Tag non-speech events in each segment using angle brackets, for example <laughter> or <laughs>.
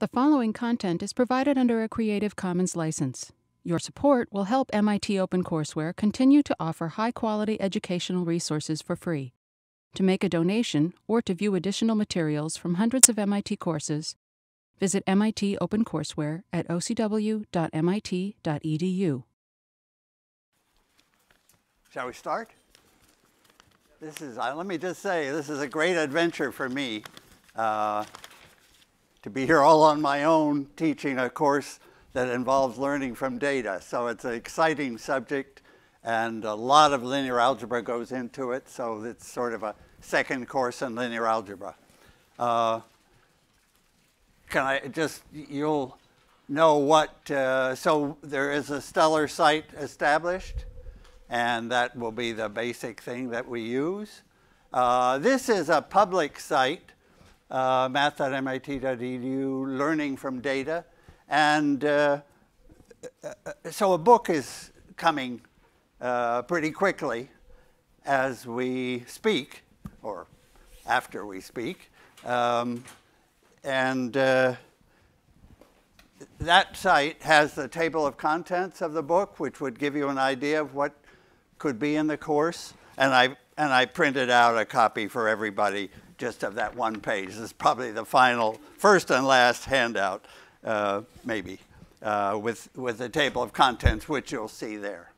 The following content is provided under a Creative Commons license. Your support will help MIT OpenCourseware continue to offer high quality educational resources for free. To make a donation or to view additional materials from hundreds of MIT courses, visit MIT OpenCourseware at ocw.mit.edu. Shall we start? This is, uh, let me just say, this is a great adventure for me uh, to be here all on my own teaching a course that involves learning from data. So it's an exciting subject and a lot of linear algebra goes into it. So it's sort of a second course in linear algebra. Uh, can I just, you'll know what, uh, so there is a stellar site established and that will be the basic thing that we use. Uh, this is a public site, uh, math.mit.edu, learning from data. And uh, so a book is coming uh, pretty quickly as we speak, or after we speak. Um, and uh, that site has the table of contents of the book, which would give you an idea of what could be in the course. And I, and I printed out a copy for everybody just of that one page. This is probably the final, first and last handout, uh, maybe, uh, with, with the table of contents, which you'll see there.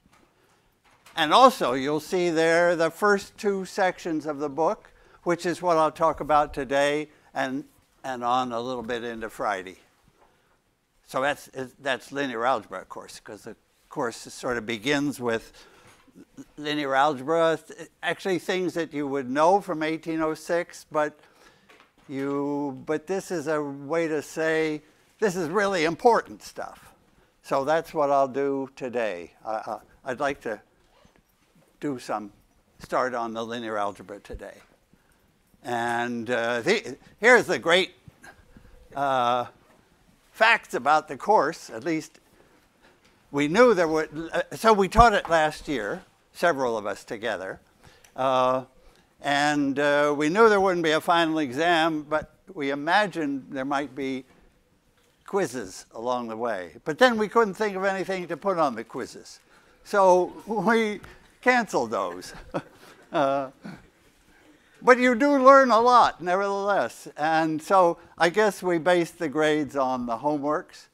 And also, you'll see there the first two sections of the book, which is what I'll talk about today and, and on a little bit into Friday. So that's, that's linear algebra, of course, because the course sort of begins with linear algebra, actually things that you would know from 1806, but you, but this is a way to say this is really important stuff. So that's what I'll do today. Uh, I'd like to do some start on the linear algebra today. And uh, the, here's the great uh, facts about the course, at least we knew there were, so we taught it last year, several of us together. Uh, and uh, we knew there wouldn't be a final exam, but we imagined there might be quizzes along the way. But then we couldn't think of anything to put on the quizzes. So <laughs> we canceled those. <laughs> uh, but you do learn a lot, nevertheless. And so I guess we based the grades on the homeworks.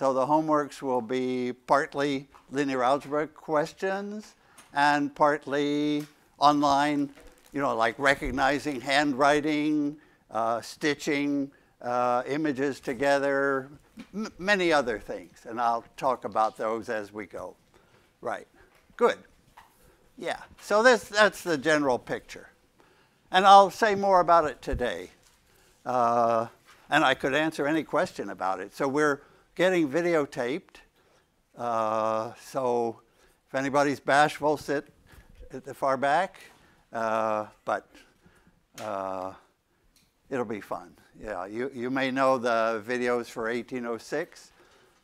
So the homeworks will be partly linear algebra questions and partly online, you know, like recognizing handwriting, uh, stitching uh, images together, many other things. And I'll talk about those as we go. Right. Good. Yeah. So this, that's the general picture. And I'll say more about it today. Uh, and I could answer any question about it. So we're getting videotaped. Uh, so if anybody's bashful, sit at the far back. Uh, but uh, it'll be fun. Yeah, you, you may know the videos for 1806.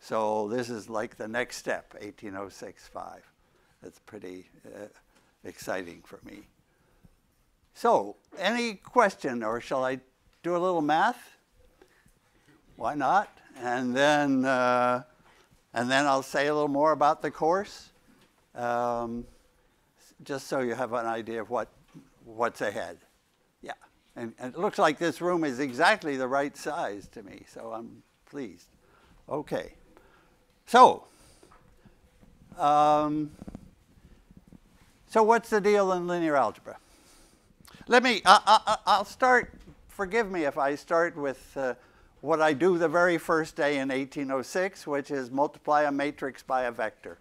So this is like the next step, 1806-5. That's pretty uh, exciting for me. So any question, or shall I do a little math? Why not? And then uh, and then I'll say a little more about the course, um, just so you have an idea of what what's ahead. Yeah, and, and, it looks like this room is exactly the right size to me, so I'm pleased. Okay, so. Um, so what's the deal in linear algebra? Let me, I, will start, forgive me if I start with uh, what I do the very first day in 1806, which is multiply a matrix by a vector.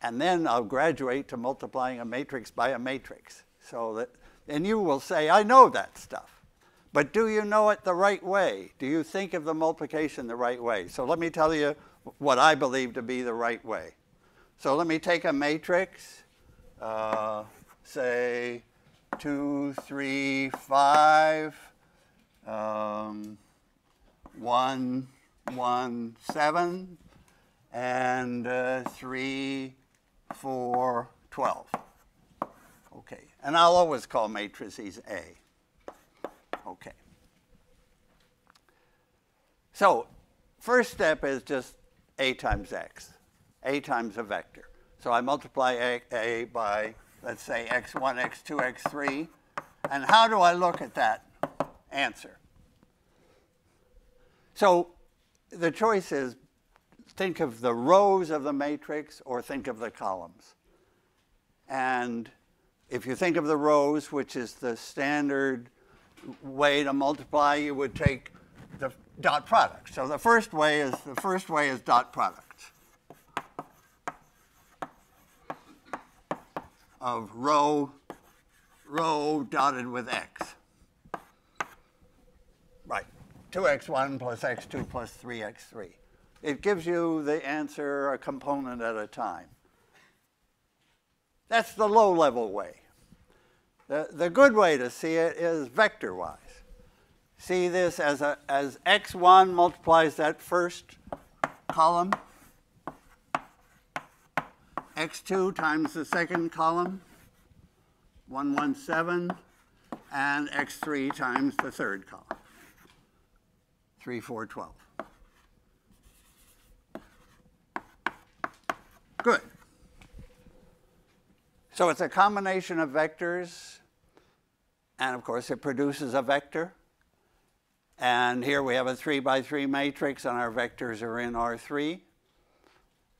And then I'll graduate to multiplying a matrix by a matrix. So that, and you will say, I know that stuff. But do you know it the right way? Do you think of the multiplication the right way? So let me tell you what I believe to be the right way. So let me take a matrix, uh, say 2, 3, 5, um, 1, 1, 7, and uh, 3, 4, 12. Okay, and I'll always call matrices A. Okay. So first step is just a times x, a times a vector. So I multiply a, a by, let's say, x1, x2, x3. And how do I look at that answer? So the choice is think of the rows of the matrix or think of the columns. And if you think of the rows, which is the standard way to multiply, you would take the dot product. So the first way is the first way is dot product of row row dotted with x. Right. 2x1 plus x2 plus 3x3. It gives you the answer a component at a time. That's the low level way. The, the good way to see it is vector wise. See this as, a, as x1 multiplies that first column, x2 times the second column, 117, and x3 times the third column, 3, 4, 12. Good. So it's a combination of vectors, and of course it produces a vector. And here we have a 3 by 3 matrix, and our vectors are in R3.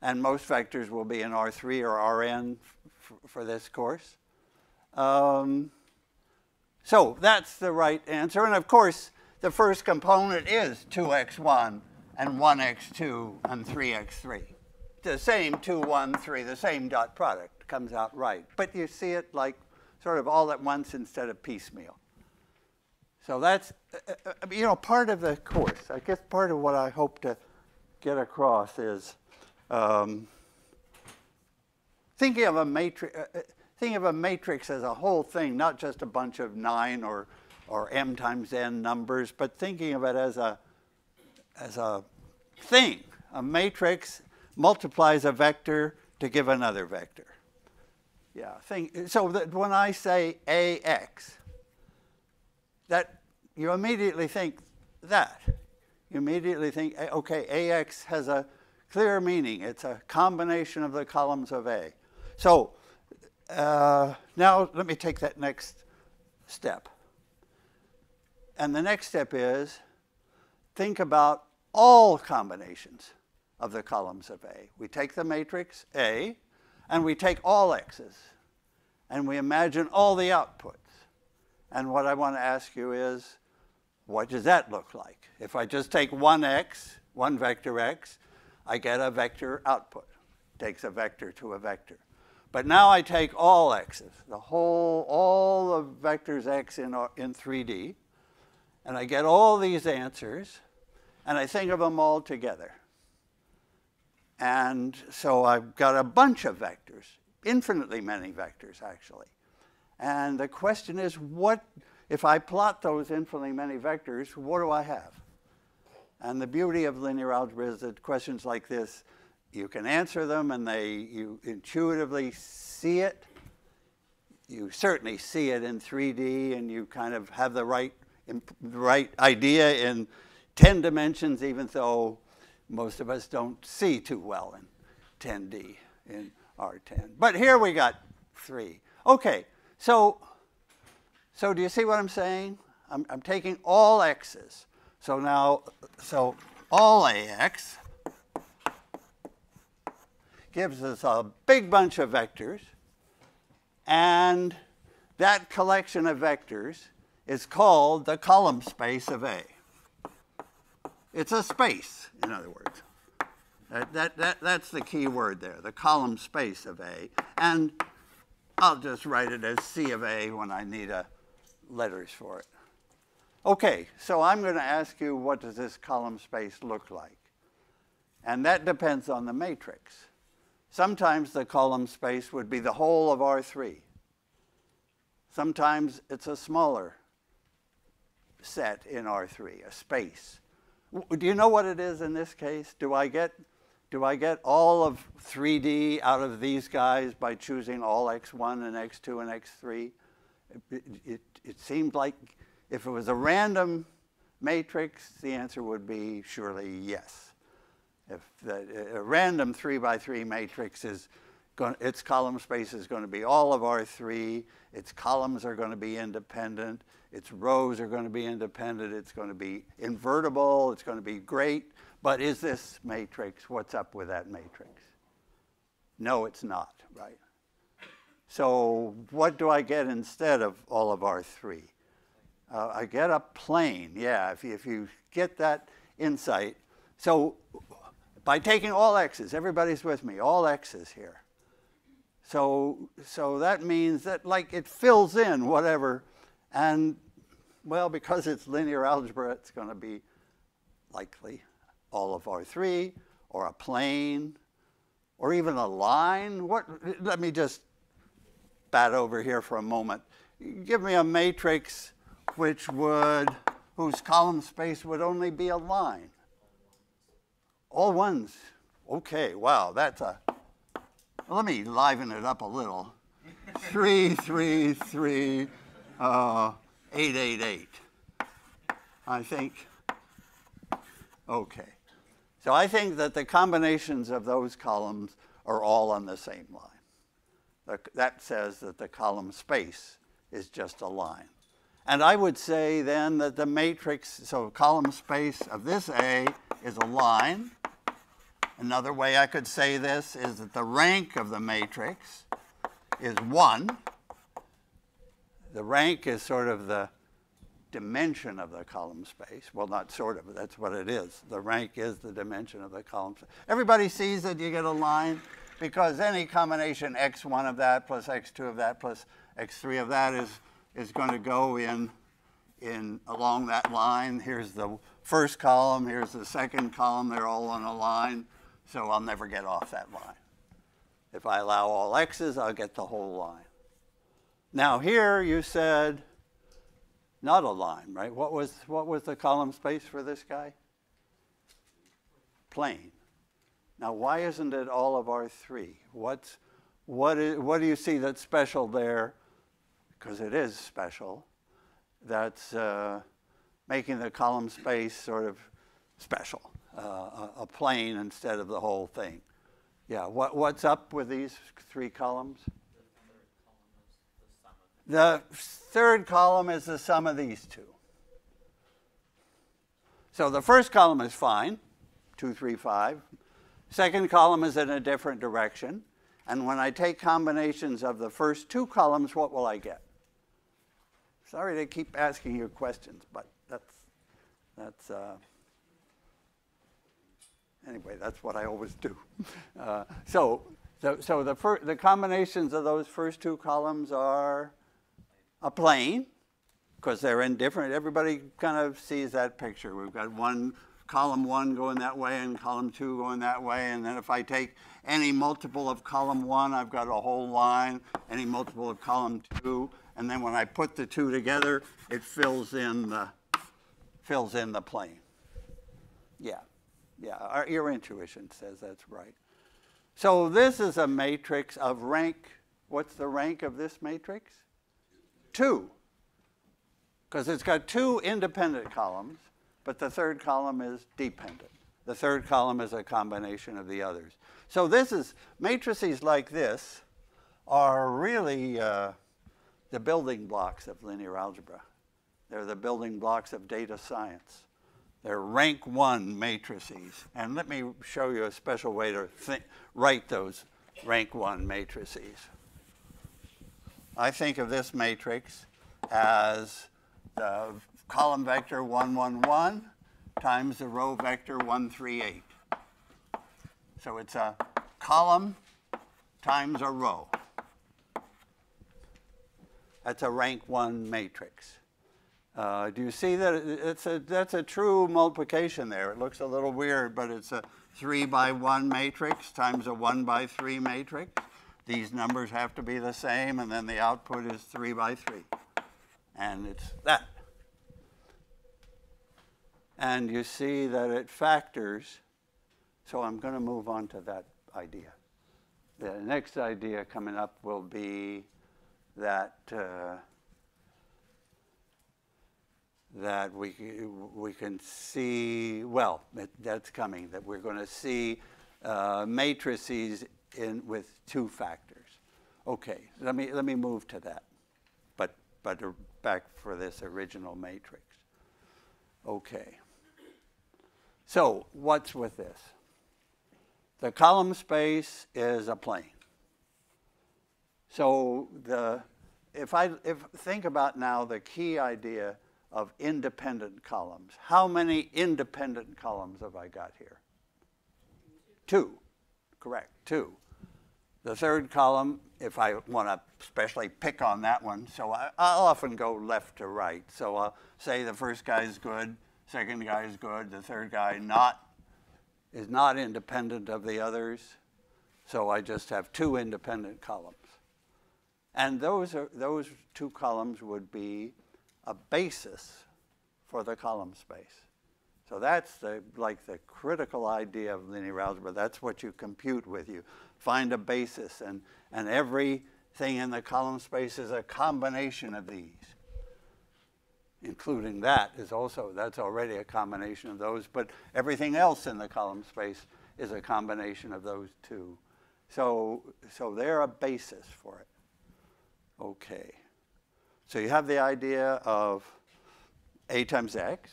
And most vectors will be in R3 or Rn for this course. Um, so that's the right answer. And of course, the first component is 2x1 and 1x2 and 3x3. The same 2, 1, 3, the same dot product comes out right. But you see it like sort of all at once instead of piecemeal. So that's, uh, uh, uh, you know, part of the course. I guess part of what I hope to get across is um, thinking of a matrix. Uh, thinking of a matrix as a whole thing, not just a bunch of nine or or m times n numbers, but thinking of it as a as a thing. A matrix multiplies a vector to give another vector. Yeah, think, so that when I say AX, that you immediately think that. You immediately think, okay, AX has a clear meaning. It's a combination of the columns of A. So uh, now let me take that next step. And the next step is think about all combinations of the columns of A. We take the matrix A, and we take all x's and we imagine all the outputs. And what I want to ask you is, what does that look like? If I just take one x, one vector x, I get a vector output. Takes a vector to a vector. But now I take all x's, the whole, all the vectors x in, in 3D, and I get all these answers, and I think of them all together. And so I've got a bunch of vectors, infinitely many vectors actually. And the question is, what, if I plot those infinitely many vectors, what do I have? And the beauty of linear algebra is that questions like this, you can answer them and they, you intuitively see it. You certainly see it in 3D and you kind of have the right, right idea in 10 dimensions, even though most of us don't see too well in 10D in R10. But here we got three. Okay, so, so do you see what I'm saying? I'm, I'm taking all x's. So now, so all ax gives us a big bunch of vectors, and that collection of vectors is called the column space of A. It's a space, in other words. That, that, that, that's the key word there, the column space of A. And I'll just write it as C of A when I need a letters for it. Okay, so I'm going to ask you what does this column space look like? And that depends on the matrix. Sometimes the column space would be the whole of R3. Sometimes it's a smaller set in R3, a space. Do you know what it is in this case? Do I get, do I get all of 3D out of these guys by choosing all x1 and x2 and x3? It, it, it seemed like if it was a random matrix? The answer would be surely yes. If the, a random three by three matrix is going, its column space is going to be all of R3, its columns are going to be independent, its rows are going to be independent, it's going to be invertible, it's going to be great, but is this matrix, what's up with that matrix? No, it's not, right? So what do I get instead of all of R3? Uh, I get a plane, yeah, if you, if you get that insight. So by taking all x's, everybody's with me, all x's here. So, so that means that like it fills in whatever, and well, because it's linear algebra, it's going to be likely all of R3 or a plane or even a line. What, let me just bat over here for a moment. Give me a matrix which would, whose column space would only be a line. All ones. Okay, wow, that's a, let me liven it up a little. <laughs> three, three, three, uh, eight, eight, eight. I think, okay. So I think that the combinations of those columns are all on the same line. That says that the column space is just a line. And I would say then that the matrix, so column space of this A is a line, Another way I could say this is that the rank of the matrix is 1. The rank is sort of the dimension of the column space. Well, not sort of, that's what it is. The rank is the dimension of the column space. Everybody sees that you get a line because any combination x1 of that plus x2 of that plus x3 of that is, is going to go in, in along that line. Here's the first column, here's the second column, they're all on a line so I'll never get off that line. If I allow all x's, I'll get the whole line. Now here you said not a line, right? What was, what was the column space for this guy? Plane. Now why isn't it all of R3? What's, what, is, what do you see that's special there? Because it is special. That's uh, making the column space sort of special uh, a plane instead of the whole thing. Yeah, what, what's up with these three columns? The third column is the sum of these two. So the first column is fine, 2, 3, 5. Second column is in a different direction. And when I take combinations of the first two columns, what will I get? Sorry to keep asking you questions, but that's, that's uh, anyway, that's what I always do. <laughs> Uh, so, so, so the, the combinations of those first two columns are a plane, because they're indifferent. everybody kind of sees that picture. We've got one column one going that way and column two going that way. And then if I take any multiple of column one, I've got a whole line, any multiple of column two. And then when I put the two together, it fills in the, fills in the plane. Yeah. Yeah, our, your intuition says that's right. So this is a matrix of rank. What's the rank of this matrix? Two. Because it's got two independent columns, but the third column is dependent. The third column is a combination of the others. So this is, matrices like this are really uh, the building blocks of linear algebra. They're the building blocks of data science. They're rank one matrices. And let me show you a special way to write those rank one matrices. I think of this matrix as the column vector 111 times the row vector 138. So it's a column times a row. That's a rank one matrix. Uh, do you see that it's a, that's a true multiplication there? It looks a little weird, but it's a 3 by 1 matrix times a 1 by 3 matrix. These numbers have to be the same, and then the output is 3 by 3. And it's that. And you see that it factors. So I'm going to move on to that idea. The next idea coming up will be that. Uh, that we, we can see, well, that, that's coming, that we're going to see uh, matrices in, with two factors. Okay, let me, let me move to that, but, but back for this original matrix. Okay. So what's with this? The column space is a plane. So the, if I if think about now the key idea of independent columns, how many independent columns have I got here? Two, correct, two. The third column, if I want to especially pick on that one, so I, I'll often go left to right. So I'll say the first guy is good, second guy is good, the third guy not is not independent of the others. So I just have two independent columns. And those, are, those two columns would be a basis for the column space. So that's the, like the critical idea of linear algebra. That's what you compute with. You find a basis, and, and everything in the column space is a combination of these. Including that is also, that's already a combination of those, but everything else in the column space is a combination of those two. So, so they're a basis for it. Okay. So you have the idea of A times X.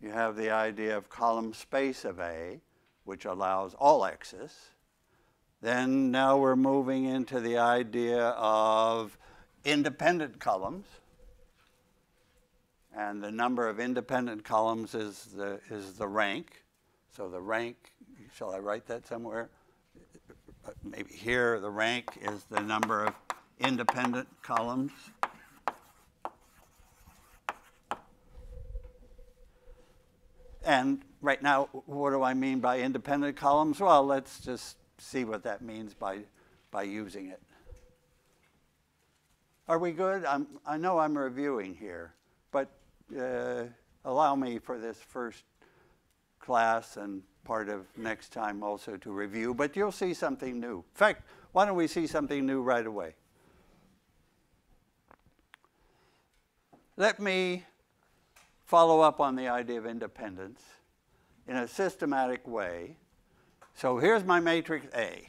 You have the idea of column space of A, which allows all X's. Then now we're moving into the idea of independent columns. And the number of independent columns is the, is the rank. So the rank, shall I write that somewhere? Maybe here, the rank is the number of independent columns. And right now, what do I mean by independent columns? Well, let's just see what that means by, by using it. Are we good? I'm, I know I'm reviewing here, but uh, allow me for this first class and part of next time also to review, but you'll see something new. In fact, why don't we see something new right away? Let me follow up on the idea of independence in a systematic way. So here's my matrix A.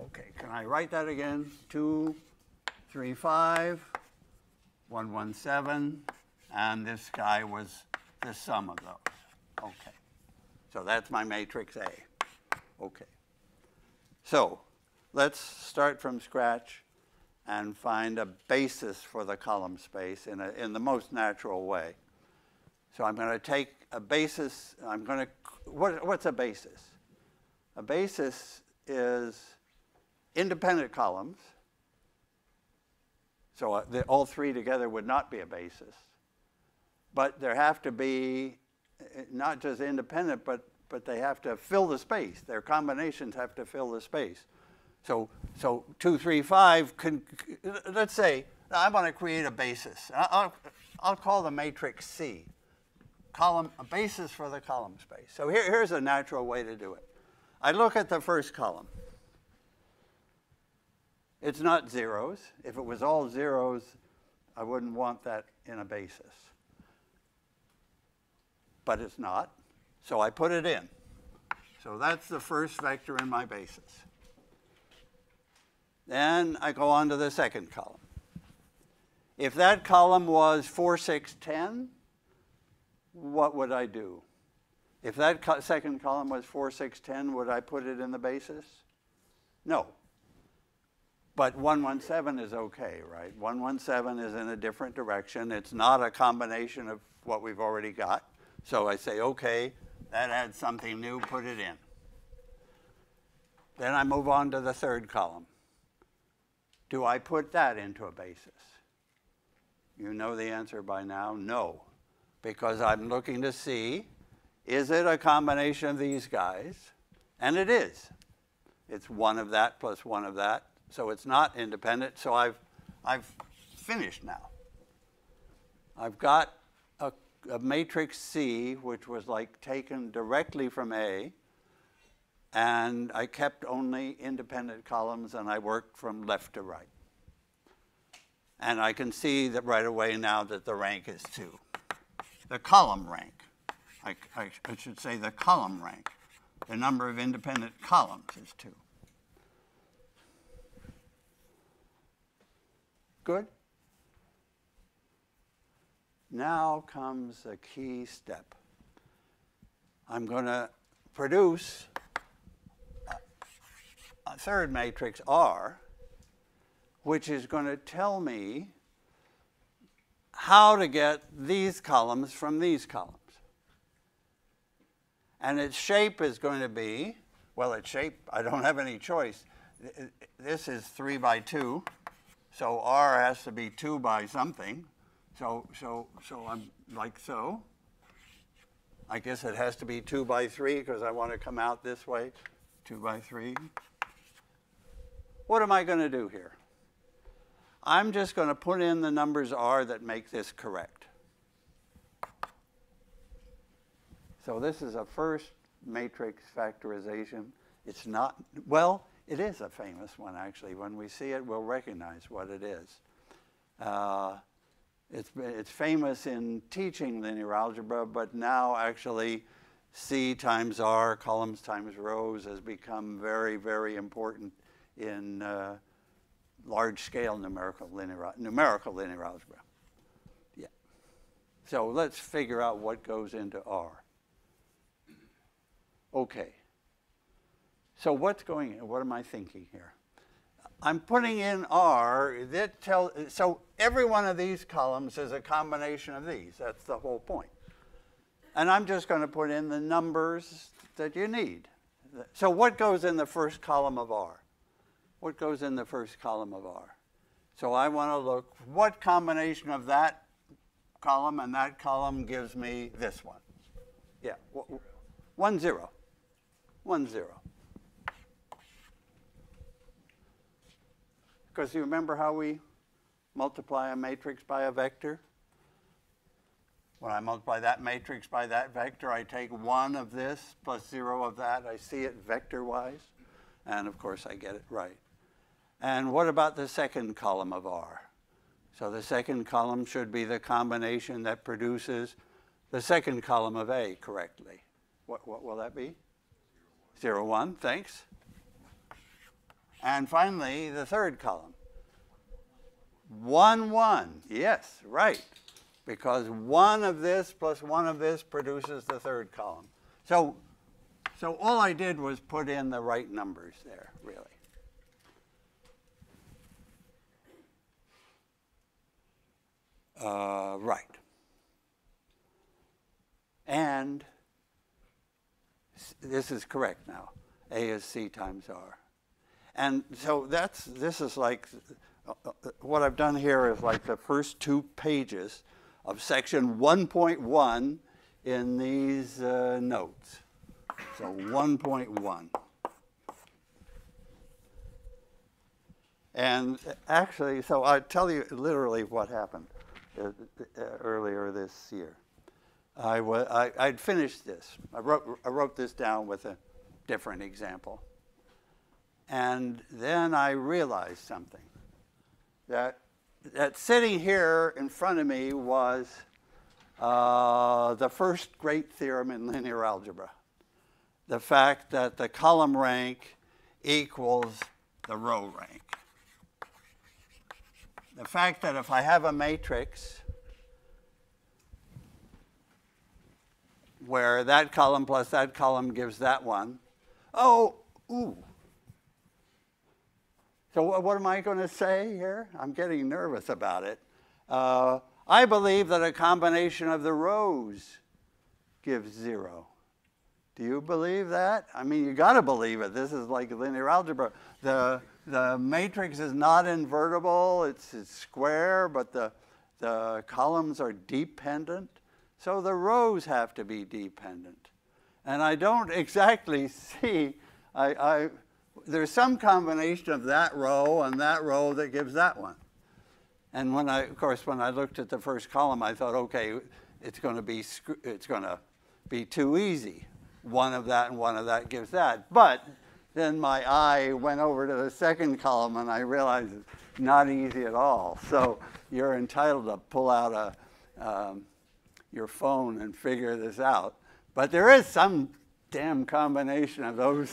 Okay, can I write that again? 2, 3, 5, 1, 1, 7, and this guy was the sum of those. Okay, so that's my matrix A. Okay, so let's start from scratch and find a basis for the column space in, a, in the most natural way. So I'm going to take a basis, I'm going to, what, what's a basis? A basis is independent columns. So uh, the, all three together would not be a basis. But there have to be uh, not just independent, but, but they have to fill the space. Their combinations have to fill the space. So, so two, three, five, can, let's say I want to create a basis. I'll, I'll call the matrix C, column, a basis for the column space. So here, here's a natural way to do it. I look at the first column. It's not zeros. If it was all zeros, I wouldn't want that in a basis. But it's not, so I put it in. So that's the first vector in my basis. Then I go on to the second column. If that column was 4, 6, 10, what would I do? If that co second column was 4, 6, 10, would I put it in the basis? No. But 117 is okay, right? 117 is in a different direction. It's not a combination of what we've already got. So I say, okay, that adds something new, put it in. Then I move on to the third column. Do I put that into a basis? You know the answer by now no, because I'm looking to see is it a combination of these guys? And it is. It's one of that plus one of that. So it's not independent. So I've, I've finished now. I've got a, a matrix C, which was like taken directly from A, and I kept only independent columns and I worked from left to right. And I can see that right away now that the rank is 2. The column rank, I, I, I should say the column rank, the number of independent columns is 2. Good? Now comes a key step. I'm going to produce a third matrix R, which is going to tell me how to get these columns from these columns. And its shape is going to be, well, its shape, I don't have any choice. This is 3 by 2, so R has to be 2 by something. So, so, so I'm like so. I guess it has to be 2 by 3 because I want to come out this way, 2 by 3. What am I going to do here? I'm just going to put in the numbers R that make this correct. So this is a first matrix factorization. It's not, well, it is a famous one actually. When we see it, we'll recognize what it is. Uh, it's, it's famous in teaching linear algebra, but now actually C times R, columns times rows, has become very, very important in uh, large-scale numerical linear, numerical linear algebra. Yeah. So let's figure out what goes into R. Okay. So what's going, what am I thinking here? I'm putting in R, that tell, so every one of these columns is a combination of these. That's the whole point. And I'm just going to put in the numbers that you need. So what goes in the first column of R? What goes in the first column of R? So I want to look, what combination of that column and that column gives me this one? Yeah, one zero. One zero. Because you remember how we multiply a matrix by a vector? When I multiply that matrix by that vector, I take one of this plus zero of that. I see it vector-wise. And of course, I get it right. And what about the second column of R? So the second column should be the combination that produces the second column of A correctly. What, what will that be? Zero, one, thanks. And finally, the third column. 1, 1. Yes, right. Because one of this plus one of this produces the third column. So, so all I did was put in the right numbers there, really. Uh, right. And this is correct now. A is C times R. And so that's, this is like, uh, uh, what I've done here is like the first two pages of section 1.1 in these uh, notes. So 1.1. And actually, so I'll tell you literally what happened uh, uh earlier this year. I'd finished this. I wrote, I wrote this down with a different example. And then I realized something that, that sitting here in front of me was uh, the first great theorem in linear algebra the fact that the column rank equals the row rank. The fact that if I have a matrix where that column plus that column gives that one, oh, ooh, so what am I going to say here? I'm getting nervous about it. Uh, I believe that a combination of the rows gives zero. Do you believe that? I mean, you got to believe it. This is like linear algebra. The, the matrix is not invertible. It's, it's square, but the, the columns are dependent. So the rows have to be dependent. And I don't <laughs> exactly see, I, I there's some combination of that row and that row that gives that one. And when I, of course, when I looked at the first column, I thought, okay, it's going to be it's going to be too easy. One of that and one of that gives that. But then my eye went over to the second column, and I realized it's not easy at all. So you're entitled to pull out a, um, your phone and figure this out. But there is some damn combination of those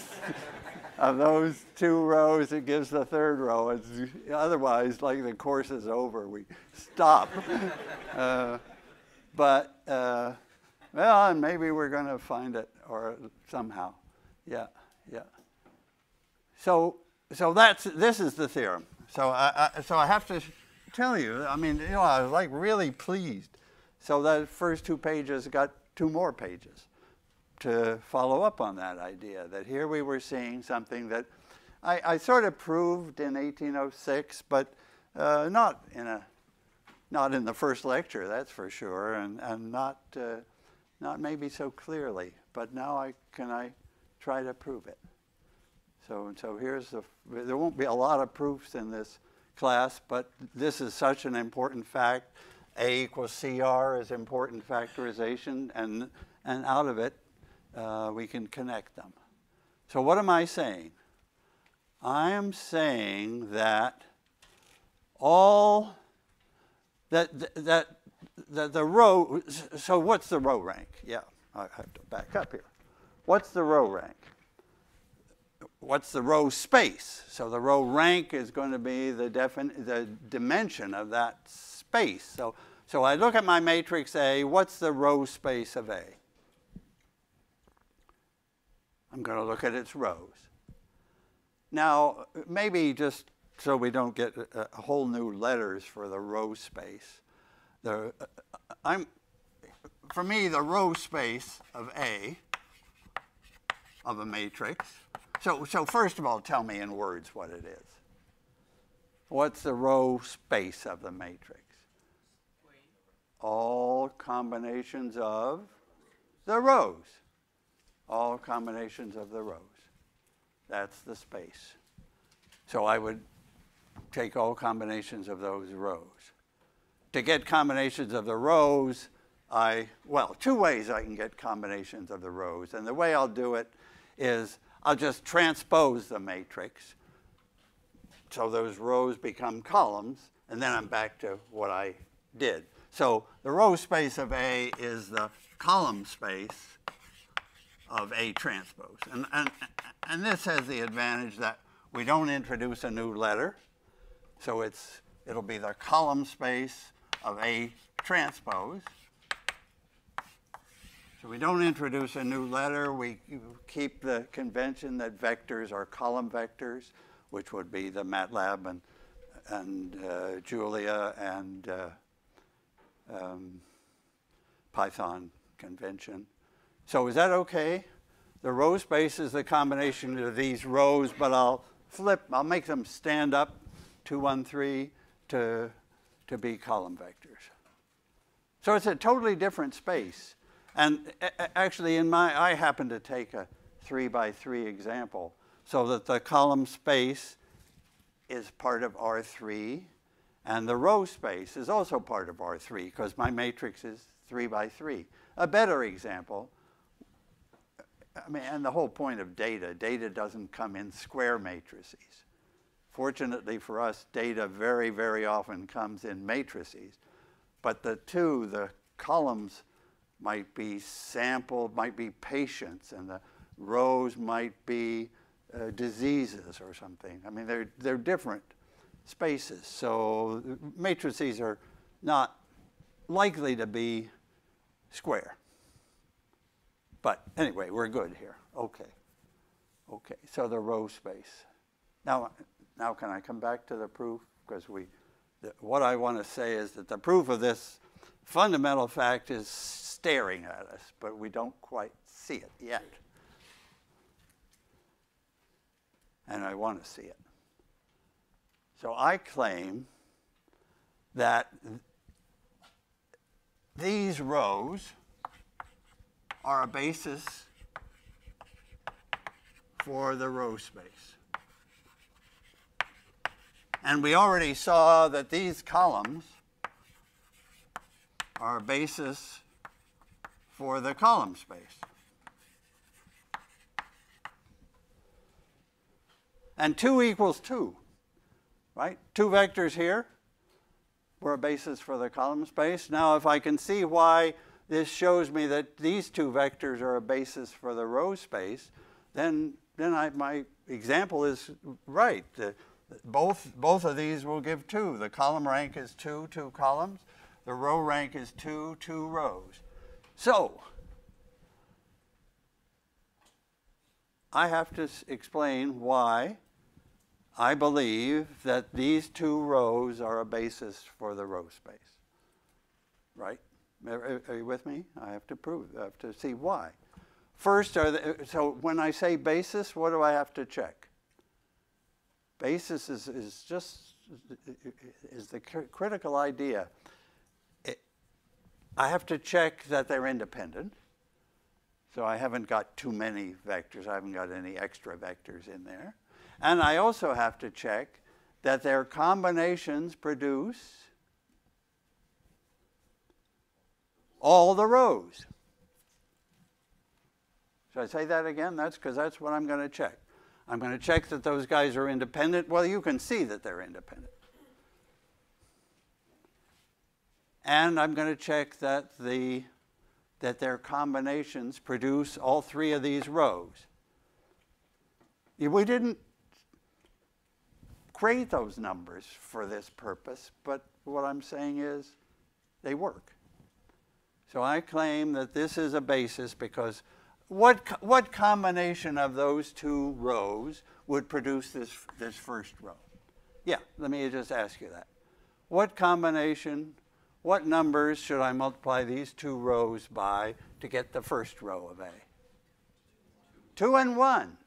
<laughs> of those two rows that gives the third row. It's, otherwise, like the course is over, we stop. <laughs> uh, but uh, well, maybe we're going to find it or somehow. Yeah, yeah. So, so that's this is the theorem. So I, I so I have to tell you. I mean, you know, I was like really pleased. So the first two pages got two more pages to follow up on that idea. That here we were seeing something that I, I sort of proved in 1806, but uh, not in a not in the first lecture, that's for sure, and, and not, uh, not maybe so clearly. But now I, can I try to prove it? So, so here's the, there won't be a lot of proofs in this class, but this is such an important fact. A equals CR is important factorization, and, and out of it, uh, we can connect them. So what am I saying? I am saying that all that, that, that the row, so what's the row rank? Yeah, I have to back up here. What's the row rank? What's the row space? So the row rank is going to be the, the dimension of that space. So, so I look at my matrix A, what's the row space of A? I'm going to look at its rows. Now, maybe just so we don't get a, whole new letters for the row space. The, I'm, for me, the row space of A of a matrix. So, so first of all, tell me in words what it is. What's the row space of the matrix? All combinations of the rows. All combinations of the rows. That's the space. So I would take all combinations of those rows. To get combinations of the rows, I, well, two ways I can get combinations of the rows. And the way I'll do it is I'll just transpose the matrix so those rows become columns, and then I'm back to what I did. So the row space of A is the column space of A transpose. And, and, and this has the advantage that we don't introduce a new letter. So it's, it'll be the column space of A transpose. So we don't introduce a new letter. We keep the convention that vectors are column vectors, which would be the MATLAB and, and uh, Julia and uh, um, Python convention. So is that okay? The row space is the combination of these rows, but I'll flip, I'll make them stand up 213 to, to be column vectors. So it's a totally different space. And actually, in my, I happen to take a three by three example so that the column space is part of R3 and the row space is also part of R3 because my matrix is three by three. A better example, I mean, and the whole point of data, data doesn't come in square matrices. Fortunately for us, data very, very often comes in matrices. But the two, the columns might be sampled, might be patients, and the rows might be uh, diseases or something. I mean, they're, they're different spaces. So matrices are not likely to be square. But anyway, we're good here. Okay. Okay, so the row space. Now, now, can I come back to the proof? Because we, the, what I want to say is that the proof of this fundamental fact is staring at us, but we don't quite see it yet. And I want to see it. So I claim that these rows are a basis for the row space. And we already saw that these columns are a basis for the column space. And 2 equals 2, right? Two vectors here were a basis for the column space. Now, if I can see why this shows me that these two vectors are a basis for the row space, then, then I, my example is right. The, both, both of these will give two. The column rank is two, two columns. The row rank is two, two rows. So, I have to explain why I believe that these two rows are a basis for the row space. Right? Are, are you with me? I have to prove, I have to see why. First, are the, so when I say basis, what do I have to check? Basis is, is just is the critical idea. I have to check that they're independent. So I haven't got too many vectors. I haven't got any extra vectors in there. And I also have to check that their combinations produce all the rows. Should I say that again? That's because that's what I'm going to check. I'm going to check that those guys are independent. Well, you can see that they're independent. And I'm going to check that, the, that their combinations produce all three of these rows. We didn't create those numbers for this purpose, but what I'm saying is they work. So I claim that this is a basis because what, what combination of those two rows would produce this, this first row? Yeah, let me just ask you that. What combination, what numbers should I multiply these two rows by to get the first row of A? Two and one.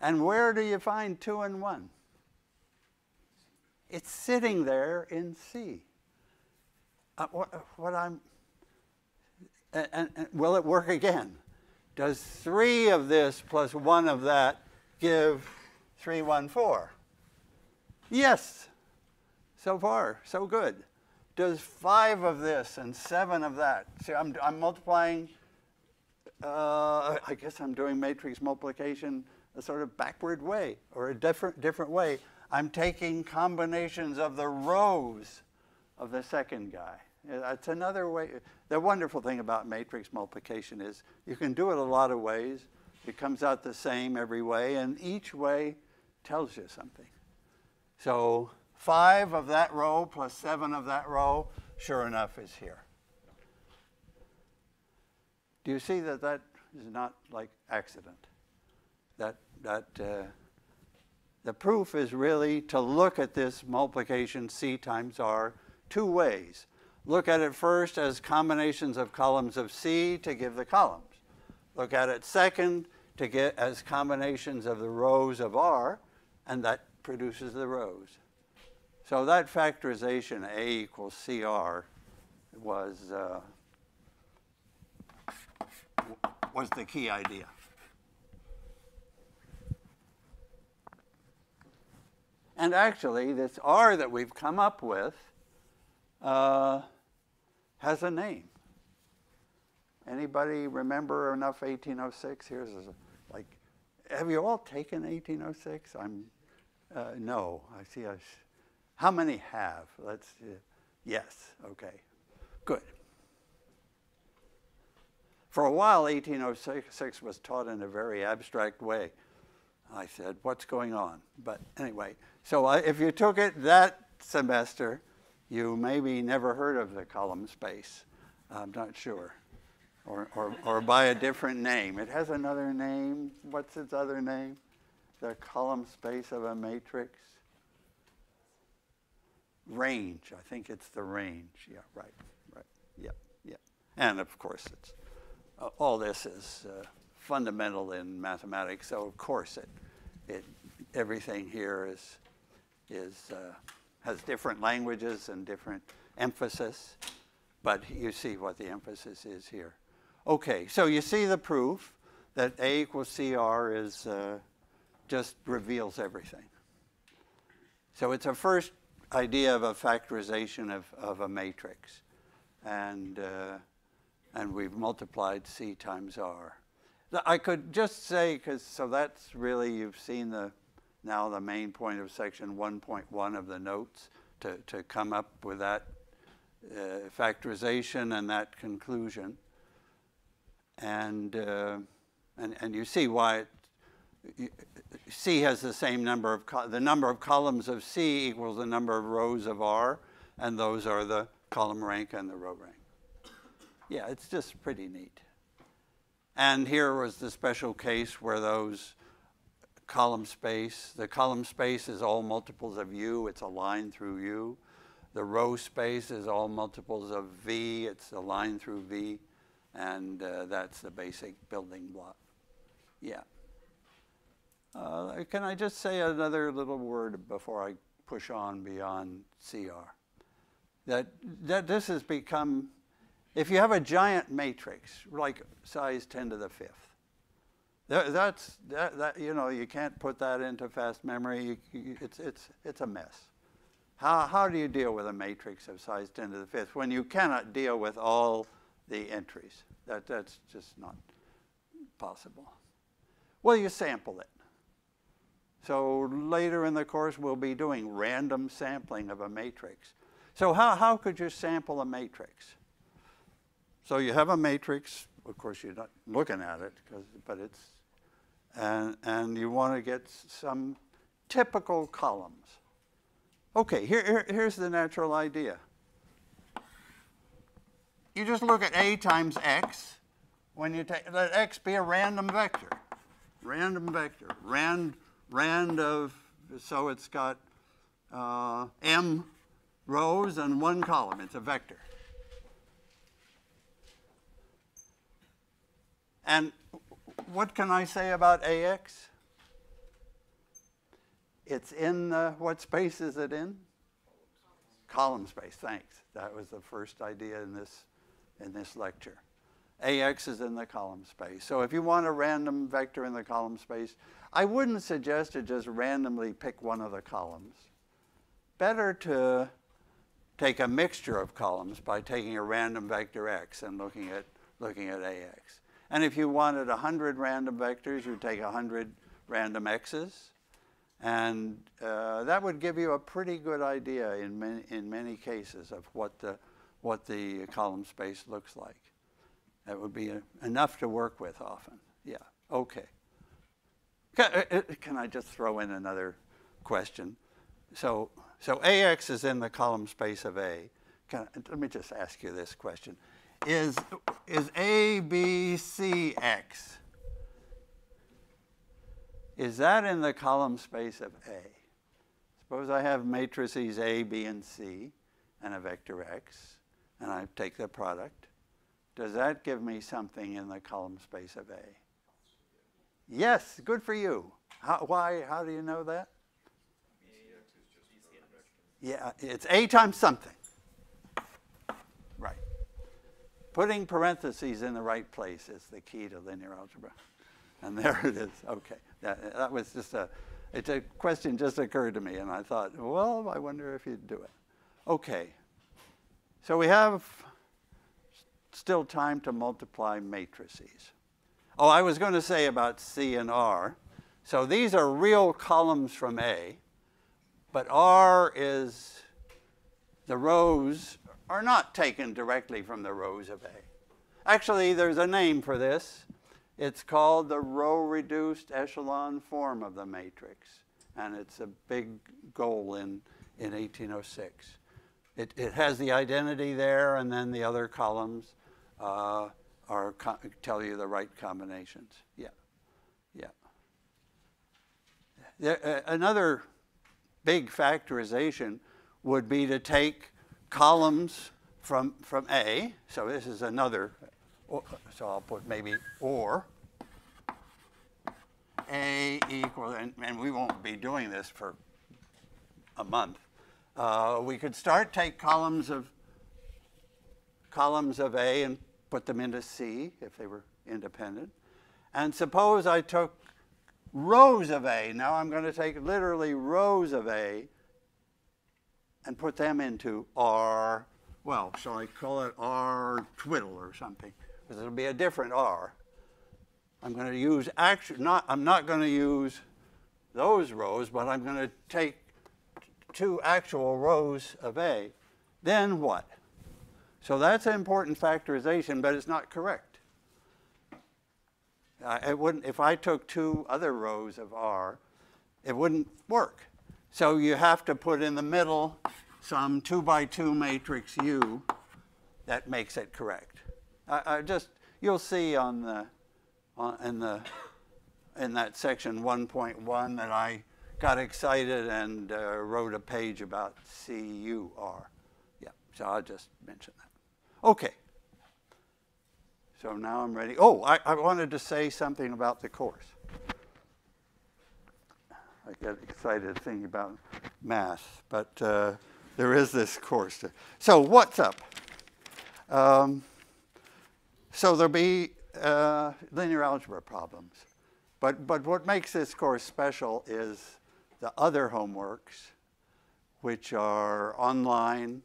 And where do you find two and one? It's sitting there in C. Uh, what, what I'm and, and, and will it work again? Does three of this plus one of that give 314? Yes. So far, so good. Does five of this and seven of that? See, I'm, I'm multiplying, uh, I guess I'm doing matrix multiplication a sort of backward way or a different, different way. I'm taking combinations of the rows of the second guy. It's another way. The wonderful thing about matrix multiplication is you can do it a lot of ways. It comes out the same every way, and each way tells you something. So five of that row plus seven of that row, sure enough, is here. Do you see that that is not like accident? That, that uh, the proof is really to look at this multiplication C times R two ways Look at it first as combinations of columns of C to give the columns. Look at it second to get as combinations of the rows of R, and that produces the rows. So that factorization, A equals CR, was, uh, was the key idea. And actually, this R that we've come up with uh, has a name. Anybody remember enough 1806? Here's a, like, have you all taken 1806? I'm, uh, no, I see. A, how many have? Let's, uh, yes, okay, good. For a while, 1806 was taught in a very abstract way. I said, what's going on? But anyway, so if you took it that semester, you maybe never heard of the column space. I'm not sure. Or, or, or by a different name. It has another name. What's its other name? The column space of a matrix. Range. I think it's the range. Yeah, right, right. Yep, yep. And of course, it's uh, all this is uh, fundamental in mathematics. So of course, it, it everything here is is. Uh, has different languages and different emphasis, but you see what the emphasis is here. Okay, so you see the proof that A equals CR is uh, just reveals everything. So it's a first idea of a factorization of, of a matrix. And, uh, and we've multiplied C times R. I could just say, because so that's really, you've seen the now the main point of section 1.1 of the notes to, to come up with that uh, factorization and that conclusion. And, uh, and, and you see why it, C has the same number of, the number of columns of C equals the number of rows of R, and those are the column rank and the row rank. Yeah, it's just pretty neat. And here was the special case where those column space, the column space is all multiples of U, it's a line through U. The row space is all multiples of V, it's a line through V, and uh, that's the basic building block. Yeah. Uh, can I just say another little word before I push on beyond CR? That, that this has become if you have a giant matrix, like size 10 to the fifth, that, that's, that, that, you know, you can't put that into fast memory. You, you, it's, it's, it's a mess. How, how do you deal with a matrix of size 10 to the fifth when you cannot deal with all the entries? That, that's just not possible. Well, you sample it. So later in the course, we'll be doing random sampling of a matrix. So how, how could you sample a matrix? So you have a matrix. Of course, you're not looking at it, but it's, and, and you want to get some typical columns. Okay, here, here, here's the natural idea. You just look at A times X when you take, let X be a random vector. Random vector. Rand, rand of, so it's got uh, M rows and one column. It's a vector. And what can I say about AX? It's in the, what space is it in? Column space, thanks. That was the first idea in this, in this lecture. AX is in the column space. So if you want a random vector in the column space, I wouldn't suggest to just randomly pick one of the columns. Better to take a mixture of columns by taking a random vector x and looking at, looking at AX. And if you wanted 100 random vectors, you'd take 100 random x's. And uh, that would give you a pretty good idea in many, in many cases of what the, what the column space looks like. That would be a, enough to work with often. Yeah, okay. Can, uh, uh, can I just throw in another question? So, so AX is in the column space of A. Can, let me just ask you this question is, is A, B, C, X. Is that in the column space of A? Suppose I have matrices A, B, and C, and a vector X, and I take the product. Does that give me something in the column space of A? Yes, good for you. How, why, how do you know that? Yeah, it's A times something. Right. Putting parentheses in the right place is the key to linear algebra. And there it is. Okay. That, that was just a, it's a question just occurred to me, and I thought, well, I wonder if you'd do it. Okay. So we have still time to multiply matrices. Oh, I was going to say about C and R. So these are real columns from A, but R is the rows are not taken directly from the rows of A. Actually, there's a name for this. It's called the row reduced echelon form of the matrix, and it's a big goal in, in 1806. It, it has the identity there, and then the other columns uh, are tell you the right combinations. Yeah, yeah. There, uh, another big factorization would be to take columns from, from A. So this is another, so I'll put maybe or. A equal, and, and we won't be doing this for a month. Uh, we could start take columns of columns of A and put them into C if they were independent. And suppose I took rows of A. Now I'm going to take literally rows of A and put them into R, well, shall I call it R twiddle or something? Because it'll be a different R. I'm going to use actually not I'm not going to use those rows, but I'm going to take two actual rows of A, then what? So that's an important factorization, but it's not correct. Uh, it wouldn't, if I took two other rows of R, it wouldn't work. So you have to put in the middle some two by two matrix U that makes it correct. I, I just, you'll see on the, on, in the, in that section 1.1 that I got excited and uh, wrote a page about CUR. Yeah, so I'll just mention that. Okay. So now I'm ready. Oh, I, I wanted to say something about the course. I get excited thinking about math, but uh, there is this course. To, so what's up? Um, so there'll be uh, linear algebra problems. But, but what makes this course special is the other homeworks, which are online,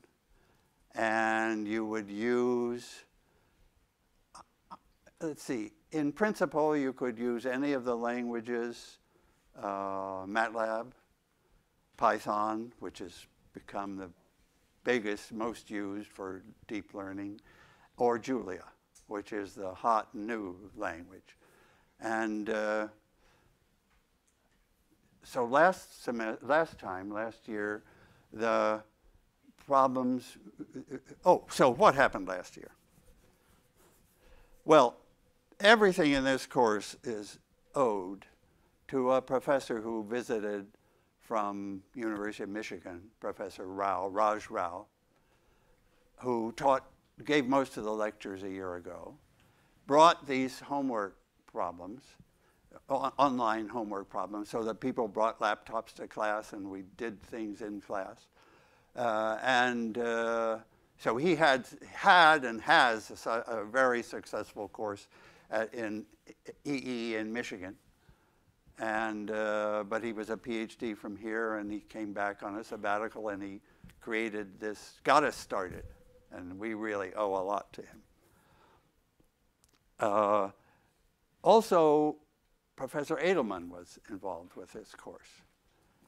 and you would use, let's see, in principle, you could use any of the languages, uh, MATLAB, Python, which has become the biggest, most used for deep learning, or Julia, which is the hot new language. And uh, so last, last time, last year, the problems, oh, so what happened last year? Well, everything in this course is owed to a professor who visited from University of Michigan, Professor Rao, Raj Rao, who taught, gave most of the lectures a year ago, brought these homework problems, online homework problems, so that people brought laptops to class and we did things in class. Uh, and uh, so he had, had and has a, a very successful course at, in EE in Michigan. And, uh, but he was a PhD from here and he came back on a sabbatical and he created this, got us started. And we really owe a lot to him. Uh, also, Professor Edelman was involved with this course.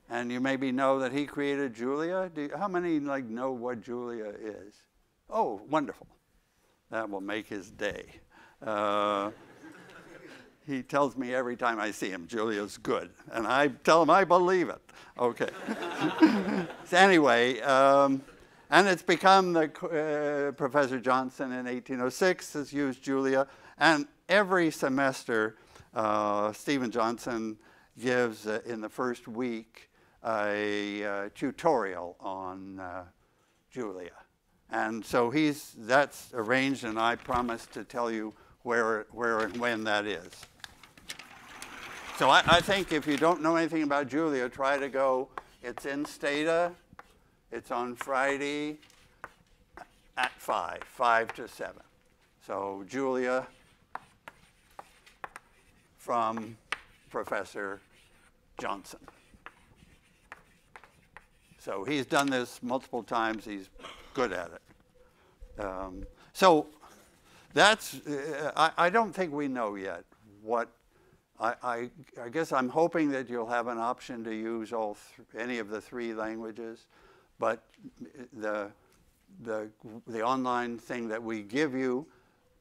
And you maybe know that he created Julia. You, how many like know what Julia is? Oh, wonderful. That will make his day. Uh, he tells me every time I see him, Julia's good. And I tell him I believe it. Okay. <laughs> so anyway, um, and it's become the, uh, Professor Johnson in 1806 has used Julia. And every semester, uh, Steven Johnson gives uh, in the first week a uh, tutorial on uh, Julia. And so he's, that's arranged, and I promise to tell you where, where and when that is. So I, I think if you don't know anything about Julia, try to go. It's in Stata. It's on Friday at 5, 5 to 7. So Julia from Professor Johnson. So he's done this multiple times. He's good at it. Um, so that's, uh, I, I, don't think we know yet what, I, I, I, guess I'm hoping that you'll have an option to use all any of the three languages, but the, the, the online thing that we give you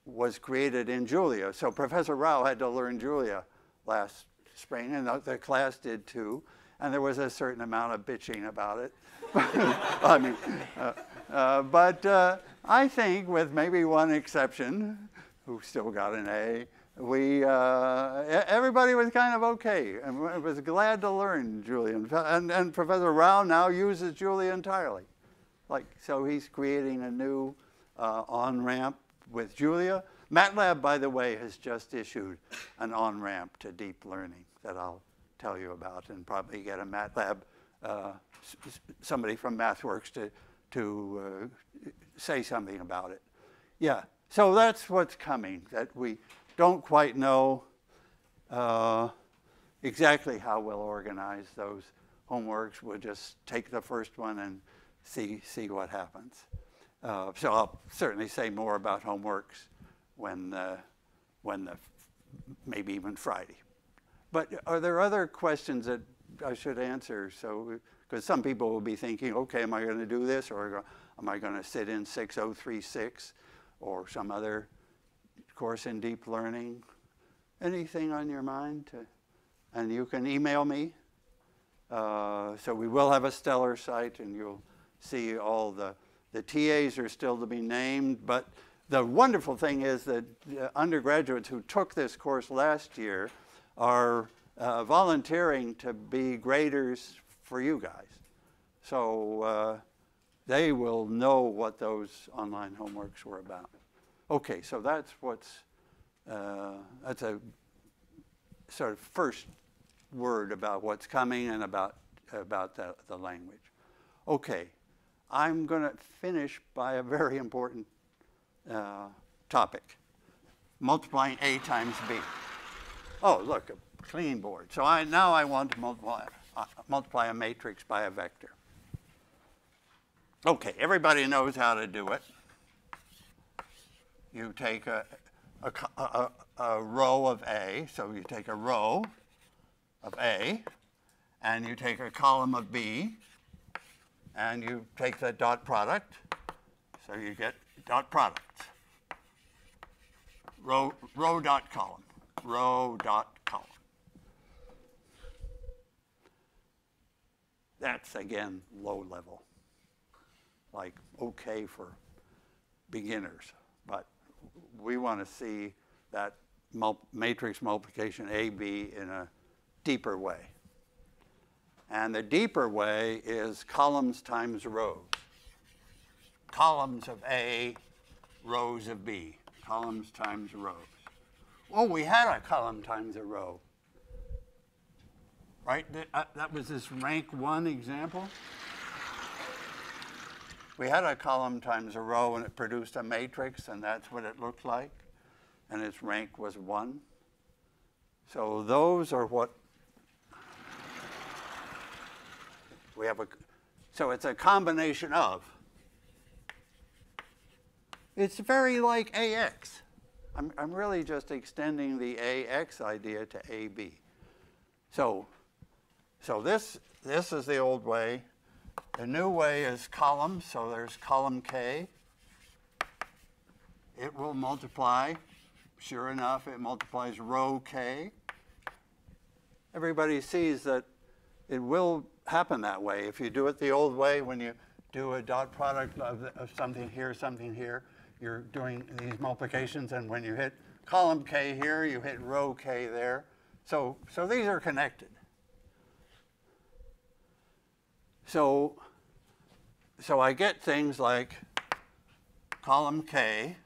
was created in Julia. So Professor Rao had to learn Julia last spring, and the, the class did too. And there was a certain amount of bitching about it. <laughs> I mean, uh, uh, but uh, I think, with maybe one exception, who still got an A, we uh, everybody was kind of okay and was glad to learn Julia. And, and Professor Rao now uses Julia entirely. Like so, he's creating a new uh, on ramp with Julia. MATLAB, by the way, has just issued an on-ramp to deep learning that I'll tell you about and probably get a MATLAB, uh, somebody from MathWorks to, to uh, say something about it. Yeah, so that's what's coming, that we don't quite know uh, exactly how we'll organize those homeworks. We'll just take the first one and see, see what happens. Uh, so I'll certainly say more about homeworks when, uh, when the, maybe even Friday. But are there other questions that I should answer. So, because some people will be thinking, okay, am I going to do this, or am I going to sit in 6036, or some other course in deep learning? Anything on your mind? To, and you can email me. Uh, so we will have a stellar site, and you'll see all the the TAs are still to be named, but the wonderful thing is that undergraduates who took this course last year are uh, volunteering to be graders for you guys. So uh, they will know what those online homeworks were about. Okay, so that's what's, uh, that's a sort of first word about what's coming and about, about the, the language. Okay, I'm going to finish by a very important uh, topic multiplying A times B. Oh, look, a clean board. So I, now I want to multiply, uh, multiply a matrix by a vector. Okay, everybody knows how to do it. You take a, a, a, a row of A, so you take a row of A, and you take a column of B, and you take the dot product, so you get dot product. Row, row dot column, row dot column. That's again low level, like okay for beginners, but we want to see that mul matrix multiplication AB in a deeper way. And the deeper way is columns times rows. Columns of A, rows of B. Columns times rows. Oh, we had a column times a row. Right? Uh, that was this rank one example. We had a column times a row and it produced a matrix and that's what it looked like. And its rank was one. So those are what We have a, so it's a combination of. It's very like AX. I'm, I'm really just extending the AX idea to AB. So, so this, this is the old way. The new way is column, so there's column K. It will multiply. Sure enough, it multiplies row K. Everybody sees that it will happen that way. If you do it the old way, when you do a dot product of, of something here, something here, you're doing these multiplications, and when you hit column K here, you hit row K there. So, so these are connected. So, so I get things like column K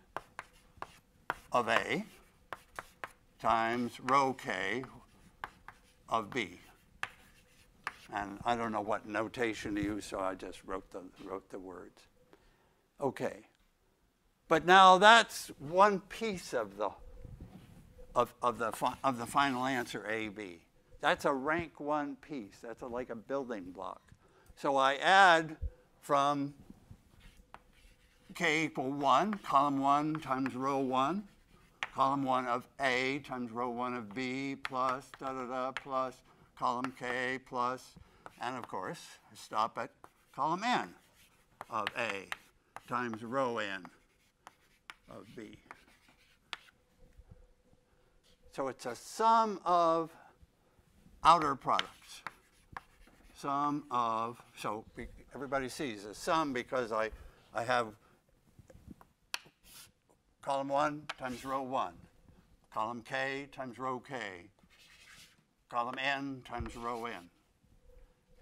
of A times row K of B. And I don't know what notation to use, so I just wrote the, wrote the words. Okay. But now that's one piece of the, of, of the, of the final answer, AB. That's a rank one piece. That's a, like a building block. So I add from k equal 1, column 1 times row 1, column 1 of A times row 1 of B plus da da da plus column K plus, and of course, stop at column N of A times row N of B. So it's a sum of outer products. Sum of, so everybody sees a sum because I, I have column 1 times row 1, column K times row K, column n times row n.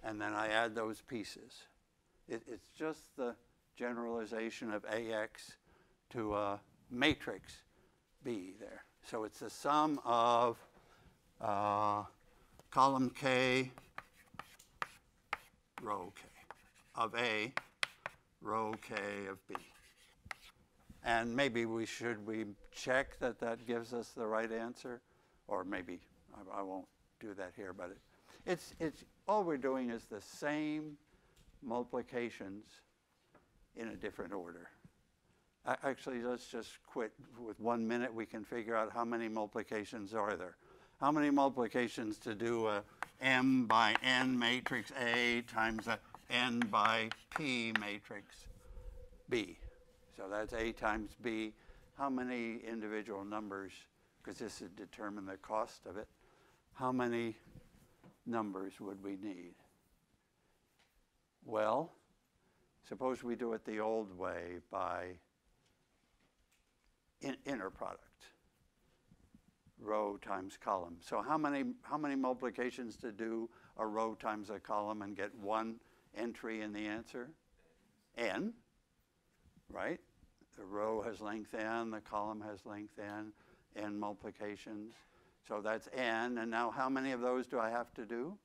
And then I add those pieces. It, it's just the generalization of AX to a matrix B there. So it's the sum of uh, column K, row K, of A, row K of B. And maybe we should we check that that gives us the right answer, or maybe I, I won't do that here, but it, it's, it's, all we're doing is the same multiplications in a different order. Actually, let's just quit with one minute. We can figure out how many multiplications are there. How many multiplications to do a M by N matrix A times a N by P matrix B. So that's A times B. How many individual numbers, because this would determine the cost of it, how many numbers would we need? Well, suppose we do it the old way by in, inner product row times column. So how many, how many multiplications to do a row times a column and get one entry in the answer? N, right? The row has length n, the column has length n, n multiplications. So that's n, and now how many of those do I have to do?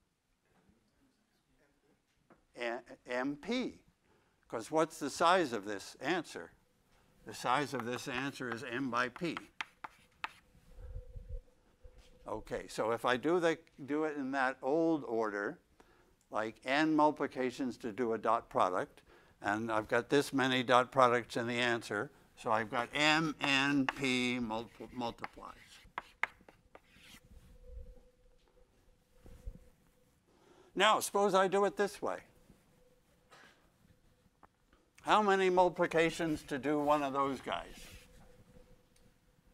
MP. Because what's the size of this answer? The size of this answer is m by p. Okay, so if I do, the, do it in that old order, like n multiplications to do a dot product, and I've got this many dot products in the answer, so I've got m n p multi multiplies. Now, suppose I do it this way. How many multiplications to do one of those guys?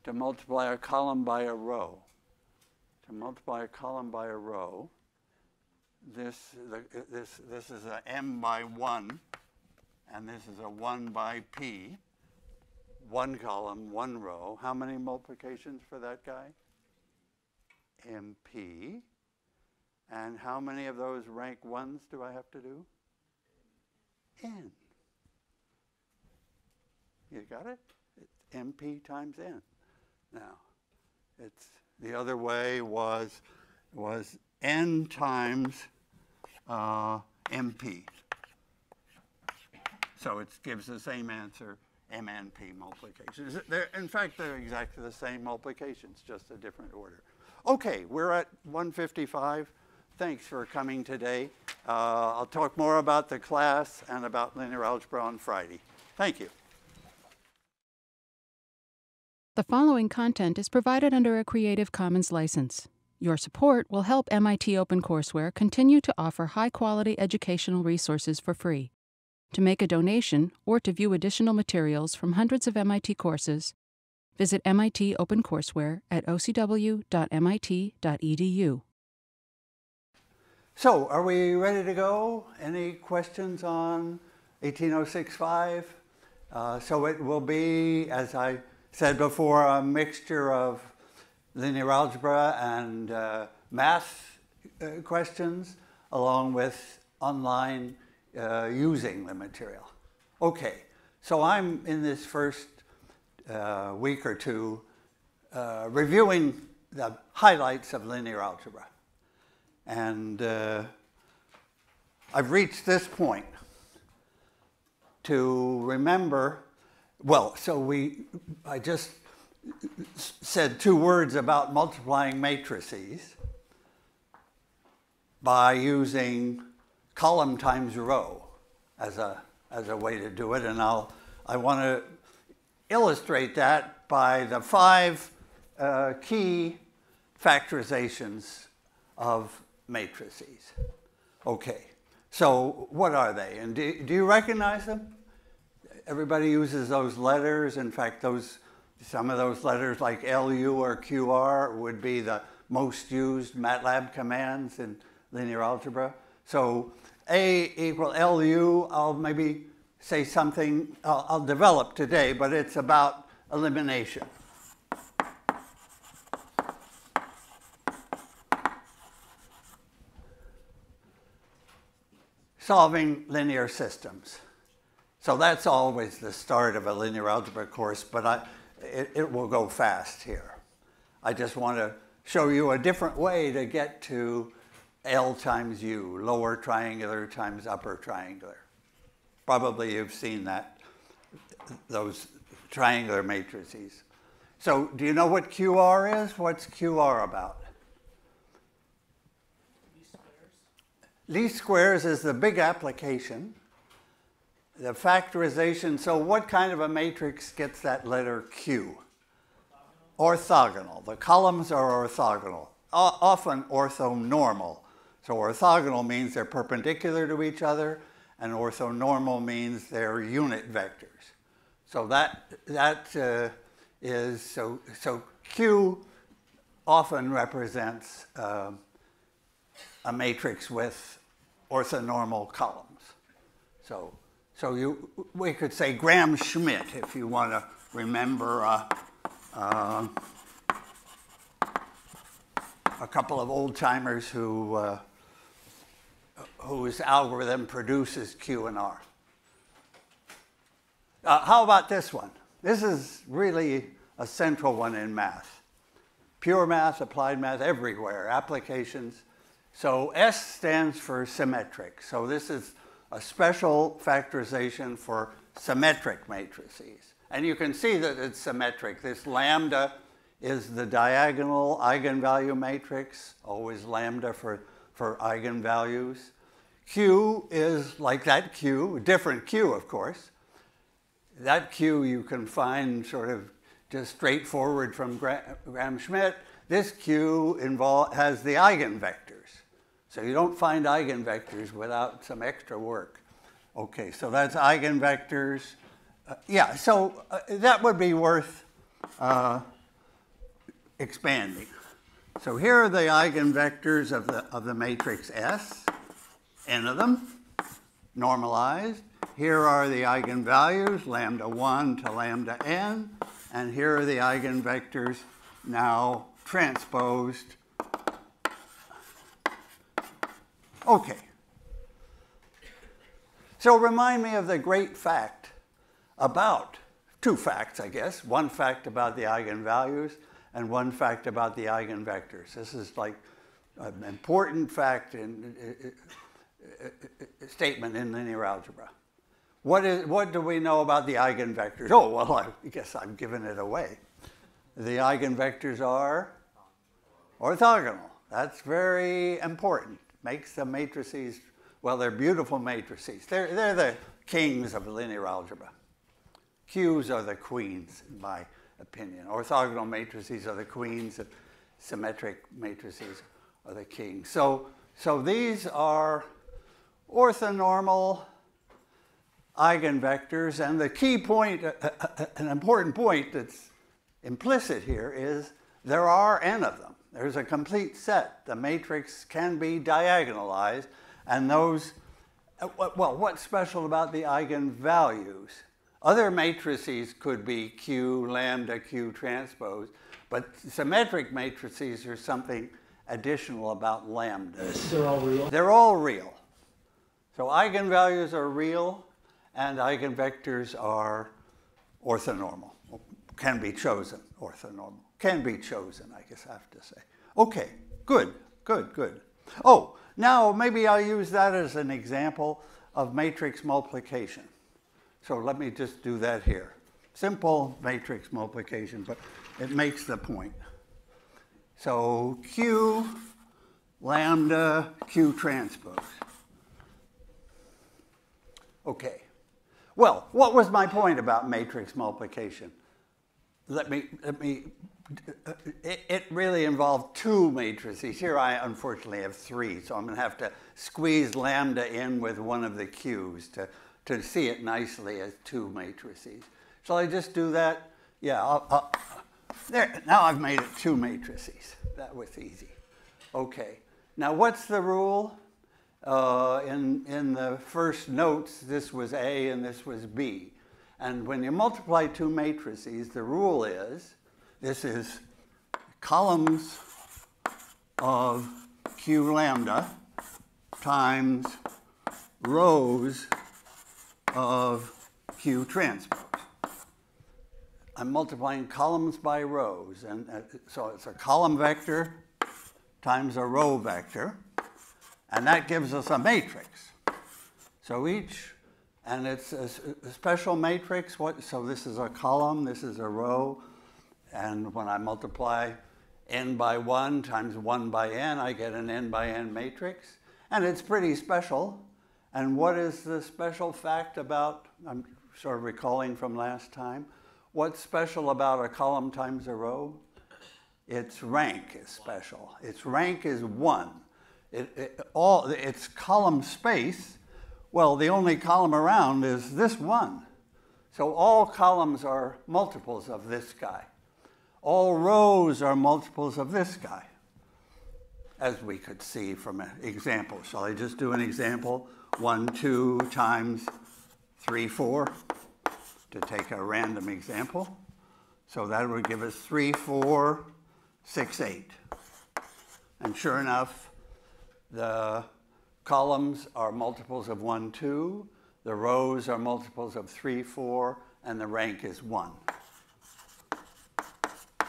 To multiply a column by a row to multiply a column by a row, this, this, this is a m by 1, and this is a 1 by p, one column, one row. How many multiplications for that guy? mp. And how many of those rank 1s do I have to do? n. You got it? It's mp times n. Now, it's the other way was, was n times uh, mp. So it gives the same answer, MNP multiplications. They're, in fact, they're exactly the same multiplications, just a different order. Okay, we're at 155. Thanks for coming today. Uh, I'll talk more about the class and about linear algebra on Friday. Thank you. The following content is provided under a Creative Commons license. Your support will help MIT OpenCourseware continue to offer high quality educational resources for free. To make a donation or to view additional materials from hundreds of MIT courses, visit MIT OpenCourseware at ocw.mit.edu. So, are we ready to go? Any questions on 18065? Uh, so, it will be, as I said before, a mixture of linear algebra and uh, math uh, questions, along with online uh, using the material. Okay, so I'm in this first uh, week or two uh, reviewing the highlights of linear algebra. And uh, I've reached this point to remember well, so we, I just said two words about multiplying matrices by using column times row as a, as a way to do it. And I'll, I want to illustrate that by the five uh, key factorizations of matrices. Okay, so what are they? And do, do you recognize them? Everybody uses those letters. In fact, those some of those letters like LU or QR would be the most used MATLAB commands in linear algebra. So A equal LU, I'll maybe say something I'll, I'll develop today, but it's about elimination. Solving linear systems. So that's always the start of a linear algebra course, but I, it, it will go fast here. I just want to show you a different way to get to L times U, lower triangular times upper triangular. Probably you've seen that, those triangular matrices. So do you know what QR is? What's QR about? Least squares. Least squares is the big application the factorization, so what kind of a matrix gets that letter Q? Orthogonal. orthogonal. The columns are orthogonal, often orthonormal. So orthogonal means they're perpendicular to each other, and orthonormal means they're unit vectors. So that, that uh, is, so, so Q often represents uh, a matrix with orthonormal columns. So, so you, we could say Gram Schmidt if you want to remember uh, uh, a couple of old timers who uh, whose algorithm produces Q and R. Uh, how about this one? This is really a central one in math. Pure math, applied math, everywhere, applications. So S stands for symmetric. So this is a special factorization for symmetric matrices. And you can see that it's symmetric. This lambda is the diagonal eigenvalue matrix, always lambda for, for eigenvalues. Q is like that Q, different Q, of course. That Q you can find sort of just straightforward from Gram-Schmidt. This Q has the eigenvectors. So you don't find eigenvectors without some extra work. Okay, so that's eigenvectors. Uh, yeah, so uh, that would be worth uh, expanding. So here are the eigenvectors of the, of the matrix S n of them, normalized. Here are the eigenvalues, lambda 1 to lambda n, and here are the eigenvectors now transposed. Okay. So remind me of the great fact about, two facts, I guess. One fact about the eigenvalues and one fact about the eigenvectors. This is like an important fact in, statement in linear algebra. What, is, what do we know about the eigenvectors? Oh, well, I guess I've given it away. The eigenvectors are orthogonal. That's very important. Makes the matrices, well, they're beautiful matrices. They're, they're the kings of linear algebra. Q's are the queens, in my opinion. Orthogonal matrices are the queens, and symmetric matrices are the kings. So, so these are orthonormal eigenvectors. And the key point, uh, uh, uh, an important point that's implicit here is there are n of them. There's a complete set. The matrix can be diagonalized, and those, uh, well, what's special about the eigenvalues? Other matrices could be Q, lambda, Q transpose, but symmetric matrices are something additional about lambda. They're all real? They're all real. So eigenvalues are real and eigenvectors are orthonormal, can be chosen orthonormal, can be chosen, I guess I have to say. Okay, good, good, good. Oh, now maybe I'll use that as an example of matrix multiplication. So let me just do that here. Simple matrix multiplication, but it makes the point. So Q lambda Q transpose. Okay. Well, what was my point about matrix multiplication? Let me, let me, it, it really involved two matrices. Here I unfortunately have three, so I'm going to have to squeeze lambda in with one of the q's to, to see it nicely as two matrices. Shall I just do that? Yeah, I'll, I'll, there, now I've made it two matrices. That was easy. Okay, now what's the rule? uh, in, in the first notes, this was A and this was B. And when you multiply two matrices, the rule is this is columns of Q lambda times rows of Q transpose. I'm multiplying columns by rows. And uh, so it's a column vector times a row vector. And that gives us a matrix. So each, and it's a, a special matrix. What, so this is a column, this is a row. And when I multiply n by 1 times 1 by n, I get an n by n matrix. And it's pretty special. And what is the special fact about, I'm sort of recalling from last time, what's special about a column times a row? Its rank is special. Its rank is 1. it, it, all, it's column space. Well, the only column around is this one. So all columns are multiples of this guy. All rows are multiples of this guy, as we could see from an example. Shall I just do an example? 1, 2 times 3, 4, to take a random example. So that would give us 3, 4, 6, 8. And sure enough, the columns are multiples of 1, 2, the rows are multiples of 3, 4, and the rank is 1.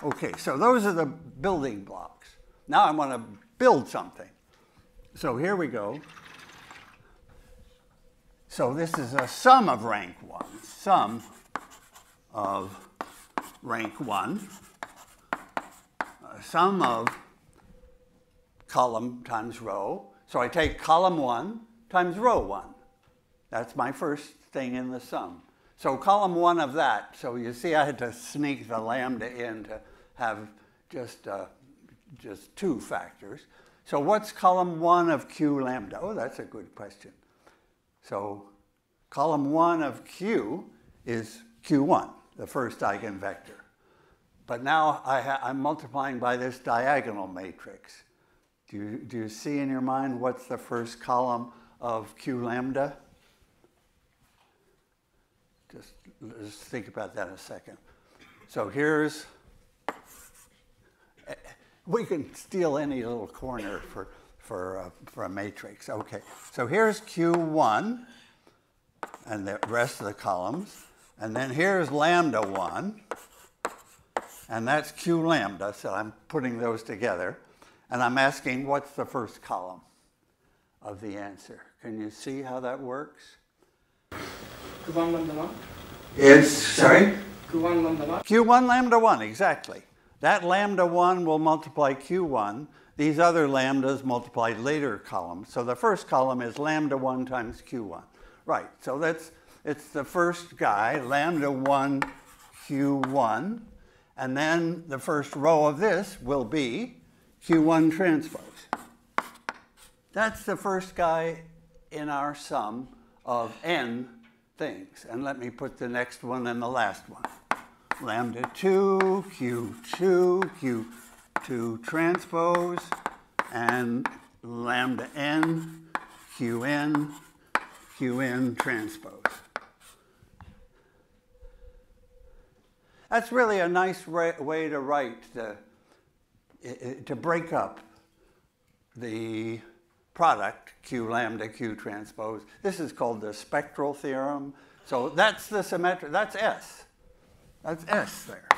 Okay, so those are the building blocks. Now I want to build something. So here we go. So this is a sum of rank 1, sum of rank 1, a sum of column times row. So I take column 1 times row 1. That's my first thing in the sum. So column one of that, so you see I had to sneak the lambda in to have just, uh, just two factors. So what's column one of q lambda? Oh, that's a good question. So column one of q is q1, the first eigenvector. But now I am multiplying by this diagonal matrix. Do you, do you see in your mind what's the first column of q lambda? Just, think about that a second. So here's, we can steal any little corner for, for, uh, for a matrix. Okay, so here's Q1 and the rest of the columns. And then here's lambda 1, and that's Q lambda, so I'm putting those together. And I'm asking what's the first column of the answer. Can you see how that works? Q1 lambda 1? It's, sorry? Q1 lambda 1? Q1 lambda 1, exactly. That lambda 1 will multiply Q1. These other lambdas multiply later columns. So the first column is lambda 1 times Q1. Right, so that's, it's the first guy, lambda 1 Q1. And then the first row of this will be Q1 transpose. That's the first guy in our sum of n things. And let me put the next one and the last one. Lambda 2, Q2, Q2 transpose, and lambda n, Qn, Qn transpose. That's really a nice way to write the, to break up the product, Q lambda, Q transpose. This is called the spectral theorem. So that's the symmetric, that's S. That's S there,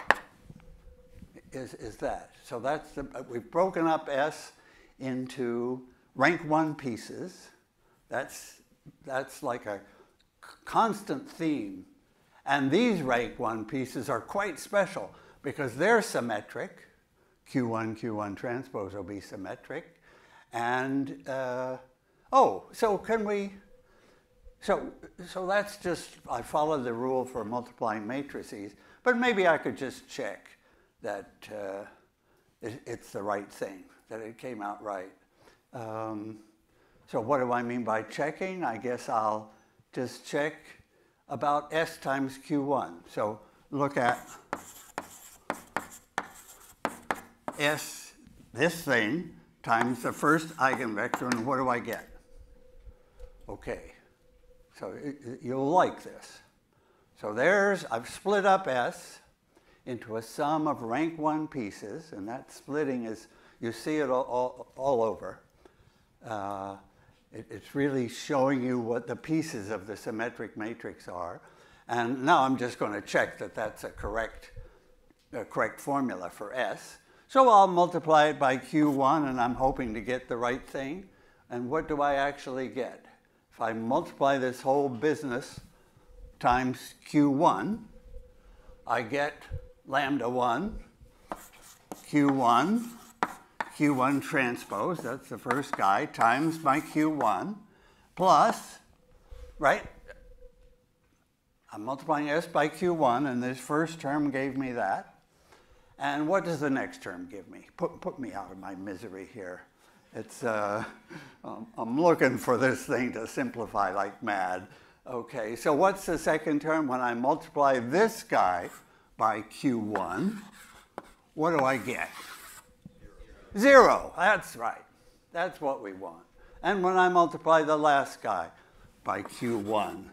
is, is that. So that's the, we've broken up S into rank one pieces. That's, that's like a constant theme. And these rank one pieces are quite special because they're symmetric. Q1, Q1 transpose will be symmetric. And, uh, oh, so can we, so, so that's just, I followed the rule for multiplying matrices, but maybe I could just check that uh, it, it's the right thing, that it came out right. Um, so what do I mean by checking? I guess I'll just check about S times Q1. So look at S, this thing, times the first eigenvector, and what do I get? Okay, so it, you'll like this. So there's, I've split up S into a sum of rank one pieces, and that splitting is, you see it all, all, all over. Uh, it, it's really showing you what the pieces of the symmetric matrix are. And now I'm just going to check that that's a correct, a correct formula for S. So I'll multiply it by Q1 and I'm hoping to get the right thing. And what do I actually get? If I multiply this whole business times Q1, I get lambda 1, Q1, Q1 transpose, that's the first guy, times my Q1, plus, right? I'm multiplying S by Q1, and this first term gave me that. And what does the next term give me? Put, put me out of my misery here. It's, uh, um, I'm looking for this thing to simplify like mad. Okay, so what's the second term? When I multiply this guy by Q1, what do I get? Zero. That's right. That's what we want. And when I multiply the last guy by Q1,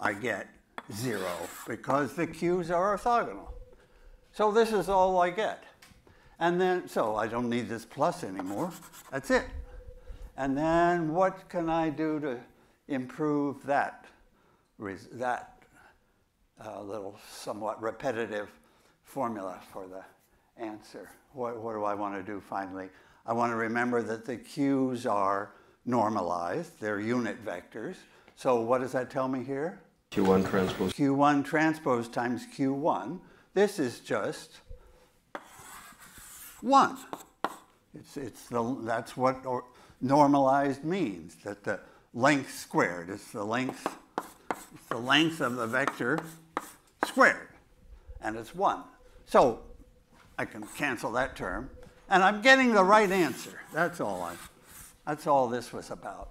I get zero because the Q's are orthogonal. So this is all I get. And then, so I don't need this plus anymore. That's it. And then what can I do to improve that, that uh, little somewhat repetitive formula for the answer? What, what do I want to do finally? I want to remember that the Q's are normalized. They're unit vectors. So what does that tell me here? Q1 transpose. Q1 transpose times Q1. This is just 1. It's, it's the, that's what or, normalized means, that the length squared. It's the length, it's the length of the vector squared, and it's 1. So I can cancel that term, and I'm getting the right answer. That's all I, that's all this was about.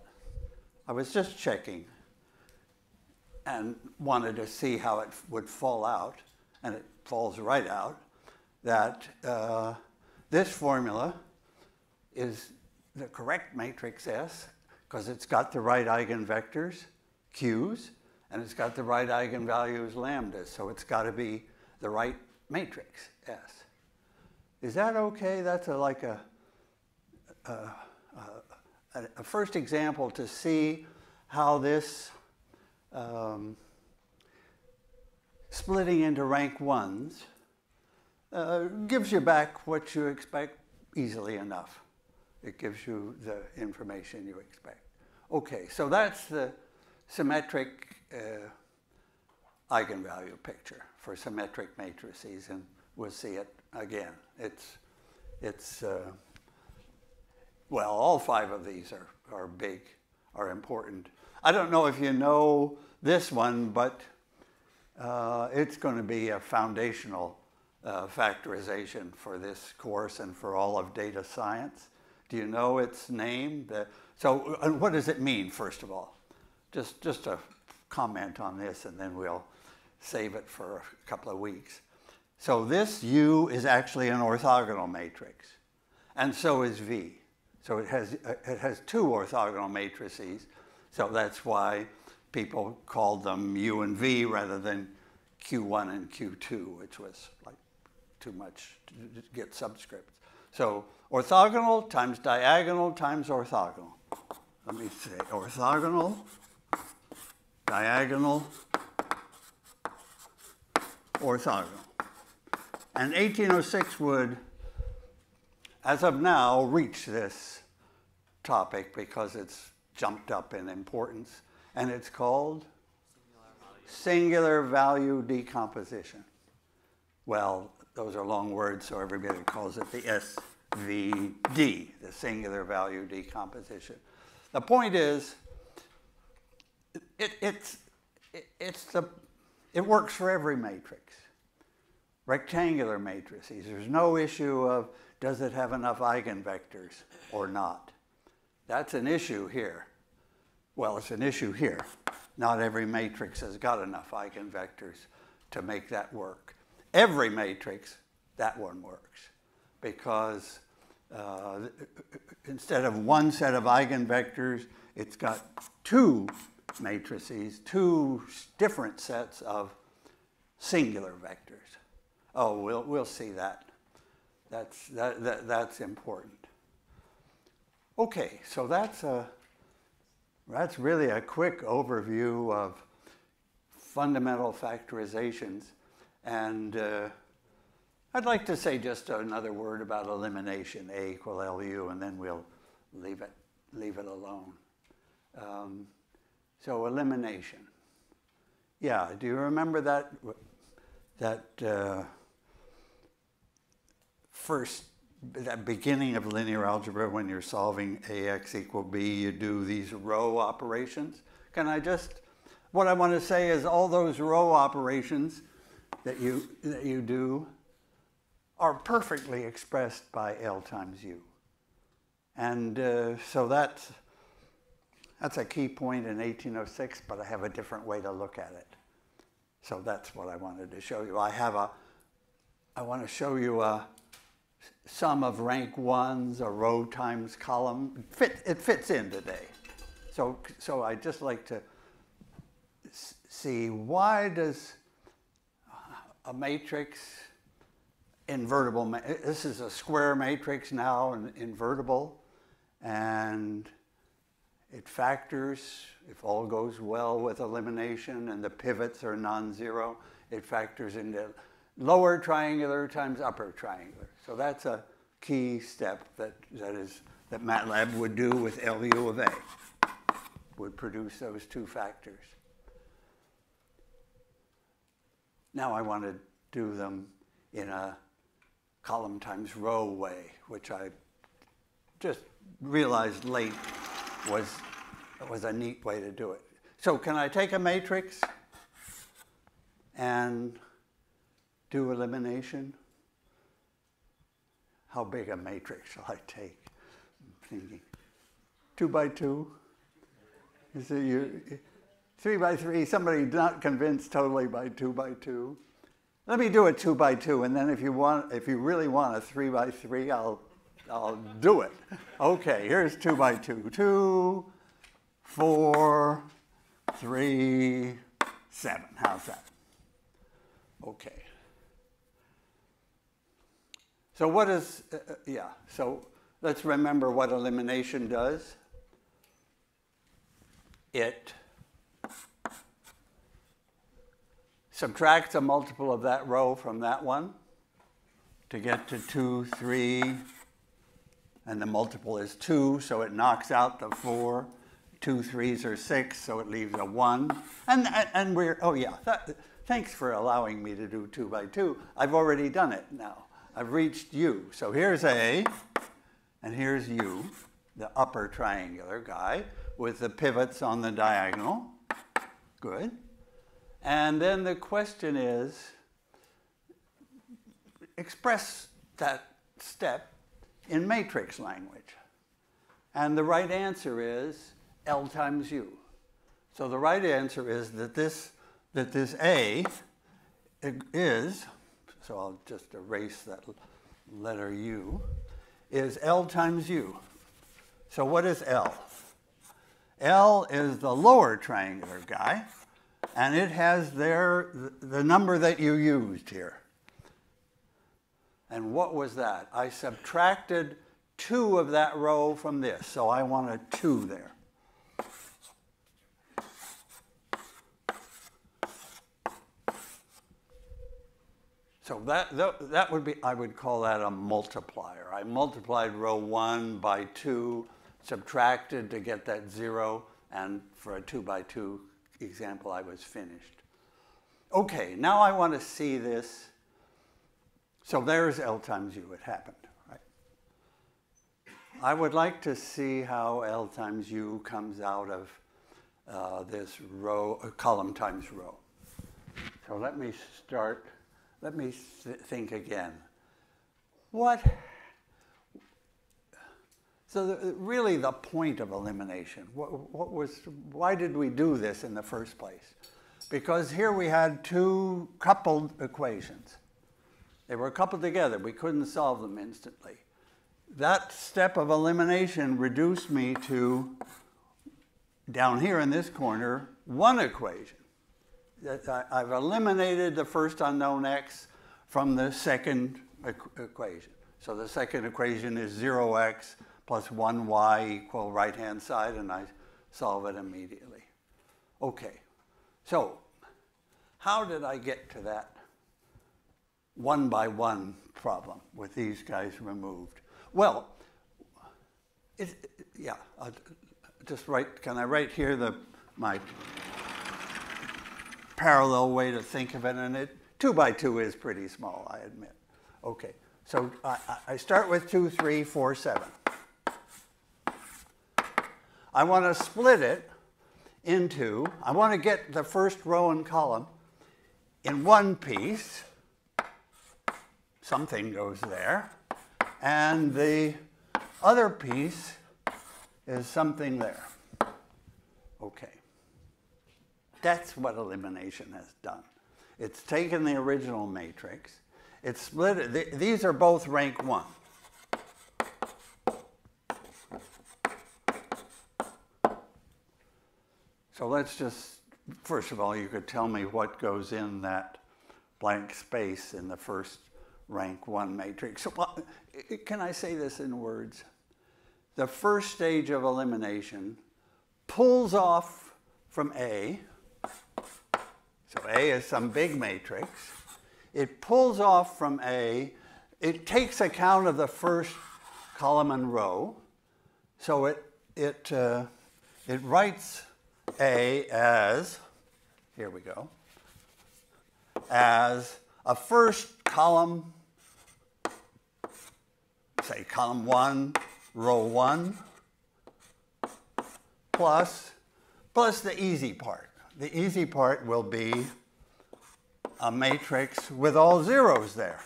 I was just checking and wanted to see how it would fall out, and it falls right out, that uh, this formula is the correct matrix S because it's got the right eigenvectors, Q's, and it's got the right eigenvalues, lambdas, so it's got to be the right matrix S. Is that okay? That's a, like a, a, a, a, first example to see how this um, splitting into rank ones uh, gives you back what you expect easily enough. It gives you the information you expect. Okay, so that's the symmetric uh, eigenvalue picture for symmetric matrices, and we'll see it again. It's, it's uh, well, all five of these are, are big, are important. I don't know if you know this one, but uh, it's going to be a foundational uh, factorization for this course and for all of data science. Do you know its name? The, so uh, what does it mean, first of all? Just, just a comment on this, and then we'll save it for a couple of weeks. So this U is actually an orthogonal matrix, and so is V. So it has, uh, it has two orthogonal matrices, so that's why people called them U and V rather than Q1 and Q2, which was like too much to get subscripts. So orthogonal times diagonal times orthogonal. Let me say orthogonal, diagonal, orthogonal. And 1806 would, as of now, reach this topic because it's jumped up in importance, and it's called singular value decomposition. Well, those are long words, so everybody calls it the SVD, the singular value decomposition. The point is, it, it's, it, it's the, it works for every matrix. Rectangular matrices, there's no issue of does it have enough eigenvectors or not. That's an issue here. Well, it's an issue here. Not every matrix has got enough eigenvectors to make that work every matrix, that one works because uh, instead of one set of eigenvectors, it's got two matrices, two different sets of singular vectors. Oh, we'll, we'll see that. That's, that, that, that's important. Okay, so that's, a, that's really a quick overview of fundamental factorizations. And uh, I'd like to say just another word about elimination, A equal LU, and then we'll leave it, leave it alone. Um, so elimination. Yeah, do you remember that, that uh, first, that beginning of linear algebra when you're solving AX equal B, you do these row operations? Can I just, what I want to say is all those row operations that you, that you do are perfectly expressed by L times U. And uh, so that's, that's a key point in 1806, but I have a different way to look at it. So that's what I wanted to show you. I have a, I want to show you a sum of rank ones, a row times column. Fit, it fits in today. So, so I just like to see why does a matrix invertible, this is a square matrix now, an invertible, and it factors, if all goes well with elimination and the pivots are non-zero, it factors into lower triangular times upper triangular. So that's a key step that, that, is, that MATLAB would do with LU of A, would produce those two factors. Now I want to do them in a column times row way, which I just realized late was, was a neat way to do it. So can I take a matrix and do elimination? How big a matrix shall I take? I'm thinking. Two by two? Is it you? Three by three, somebody not convinced totally by two by two. Let me do a two by two, and then if you want, if you really want a three by three, I'll, I'll do it. Okay, here's two by two. Two, four, three, seven. How's that? Okay. So what is, uh, uh yeah, so let's remember what elimination does. It subtracts a multiple of that row from that one to get to 2, 3, and the multiple is 2, so it knocks out the 4. Two threes are 6, so it leaves a 1. And, and we're, oh yeah, that, thanks for allowing me to do 2 by 2. I've already done it now. I've reached U. So here's A, and here's U, the upper triangular guy, with the pivots on the diagonal. Good. And then the question is express that step in matrix language. And the right answer is L times U. So the right answer is that this, that this A is, so I'll just erase that letter U, is L times U. So what is L? L is the lower triangular guy and it has there the number that you used here. And what was that? I subtracted 2 of that row from this, so I want a 2 there. So that, that, that would be, I would call that a multiplier. I multiplied row 1 by 2, subtracted to get that 0, and for a 2 by 2 example, I was finished. Okay, now I want to see this. So there's L times U, it happened, right? I would like to see how L times U comes out of uh, this row, uh, column times row. So let me start, let me th think again. What so the, really the point of elimination, what, what, was, why did we do this in the first place? Because here we had two coupled equations. They were coupled together. We couldn't solve them instantly. That step of elimination reduced me to, down here in this corner, one equation. I've eliminated the first unknown x from the second equation. So the second equation is 0x plus 1y equal right-hand side, and I solve it immediately. Okay, so how did I get to that one by one problem with these guys removed? Well, it, yeah, I'll just write, can I write here the, my parallel way to think of it? And it, two by two is pretty small, I admit. Okay, so I, I start with two, three, four, seven. I want to split it into, I want to get the first row and column in one piece. Something goes there. And the other piece is something there. Okay. That's what elimination has done. It's taken the original matrix, it's split it. Th these are both rank 1. So let's just, first of all, you could tell me what goes in that blank space in the first rank 1 matrix. So, well, can I say this in words? The first stage of elimination pulls off from A, so A is some big matrix. It pulls off from A, it takes account of the first column and row, so it, it, uh, it writes A as, here we go, as a first column, say column 1, row 1, plus, plus the easy part. The easy part will be a matrix with all zeros there.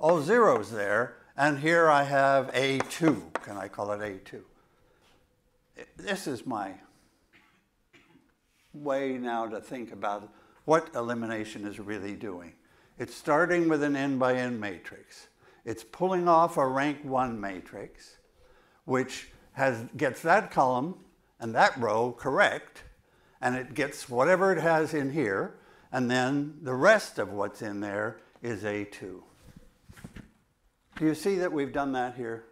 All zeros there, and here I have A2. Can I call it A2? This is my way now to think about what elimination is really doing. It's starting with an n by n matrix. It's pulling off a rank 1 matrix, which has, gets that column and that row correct, and it gets whatever it has in here, and then the rest of what's in there is A2. Do you see that we've done that here?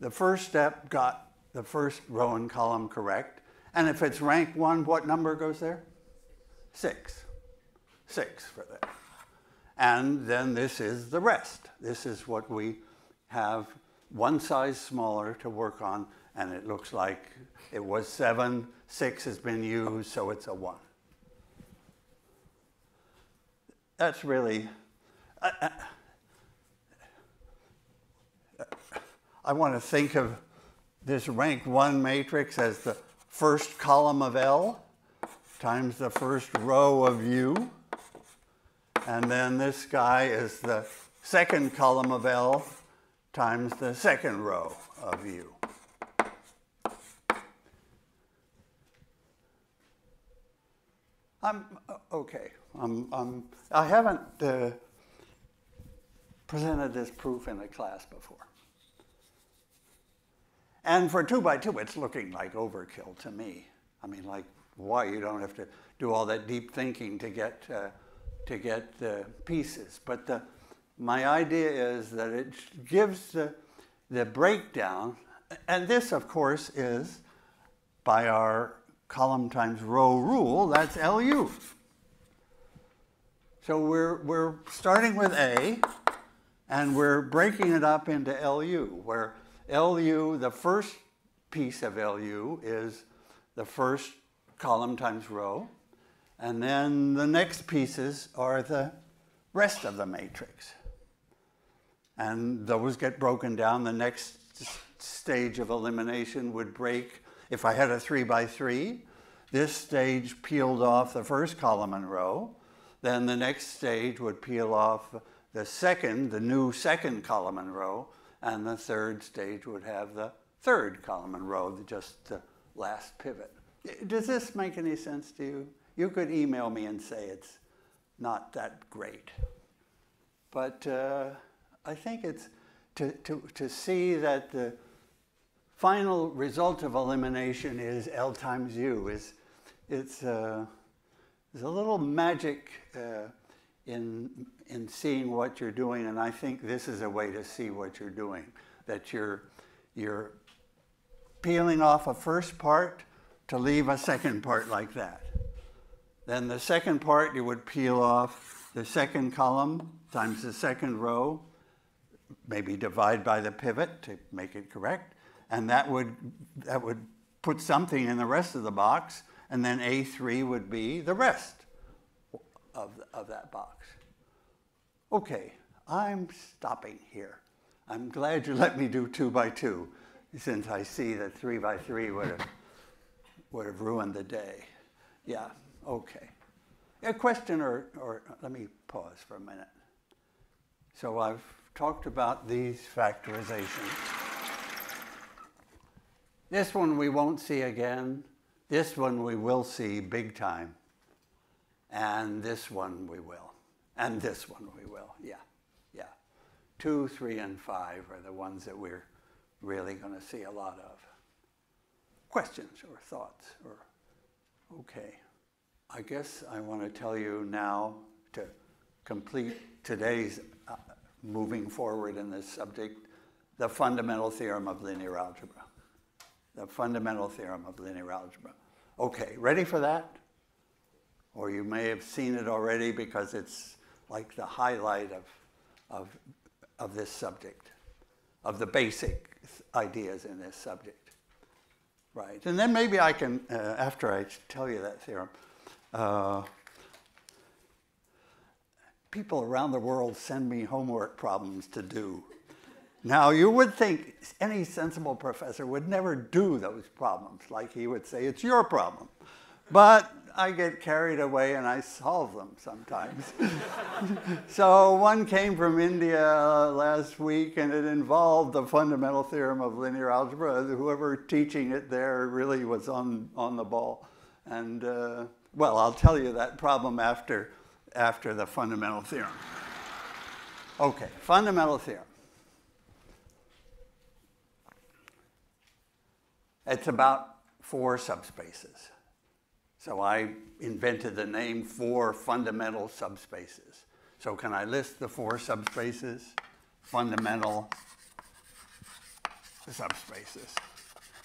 The first step got the first row and column correct, and if it's rank 1, what number goes there? 6. 6 for that. And then this is the rest. This is what we have one size smaller to work on, and it looks like it was 7, 6 has been used, so it's a 1. That's really, I, want to think of this rank 1 matrix as the first column of L times the first row of U. And then this guy is the second column of L times the second row of U. I'm okay. I'm, I'm, I haven't uh, presented this proof in a class before. And for two by two, it's looking like overkill to me. I mean, like, why you don't have to do all that deep thinking to get uh, to get the pieces. But the, my idea is that it gives the, the breakdown, and this, of course, is by our column times row rule, that's LU. So we're, we're starting with A, and we're breaking it up into LU, where LU, the first piece of LU is the first column times row, and then the next pieces are the rest of the matrix. And those get broken down. The next stage of elimination would break if I had a three by three, this stage peeled off the first column and row. Then the next stage would peel off the second, the new second column and row, and the third stage would have the third column and row, just the last pivot. Does this make any sense to you? You could email me and say it's not that great. But uh, I think it's to, to, to see that the final result of elimination is L times U. Is, it's, uh, there's a little magic uh, in, in seeing what you're doing, and I think this is a way to see what you're doing. That you're, you're peeling off a first part to leave a second part like that. Then the second part, you would peel off the second column times the second row, maybe divide by the pivot to make it correct and that would, that would put something in the rest of the box, and then A3 would be the rest of, of that box. Okay, I'm stopping here. I'm glad you let me do two by two, since I see that three by three would have, would have ruined the day. Yeah, okay. A question or, or let me pause for a minute. So I've talked about these factorizations. This one we won't see again. This one we will see big time. And this one we will. And this one we will. Yeah, yeah. Two, three, and five are the ones that we're really going to see a lot of. Questions or thoughts? Or okay. I guess I want to tell you now to complete today's uh, moving forward in this subject, the fundamental theorem of linear algebra. The fundamental theorem of linear algebra. Okay, ready for that? Or you may have seen it already because it's like the highlight of, of, of this subject, of the basic ideas in this subject. Right, and then maybe I can, uh, after I tell you that theorem, uh, people around the world send me homework problems to do. Now, you would think any sensible professor would never do those problems, like he would say, it's your problem. But I get carried away and I solve them sometimes. <laughs> so one came from India last week and it involved the fundamental theorem of linear algebra. Whoever teaching it there really was on, on the ball. And uh, well, I'll tell you that problem after, after the fundamental theorem. Okay, fundamental theorem. It's about four subspaces. So I invented the name four fundamental subspaces. So can I list the four subspaces? Fundamental subspaces.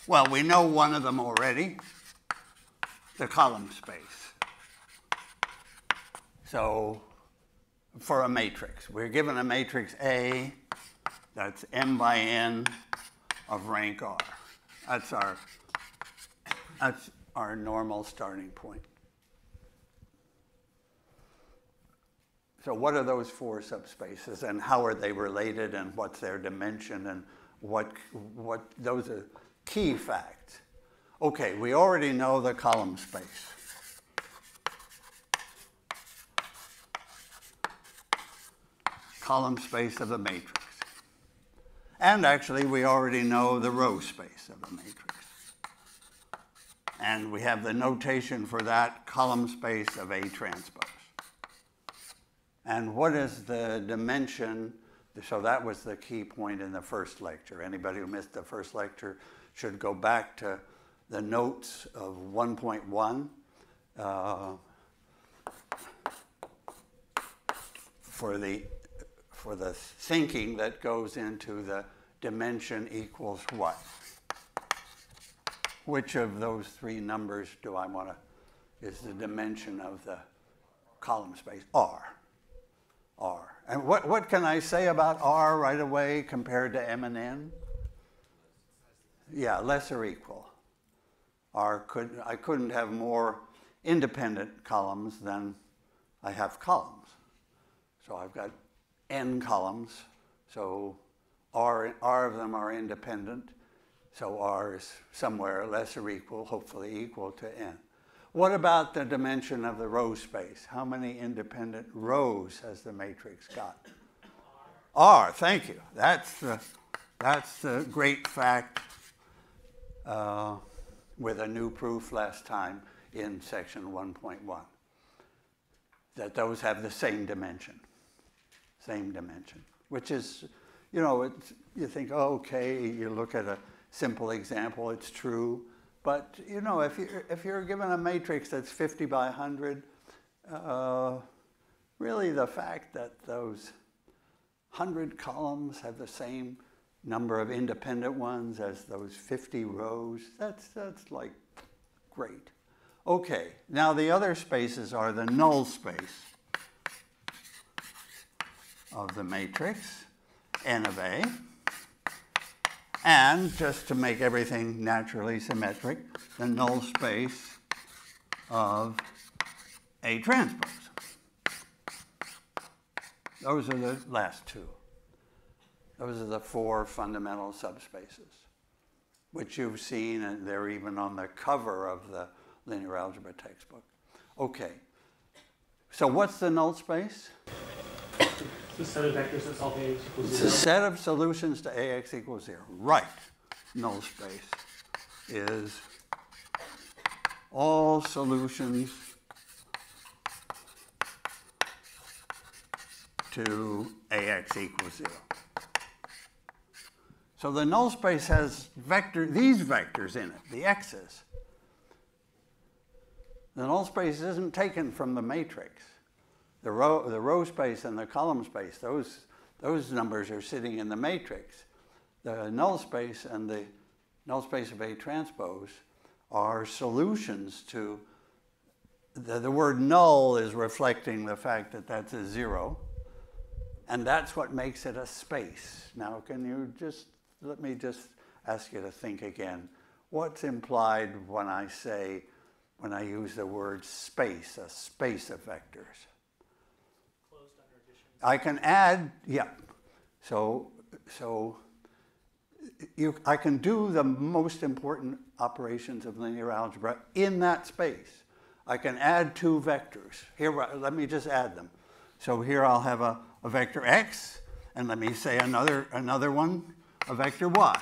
Well, we know one of them already, the column space. So for a matrix, we're given a matrix A that's m by n of rank R. That's our, that's our normal starting point. So what are those four subspaces and how are they related and what's their dimension and what, what those are key facts. Okay, we already know the column space. Column space of the matrix. And actually, we already know the row space of a matrix. And we have the notation for that column space of A transpose. And what is the dimension? So that was the key point in the first lecture. Anybody who missed the first lecture should go back to the notes of 1.1 uh, for the for the thinking that goes into the dimension equals what which of those three numbers do I want to, is the dimension of the column space? R. R. And what, what can I say about R right away compared to M and N? Yeah, less or equal. R could, I couldn't have more independent columns than I have columns. So I've got N columns, so R, R of them are independent. So R is somewhere less or equal, hopefully equal to n. What about the dimension of the row space? How many independent rows has the matrix got? R, thank you. That's the, that's the great fact uh, with a new proof last time in section 1.1, that those have the same dimension, same dimension, which is, you know, you think, oh, okay, you look at a simple example, it's true. But you know, if you're, if you're given a matrix that's 50 by 100, uh, really the fact that those 100 columns have the same number of independent ones as those 50 rows, that's, that's like great. Okay, now the other spaces are the null space of the matrix, n of A. And just to make everything naturally symmetric, the null space of A transpose. Those are the last two. Those are the four fundamental subspaces, which you've seen, and they're even on the cover of the linear algebra textbook. Okay, so what's the null space? The set of vectors that solve AX equals It's zero. a set of solutions to AX equals zero. Right. Null space is all solutions to AX equals 0. So the null space has vector, these vectors in it, the x's. The null space isn't taken from the matrix. The row, the row space and the column space, those, those numbers are sitting in the matrix. The null space and the null space of A transpose are solutions to, the, the word null is reflecting the fact that that's a zero. And that's what makes it a space. Now, can you just, let me just ask you to think again. What's implied when I say, when I use the word space, a space of vectors? I can add, yeah. So, so you, I can do the most important operations of linear algebra in that space. I can add two vectors. Here, let me just add them. So here I'll have a, a vector x, and let me say another, another one, a vector y.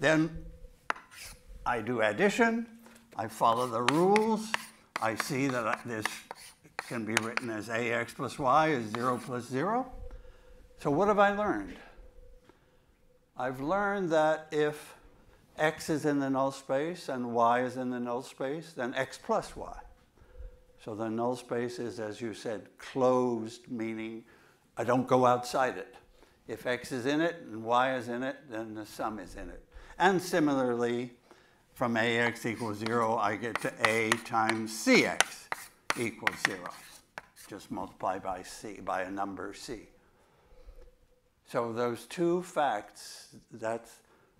Then I do addition, I follow the rules, I see that this can be written as ax plus y is 0 plus 0. So what have I learned? I've learned that if x is in the null space and y is in the null space, then x plus y. So the null space is, as you said, closed, meaning I don't go outside it. If x is in it and y is in it, then the sum is in it. And similarly, from ax equals 0, I get to a times cx equals 0. Just multiply by c, by a number c. So those two facts, that's,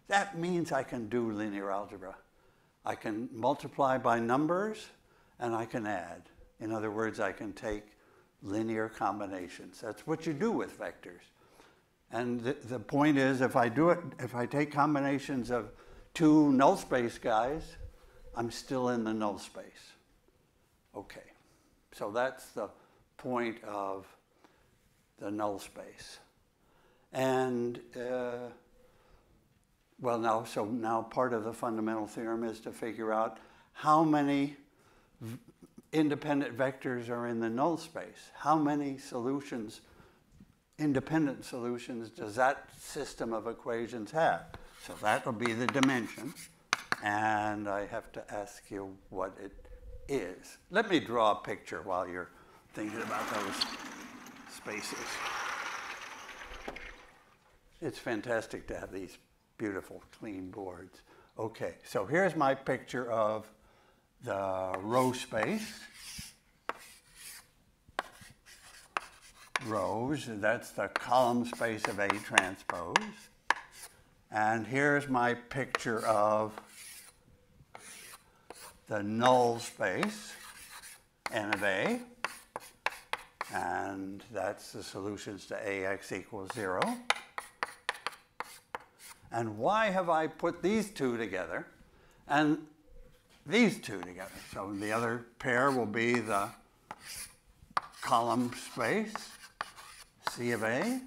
that means I can do linear algebra. I can multiply by numbers and I can add. In other words, I can take linear combinations. That's what you do with vectors. And the, the point is, if I do it, if I take combinations of two null space guys, I'm still in the null space. Okay. So that's the point of the null space. And uh, well, now, so now part of the fundamental theorem is to figure out how many independent vectors are in the null space. How many solutions, independent solutions, does that system of equations have? So that will be the dimension. And I have to ask you what it is. Let me draw a picture while you're thinking about those spaces. It's fantastic to have these beautiful, clean boards. Okay, so here's my picture of the row space. Rows, that's the column space of A transpose. And here's my picture of the null space, N of A. And that's the solutions to AX equals 0. And why have I put these two together and these two together? So the other pair will be the column space, C of A,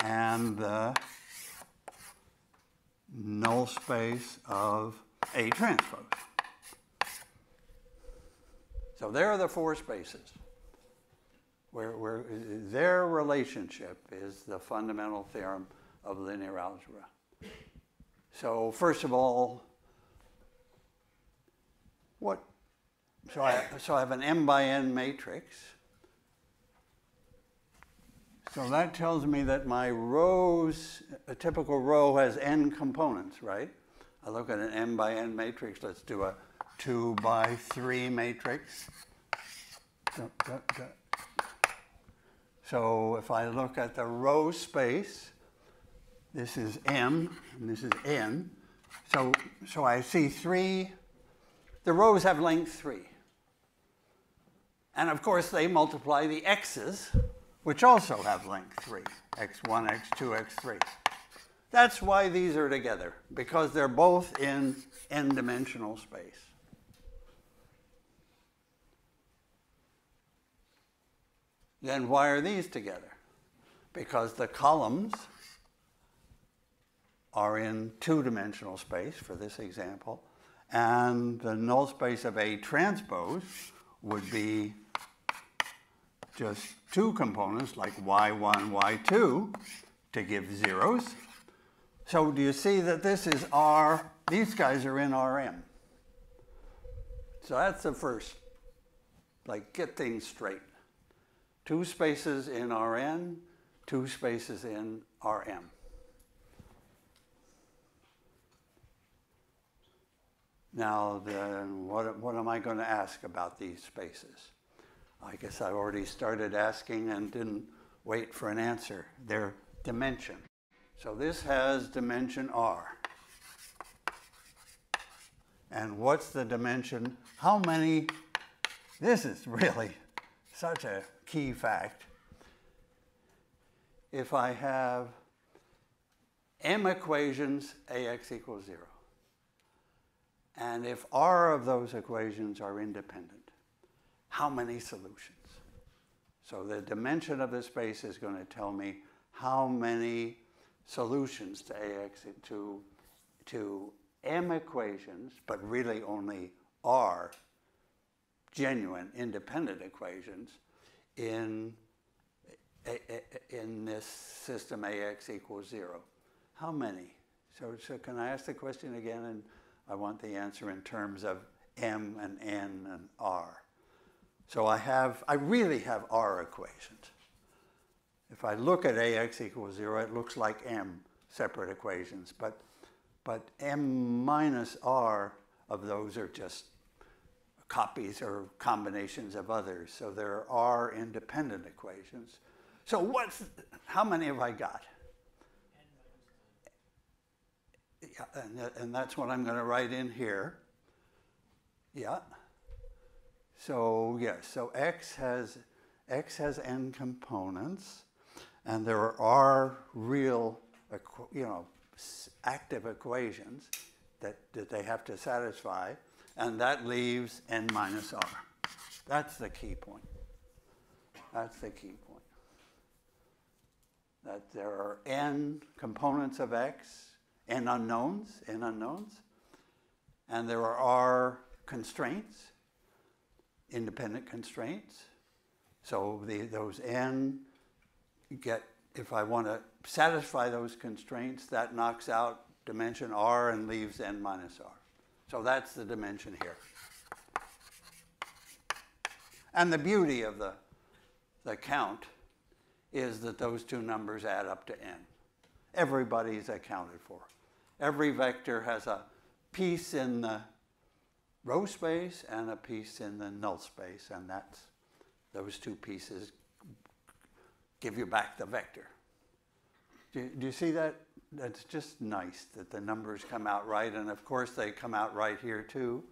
and the null space of A transpose. So there are the four spaces where, where their relationship is the fundamental theorem of linear algebra. So first of all, what? So I, so I have an m by n matrix. So that tells me that my rows, a typical row has n components, right? I look at an m by n matrix. Let's do a 2 by 3 matrix. So if I look at the row space, this is M, and this is N. So, so I see three, the rows have length three. And of course, they multiply the x's, which also have length three, x1, x2, x3. That's why these are together, because they're both in n-dimensional space. Then why are these together? Because the columns are in two-dimensional space for this example, and the null space of A transpose would be just two components like y1, y2 to give zeros. So do you see that this is R, these guys are in Rm. So that's the first, like get things straight. Two spaces in Rn, two spaces in Rm. Now, then, what, what am I going to ask about these spaces? I guess I already started asking and didn't wait for an answer. Their dimension. So this has dimension r. And what's the dimension? How many? This is really such a key fact. If I have m equations, ax equals 0. And if r of those equations are independent, how many solutions? So the dimension of the space is going to tell me how many solutions to ax to, to m equations, but really only r genuine independent equations in, in this system ax equals 0. How many? So, so can I ask the question again? And I want the answer in terms of m and n and r. So I have, I really have r equations. If I look at ax equals 0, it looks like m separate equations, but, but m minus r of those are just copies or combinations of others. So there are R independent equations. So what's, how many have I got? Yeah, and, and that's what I'm going to write in here. Yeah. So yes, so x has x has n components, and there are real, you know, active equations that, that they have to satisfy, and that leaves n minus r. That's the key point. That's the key point. That there are n components of x, n unknowns, n unknowns, and there are r constraints, independent constraints. So the, those n get, if I want to satisfy those constraints, that knocks out dimension r and leaves n minus r. So that's the dimension here. And the beauty of the, the count is that those two numbers add up to n. Everybody's accounted for. Every vector has a piece in the row space and a piece in the null space, and that's those two pieces give you back the vector. Do, do you see that? That's just nice that the numbers come out right, and of course they come out right here too.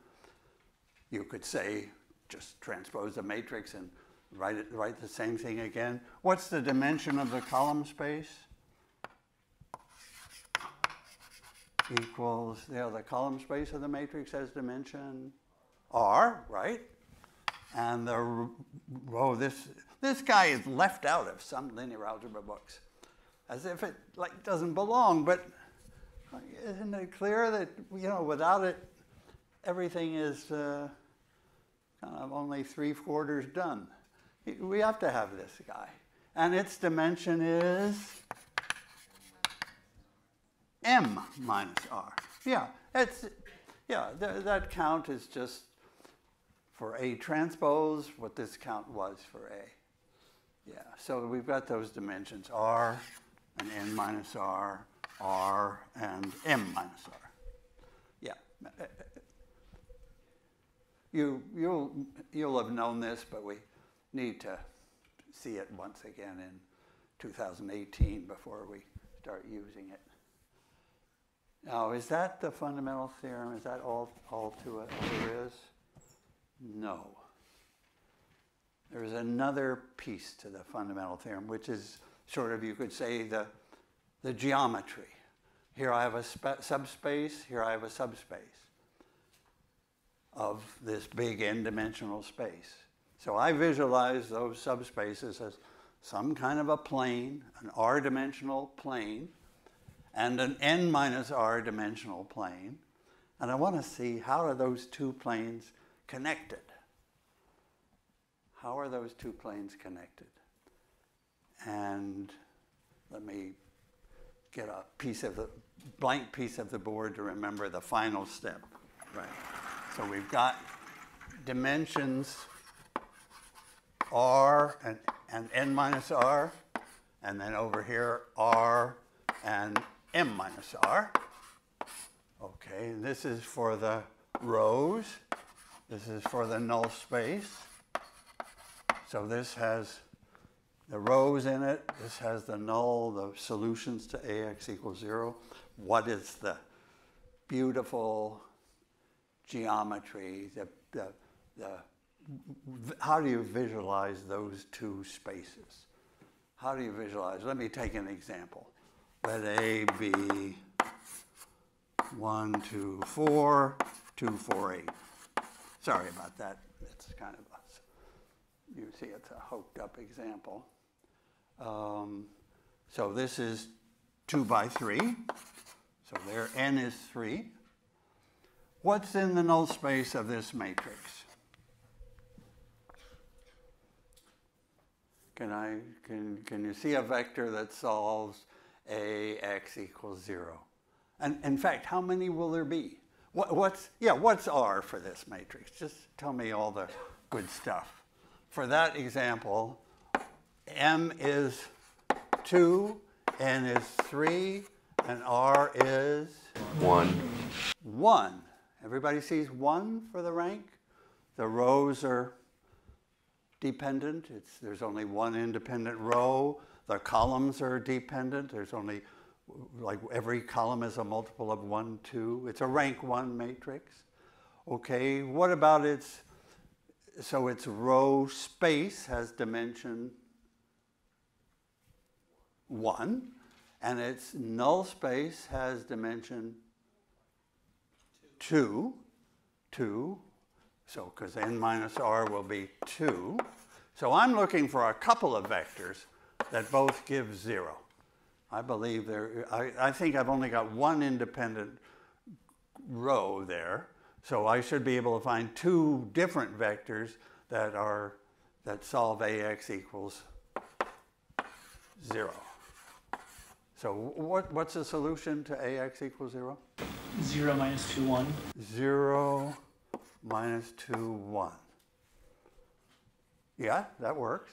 You could say, just transpose the matrix and write, it, write the same thing again. What's the dimension of the column space? equals, you know, the column space of the matrix has dimension r, right? And the row, this, this guy is left out of some linear algebra books, as if it like doesn't belong. But isn't it clear that you know without it, everything is uh, kind of only three quarters done? We have to have this guy, and its dimension is m minus r. Yeah, it's yeah. Th that count is just for A transpose what this count was for A. Yeah, so we've got those dimensions, R and N minus R, R and M minus R. Yeah. You, you'll, you'll have known this, but we need to see it once again in 2018 before we start using it. Now, is that the fundamental theorem? Is that all, all to it there is? No. There's another piece to the fundamental theorem, which is sort of, you could say, the, the geometry. Here I have a subspace, here I have a subspace of this big n-dimensional space. So I visualize those subspaces as some kind of a plane, an r-dimensional plane, and an n minus r dimensional plane. And I want to see how are those two planes connected? How are those two planes connected? And let me get a piece of the blank piece of the board to remember the final step. Right. So we've got dimensions r and, and n minus r, and then over here r and m minus r. Okay, this is for the rows. This is for the null space. So this has the rows in it. This has the null, the solutions to AX equals zero. What is the beautiful geometry, the, the, the, how do you visualize those two spaces? How do you visualize? Let me take an example. Let A be 1, 2, 4, 2, 4, 8. Sorry about that. It's kind of a, you see it's a hooked up example. Um, so this is 2 by 3. So there n is 3. What's in the null space of this matrix? Can, I, can, can you see a vector that solves ax equals 0? And in fact, how many will there be? What, what's, yeah, what's R for this matrix? Just tell me all the good stuff. For that example, M is 2, N is 3, and R is? 1. 1. Everybody sees 1 for the rank? The rows are dependent. It's, there's only one independent row. The columns are dependent. There's only, like every column is a multiple of 1, 2. It's a rank 1 matrix. Okay, what about its, so its row space has dimension 1, and its null space has dimension 2, 2, so because n minus r will be 2. So I'm looking for a couple of vectors that both give 0. I believe there, I, I think I've only got one independent row there, so I should be able to find two different vectors that are, that solve ax equals 0. So what, what's the solution to ax equals 0? 0 minus 2, 1. 0 minus 2, 1. Yeah, that works.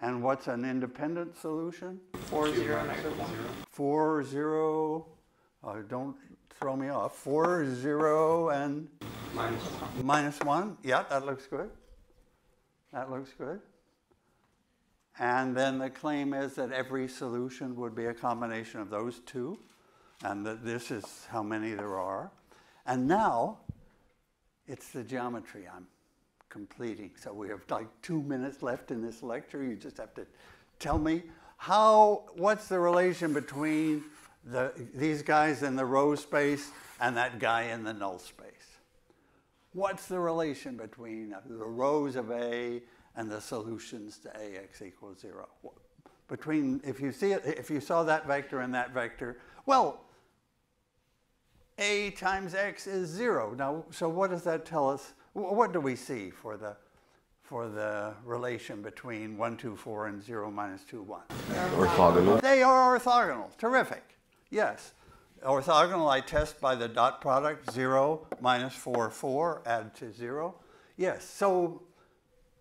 And what's an independent solution? 4, 0, negative 1. 4, 0, uh, don't throw me off. Four, zero, and Minus 1. minus 1. Yeah, that looks good. That looks good. And then the claim is that every solution would be a combination of those two, and that this is how many there are. And now it's the geometry I'm completing. So we have like two minutes left in this lecture. You just have to tell me how, what's the relation between the, these guys in the row space and that guy in the null space? What's the relation between the rows of A and the solutions to ax equals zero. Between, if you see it, if you saw that vector and that vector, well, a times x is zero. Now, so what does that tell us? What do we see for the, for the relation between 1, 2, 4 and 0 minus 2, 1? Orthogonal. They are orthogonal. Terrific. Yes. Orthogonal I test by the dot product, 0 minus 4, 4, add to 0. Yes. So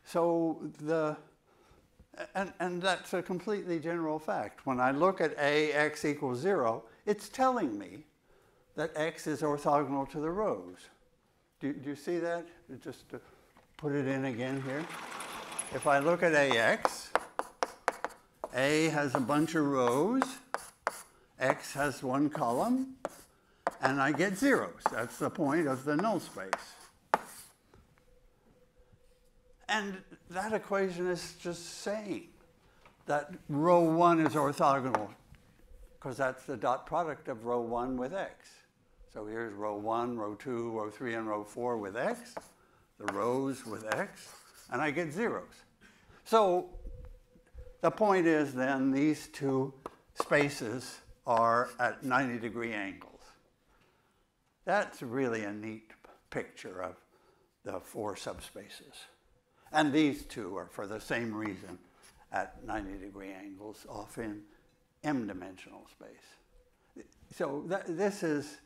so the, and, and that's a completely general fact. When I look at a x equals 0, it's telling me that x is orthogonal to the rows. Do, do you see that? Just to put it in again here. If I look at ax, a has a bunch of rows, x has one column, and I get zeros. That's the point of the null space. And that equation is just saying that row 1 is orthogonal because that's the dot product of row 1 with x. So here's row 1, row 2, row 3, and row 4 with x, the rows with x, and I get zeros. So the point is then these two spaces are at 90 degree angles. That's really a neat picture of the four subspaces. And these two are for the same reason at 90 degree angles off in m-dimensional space. So th this, is,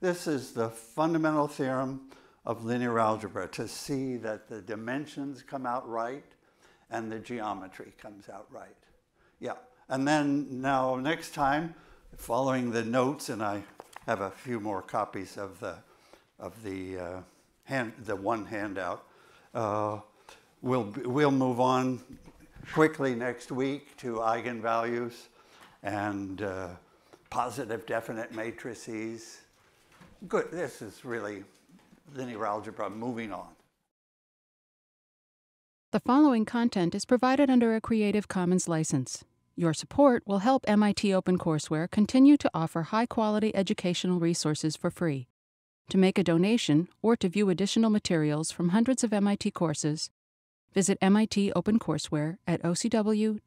this is the fundamental theorem of linear algebra, to see that the dimensions come out right and the geometry comes out right. Yeah, and then now next time, following the notes, and I have a few more copies of the, of the, uh, hand, the one handout, uh, we'll, we'll move on quickly next week to eigenvalues and uh, positive definite matrices. Good, this is really linear algebra moving on. The following content is provided under a Creative Commons license. Your support will help MIT OpenCourseware continue to offer high quality educational resources for free. To make a donation or to view additional materials from hundreds of MIT courses, visit MIT OpenCourseware at ocw.mit.edu.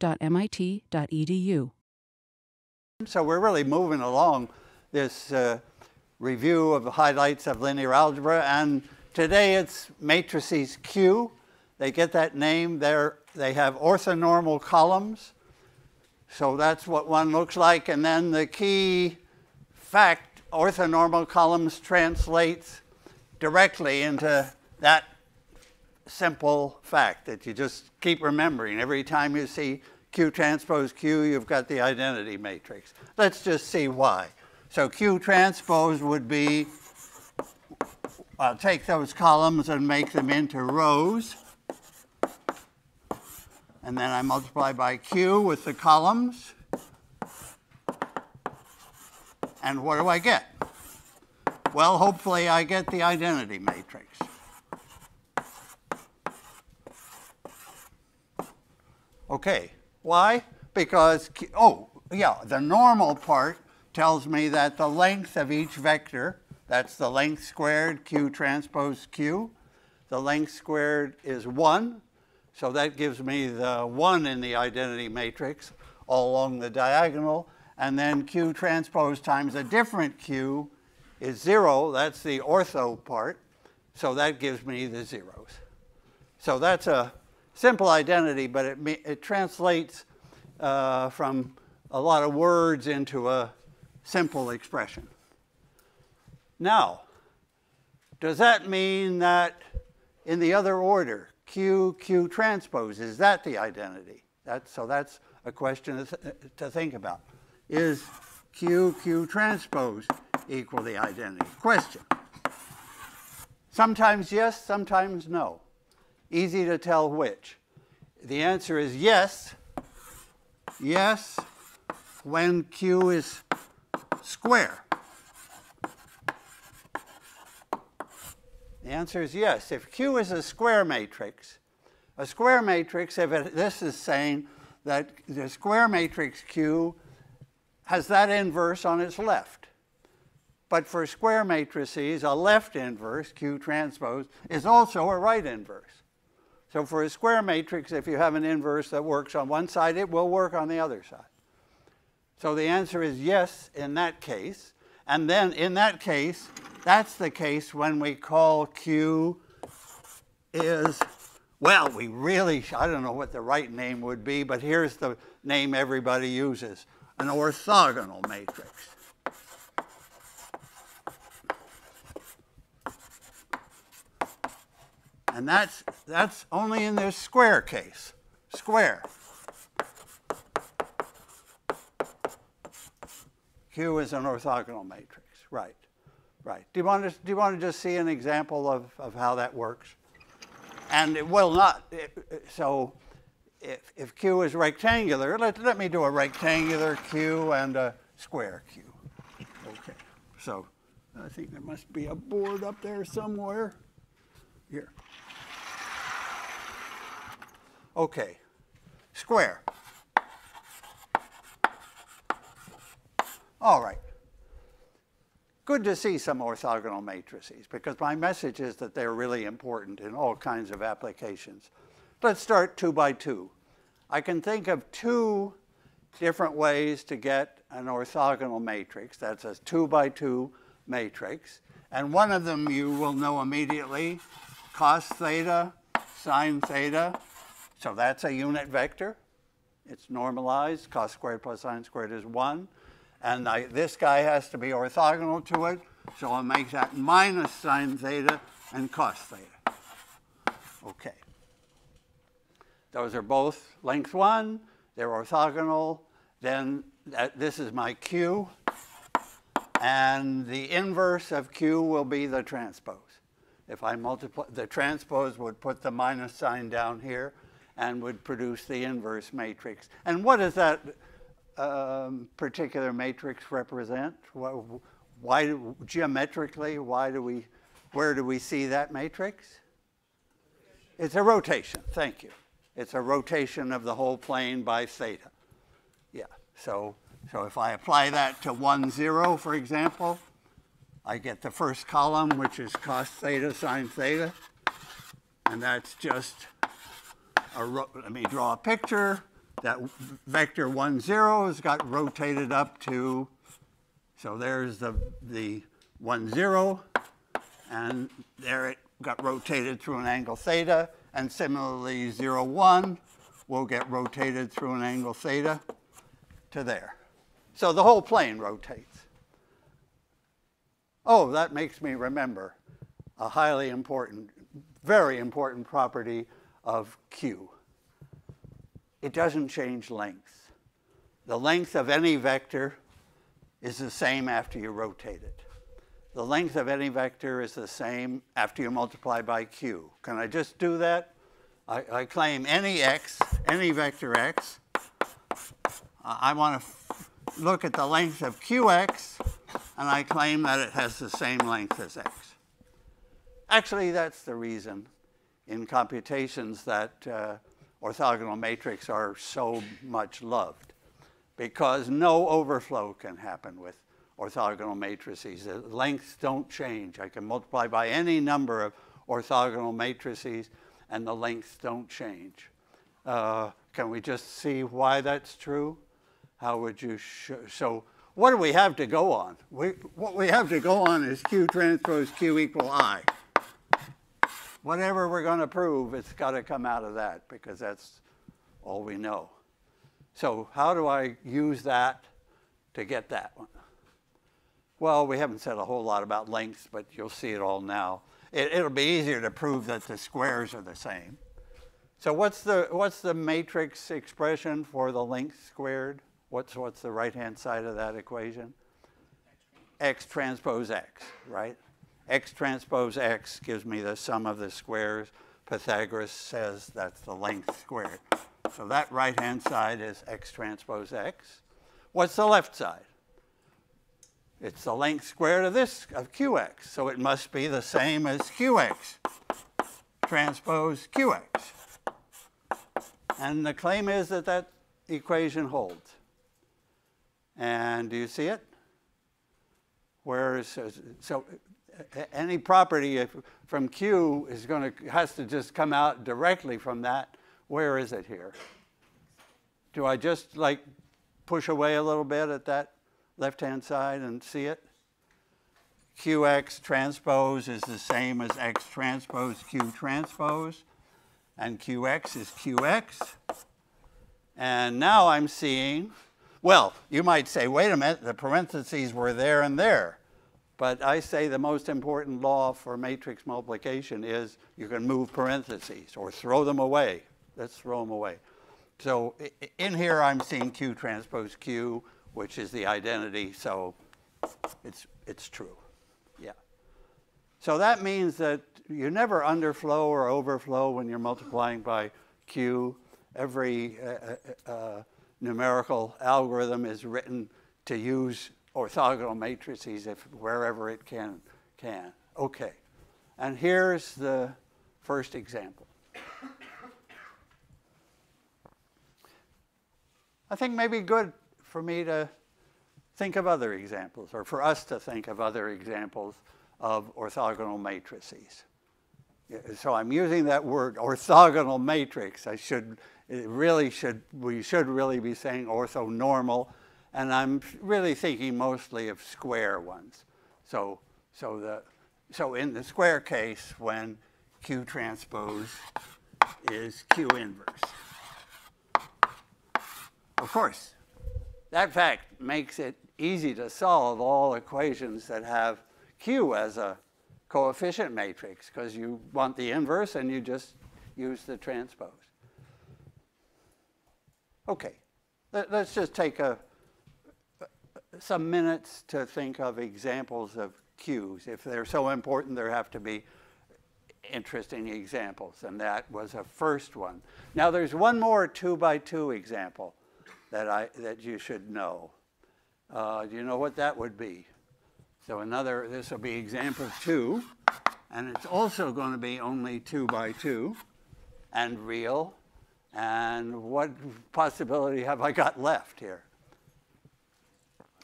So we're really moving along this uh, review of the highlights of linear algebra, and today it's matrices Q. They get that name. They're, they have orthonormal columns, so that's what one looks like. And then the key fact, orthonormal columns translates directly into that simple fact that you just keep remembering. Every time you see Q transpose Q, you've got the identity matrix. Let's just see why. So Q transpose would be, I'll take those columns and make them into rows. And then I multiply by Q with the columns. And what do I get? Well, hopefully I get the identity matrix. Okay, why? Because, oh, yeah, the normal part tells me that the length of each vector, that's the length squared q transpose q, the length squared is 1. So that gives me the 1 in the identity matrix all along the diagonal. And then q transpose times a different q is 0. That's the ortho part. So that gives me the zeros. So that's a simple identity, but it, it translates uh, from a lot of words into a simple expression. Now, does that mean that in the other order, Q, Q transpose, is that the identity? That's, so that's a question to think about. Is Q, Q transpose equal the identity? Question. Sometimes yes, sometimes no. Easy to tell which. The answer is yes. Yes, when Q is square? The answer is yes. If Q is a square matrix, a square matrix, if it, this is saying that the square matrix Q has that inverse on its left. But for square matrices, a left inverse, Q transpose, is also a right inverse. So for a square matrix, if you have an inverse that works on one side, it will work on the other side. So the answer is yes in that case. And then in that case, that's the case when we call Q is, well, we really, I don't know what the right name would be, but here's the name everybody uses, an orthogonal matrix. And that's, that's only in this square case, square. Q is an orthogonal matrix, right, right. Do you want to, do you want to just see an example of, of how that works? And it will not, it, so if, if Q is rectangular, let, let me do a rectangular Q and a square Q. Okay, so I think there must be a board up there somewhere. Here. Okay, square. All right. Good to see some orthogonal matrices because my message is that they're really important in all kinds of applications. Let's start two by two. I can think of two different ways to get an orthogonal matrix. That's a two by two matrix. And one of them you will know immediately, cos theta, sine theta. So that's a unit vector. It's normalized. Cos squared plus sine squared is 1. And I, this guy has to be orthogonal to it. So I'll make that minus sine theta and cos theta. Okay. Those are both length 1. They're orthogonal. Then that, this is my q. And the inverse of q will be the transpose. If I multiply, the transpose would put the minus sign down here and would produce the inverse matrix. And what does that um, particular matrix represent? Why, why, geometrically, why do we, where do we see that matrix? It's a rotation, thank you. It's a rotation of the whole plane by theta. Yeah, so, so if I apply that to 1, 0, for example, I get the first column, which is cos theta sine theta. And that's just a, let me draw a picture. That vector 1, 0 has got rotated up to, so there's the, the 1, 0, and there it got rotated through an angle theta, and similarly 0, 1 will get rotated through an angle theta to there. So the whole plane rotates. Oh, that makes me remember a highly important, very important property of Q. It doesn't change length. The length of any vector is the same after you rotate it. The length of any vector is the same after you multiply by q. Can I just do that? I, I claim any x, any vector x. I want to look at the length of qx, and I claim that it has the same length as x. Actually, that's the reason in computations that uh, orthogonal matrix are so much loved because no overflow can happen with orthogonal matrices. The lengths don't change. I can multiply by any number of orthogonal matrices and the lengths don't change. Uh, can we just see why that's true? How would you? So what do we have to go on? We, what we have to go on is Q transpose Q equal I whatever we're going to prove, it's got to come out of that because that's all we know. So how do I use that to get that one? Well, we haven't said a whole lot about lengths, but you'll see it all now. It, will be easier to prove that the squares are the same. So what's the, what's the matrix expression for the length squared? What's, what's the right-hand side of that equation? X transpose X, right? X transpose x gives me the sum of the squares. Pythagoras says that's the length squared. So that right-hand side is x transpose x. What's the left side? It's the length squared of this, of qx. So it must be the same as qx, transpose qx. And the claim is that that equation holds. And do you see it? Where is, so any property from Q is going to has to just come out directly from that. Where is it here? Do I just like push away a little bit at that left-hand side and see it? QX transpose is the same as X transpose Q transpose, and QX is QX. And now I'm seeing, well, you might say, wait a minute, the parentheses were there and there. But I say the most important law for matrix multiplication is you can move parentheses or throw them away. Let's throw them away. So in here I'm seeing Q transpose Q, which is the identity, so it's, it's true. Yeah. So that means that you never underflow or overflow when you're multiplying by Q. Every uh, uh, uh numerical algorithm is written to use orthogonal matrices if wherever it can can. Okay. And here's the first example. I think maybe good for me to think of other examples, or for us to think of other examples of orthogonal matrices. So I'm using that word orthogonal matrix. I should really should, we should really be saying orthonormal, and I'm really thinking mostly of square ones. So, so, the, so in the square case, when Q transpose is Q inverse. Of course, that fact makes it easy to solve all equations that have Q as a coefficient matrix because you want the inverse and you just use the transpose. Okay, Let, us just take a, some minutes to think of examples of cues. If they're so important, there have to be interesting examples, and that was a first one. Now there's one more two by two example that, I, that you should know. Uh, do you know what that would be? So another, this will be example two, and it's also going to be only two by two and real. And what possibility have I got left here?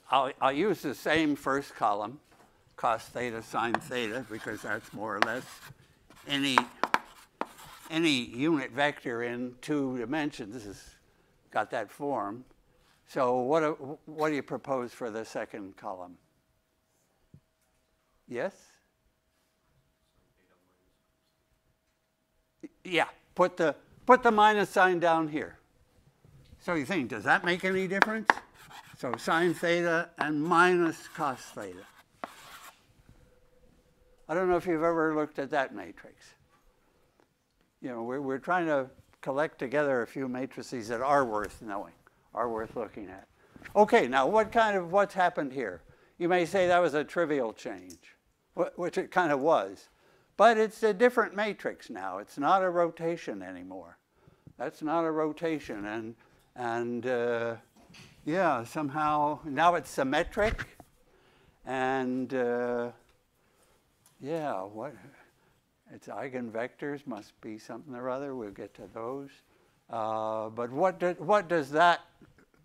I'll, I'll use the same first column, cos theta sine theta, because that's more or less any, any unit vector in two dimensions This has got that form. So what do, what do you propose for the second column? Yes? Yeah, put the, put the minus sign down here. So you think, does that make any difference? So sine theta and minus cos theta. I don't know if you've ever looked at that matrix. You know, we're, we're trying to collect together a few matrices that are worth knowing, are worth looking at. Okay, now what kind of, what's happened here? You may say that was a trivial change, which it kind of was. But it's a different matrix now. It's not a rotation anymore. That's not a rotation. And, and uh, yeah, somehow now it's symmetric. And uh, yeah, what? Its eigenvectors must be something or other. We'll get to those. Uh, but what, do, what does that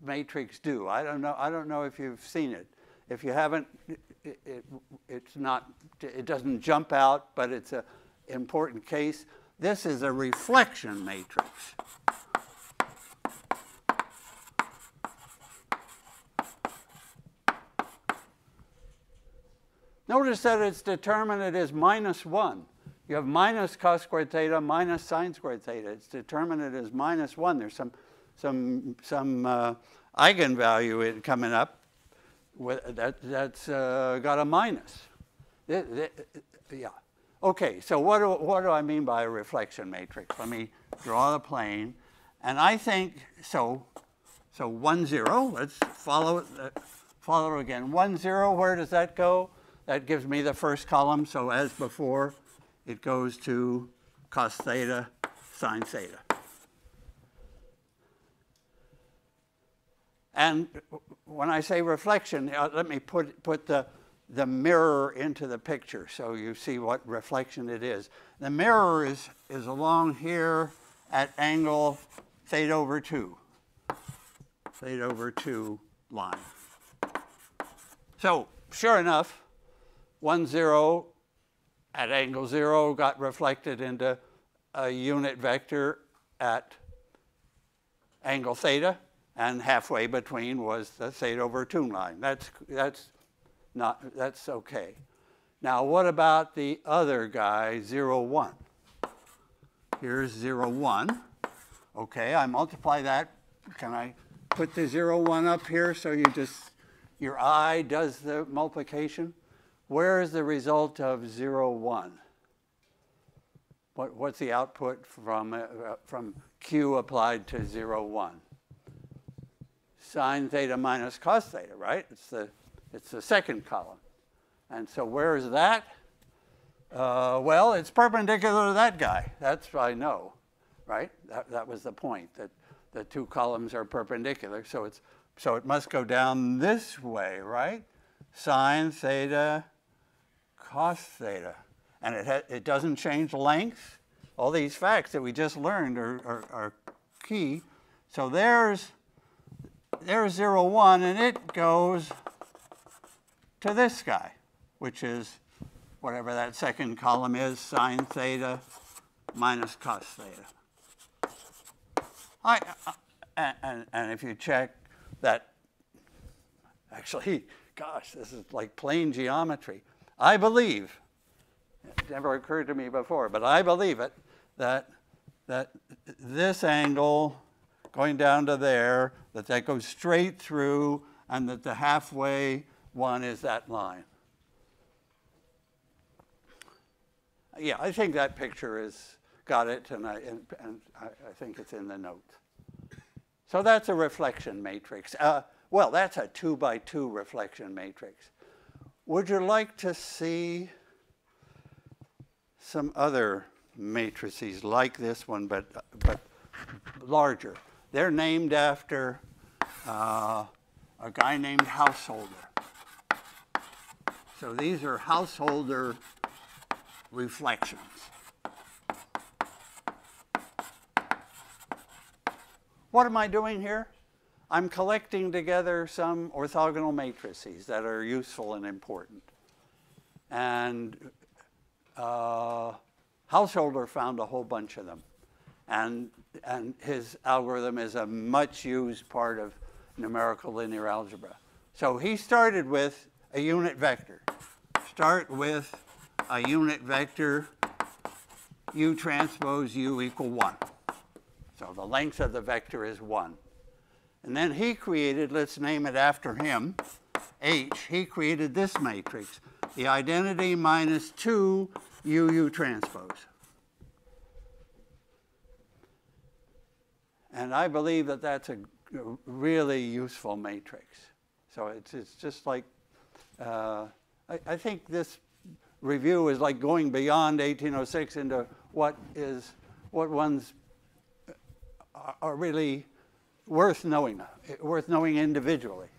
matrix do? I don't know. I don't know if you've seen it. If you haven't, it, it, it's not. It doesn't jump out, but it's an important case. This is a reflection matrix. Notice that its determinant is minus 1. You have minus cos squared theta minus sine squared theta. Its determinant is minus 1. There's some, some, some uh, eigenvalue coming up with, that, that's uh, got a minus. It, it, yeah. Okay, so what do, what do I mean by a reflection matrix? Let me draw the plane. And I think, so, so 1, 0, let's follow uh, follow again. 1, 0, where does that go? That gives me the first column. So as before, it goes to cos theta sine theta. And when I say reflection, uh, let me put, put the, the mirror into the picture so you see what reflection it is. The mirror is, is along here at angle theta over 2, theta over 2 line. So sure enough, 1, 0 at angle 0 got reflected into a unit vector at angle theta, and halfway between was the theta over 2 line. That's, that's, not, that's okay. Now, what about the other guy, 0, 1? Here's 0, 1. Okay, I multiply that. Can I put the 0, 1 up here so you just, your eye does the multiplication? Where is the result of 0, 1? What, what's the output from, uh, from Q applied to 0, 1? Sine theta minus cos theta, right? It's the, it's the second column. And so where is that? Uh, well, it's perpendicular to that guy. That's I know, right? That, that was the point, that the two columns are perpendicular. So, it's, so it must go down this way, right? Sine theta cos theta. And it, it doesn't change length. All these facts that we just learned are, are, are key. So there's, there's 0, 1, and it goes to this guy, which is whatever that second column is, sine theta minus cos theta. I, and, and if you check that, actually, <laughs> gosh, this is like plane geometry. I believe, it never occurred to me before, but I believe it, that, that this angle going down to there, that that goes straight through, and that the halfway one is that line. Yeah, I think that picture is got it, and I, and, and I, I think it's in the notes. So that's a reflection matrix. Uh, well, that's a two by two reflection matrix. Would you like to see some other matrices like this one, but, but larger? They're named after uh, a guy named Householder. So these are Householder reflections. What am I doing here? I'm collecting together some orthogonal matrices that are useful and important. And uh, Householder found a whole bunch of them. And, and his algorithm is a much used part of numerical linear algebra. So he started with a unit vector. Start with a unit vector u transpose u equal 1. So the length of the vector is 1. And then he created, let's name it after him, H, he created this matrix, the identity minus 2 UU transpose. And I believe that that's a really useful matrix. So it's, it's just like, uh, I, I think this review is like going beyond 1806 into what is, what one's are really worth knowing, worth knowing individually.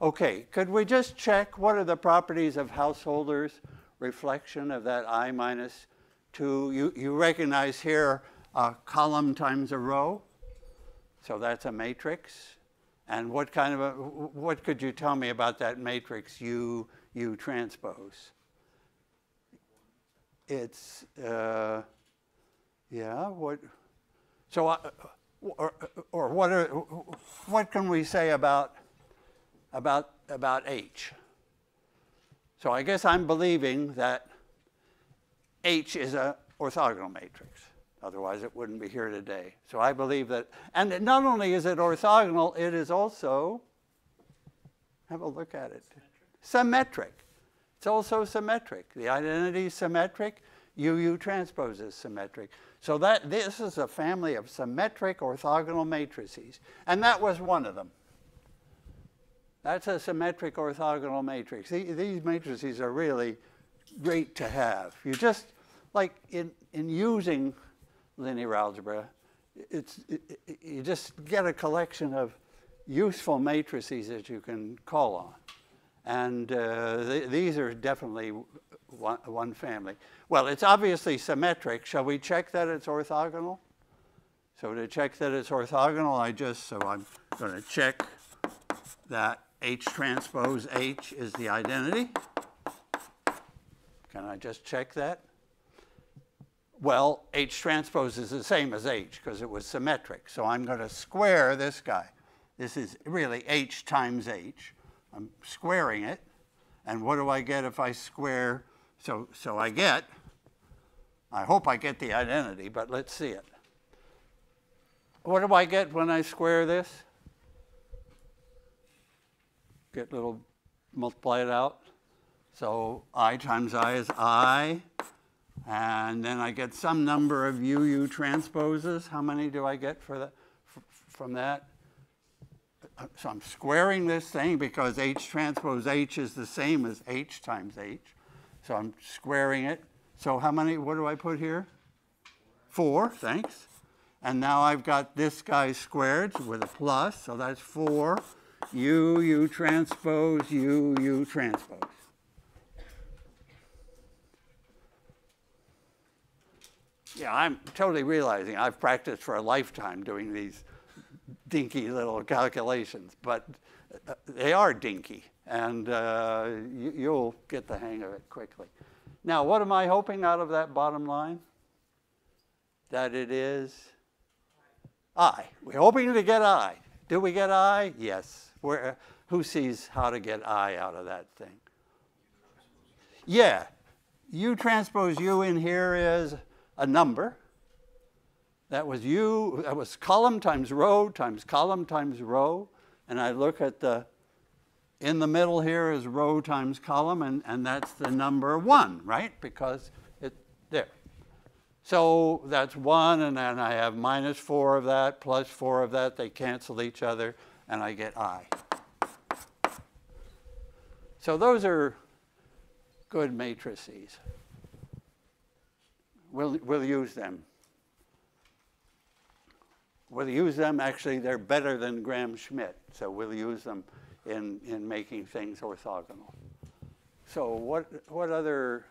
Okay, could we just check what are the properties of householders reflection of that I minus 2? You, you recognize here a column times a row, so that's a matrix. And what kind of a, what could you tell me about that matrix U, U transpose? It's, uh, yeah, what, so, uh, or, or what, are, what can we say about, about, about H? So I guess I'm believing that H is an orthogonal matrix. Otherwise, it wouldn't be here today. So I believe that, and not only is it orthogonal, it is also, have a look at it, symmetric. symmetric. It's also symmetric. The identity is symmetric. UU transpose is symmetric. So that this is a family of symmetric orthogonal matrices, and that was one of them. That's a symmetric orthogonal matrix. These matrices are really great to have. You just, like in, in using linear algebra, it's, it, you just get a collection of useful matrices that you can call on. And uh, th these are definitely one, one family. Well, it's obviously symmetric. Shall we check that it's orthogonal? So to check that it's orthogonal, I just, so I'm going to check that H transpose H is the identity. Can I just check that? Well, H transpose is the same as H because it was symmetric. So I'm going to square this guy. This is really H times H. I'm squaring it. And what do I get if I square so, so I get, I hope I get the identity, but let's see it. What do I get when I square this? Get little, multiply it out. So i times i is i, and then I get some number of UU transposes. How many do I get for that, from that? So I'm squaring this thing because H transpose H is the same as H times H. So I'm squaring it. So how many, what do I put here? Four, thanks. And now I've got this guy squared with a plus, so that's four. U, U transpose, U, U transpose. Yeah, I'm totally realizing I've practiced for a lifetime doing these dinky little calculations, but uh, they are dinky and uh, you, will get the hang of it quickly. Now, what am I hoping out of that bottom line? That it is I. We're hoping to get I. Do we get I? Yes. Where, who sees how to get I out of that thing? Yeah. U transpose U in here is a number. That was U, that was column times row times column times row. And I look at the, in the middle here is row times column, and, and that's the number one, right? Because it, there. So that's one, and then I have minus four of that, plus four of that. They cancel each other, and I get I. So those are good matrices. We'll, we'll use them. We'll use them, actually, they're better than Gram-Schmidt, so we'll use them in, in making things orthogonal. So what, what other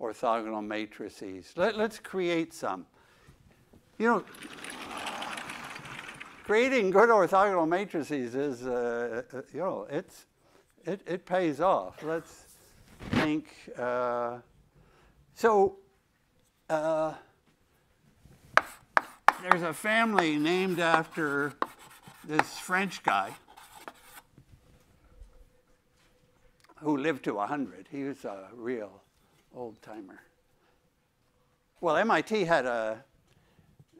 orthogonal matrices? Let, let's create some. You know, creating good orthogonal matrices is, uh, uh, you know, it's, it, it pays off. Let's think. Uh, so, uh, there's a family named after this French guy who lived to 100. He was a real old timer. Well, MIT had a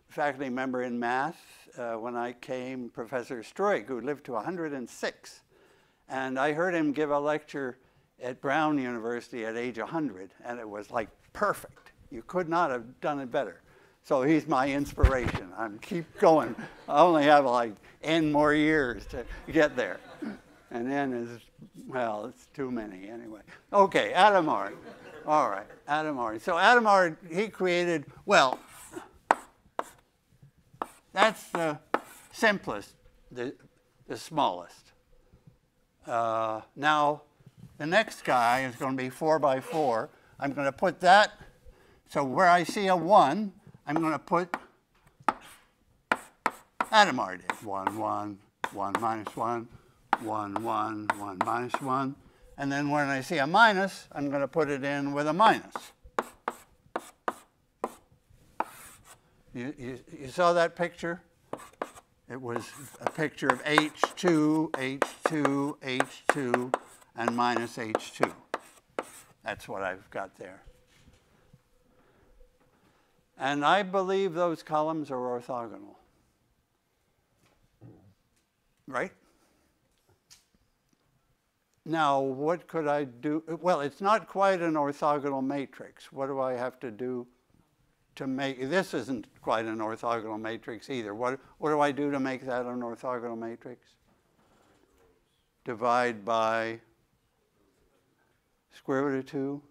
faculty member in math uh, when I came, Professor Struik, who lived to 106. And I heard him give a lecture at Brown University at age 100, and it was like perfect. You could not have done it better. So he's my inspiration. I'm keep going. I only have like N more years to get there. And N is, well, it's too many anyway. Okay, Hadamard. All right, Hadamard. So Hadamard, he created, well, that's the simplest, the, the smallest. Uh, now, the next guy is going to be 4 by 4. I'm going to put that, so where I see a 1, I'm going to put Hadamard did. 1, 1, 1 minus 1, 1, 1, 1 minus 1. And then when I see a minus, I'm going to put it in with a minus. You, you, you saw that picture? It was a picture of H2, H2, H2, and minus H2. That's what I've got there. And I believe those columns are orthogonal. Right? Now, what could I do? Well, it's not quite an orthogonal matrix. What do I have to do to make, this isn't quite an orthogonal matrix either. What, what do I do to make that an orthogonal matrix? Divide by square root of 2.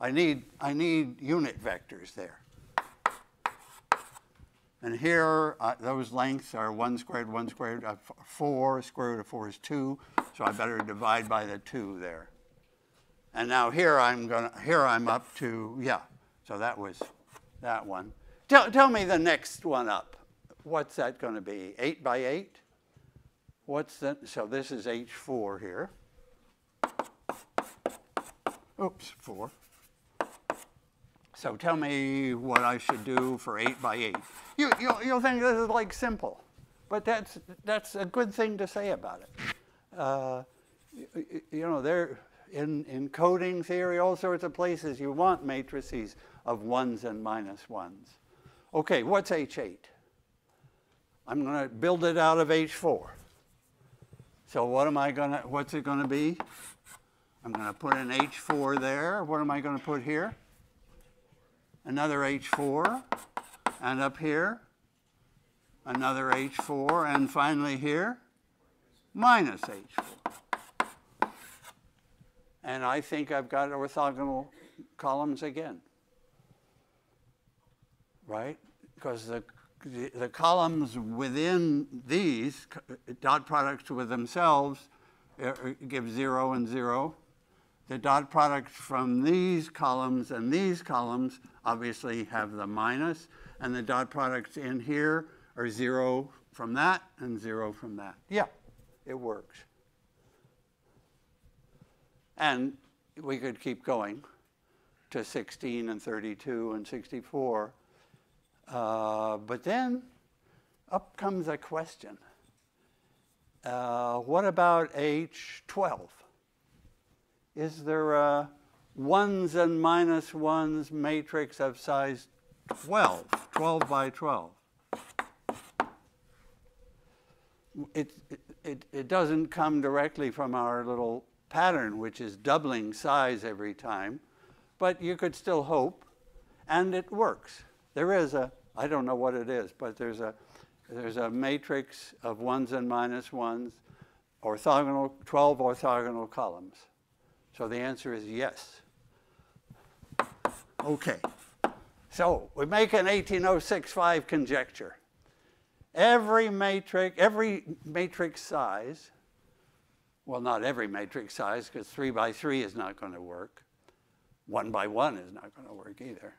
I need, I need unit vectors there. And here, uh, those lengths are 1 squared, 1 squared, uh, 4. Square root of 4 is 2. So I better divide by the 2 there. And now here I'm going to, here I'm up to, yeah. So that was that one. Tell, tell me the next one up. What's that going to be? 8 by 8? What's that? So this is H4 here. Oops, 4. So tell me what I should do for 8 by 8. You, you'll, you'll think this is like simple, but that's, that's a good thing to say about it. Uh, you, you know, there in, in coding theory, all sorts of places, you want matrices of ones and minus ones. Okay, what's H8? I'm going to build it out of H4. So what am I going to, what's it going to be? I'm going to put an H4 there. What am I going to put here? Another H4. And up here, another H4. And finally here, minus H4. And I think I've got orthogonal columns again right? Because the, the, the, columns within these dot products with themselves uh, uh, give zero and zero. The dot products from these columns and these columns obviously have the minus, and the dot products in here are zero from that and zero from that. Yeah, it works. And we could keep going to 16 and 32 and 64 uh, but then up comes a question. Uh, what about H12? Is there a ones and minus ones matrix of size 12, 12 by 12? It, it, it doesn't come directly from our little pattern, which is doubling size every time, but you could still hope, and it works. There is a, I don't know what it is, but there's a, there's a matrix of ones and minus ones, orthogonal, 12 orthogonal columns. So the answer is yes. Okay. So we make an 18065 conjecture. Every matrix, every matrix size, well, not every matrix size, because 3 by 3 is not going to work. 1 by 1 is not going to work either.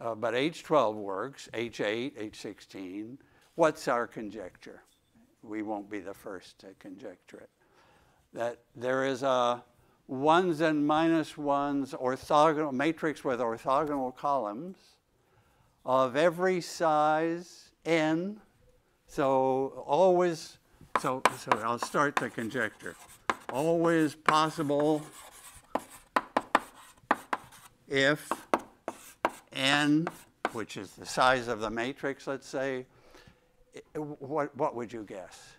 Uh, but H12 works, H8, H16. What's our conjecture? We won't be the first to conjecture it. That there is a ones and minus ones orthogonal matrix with orthogonal columns of every size n so always, so, so I'll start the conjecture. Always possible if n, which is the size of the matrix, let's say, what, what would you guess?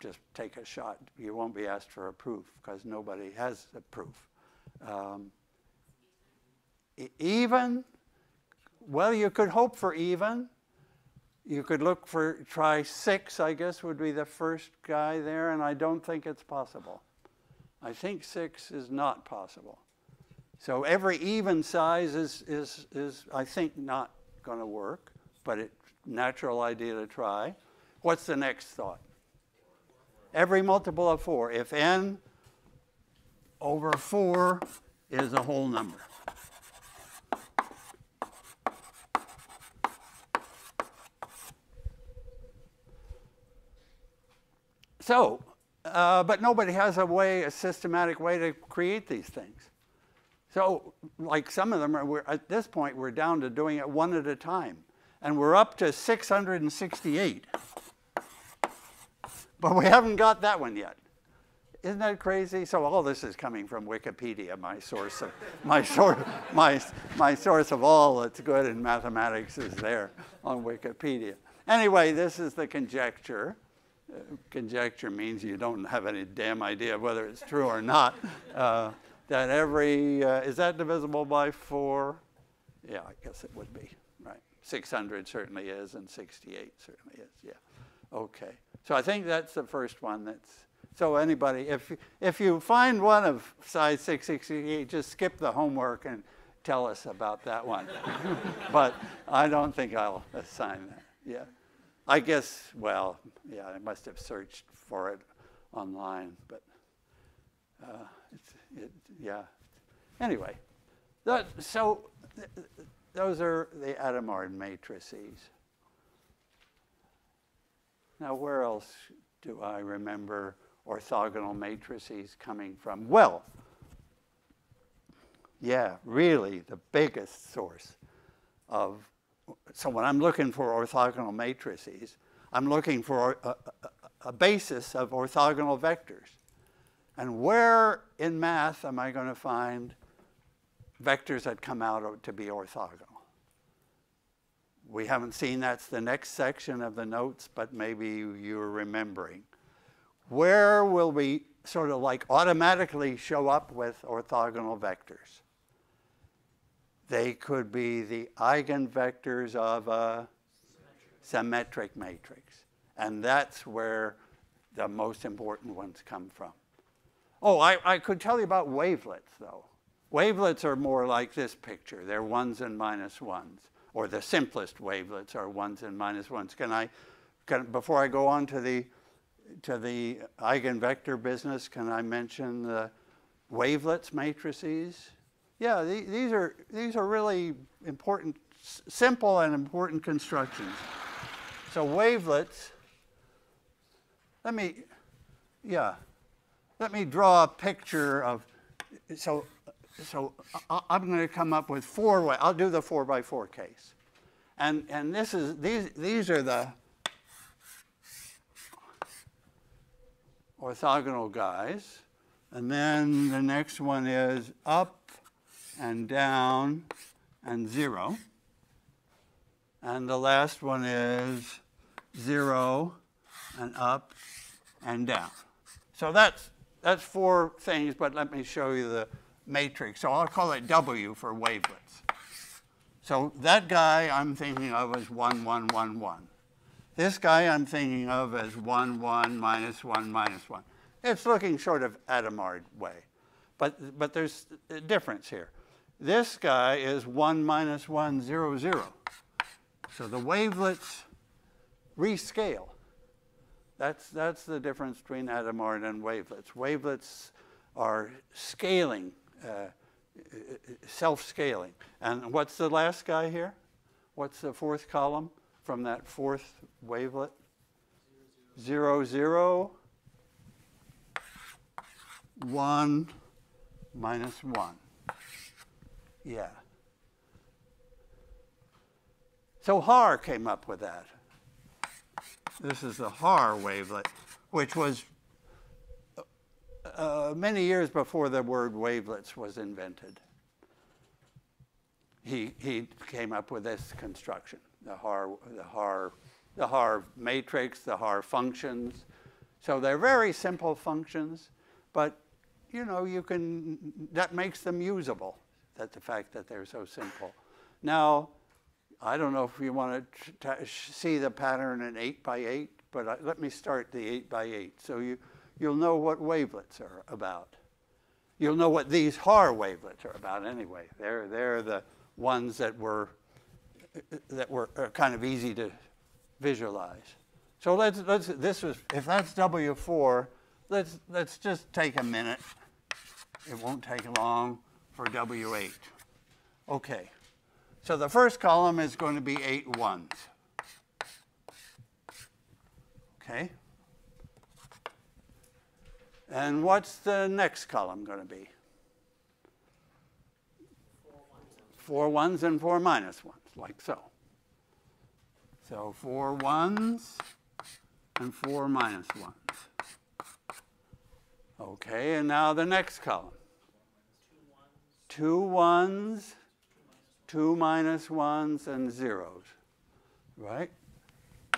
Just take a shot. You won't be asked for a proof because nobody has a proof. Um, even, well, you could hope for even. You could look for, try six, I guess, would be the first guy there, and I don't think it's possible. I think six is not possible. So every even size is, is, is I think, not going to work, but it's natural idea to try. What's the next thought? Every multiple of 4. If n over 4 is a whole number. So, uh, but nobody has a way, a systematic way to create these things. So, like some of them are, at this point, we're down to doing it one at a time. And we're up to 668. But we haven't got that one yet. Isn't that crazy? So all this is coming from Wikipedia, my source of my source my my source of all that's good in mathematics is there on Wikipedia. Anyway, this is the conjecture conjecture means you don't have any damn idea whether it's true or not. Uh, that every, uh, is that divisible by four? Yeah, I guess it would be, right. 600 certainly is, and 68 certainly is, yeah. Okay. So I think that's the first one that's, so anybody, if, if you find one of size 668, just skip the homework and tell us about that one. <laughs> but I don't think I'll assign that, yeah. I guess, well, yeah, I must have searched for it online, but uh, it, yeah. Anyway, that, so th those are the Hadamard matrices. Now, where else do I remember orthogonal matrices coming from? Well, yeah, really the biggest source of so when I'm looking for orthogonal matrices, I'm looking for a, a, a, basis of orthogonal vectors. And where in math am I going to find vectors that come out to be orthogonal? We haven't seen that's the next section of the notes, but maybe you're remembering. Where will we sort of like automatically show up with orthogonal vectors? They could be the eigenvectors of a symmetric matrix. And that's where the most important ones come from. Oh, I, I could tell you about wavelets, though. Wavelets are more like this picture. They're ones and minus ones, or the simplest wavelets are ones and minus ones. Can I, can, before I go on to the, to the eigenvector business, can I mention the wavelets matrices? Yeah, these are these are really important, simple and important constructions. So wavelets. Let me, yeah, let me draw a picture of. So, so I'm going to come up with four. I'll do the four by four case, And, and this is, these, these are the orthogonal guys. And then the next one is up and down and 0. And the last one is 0 and up and down. So that's, that's four things, but let me show you the matrix. So I'll call it W for wavelets. So that guy I'm thinking of as 1, 1, 1, 1. This guy I'm thinking of as 1, 1, minus 1, minus 1. It's looking sort of Hadamard way. But, but there's a difference here. This guy is 1 minus 1, 0, 0. So the wavelets rescale. That's, that's the difference between Hadamard and wavelets. Wavelets are scaling, Uh, uh, self-scaling. And what's the last guy here? What's the fourth column from that fourth wavelet? Zero, zero, one, minus one. Yeah. So Haar came up with that. This is the Haar wavelet, which was uh, many years before the word wavelets was invented. He, he came up with this construction, the Haar, the Haar, the Haar matrix, the Haar functions. So they're very simple functions, but you know, you can, that makes them usable, that the fact that they're so simple. Now, I don't know if you want to see the pattern in 8 by 8, but I, let me start the 8 by 8 so you, you'll know what wavelets are about. You'll know what these Haar wavelets are about anyway. They're, they're the ones that were, that were uh, kind of easy to visualize. So let's, let's, this was, if that's W4, let's, let's just take a minute. It won't take long for W8. Okay. So the first column is going to be eight ones. Okay? And what's the next column going to be? Four ones and four minus ones, like so. So four ones and four minus ones. Okay, and now the next column. Two ones two minus ones and zeros, right?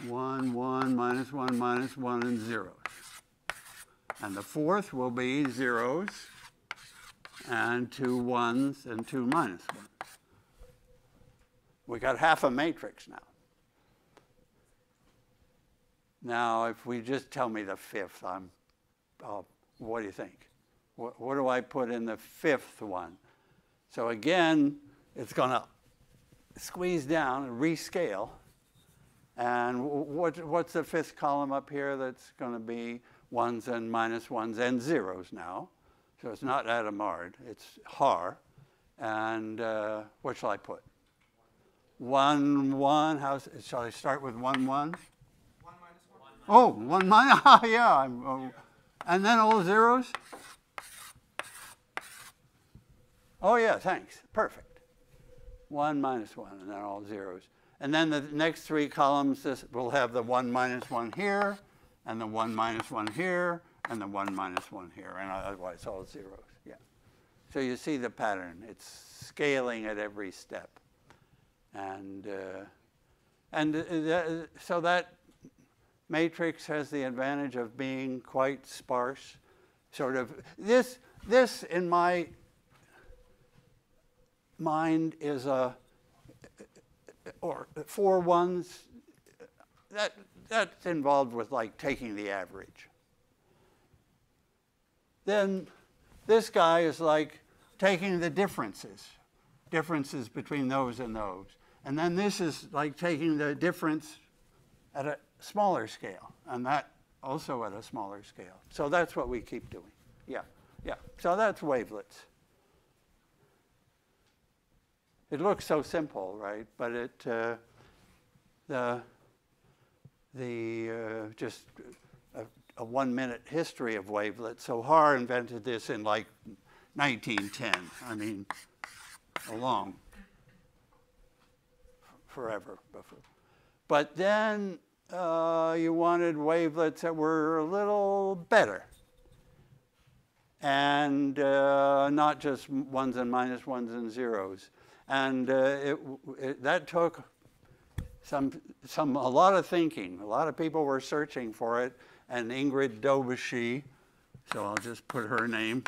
One, one, minus one, minus one, and zeros. And the fourth will be zeros and two ones and two minus ones. We got half a matrix now. Now, if we just tell me the fifth, I'm, uh, what do you think? What, what do I put in the fifth one? So again, it's going to squeeze down and rescale. And what, what's the fifth column up here that's going to be ones and minus ones and zeros now? So it's not Hadamard, it's Haar. And uh, what shall I put? One, one. How shall I start with one, one? One minus one. Oh, one minus. <laughs> yeah. I'm, oh. And then all zeros. Oh yeah, thanks. Perfect. 1 minus 1, and then all zeros. And then the next three columns this, will have the 1 minus 1 here, and the 1 minus 1 here, and the 1 minus 1 here, and otherwise all zeros. Yeah. So you see the pattern. It's scaling at every step. And, uh, and uh, so that matrix has the advantage of being quite sparse. Sort of, this, this in my mind is a, or four ones, that, that's involved with like taking the average. Then this guy is like taking the differences, differences between those and those. And then this is like taking the difference at a smaller scale, and that also at a smaller scale. So that's what we keep doing. Yeah, yeah. So that's wavelets. It looks so simple, right? But it, uh, the, the uh, just a, a one minute history of wavelets. So Haar invented this in like 1910. I mean, a long, forever. Before. But then uh, you wanted wavelets that were a little better. And uh, not just ones and minus ones and zeros. And uh, it, it, that took some, some, a lot of thinking. A lot of people were searching for it. And Ingrid Daubechies, so I'll just put her name,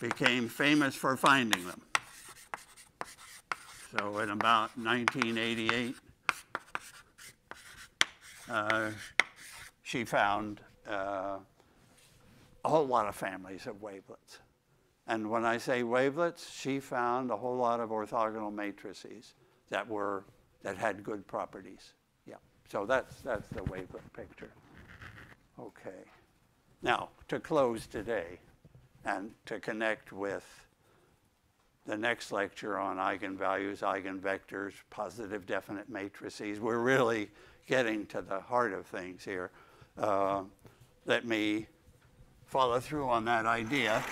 became famous for finding them. So in about 1988, uh, she found uh, a whole lot of families of wavelets. And when I say wavelets, she found a whole lot of orthogonal matrices that were that had good properties. Yeah. So that's that's the wavelet picture. Okay. Now, to close today and to connect with the next lecture on eigenvalues, eigenvectors, positive definite matrices, we're really getting to the heart of things here. Uh, let me follow through on that idea.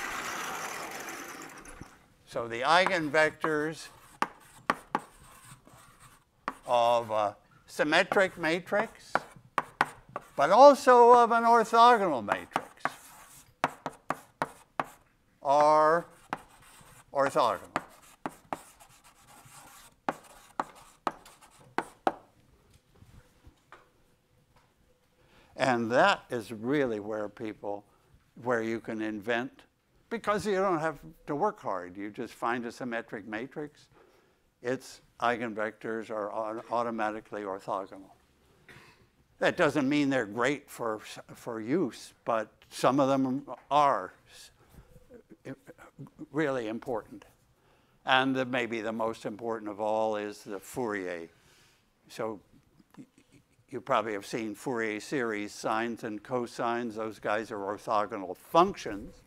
So the eigenvectors of a symmetric matrix, but also of an orthogonal matrix are orthogonal. And that is really where people, where you can invent, because you don't have to work hard. You just find a symmetric matrix. Its eigenvectors are automatically orthogonal. That doesn't mean they're great for, for use, but some of them are really important. And the, maybe the most important of all is the Fourier. So you probably have seen Fourier series, sines and cosines. Those guys are orthogonal functions.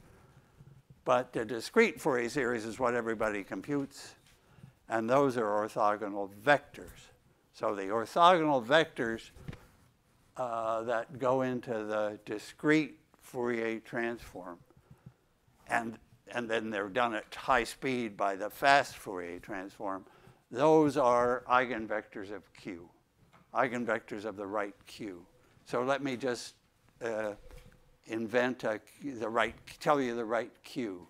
But the discrete Fourier series is what everybody computes. And those are orthogonal vectors. So the orthogonal vectors uh, that go into the discrete Fourier transform, and, and then they're done at high speed by the fast Fourier transform, those are eigenvectors of Q eigenvectors of the right Q. So let me just uh, invent a, the right, tell you the right Q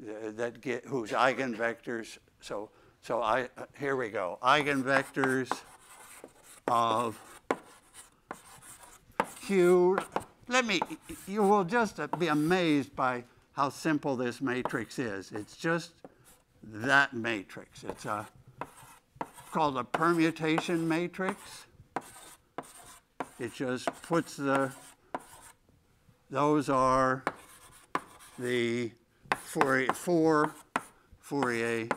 uh, that get, whose eigenvectors, so, so I, here we go, eigenvectors of Q. Let me, you will just be amazed by how simple this matrix is. It's just that matrix. It's a, called a permutation matrix. It just puts the, those are the Fourier, four Fourier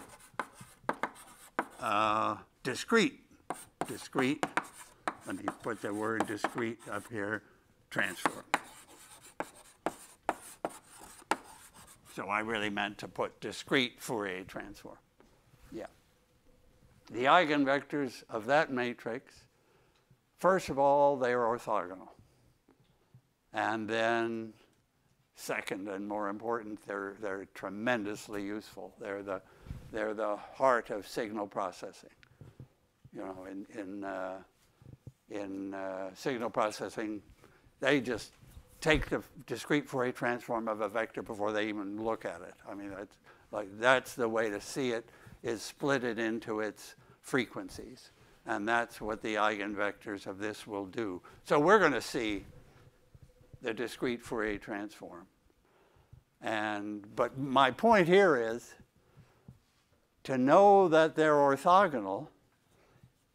uh, discrete, discrete, let me put the word discrete up here, transform. So I really meant to put discrete Fourier transform. Yeah. The eigenvectors of that matrix First of all, they are orthogonal. And then, second and more important, they're, they're tremendously useful. They're the, they're the heart of signal processing. You know, in, in, uh, in uh, signal processing, they just take the discrete Fourier transform of a vector before they even look at it. I mean, that's, like, that's the way to see it, is split it into its frequencies. And that's what the eigenvectors of this will do. So we're going to see the discrete Fourier transform. And, but my point here is to know that they're orthogonal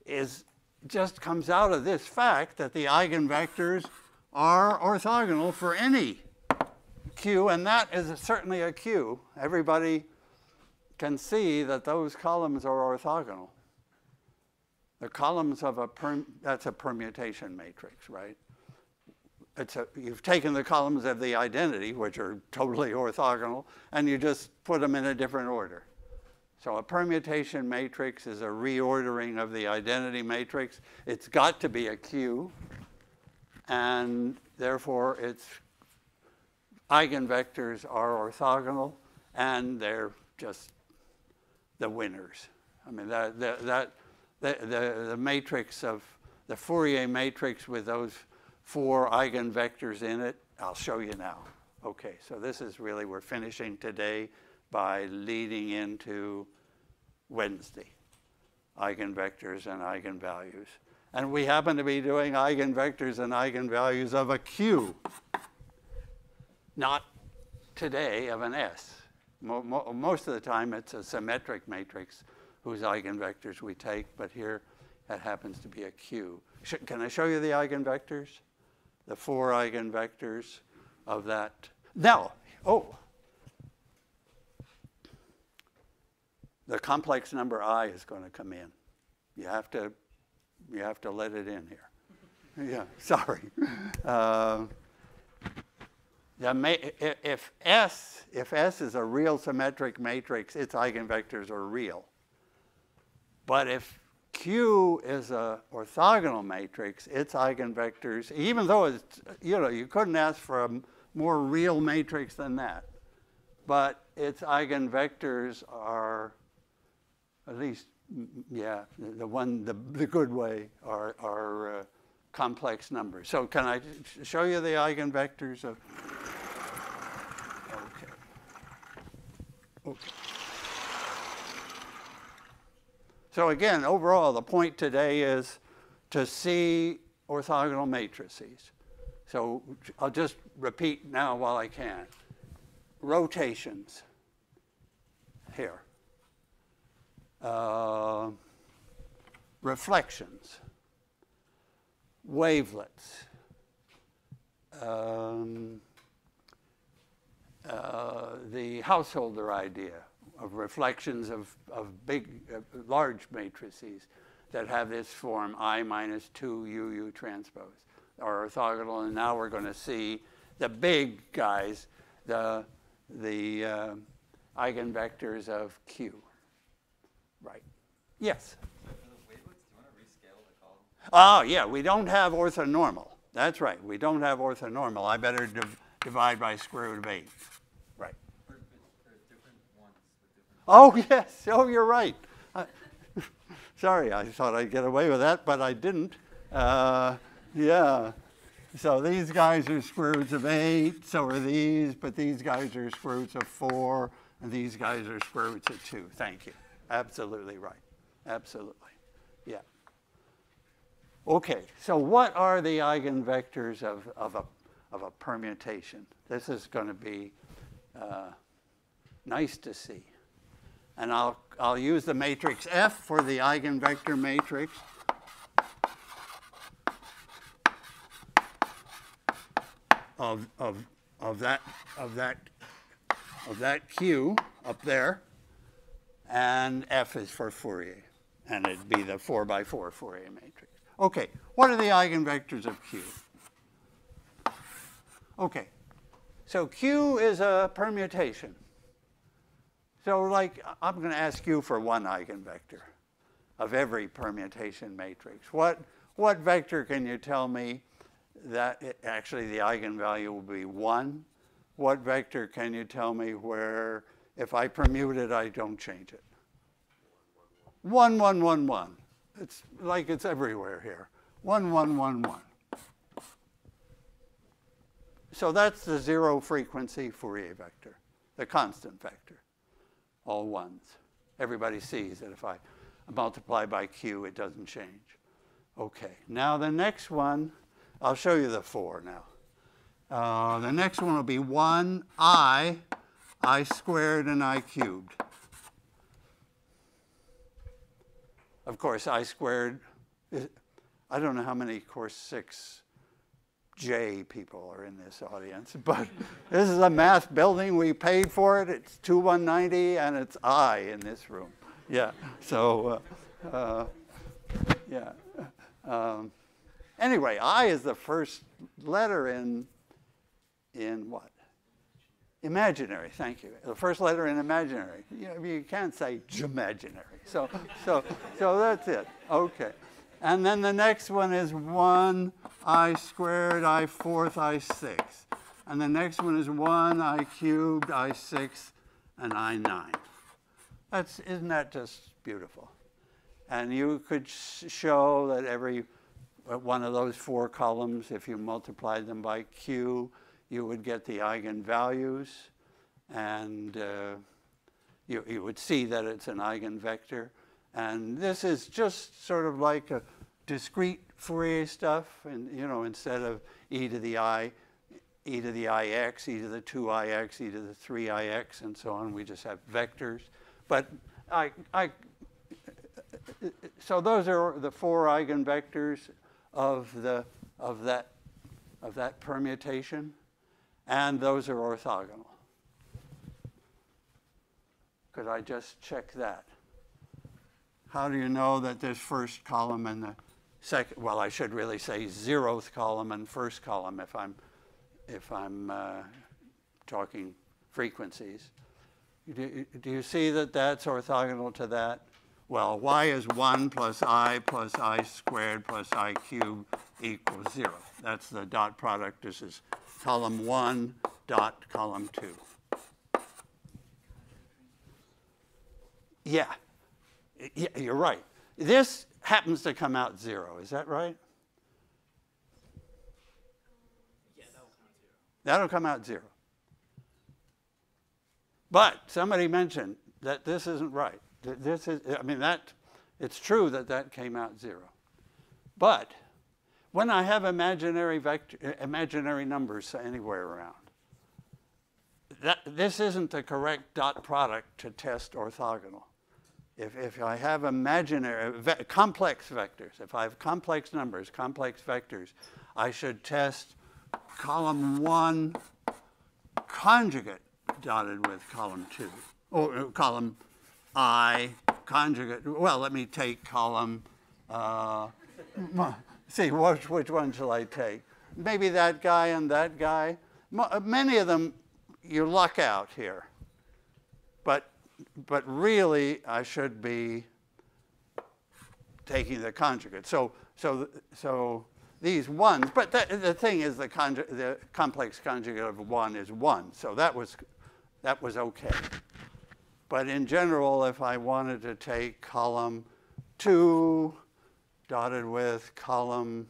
is just comes out of this fact that the eigenvectors are orthogonal for any q, and that is certainly a q. Everybody can see that those columns are orthogonal. The columns of a, that's a permutation matrix, right? It's a, you've taken the columns of the identity, which are totally orthogonal, and you just put them in a different order. So a permutation matrix is a reordering of the identity matrix. It's got to be a Q, and therefore its eigenvectors are orthogonal, and they're just the winners. I mean, that, that, that the, the, the matrix of the Fourier matrix with those four eigenvectors in it, I'll show you now. Okay, so this is really, we're finishing today by leading into Wednesday, eigenvectors and eigenvalues. And we happen to be doing eigenvectors and eigenvalues of a Q, not today of an S. Mo mo most of the time it's a symmetric matrix whose eigenvectors we take, but here it happens to be a Q. Sh can I show you the eigenvectors? The four eigenvectors of that. Now, oh, the complex number i is going to come in. You have to, you have to let it in here. <laughs> yeah, sorry. Uh, if S, if S is a real symmetric matrix, its eigenvectors are real. But if Q is a orthogonal matrix, its eigenvectors, even though it's, you know, you couldn't ask for a more real matrix than that, but its eigenvectors are at least, yeah, the one, the, the good way are, are uh, complex numbers. So can I show you the eigenvectors of, okay. Okay. So again, overall, the point today is to see orthogonal matrices. So I'll just repeat now while I can. Rotations here. Uh, reflections, wavelets, um, uh, the householder idea, of reflections of, of big, uh, large matrices that have this form I minus 2 UU transpose are orthogonal. And now we're going to see the big guys, the, the uh, eigenvectors of Q. Yes? Oh, yeah, we don't have orthonormal. That's right, we don't have orthonormal. I better div divide by square root of 8. Right. Oh, yes. Oh, you're right. I, <laughs> sorry, I thought I'd get away with that, but I didn't. Uh, yeah. So these guys are square roots of 8, so are these, but these guys are square roots of 4, and these guys are square roots of 2. Thank you. Absolutely right. Absolutely. Yeah. Okay, so what are the eigenvectors of, of, a, of a permutation? This is going to be uh, nice to see. And I'll, I'll use the matrix F for the eigenvector matrix. Of, of, of, that, of, that, of that Q up there. And F is for Fourier. And it'd be the 4 by 4 Fourier matrix. Okay, what are the eigenvectors of Q? Okay, so Q is a permutation. So like, I'm going to ask you for one eigenvector of every permutation matrix. What, what vector can you tell me that it, actually the eigenvalue will be 1? What vector can you tell me where if I permute it, I don't change it? 1, 1, 1, 1. It's like it's everywhere here. 1, 1, 1, 1. So that's the zero frequency Fourier vector, the constant vector all ones. Everybody sees that if I multiply by q, it doesn't change. Okay, now the next one, I'll show you the four now. Uh, the next one will be 1 i, i squared and i cubed. Of course, i squared, I don't know how many course 6 J people are in this audience, <laughs> but this is a math building. We paid for it. It's 2190 and it's I in this room. Yeah. So, uh, uh, yeah. Um, anyway, I is the first letter in in what? Imaginary. Thank you. The first letter in imaginary. You, know, you can't say imaginary. So, so, so that's it. Okay. And then the next one is 1 i squared, i fourth, i sixth. And the next one is 1 i cubed, i sixth, and i nine. That's, isn't that just beautiful? And you could show that every uh, one of those four columns, if you multiplied them by q, you would get the eigenvalues. And uh, you, you would see that it's an eigenvector. And this is just sort of like a discrete Fourier stuff. And, you know, instead of e to the i, e to the ix, e to the 2ix, e to the 3ix, and so on. We just have vectors. But I, I, so those are the four eigenvectors of, the, of, that, of that permutation, and those are orthogonal. Could I just check that? How do you know that this first column and the second, well, I should really say zeroth column and first column if I'm if I'm uh, talking frequencies. Do, do you see that that's orthogonal to that? Well, y is 1 plus i plus i squared plus i cubed equals 0. That's the dot product. This is column 1 dot column 2. Yeah. yeah, you're right. This happens to come out 0. Is that right? Yeah, That'll come out zero. But somebody mentioned that this isn't right. This is, I mean, that, it's true that that came out zero. But when I have imaginary, vector, imaginary numbers anywhere around, that, this isn't the correct dot product to test orthogonal. If, if I have imaginary, ve complex vectors, if I have complex numbers, complex vectors, I should test column one conjugate dotted with column two, or uh, column I conjugate. Well, let me take column, uh, see, which, which one shall I take? Maybe that guy and that guy. Uh, many of them, you luck out here. But, but really, I should be taking the conjugate. So, so, so these ones, but the, the thing is the, the complex conjugate of one is one, so that was, that was okay. But in general, if I wanted to take column two dotted with column,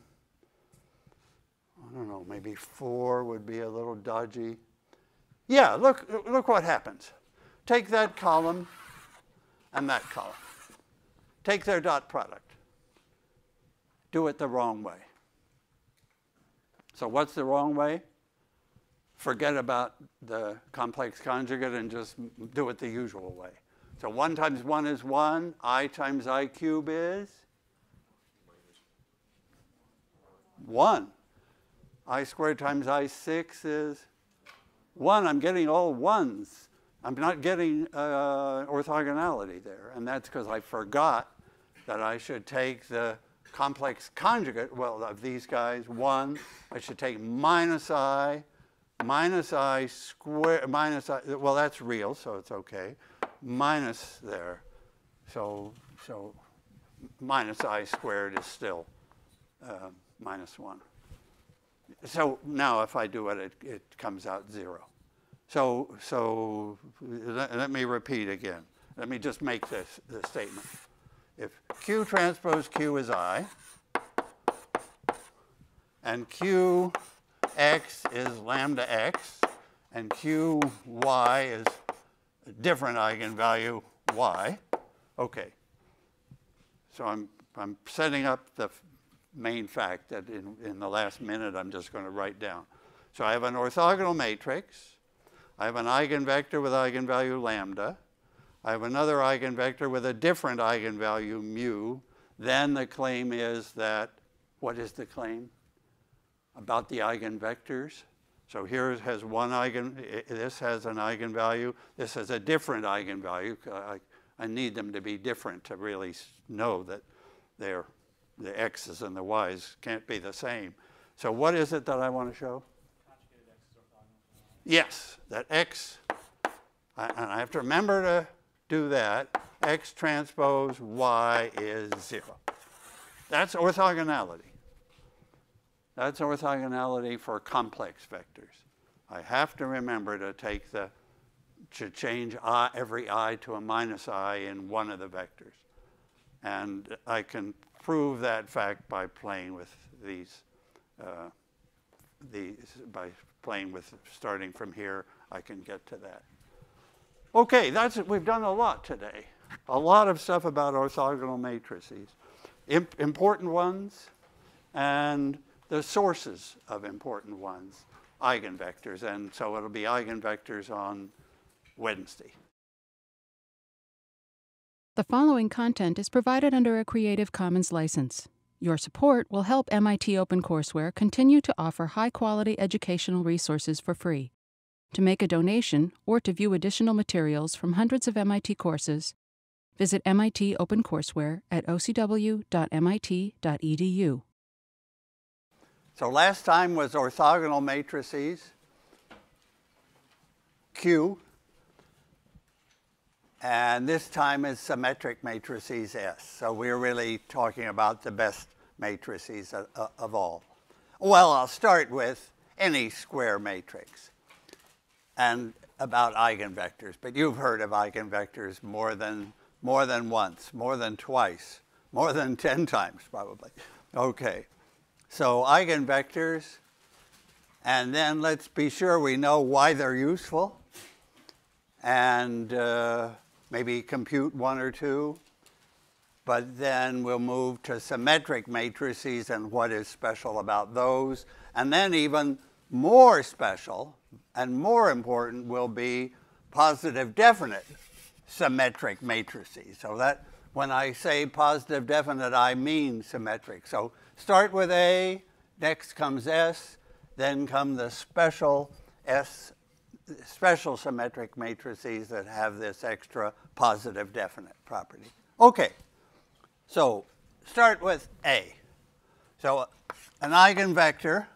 I don't know, maybe four would be a little dodgy. Yeah, look, look what happens. Take that column and that column. Take their dot product. Do it the wrong way. So what's the wrong way? Forget about the complex conjugate and just do it the usual way. So 1 times 1 is 1. i times i cube is? 1. i squared times i6 is 1. I'm getting all ones. I'm not getting uh, orthogonality there. And that's because I forgot that I should take the complex conjugate, well, of these guys, 1, I should take minus i, minus i square, minus i, well, that's real, so it's okay, minus there. So, so minus i squared is still uh, minus 1. So now if I do it, it, it comes out 0. So, so let, let, me repeat again. Let me just make this, this statement. If Q transpose Q is I, and QX is lambda x, and QY is a different eigenvalue y, okay. So I'm, I'm setting up the main fact that in, in the last minute I'm just going to write down. So I have an orthogonal matrix. I have an eigenvector with eigenvalue lambda. I have another eigenvector with a different eigenvalue mu, then the claim is that, what is the claim? About the eigenvectors. So here has one eigen, this has an eigenvalue, this has a different eigenvalue. I, I need them to be different to really know that they're, the x's and the y's can't be the same. So what is it that I want to show? Yes, that x, I, and I have to remember to do that, x transpose y is 0. That's orthogonality. That's orthogonality for complex vectors. I have to remember to take the, to change I, every i to a minus i in one of the vectors. And I can prove that fact by playing with these, uh, these, by playing with, starting from here, I can get to that. Okay, that's. We've done a lot today. A lot of stuff about orthogonal matrices. Im important ones and the sources of important ones, eigenvectors. And so it'll be eigenvectors on Wednesday. The following content is provided under a Creative Commons license. Your support will help MIT OpenCourseware continue to offer high quality educational resources for free. To make a donation or to view additional materials from hundreds of MIT courses, visit MIT OpenCourseware at ocw.mit.edu. So last time was orthogonal matrices, Q, and this time is symmetric matrices S. So we're really talking about the best matrices of, of all. Well, I'll start with any square matrix and about eigenvectors. But you've heard of eigenvectors more than, more than once, more than twice, more than <laughs> 10 times probably. Okay, so eigenvectors, and then let's be sure we know why they're useful, and uh, maybe compute one or two. But then we'll move to symmetric matrices and what is special about those. And then even more special and more important will be positive definite symmetric matrices. So that when I say positive definite, I mean symmetric. So start with A, next comes S, then come the special S, special symmetric matrices that have this extra positive definite property. Okay, so start with A. So an eigenvector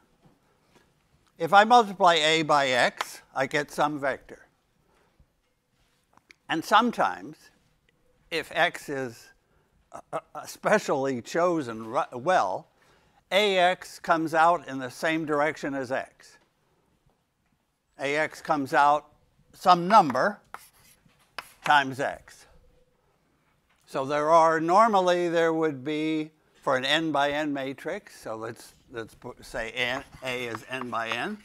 if I multiply a by x, I get some vector. And sometimes, if x is especially chosen well, ax comes out in the same direction as x. ax comes out some number times x. So there are, normally there would be, for an n by n matrix, so let's let's put, say n, A is n by n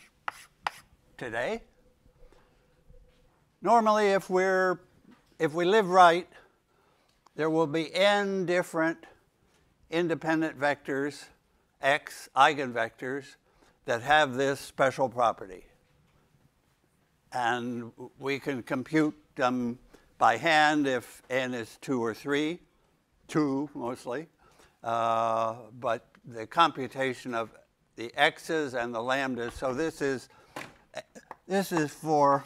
today. Normally, if we're if we live right, there will be n different independent vectors, x eigenvectors, that have this special property. And we can compute them by hand if n is 2 or 3, 2 mostly. Uh, but the computation of the x's and the lambdas. So this is this is for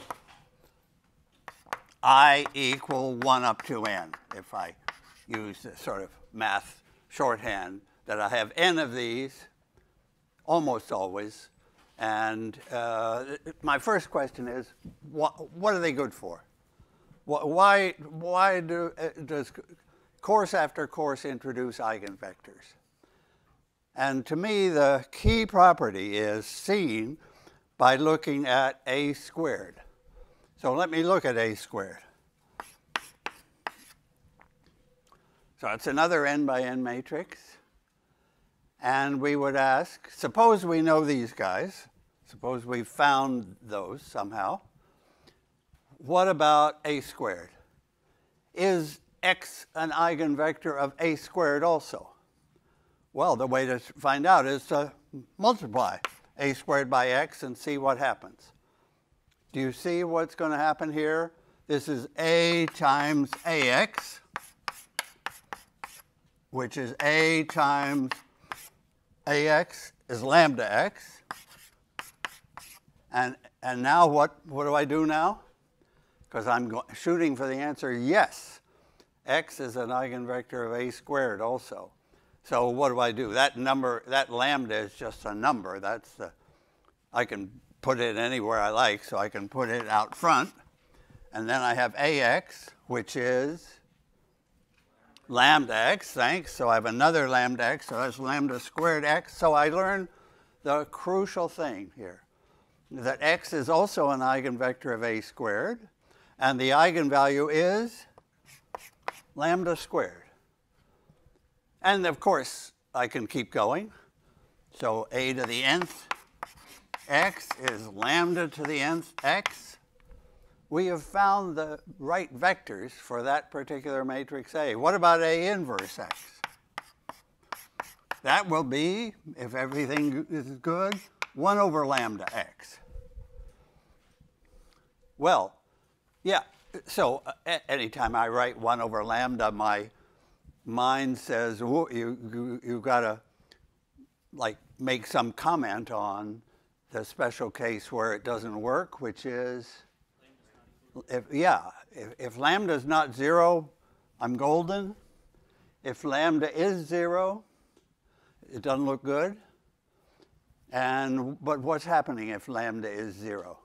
i equal 1 up to n, if I use this sort of math shorthand, that I have n of these, almost always. And uh, my first question is, what, what are they good for? Why, why do, uh, does course after course introduce eigenvectors? And to me, the key property is seen by looking at a squared. So let me look at a squared. So it's another n by n matrix. And we would ask, suppose we know these guys. Suppose we found those somehow. What about a squared? Is x an eigenvector of a squared also? Well, the way to find out is to multiply a squared by x and see what happens. Do you see what's going to happen here? This is a times ax, which is a times ax is lambda x. And, and now what, what do I do now? Because I'm shooting for the answer yes. x is an eigenvector of a squared also. So what do I do? That number, that lambda is just a number. That's the, I can put it anywhere I like, so I can put it out front. And then I have ax, which is lambda x, thanks. So I have another lambda x, so that's lambda squared x. So I learn the crucial thing here, that x is also an eigenvector of a squared, and the eigenvalue is lambda squared. And of course, I can keep going. So a to the nth x is lambda to the nth x. We have found the right vectors for that particular matrix A. What about A inverse x? That will be, if everything is good, 1 over lambda x. Well, yeah, so uh, anytime I write 1 over lambda, my mind says, you, you, you got to like make some comment on the special case where it doesn't work, which is, if, yeah, if, if lambda is not zero, I'm golden. If lambda is zero, it doesn't look good. And but what's happening if lambda is zero?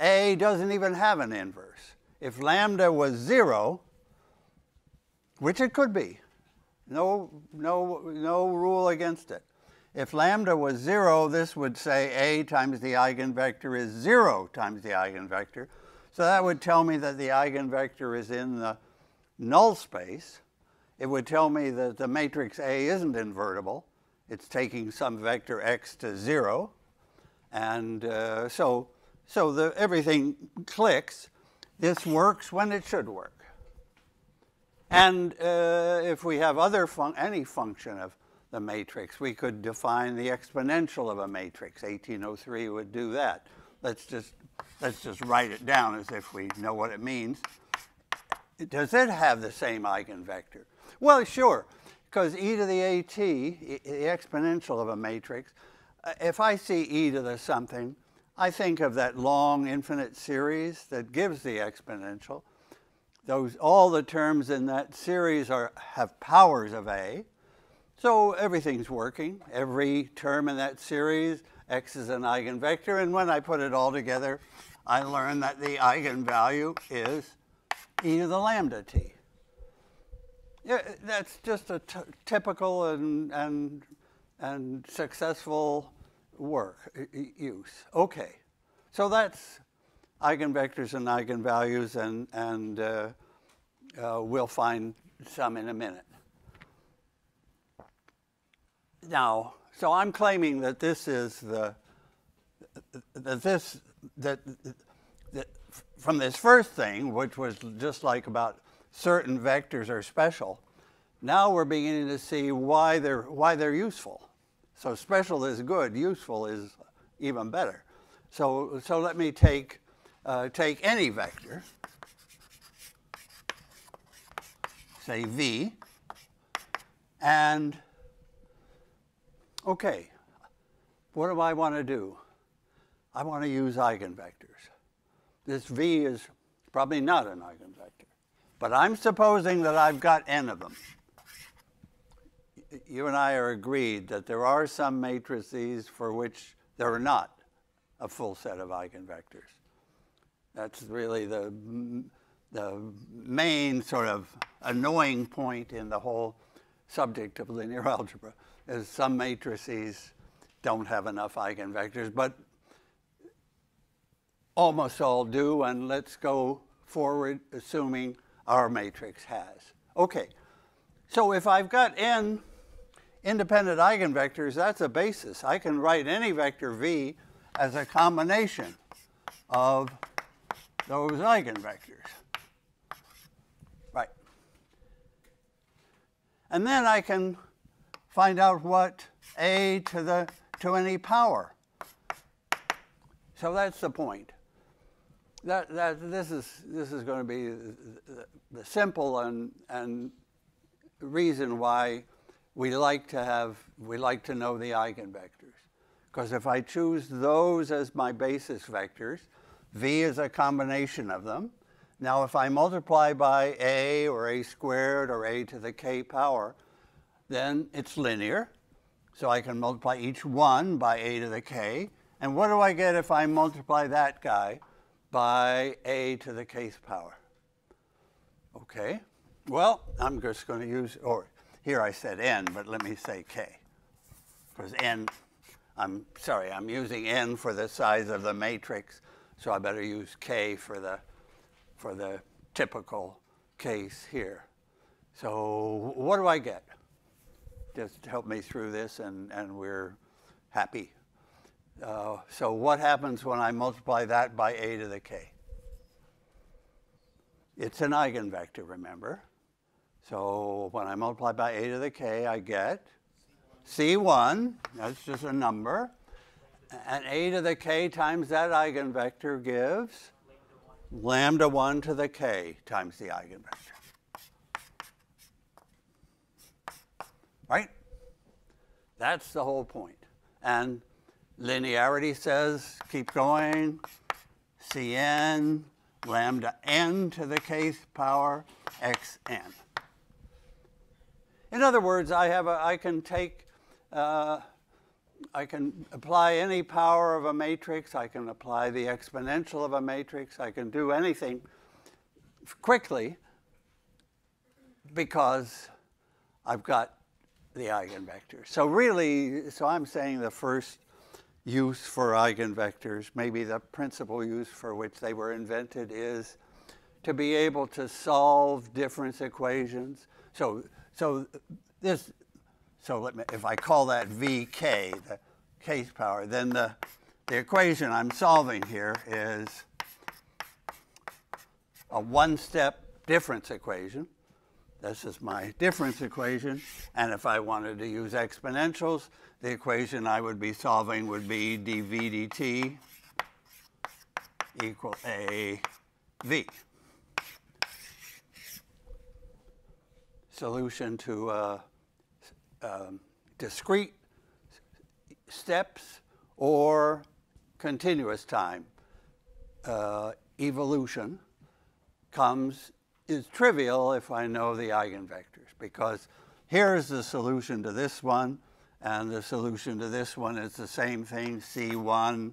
A doesn't even have an inverse. If lambda was zero, which it could be, no, no, no rule against it. If lambda was zero, this would say A times the eigenvector is zero times the eigenvector. So that would tell me that the eigenvector is in the null space. It would tell me that the matrix A isn't invertible. It's taking some vector x to zero. And uh, so, so the, everything clicks. This works when it should work. And uh, if we have other fun any function of the matrix. We could define the exponential of a matrix. 1803 would do that. Let's just, let's just write it down as if we know what it means. Does it have the same eigenvector? Well, sure, because e to the at, the exponential of a matrix, uh, if I see e to the something, I think of that long infinite series that gives the exponential. Those, all the terms in that series are, have powers of a, so everything's working. Every term in that series, x is an eigenvector, and when I put it all together, I learn that the eigenvalue is e to the lambda t. Yeah, that's just a typical and, and, and successful work use. Okay, so that's eigenvectors and eigenvalues, and, and uh, uh, we'll find some in a minute. Now, so I'm claiming that this is the, that this, that, that from this first thing, which was just like about certain vectors are special, now we're beginning to see why they're, why they're useful. So special is good, useful is even better. So, so let me take, uh, take any vector, say v, and Okay, what do I want to do? I want to use eigenvectors. This V is probably not an eigenvector, but I'm supposing that I've got n of them. You and I are agreed that there are some matrices for which there are not a full set of eigenvectors. That's really the, the main sort of annoying point in the whole subject of linear <laughs> algebra is some matrices don't have enough eigenvectors, but almost all do, and let's go forward assuming our matrix has. Okay, so if I've got n independent eigenvectors, that's a basis. I can write any vector v as a combination of those eigenvectors. Right. And then I can find out what a to the to any power. So that's the point. That, that this is this is going to be the, the simple and and reason why we like to have we like to know the eigenvectors because if I choose those as my basis vectors, v is a combination of them. Now if I multiply by a or a squared or a to the k power, then it's linear. So I can multiply each one by a to the k. And what do I get if I multiply that guy by a to the kth power? Okay, well, I'm just going to use, or here I said n, but let me say k. Because n, I'm sorry, I'm using n for the size of the matrix, so I better use k for the, for the typical case here. So what do I get? just help me through this, and, and we're happy. Uh, so what happens when I multiply that by a to the k? It's an eigenvector, remember? So when I multiply by a to the k, I get c1, that's just a number, and a to the k times that eigenvector gives lambda 1 to the k times the eigenvector. Right? That's the whole point. And linearity says keep going, Cn lambda n to the kth power xn. In other words, I, have a, I can take, uh, I can apply any power of a matrix, I can apply the exponential of a matrix, I can do anything quickly because I've got the eigenvectors. So really, so I'm saying the first use for eigenvectors, maybe the principal use for which they were invented is to be able to solve difference equations. So, so this, so let me, if I call that VK, the kth power, then the, the equation I'm solving here is a one-step difference equation. This is my difference equation. And if I wanted to use exponentials, the equation I would be solving would be dv dt equal a v. Solution to uh, um, discrete steps or continuous time uh, evolution comes is trivial if I know the eigenvectors because here's the solution to this one and the solution to this one is the same thing, C1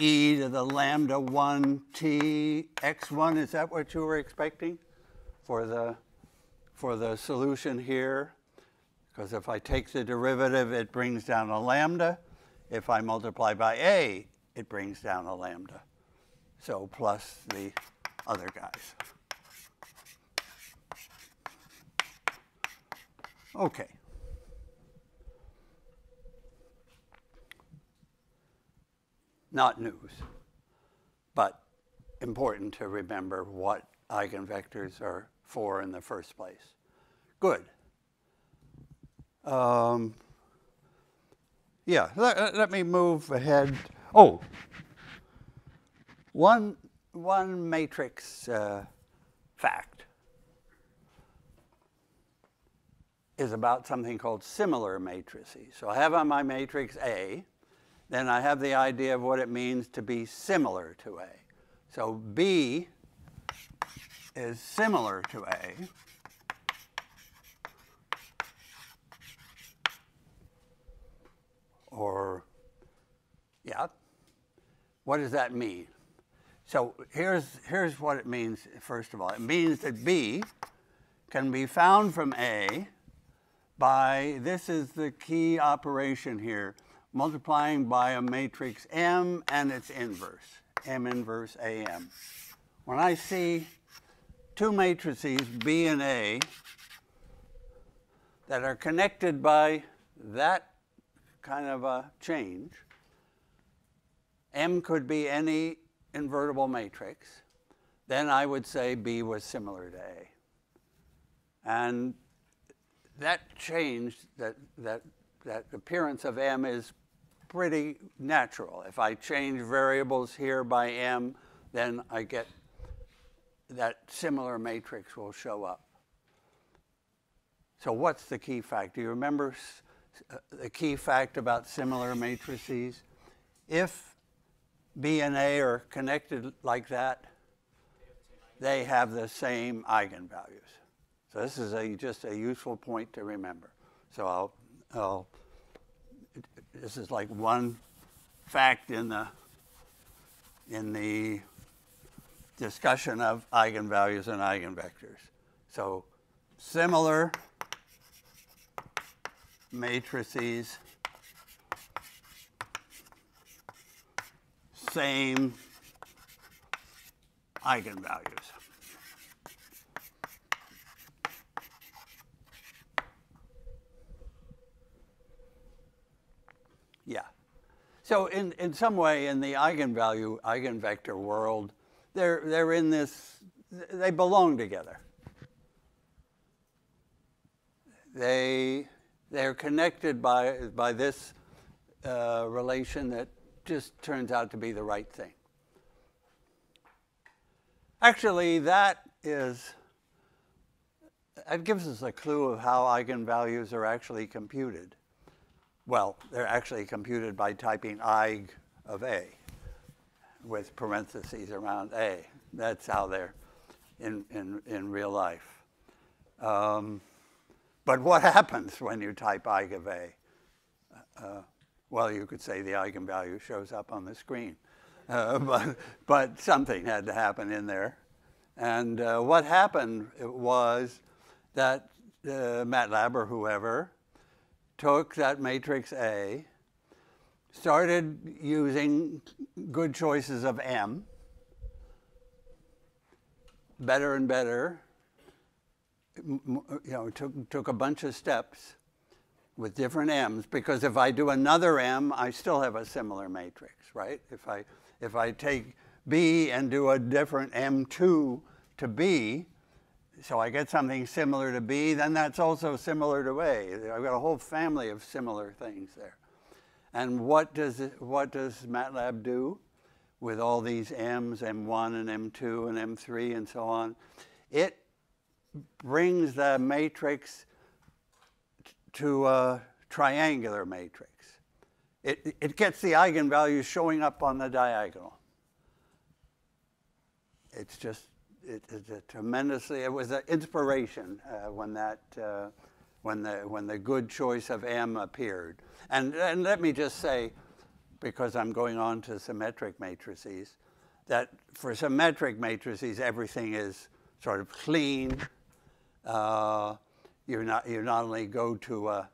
e to the lambda 1 t x1. Is that what you were expecting for the, for the solution here? Because if I take the derivative, it brings down a lambda. If I multiply by a, it brings down a lambda. So plus the other guys. Okay. Not news, but important to remember what eigenvectors are for in the first place. Good. Um, yeah, let, let me move ahead. Oh, one, one matrix uh, fact is about something called similar matrices. So I have on my matrix A, then I have the idea of what it means to be similar to A. So B is similar to A. Or, yeah, what does that mean? So here's, here's what it means, first of all. It means that B can be found from A by, this is the key operation here, multiplying by a matrix M and its inverse, M inverse AM. When I see two matrices, B and A, that are connected by that kind of a change, M could be any invertible matrix, then I would say B was similar to A. And that change, that, that, that appearance of m is pretty natural. If I change variables here by m, then I get that similar matrix will show up. So what's the key fact? Do you remember uh, the key fact about similar matrices? If B and A are connected like that, they have the same eigenvalues. So this is a, just a useful point to remember. So I'll, I'll, this is like one fact in the, in the discussion of eigenvalues and eigenvectors. So similar matrices, same eigenvalues. Yeah. So in, in some way, in the eigenvalue, eigenvector world, they're, they're in this, they belong together. They, they're connected by, by this uh, relation that just turns out to be the right thing. Actually, that is, that gives us a clue of how eigenvalues are actually computed. Well, they're actually computed by typing eig of A with parentheses around A. That's how they're in, in, in real life. Um, but what happens when you type eig of A? Uh, well, you could say the eigenvalue shows up on the screen. Uh, <laughs> but, but something had to happen in there. And uh, what happened was that uh, MATLAB or whoever took that matrix A, started using good choices of M, better and better, you know, took, took a bunch of steps with different M's because if I do another M, I still have a similar matrix, right? If I, if I take B and do a different M2 to B, so I get something similar to B, then that's also similar to A. I've got a whole family of similar things there. And what does, what does MATLAB do with all these M's, M1 and M2 and M3 and so on? It brings the matrix to a triangular matrix. It, it gets the eigenvalues showing up on the diagonal. It's just, it, tremendously, it was an inspiration uh, when that, uh, when the, when the good choice of M appeared. And, and let me just say, because I'm going on to symmetric matrices, that for symmetric matrices, everything is sort of clean. Uh, you not, you not only go to a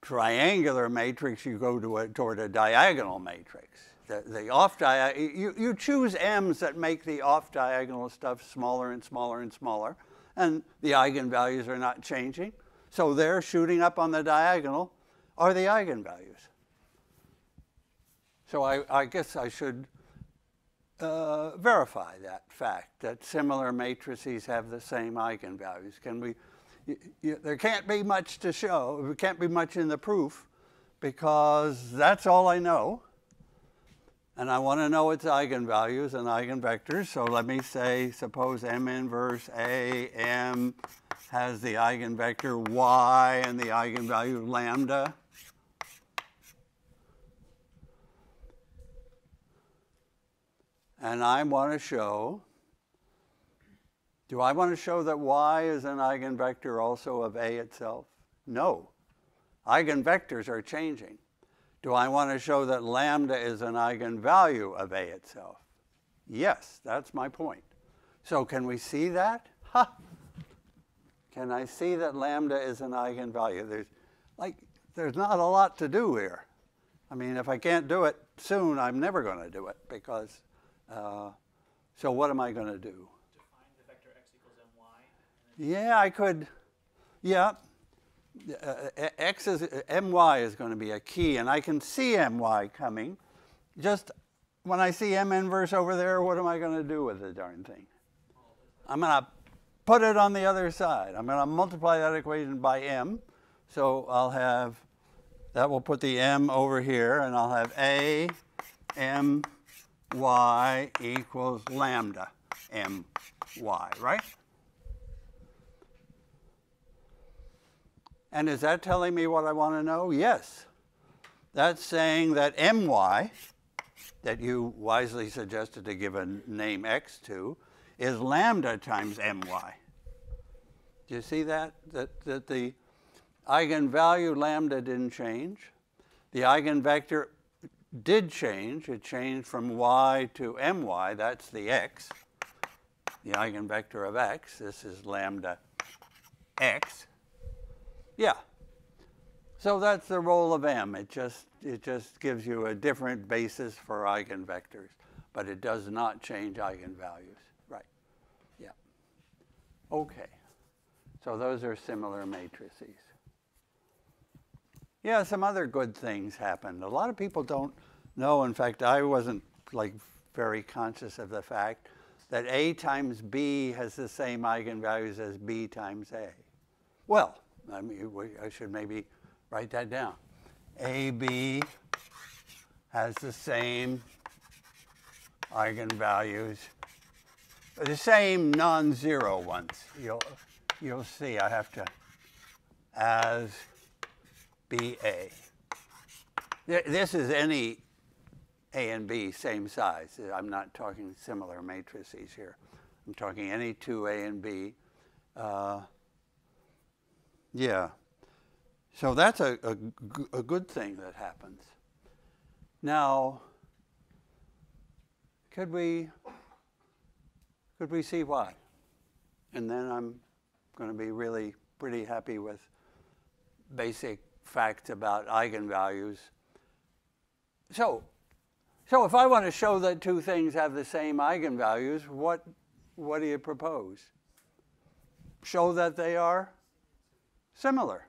triangular matrix, you go to a, toward a diagonal matrix. The, the off dia you, you choose m's that make the off diagonal stuff smaller and smaller and smaller, and the eigenvalues are not changing. So they're shooting up on the diagonal are the eigenvalues. So I, I guess I should uh, verify that fact that similar matrices have the same eigenvalues. Can we? There can't be much to show. There can't be much in the proof because that's all I know. And I want to know its eigenvalues and eigenvectors. So let me say, suppose M inverse A M has the eigenvector y and the eigenvalue lambda. And I want to show, do I want to show that y is an eigenvector also of A itself? No. Eigenvectors are changing. Do I want to show that lambda is an eigenvalue of A itself? Yes, that's my point. So can we see that? Ha! Can I see that lambda is an eigenvalue? There's, like, there's not a lot to do here. I mean, if I can't do it soon, I'm never going to do it because uh, so what am I going to do? Define the vector x equals my. Yeah, I could. Yeah. Uh, x is my is going to be a key, and I can see my coming. Just when I see m inverse over there, what am I going to do with the darn thing? I'm going to put it on the other side. I'm going to multiply that equation by m. So I'll have, that will put the m over here, and I'll have a m y equals lambda my, right? And is that telling me what I want to know? Yes. That's saying that my, that you wisely suggested to give a name x to, is lambda times my. Do you see that? That, that the eigenvalue lambda didn't change. The eigenvector did change. It changed from y to my, that's the x, the eigenvector of x. This is lambda x. Yeah. So that's the role of m. It just, it just gives you a different basis for eigenvectors, but it does not change eigenvalues. Right. Yeah. Okay. So those are similar matrices. Yeah, some other good things happened. A lot of people don't know. In fact, I wasn't like very conscious of the fact that A times B has the same eigenvalues as B times A. Well, I mean, I should maybe write that down. AB has the same eigenvalues, the same non-zero ones. You'll, you'll see I have to, as BA. This is any A and B same size. I'm not talking similar matrices here. I'm talking any two A and B. Uh, yeah. So that's a, a, a good thing that happens. Now, could we could we see why? And then I'm going to be really pretty happy with basic facts about eigenvalues. So, so if I want to show that two things have the same eigenvalues, what, what do you propose? Show that they are similar.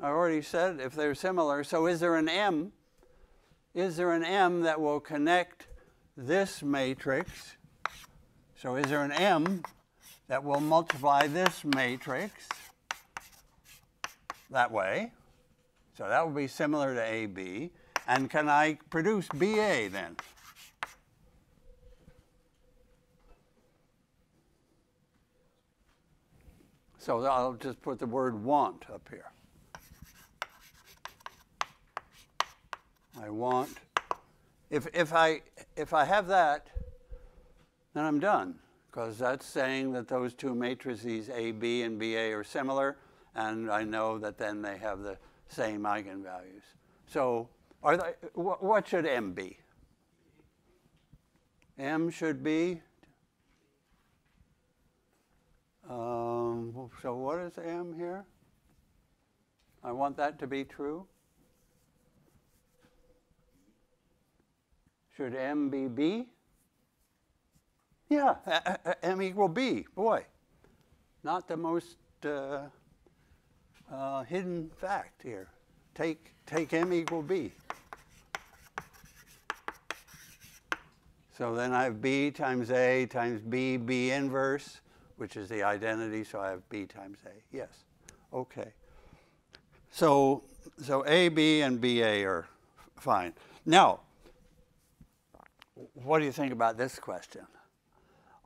I already said if they're similar. So is there an M? Is there an M that will connect this matrix? So is there an M that will multiply this matrix that way? So that would be similar to AB. And can I produce BA then? So I'll just put the word want up here. I want, if, if, I, if I have that, then I'm done, because that's saying that those two matrices AB and BA are similar, and I know that then they have the same eigenvalues. So are they, what should M be? M should be, um, so what is M here? I want that to be true. Should M be B? Yeah, M equal B. Boy, not the most uh, uh, hidden fact here. Take, take M equal B. So then I have B times A times B, B inverse, which is the identity, so I have B times A. Yes. Okay. So, so A, B, and BA are fine. Now, what do you think about this question?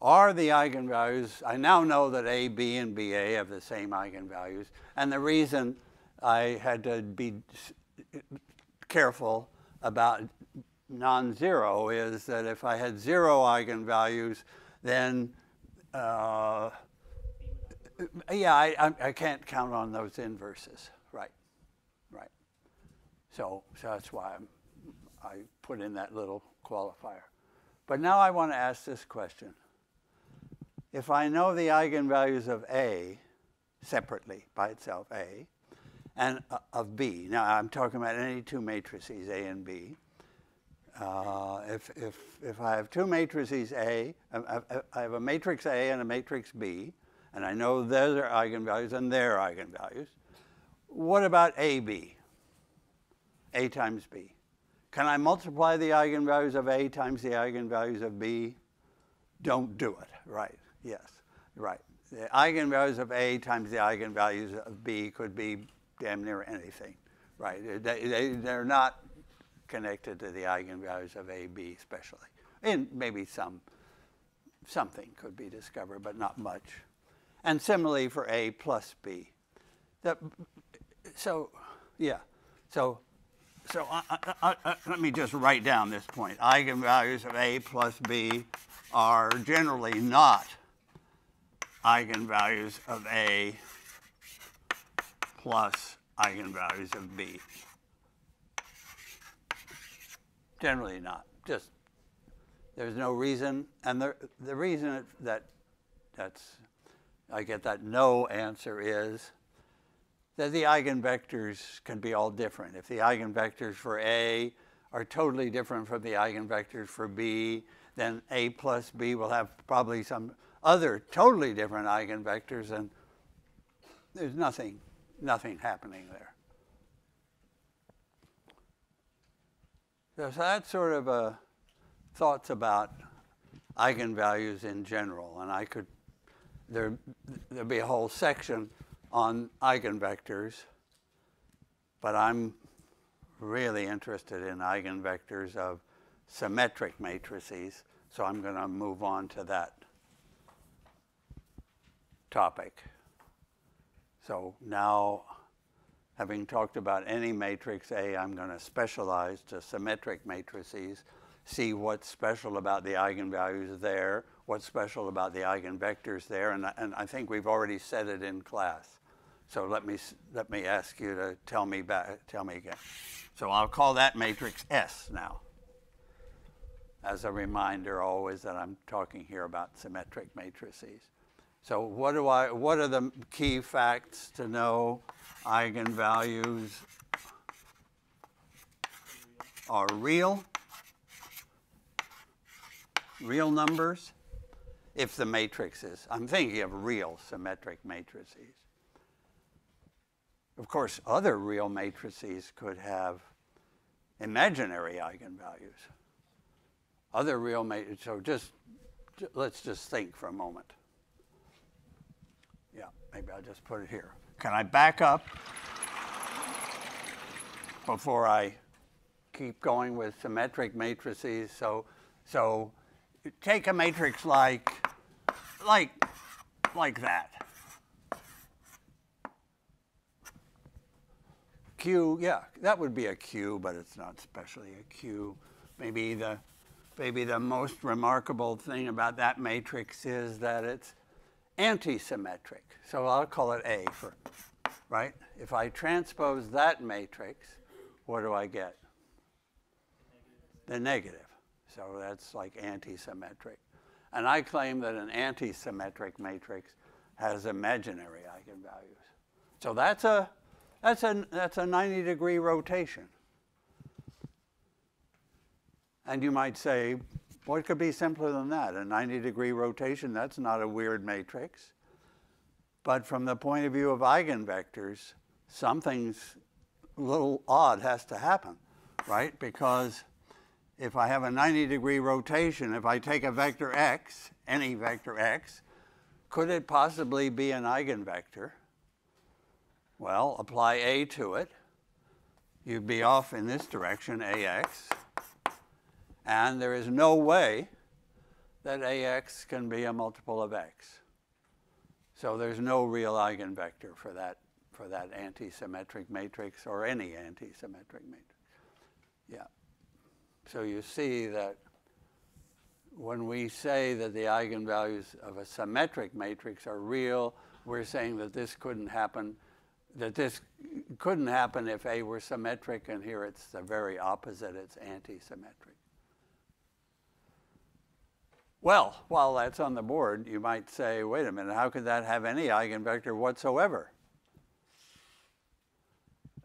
Are the eigenvalues, I now know that A, B, and BA have the same eigenvalues, and the reason I had to be careful about non-zero is that if I had zero eigenvalues, then uh, yeah, I, I, can't count on those inverses. Right, right. So, so that's why I'm, I put in that little qualifier. But now I want to ask this question. If I know the eigenvalues of A separately by itself, A, and uh, of B, now I'm talking about any two matrices, A and B. Uh, if, if, if I have two matrices A, I, I have a matrix A and a matrix B, and I know those are eigenvalues and their eigenvalues, what about AB? A times B. Can I multiply the eigenvalues of A times the eigenvalues of B? Don't do it. Right. Yes. Right. The eigenvalues of A times the eigenvalues of B could be damn near anything. Right. They, they, they're not connected to the eigenvalues of A, B especially. And maybe some something could be discovered, but not much. And similarly for A plus B. The, so, yeah. So so I, I, I, let me just write down this point. Eigenvalues of A plus B are generally not eigenvalues of A plus eigenvalues of B. Generally not. Just there's no reason, and the the reason that that's I get that no answer is that the eigenvectors can be all different. If the eigenvectors for A are totally different from the eigenvectors for B, then A plus B will have probably some other totally different eigenvectors, and there's nothing, nothing happening there. So that's sort of a thoughts about eigenvalues in general, and I could there there'd be a whole section on eigenvectors, but I'm really interested in eigenvectors of symmetric matrices, so I'm going to move on to that topic. So now, having talked about any matrix A, I'm going to specialize to symmetric matrices, see what's special about the eigenvalues there, what's special about the eigenvectors there, and, and I think we've already said it in class. So let me, let me ask you to tell me, back, tell me again. So I'll call that matrix S now. As a reminder always that I'm talking here about symmetric matrices. So what do I what are the key facts to know eigenvalues are real real numbers if the matrix is I'm thinking of real symmetric matrices. Of course, other real matrices could have imaginary eigenvalues. Other real matrices, so just let's just think for a moment. Maybe I'll just put it here. Can I back up before I keep going with symmetric matrices? So, so take a matrix like, like, like that. Q, yeah, that would be a Q, but it's not especially a Q. Maybe the, maybe the most remarkable thing about that matrix is that it's antisymmetric. So I'll call it A for, right? If I transpose that matrix, what do I get? The negative. So that's like antisymmetric. And I claim that an antisymmetric matrix has imaginary eigenvalues. So that's a, that's a, that's a 90 degree rotation. And you might say, what could be simpler than that? A 90 degree rotation, that's not a weird matrix. But from the point of view of eigenvectors, something's a little odd has to happen, right? Because if I have a 90 degree rotation, if I take a vector x, any vector x, could it possibly be an eigenvector? Well, apply A to it. You'd be off in this direction, AX. And there is no way that AX can be a multiple of X. So there's no real eigenvector for that, for that antisymmetric matrix or any antisymmetric matrix. Yeah. So you see that when we say that the eigenvalues of a symmetric matrix are real, we're saying that this couldn't happen, that this couldn't happen if A were symmetric, and here it's the very opposite, it's antisymmetric. Well, while that's on the board, you might say, wait a minute, how could that have any eigenvector whatsoever?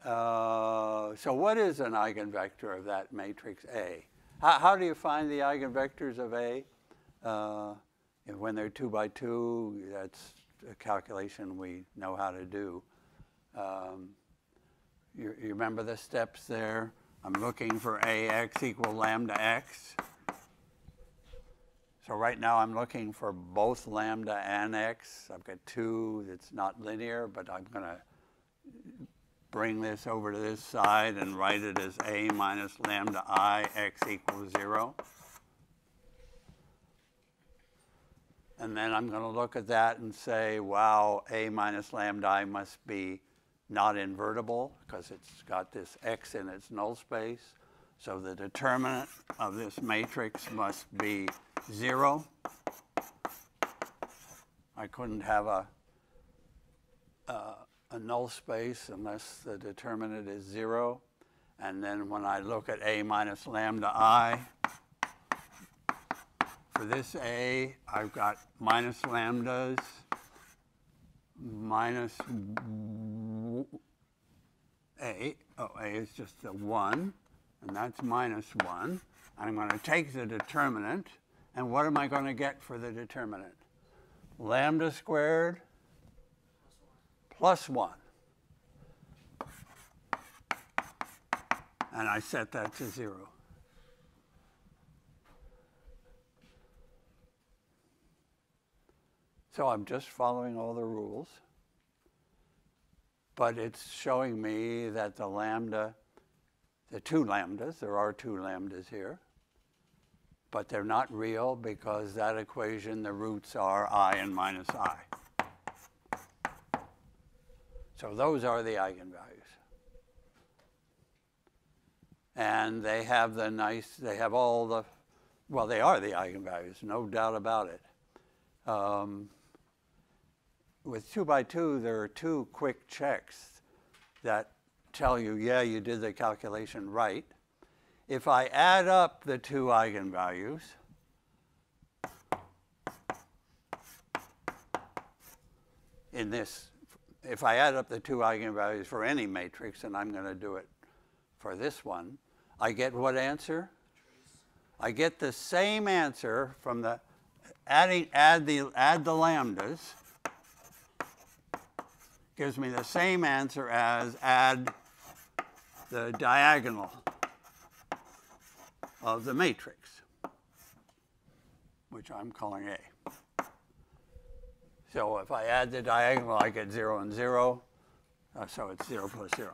Uh, so what is an eigenvector of that matrix A? How, how do you find the eigenvectors of A? Uh, when they're two by two, that's a calculation we know how to do. Um, you, you remember the steps there? I'm looking for AX equal lambda x. So right now I'm looking for both lambda and x. I've got two that's not linear, but I'm going to bring this over to this side and write it as a minus lambda i x equals 0. And then I'm going to look at that and say, wow, a minus lambda i must be not invertible because it's got this x in its null space. So the determinant of this matrix must be 0. I couldn't have a, uh, a null space unless the determinant is 0. And then when I look at a minus lambda i, for this a, I've got minus lambdas minus a. Oh, a is just a 1 and that's minus 1. I'm going to take the determinant, and what am I going to get for the determinant? Lambda squared plus 1. And I set that to 0. So I'm just following all the rules. But it's showing me that the lambda, the two lambdas, there are two lambdas here, but they're not real because that equation, the roots are i and minus i. So those are the eigenvalues. And they have the nice, they have all the, well, they are the eigenvalues, no doubt about it. Um, with two by two, there are two quick checks that tell you, yeah, you did the calculation right. If I add up the two eigenvalues, in this, if I add up the two eigenvalues for any matrix, and I'm going to do it for this one, I get what answer? I get the same answer from the adding add the add the lambdas gives me the same answer as add the diagonal of the matrix, which I'm calling A. So if I add the diagonal, I get 0 and 0. Uh, so it's 0 plus 0.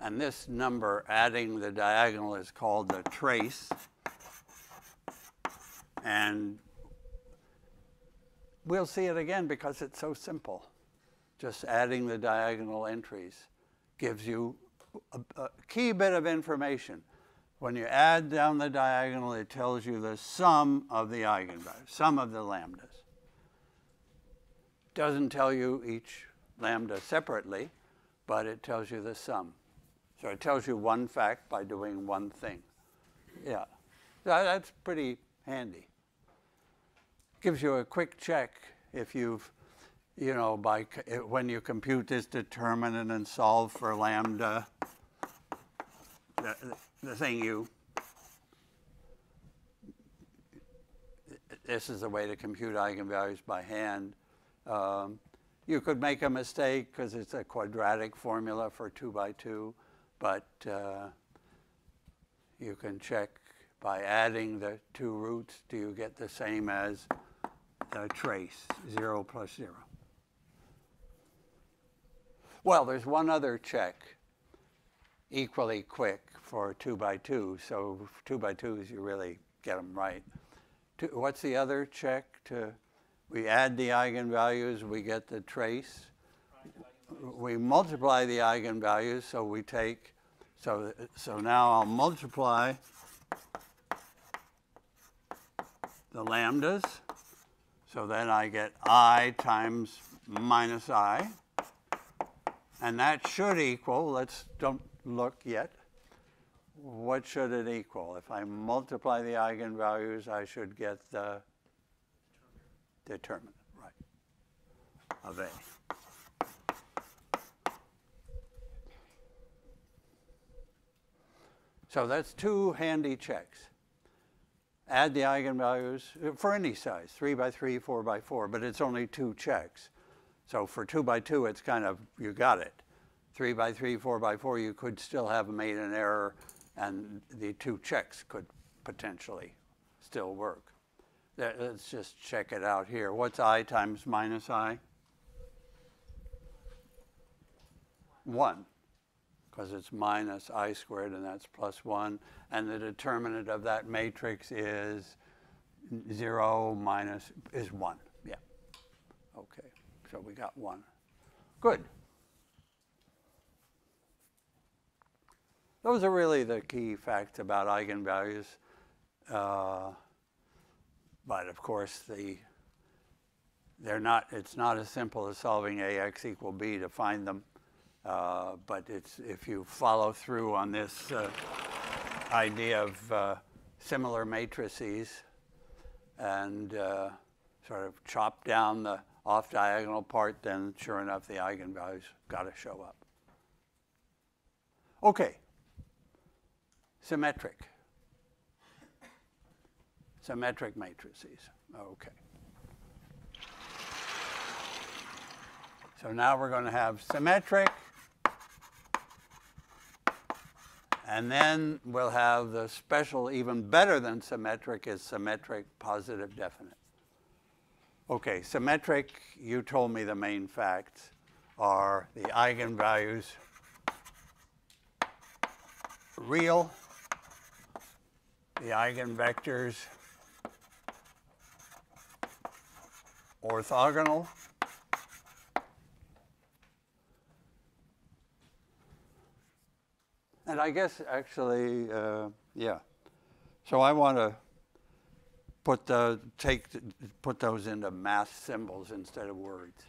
And this number, adding the diagonal, is called the trace. And we'll see it again because it's so simple. Just adding the diagonal entries gives you a, a, key bit of information. When you add down the diagonal, it tells you the sum of the eigenvalues, sum of the lambdas. Doesn't tell you each lambda separately, but it tells you the sum. So it tells you one fact by doing one thing. Yeah, that's pretty handy gives you a quick check if you've, you know, by when you compute this determinant and solve for lambda, the, the thing you, this is the way to compute eigenvalues by hand. Um, you could make a mistake because it's a quadratic formula for 2 by 2, but uh, you can check by adding the two roots, do you get the same as the trace, 0 plus 0. Well, there's one other check, equally quick for 2 by 2. So 2 by 2s, you really get them right. Two, what's the other check? To We add the eigenvalues, we get the trace. We multiply the eigenvalues, so we take, so, so now I'll multiply the lambdas. So then I get i times minus i. And that should equal, let's don't look yet. What should it equal? If I multiply the eigenvalues, I should get the determinant, right, of A. So that's two handy checks add the eigenvalues for any size, 3 by 3, 4 by 4, but it's only two checks. So for 2 by 2, it's kind of, you got it. 3 by 3, 4 by 4, you could still have made an error, and the two checks could potentially still work. Let's just check it out here. What's i times minus i? 1 because it's minus i squared and that's plus 1. And the determinant of that matrix is 0 minus, is 1. Yeah. Okay, so we got 1. Good. Those are really the key facts about eigenvalues. Uh, but of course, the they're not, it's not as simple as solving ax equal b to find them. Uh, but it's, if you follow through on this uh, idea of uh, similar matrices and uh, sort of chop down the off diagonal part, then sure enough, the eigenvalues got to show up. Okay, symmetric. Symmetric matrices. Okay. So now we're going to have symmetric And then we'll have the special, even better than symmetric, is symmetric positive definite. Okay, symmetric, you told me the main facts are the eigenvalues real, the eigenvectors orthogonal, and I guess actually, uh, yeah. So I want to put the take put those into math symbols instead of words.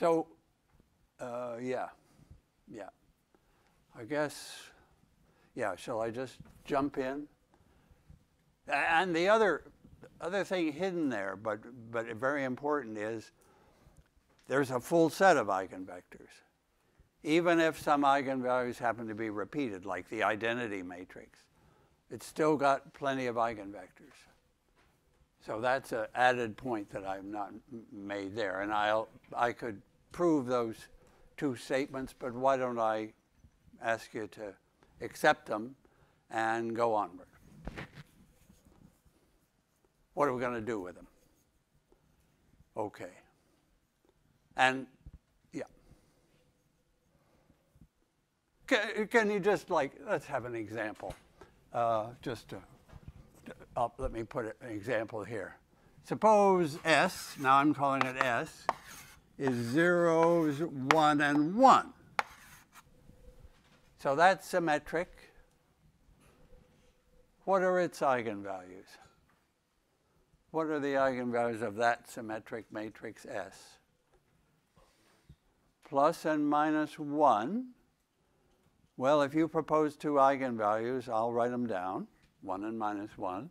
So, uh, yeah, yeah. I guess, yeah. Shall I just jump in? And the other other thing hidden there, but but very important is there's a full set of eigenvectors even if some eigenvalues happen to be repeated, like the identity matrix, it's still got plenty of eigenvectors. So that's an added point that I've not made there. And I'll, I could prove those two statements, but why don't I ask you to accept them and go onward? What are we going to do with them? Okay. And Can, can you just like, let's have an example. Uh, just to, uh, let me put an example here. Suppose S, now I'm calling it S, is zeros, one, and one. So that's symmetric. What are its eigenvalues? What are the eigenvalues of that symmetric matrix S? Plus and minus 1 well, if you propose two eigenvalues, I'll write them down, 1 and minus 1.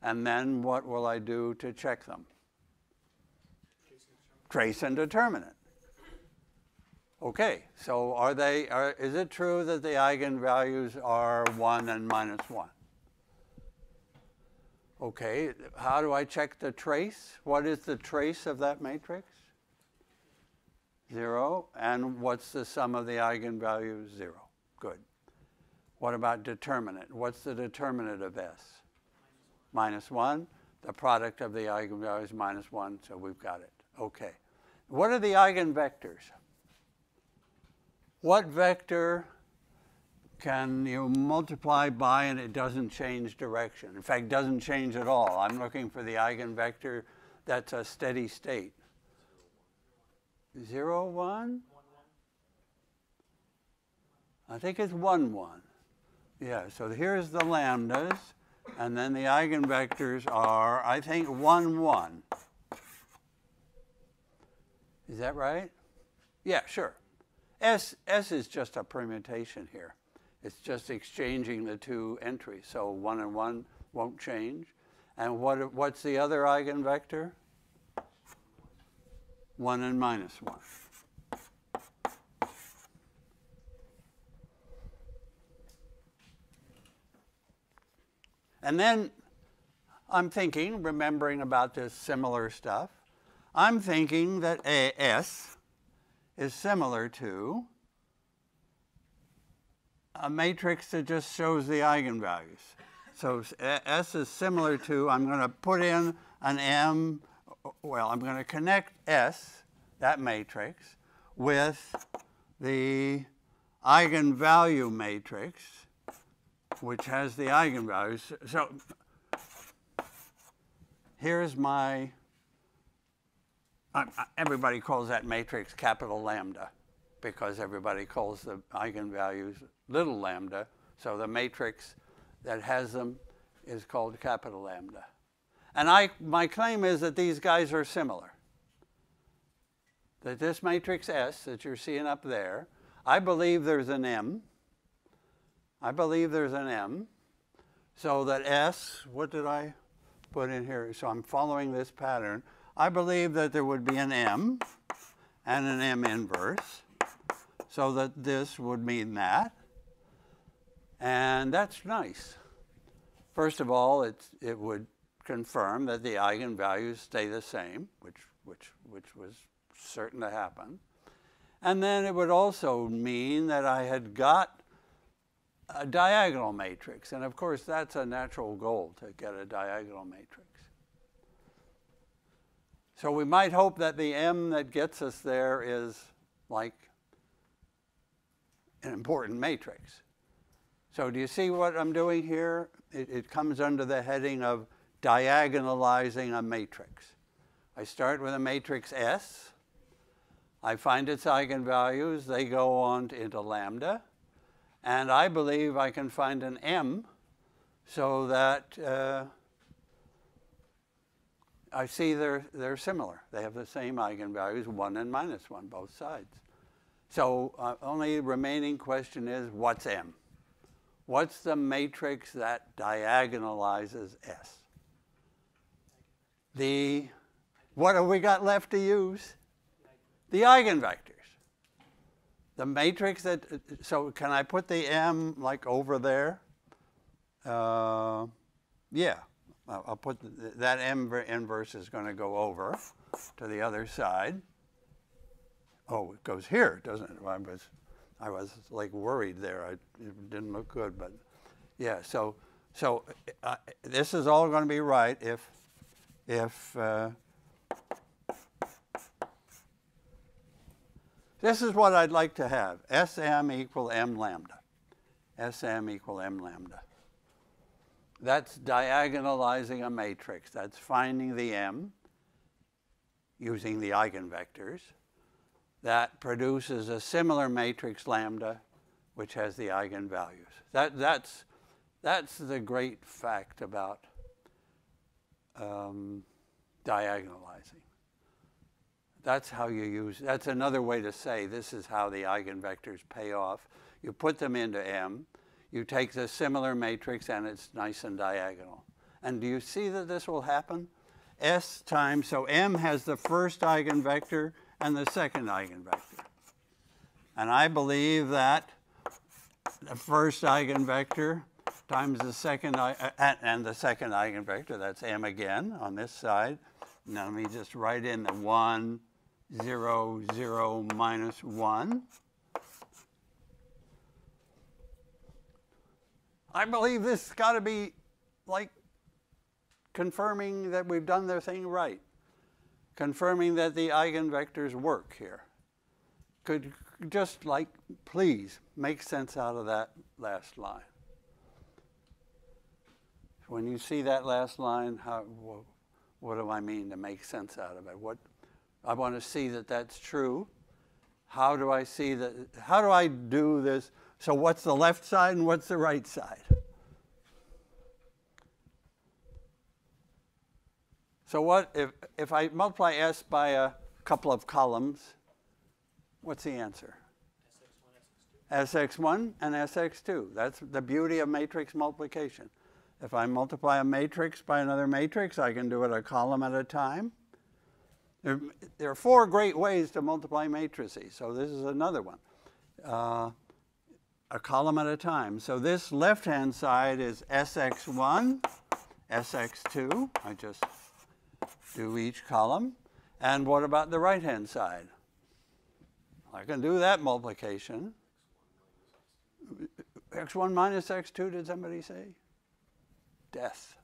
And then what will I do to check them? Trace and determinant. Okay, so are they, are, is it true that the eigenvalues are 1 and minus 1? Okay, how do I check the trace? What is the trace of that matrix? 0. And what's the sum of the eigenvalues? 0. Good. What about determinant? What's the determinant of S? Minus 1. The product of the eigenvalues minus 1, so we've got it. Okay. What are the eigenvectors? What vector can you multiply by and it doesn't change direction? In fact, doesn't change at all. I'm looking for the eigenvector that's a steady state. 0, 1? I think it's 1, 1. Yeah, so here's the lambdas, and then the eigenvectors are, I think, 1, 1. Is that right? Yeah, sure. S, S is just a permutation here. It's just exchanging the two entries. So 1 and 1 won't change. And what, what's the other eigenvector? 1 and minus 1. And then I'm thinking, remembering about this similar stuff, I'm thinking that AS is similar to a matrix that just shows the eigenvalues. So S is similar to, I'm going to put in an M, well, I'm going to connect S, that matrix, with the eigenvalue matrix which has the eigenvalues. So here's my, uh, everybody calls that matrix capital lambda because everybody calls the eigenvalues little lambda. So the matrix that has them is called capital lambda. And I, my claim is that these guys are similar. That this matrix S that you're seeing up there, I believe there's an M, I believe there's an M. So that S, what did I put in here? So I'm following this pattern. I believe that there would be an M and an M inverse. So that this would mean that. And that's nice. First of all, it's, it would confirm that the eigenvalues stay the same, which, which, which was certain to happen. And then it would also mean that I had got a diagonal matrix. And of course, that's a natural goal to get a diagonal matrix. So we might hope that the M that gets us there is like an important matrix. So do you see what I'm doing here? It, it comes under the heading of diagonalizing a matrix. I start with a matrix S. I find its eigenvalues. They go on into lambda. And I believe I can find an M so that uh, I see they're, they're similar. They have the same eigenvalues, 1 and minus 1, both sides. So uh, only remaining question is, what's M? What's the matrix that diagonalizes S? The, what have we got left to use? The eigenvectors. The matrix that, so can I put the M like over there? Uh, yeah, I'll put that M inverse is going to go over to the other side. Oh, it goes here, doesn't it? I was, I was like worried there. I, it didn't look good, but yeah. So, so uh, this is all going to be right if, if uh, this is what I'd like to have: Sm equal m lambda. Sm equal m lambda. That's diagonalizing a matrix. That's finding the m using the eigenvectors that produces a similar matrix lambda which has the eigenvalues. That, that's, that's the great fact about um, diagonalizing. That's how you use, that's another way to say this is how the eigenvectors pay off. You put them into M, you take the similar matrix and it's nice and diagonal. And do you see that this will happen? S times, so M has the first eigenvector and the second eigenvector. And I believe that the first eigenvector times the second, uh, and the second eigenvector, that's m again on this side. Now let me just write in the 1, 0, 0, minus 1. I believe this has got to be like confirming that we've done the thing right confirming that the eigenvectors work here. Could just like, please, make sense out of that last line. When you see that last line, how, what do I mean to make sense out of it? What, I want to see that that's true. How do I see that? How do I do this? So what's the left side and what's the right side? So what if, if I multiply S by a couple of columns, what's the answer? SX1 and SX2. That's the beauty of matrix multiplication. If I multiply a matrix by another matrix, I can do it a column at a time. There, there are four great ways to multiply matrices, so this is another one. Uh, a column at a time. So this left-hand side is SX1, SX2. I just do each column. And what about the right-hand side? I can do that multiplication. x1 minus x2, did somebody say? Death.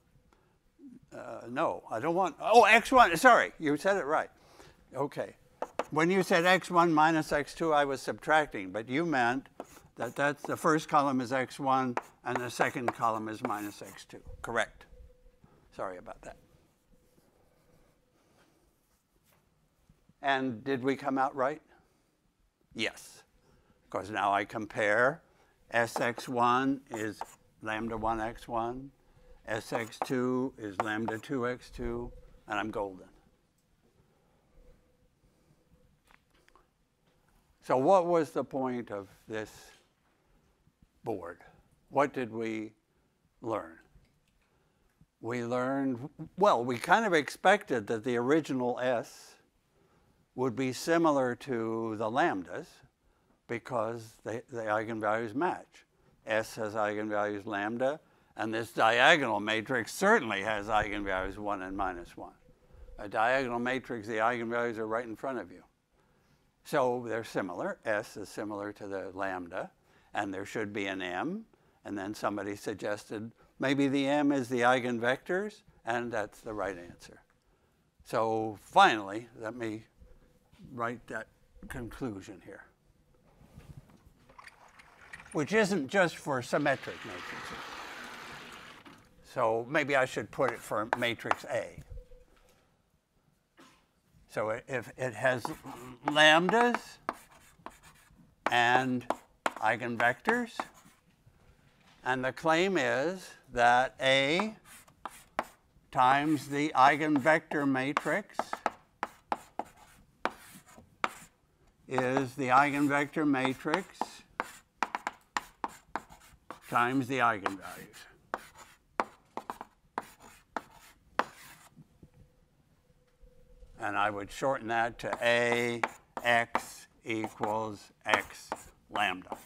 Uh, no, I don't want, oh, x1, sorry, you said it right. Okay. When you said x1 minus x2, I was subtracting, but you meant that that's, the first column is x1 and the second column is minus x2. Correct. Sorry about that. And did we come out right? Yes. Because now I compare Sx1 is lambda 1x1, Sx2 is lambda 2x2, and I'm golden. So what was the point of this board? What did we learn? We learned, well, we kind of expected that the original S would be similar to the lambdas because they, the eigenvalues match. S has eigenvalues lambda, and this diagonal matrix certainly has eigenvalues 1 and minus 1. A diagonal matrix, the eigenvalues are right in front of you. So they're similar. S is similar to the lambda, and there should be an M. And then somebody suggested maybe the M is the eigenvectors, and that's the right answer. So finally, let me write that conclusion here, which isn't just for symmetric matrices. So maybe I should put it for matrix A. So if it has lambdas and eigenvectors, and the claim is that A times the eigenvector matrix is the eigenvector matrix times the eigenvalues. And I would shorten that to A x equals x lambda.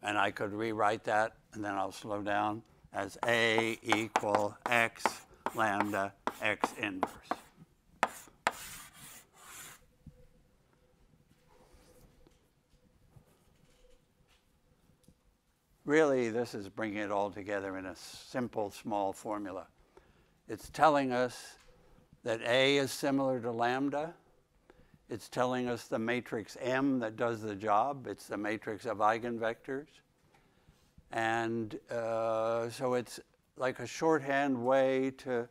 And I could rewrite that, and then I'll slow down, as A equal x lambda x inverse. Really, this is bringing it all together in a simple, small formula. It's telling us that A is similar to lambda. It's telling us the matrix M that does the job. It's the matrix of eigenvectors. And uh, so it's like a shorthand way to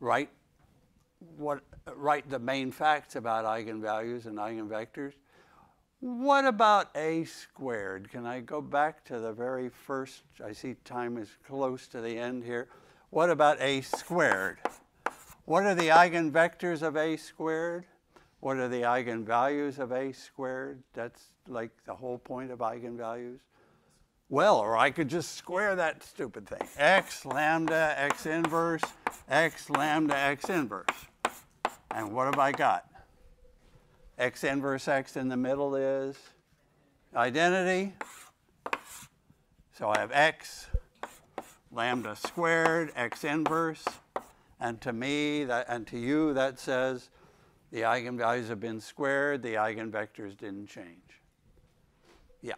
write what write the main facts about eigenvalues and eigenvectors. What about a squared? Can I go back to the very first? I see time is close to the end here. What about a squared? What are the eigenvectors of a squared? What are the eigenvalues of a squared? That's like the whole point of eigenvalues. Well, or I could just square that stupid thing. x lambda x inverse, x lambda x inverse. And what have I got? x inverse x in the middle is identity. So I have x lambda squared, x inverse. And to me, that, and to you, that says the eigenvalues have been squared, the eigenvectors didn't change. Yeah.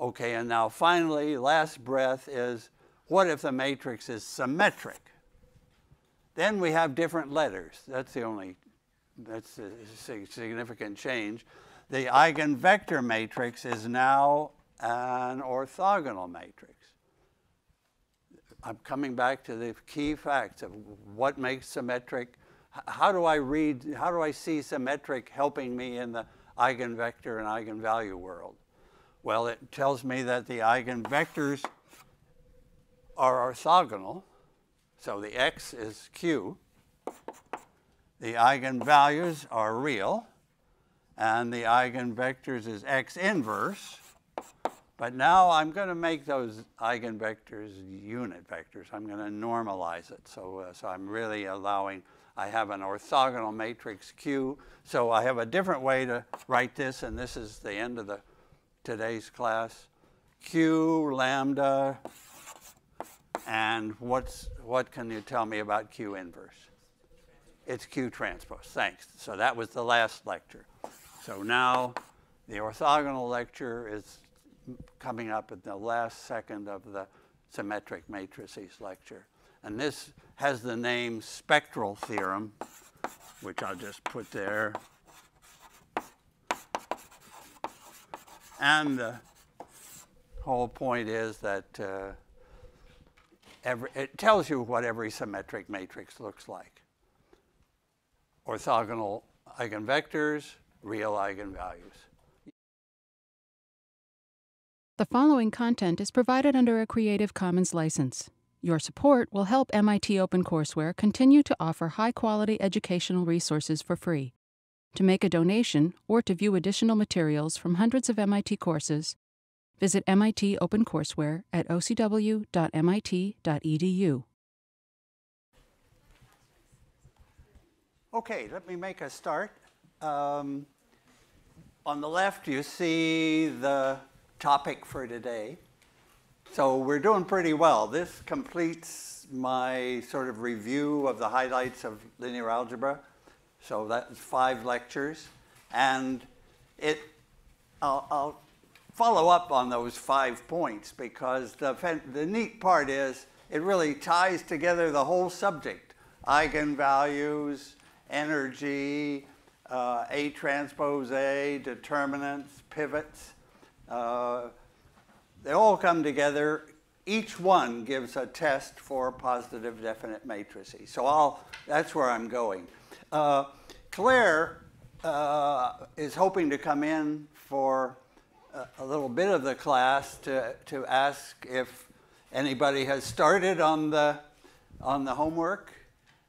Okay, and now finally, last breath is what if the matrix is symmetric? Then we have different letters. That's the only, that's a significant change. The eigenvector matrix is now an orthogonal matrix. I'm coming back to the key facts of what makes symmetric. How do I read, how do I see symmetric helping me in the eigenvector and eigenvalue world? Well, it tells me that the eigenvectors are orthogonal. So the x is q. The eigenvalues are real. And the eigenvectors is x inverse. But now I'm going to make those eigenvectors unit vectors. I'm going to normalize it. So, uh, so I'm really allowing, I have an orthogonal matrix Q. So I have a different way to write this, and this is the end of the today's class. Q lambda, and what's, what can you tell me about Q inverse? It's Q transpose. Thanks. So that was the last lecture. So now the orthogonal lecture is coming up at the last second of the symmetric matrices lecture. And this has the name spectral theorem, which I'll just put there. And the whole point is that uh, every, it tells you what every symmetric matrix looks like. Orthogonal eigenvectors, real eigenvalues. The following content is provided under a Creative Commons license. Your support will help MIT OpenCourseware continue to offer high quality educational resources for free. To make a donation or to view additional materials from hundreds of MIT courses, visit MIT OpenCourseware at ocw.mit.edu. Okay, let me make a start. Um, on the left, you see the topic for today. So we're doing pretty well. This completes my sort of review of the highlights of linear algebra. So that's five lectures. And it, I'll, I'll follow up on those five points because the, the neat part is it really ties together the whole subject eigenvalues, energy, uh, A transpose A, determinants, pivots. Uh, they all come together. Each one gives a test for positive definite matrices. So I'll, that's where I'm going. Uh, Claire uh, is hoping to come in for a, a, little bit of the class to, to ask if anybody has started on the, on the homework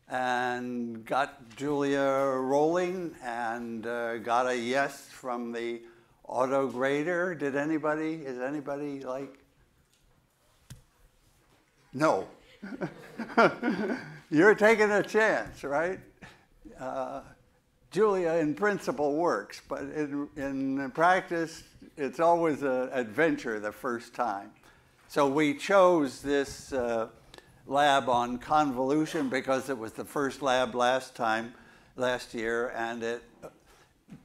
and got Julia rolling and uh, got a yes from the auto grader. Did anybody, is anybody like? No. <laughs> You're taking a chance, right? Uh, Julia in principle works, but in, in practice, it's always an adventure the first time. So we chose this uh, lab on convolution because it was the first lab last time, last year, and it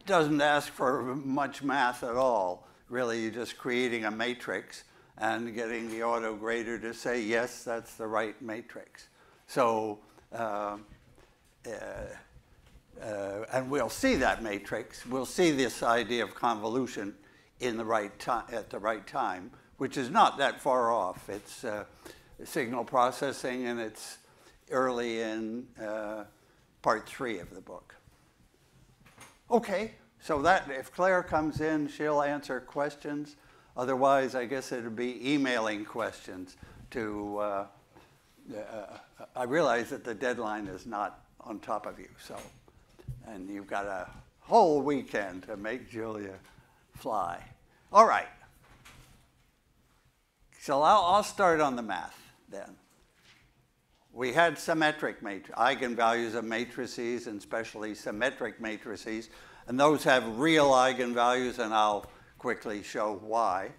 doesn't ask for much math at all. Really, you're just creating a matrix and getting the auto grader to say, yes, that's the right matrix. So, uh, uh, uh, and we'll see that matrix. We'll see this idea of convolution in the right at the right time, which is not that far off. It's uh, signal processing, and it's early in uh, part three of the book. Okay, so that if Claire comes in, she'll answer questions. Otherwise, I guess it'll be emailing questions to. Uh, uh, I realize that the deadline is not on top of you, so, and you've got a whole weekend to make Julia fly. All right. So I'll, I'll start on the math then. We had symmetric eigenvalues of matrices and especially symmetric matrices, and those have real eigenvalues, and I'll quickly show why.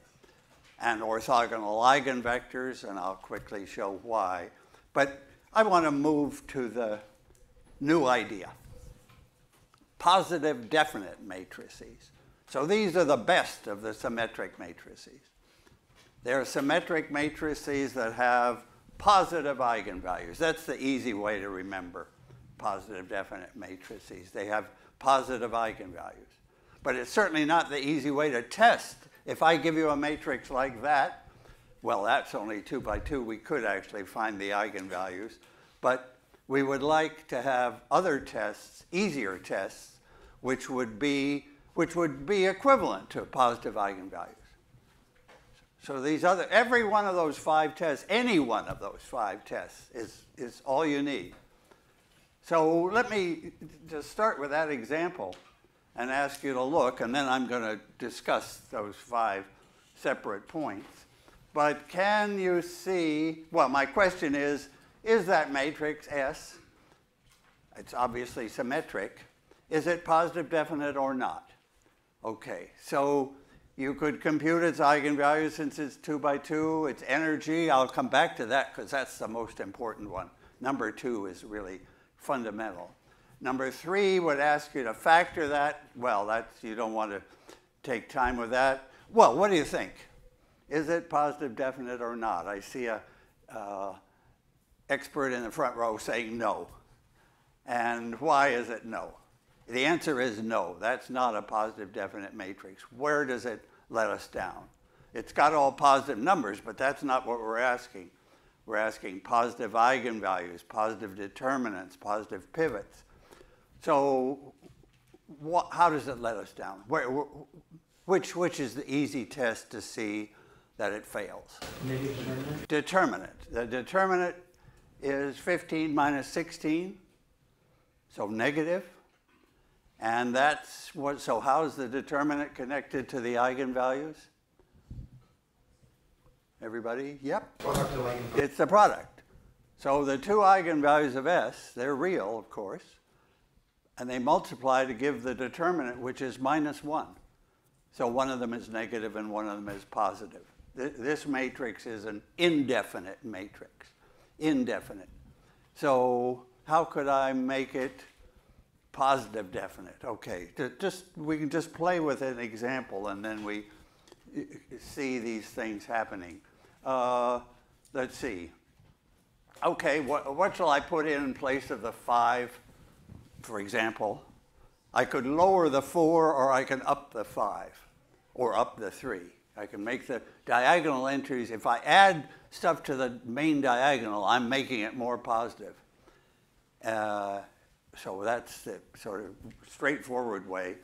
And orthogonal eigenvectors, and I'll quickly show why. But I want to move to the new idea positive definite matrices. So these are the best of the symmetric matrices. There are symmetric matrices that have positive eigenvalues. That's the easy way to remember positive definite matrices. They have positive eigenvalues. But it's certainly not the easy way to test. If I give you a matrix like that, well, that's only two by two. We could actually find the eigenvalues. But we would like to have other tests, easier tests, which would be, which would be equivalent to positive eigenvalues. So these other, every one of those five tests, any one of those five tests is, is all you need. So let me just start with that example and ask you to look, and then I'm going to discuss those five separate points. But can you see, well, my question is, is that matrix S, it's obviously symmetric, is it positive definite or not? Okay, so you could compute its eigenvalues since it's two by two, its energy. I'll come back to that because that's the most important one. Number two is really fundamental. Number three would ask you to factor that. Well, that's, you don't want to take time with that. Well, what do you think? Is it positive definite or not? I see a uh, expert in the front row saying no. And why is it no? The answer is no. That's not a positive definite matrix. Where does it let us down? It's got all positive numbers, but that's not what we're asking. We're asking positive eigenvalues, positive determinants, positive pivots. So what, how does it let us down? Where, which, which is the easy test to see that it fails? Determinant. Determinant. The determinant is 15 minus 16, so negative. And that's what, so how is the determinant connected to the eigenvalues? Everybody? Yep. It's the product. So the two eigenvalues of S, they're real, of course, and they multiply to give the determinant, which is minus 1. So one of them is negative and one of them is positive. This matrix is an indefinite matrix. Indefinite. So how could I make it positive definite. Okay, just we can just play with an example, and then we see these things happening. Uh, let's see. Okay, what, what shall I put in place of the five, for example? I could lower the four, or I can up the five, or up the three. I can make the diagonal entries. If I add stuff to the main diagonal, I'm making it more positive. Uh, so that's the sort of straightforward way.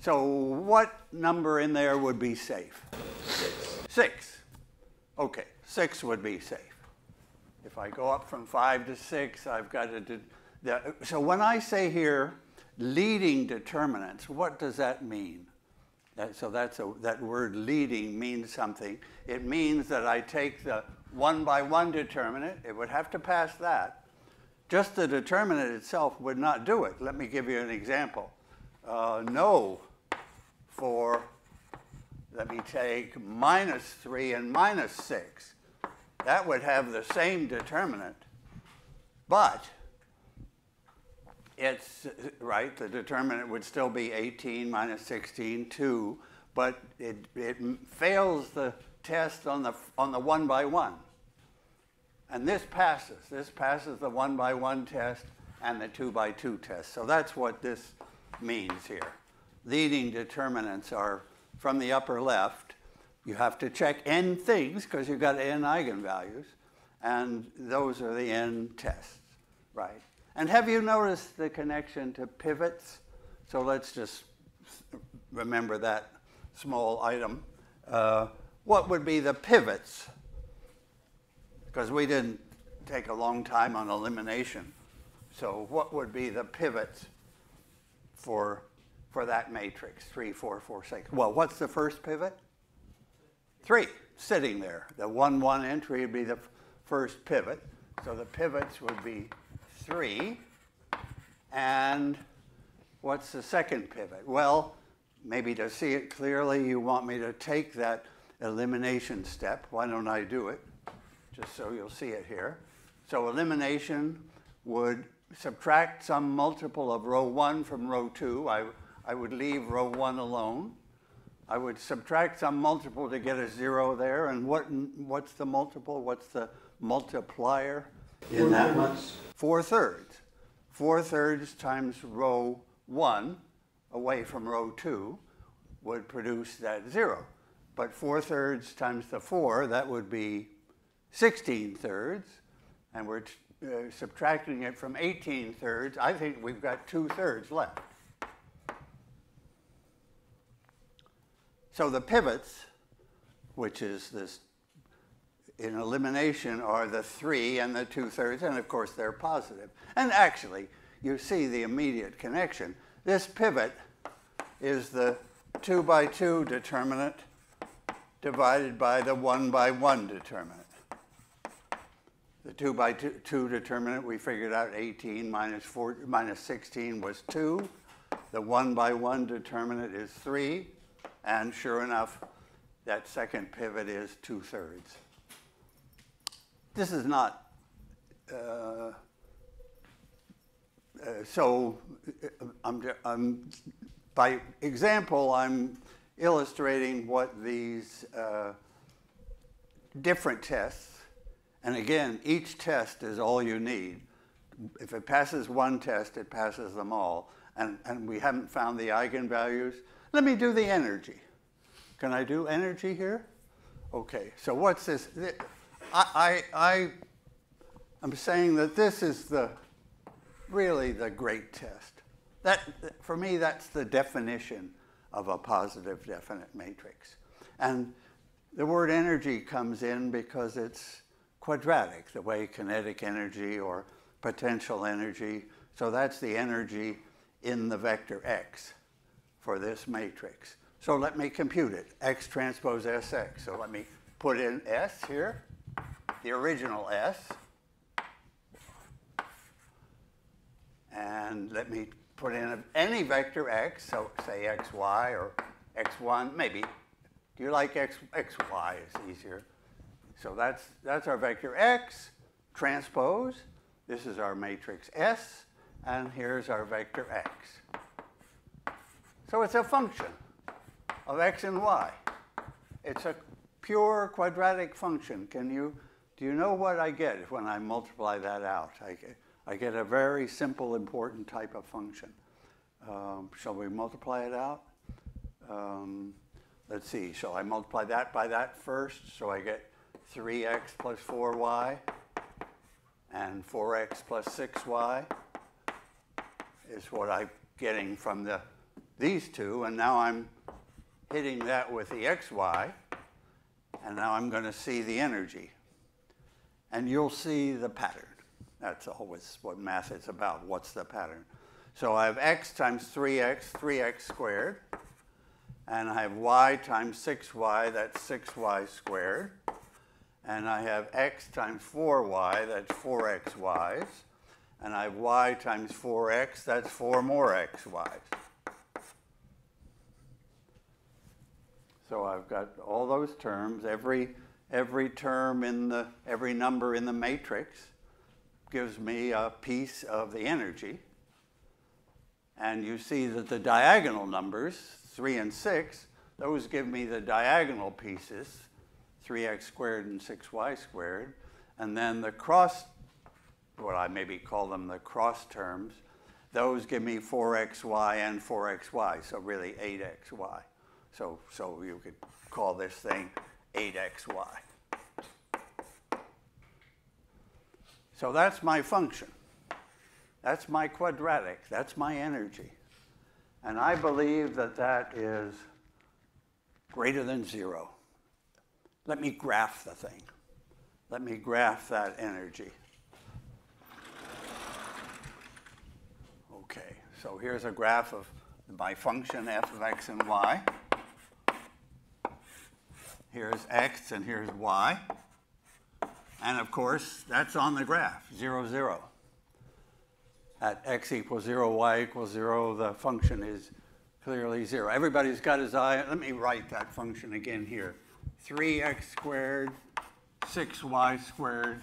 So what number in there would be safe? Six. Six. Okay, six would be safe. If I go up from five to six, I've got to do the, so when I say here leading determinants, what does that mean? That, so that's a, that word leading means something. It means that I take the one by one determinant, it would have to pass that. Just the determinant itself would not do it. Let me give you an example. Uh, no for, let me take minus 3 and minus 6. That would have the same determinant, but it's right, the determinant would still be 18 minus 16, 2, but it, it fails the test on the, on the one by one. And this passes. This passes the one by one test and the two by two test. So that's what this means here. Leading determinants are from the upper left. You have to check n things because you've got n eigenvalues, and those are the n tests, right? And have you noticed the connection to pivots? So let's just remember that small item. Uh, what would be the pivots? Because we didn't take a long time on elimination. So what would be the pivots for, for that matrix, 3, 4, 4, 6? Well, what's the first pivot? 3, sitting there. The 1, 1 entry would be the first pivot. So the pivots would be 3. And what's the second pivot? Well, maybe to see it clearly, you want me to take that elimination step. Why don't I do it? Just so you'll see it here. So elimination would subtract some multiple of row 1 from row 2. I, I would leave row 1 alone. I would subtract some multiple to get a 0 there. And what, what's the multiple? What's the multiplier in that one? 4 thirds. 4 thirds times row 1 away from row 2 would produce that 0. But 4 thirds times the 4, that would be 16 thirds. And we're uh, subtracting it from 18 thirds. I think we've got 2 thirds left. So the pivots, which is this in elimination, are the 3 and the 2 thirds, and of course they're positive. And actually, you see the immediate connection. This pivot is the 2 by 2 determinant divided by the 1 by 1 determinant. The 2 by 2, two determinant, we figured out 18 minus, 4, minus 16 was 2. The 1 by 1 determinant is 3. And sure enough, that second pivot is 2 thirds. This is not, uh, uh, so uh, I'm, I'm, by example, I'm illustrating what these uh, different tests and again, each test is all you need. If it passes one test, it passes them all. And, and we haven't found the eigenvalues. Let me do the energy. Can I do energy here? Okay, so what's this? I, I, I am saying that this is the really the great test. That, for me, that's the definition of a positive definite matrix. And the word energy comes in because it's quadratic, the way kinetic energy or potential energy. So that's the energy in the vector x for this matrix. So let me compute it, x transpose sx. So let me put in s here, the original s, and let me put in any vector x, so say xy or x1, maybe. Do you like x, xy is easier. So that's, that's our vector x transpose. This is our matrix S. and here's our vector x. So it's a function of x and y. It's a pure quadratic function. Can you, do you know what I get when I multiply that out? I get, I get a very simple, important type of function. Um, shall we multiply it out? Um, let's see, shall I multiply that by that first? So I get 3x plus 4y and 4x plus 6y is what I'm getting from the, these two. And now I'm hitting that with the xy. And now I'm going to see the energy. And you'll see the pattern. That's always what math is about. What's the pattern? So I have x times 3x, 3x squared. And I have y times 6y, that's 6y squared. And I have x times 4y, that's 4xy's. And I have y times 4x, that's 4 more xy's. So I've got all those terms. Every, every term in the, every number in the matrix gives me a piece of the energy. And you see that the diagonal numbers, 3 and 6, those give me the diagonal pieces, 3x squared and 6y squared. And then the cross, what I maybe call them the cross terms, those give me 4xy and 4xy, so really 8xy. So, so you could call this thing 8xy. So that's my function. That's my quadratic. That's my energy. And I believe that that is greater than zero. Let me graph the thing. Let me graph that energy. Okay, so here's a graph of my function f of x and y. Here's x and here's y. And of course, that's on the graph, 0, 0. At x equals 0, y equals 0, the function is clearly 0. Everybody's got his eye. Let me write that function again here. 3x squared, 6y squared,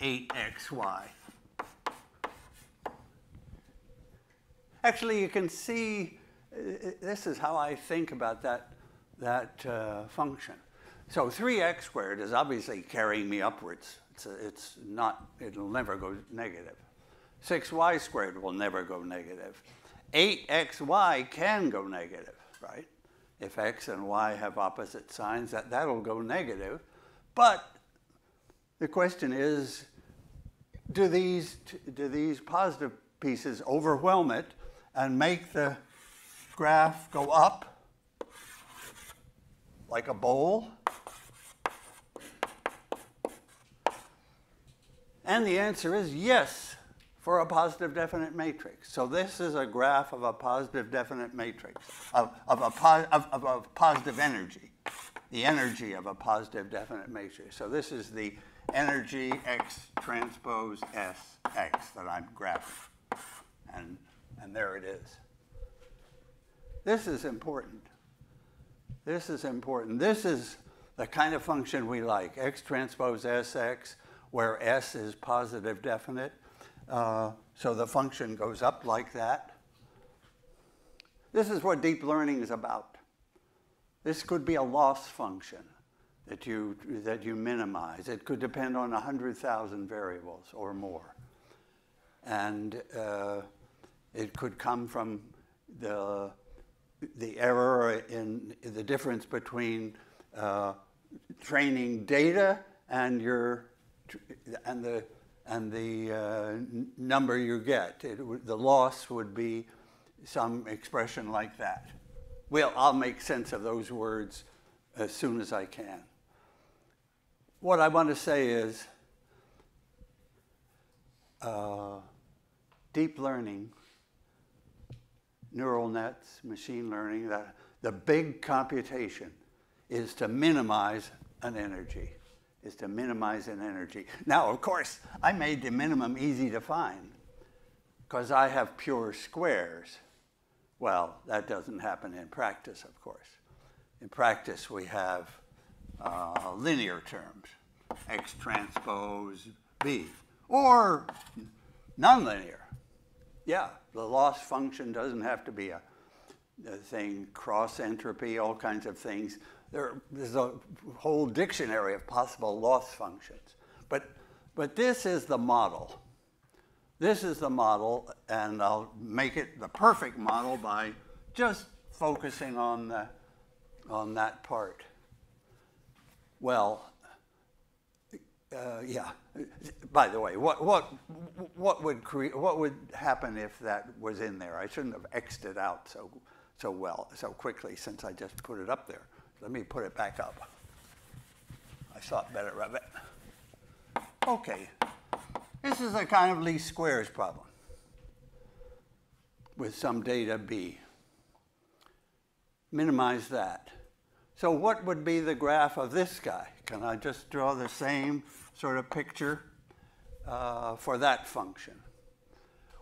8xy. Actually, you can see, uh, this is how I think about that, that uh, function. So 3x squared is obviously carrying me upwards. It's, a, it's not, it'll never go negative. 6y squared will never go negative. 8xy can go negative, right? If x and y have opposite signs, that, that'll go negative. But the question is, do these, do these positive pieces overwhelm it and make the graph go up like a bowl? And the answer is yes for a positive definite matrix. So this is a graph of a positive definite matrix, of, of, a, po of, of, of positive energy, the energy of a positive definite matrix. So this is the energy x transpose s x that I'm graphing. And, and there it is. This is important. This is important. This is the kind of function we like, x transpose sx where S is positive definite. Uh, so the function goes up like that. This is what deep learning is about. This could be a loss function that you, that you minimize. It could depend on 100,000 variables or more. And uh, it could come from the, the error in the difference between uh, training data and your and the and the uh, number you get. It, the loss would be some expression like that. Well, I'll make sense of those words as soon as I can. What I want to say is uh, deep learning, neural nets, machine learning, that the big computation is to minimize an energy is to minimize an energy. Now, of course, I made the minimum easy to find because I have pure squares. Well, that doesn't happen in practice, of course. In practice, we have uh, linear terms, x transpose b, or nonlinear, Yeah, the loss function doesn't have to be a, a thing, cross entropy, all kinds of things. There, there's a whole dictionary of possible loss functions. But, but this is the model. This is the model, and I'll make it the perfect model by just focusing on, the, on that part. Well, uh, yeah. By the way, what, what, what, would cre- what would happen if that was in there? I shouldn't have X'd it out so, so well, so quickly since I just put it up there. Let me put it back up. I thought better of it. Okay. This is a kind of least squares problem with some data B. Minimize that. So what would be the graph of this guy? Can I just draw the same sort of picture uh, for that function?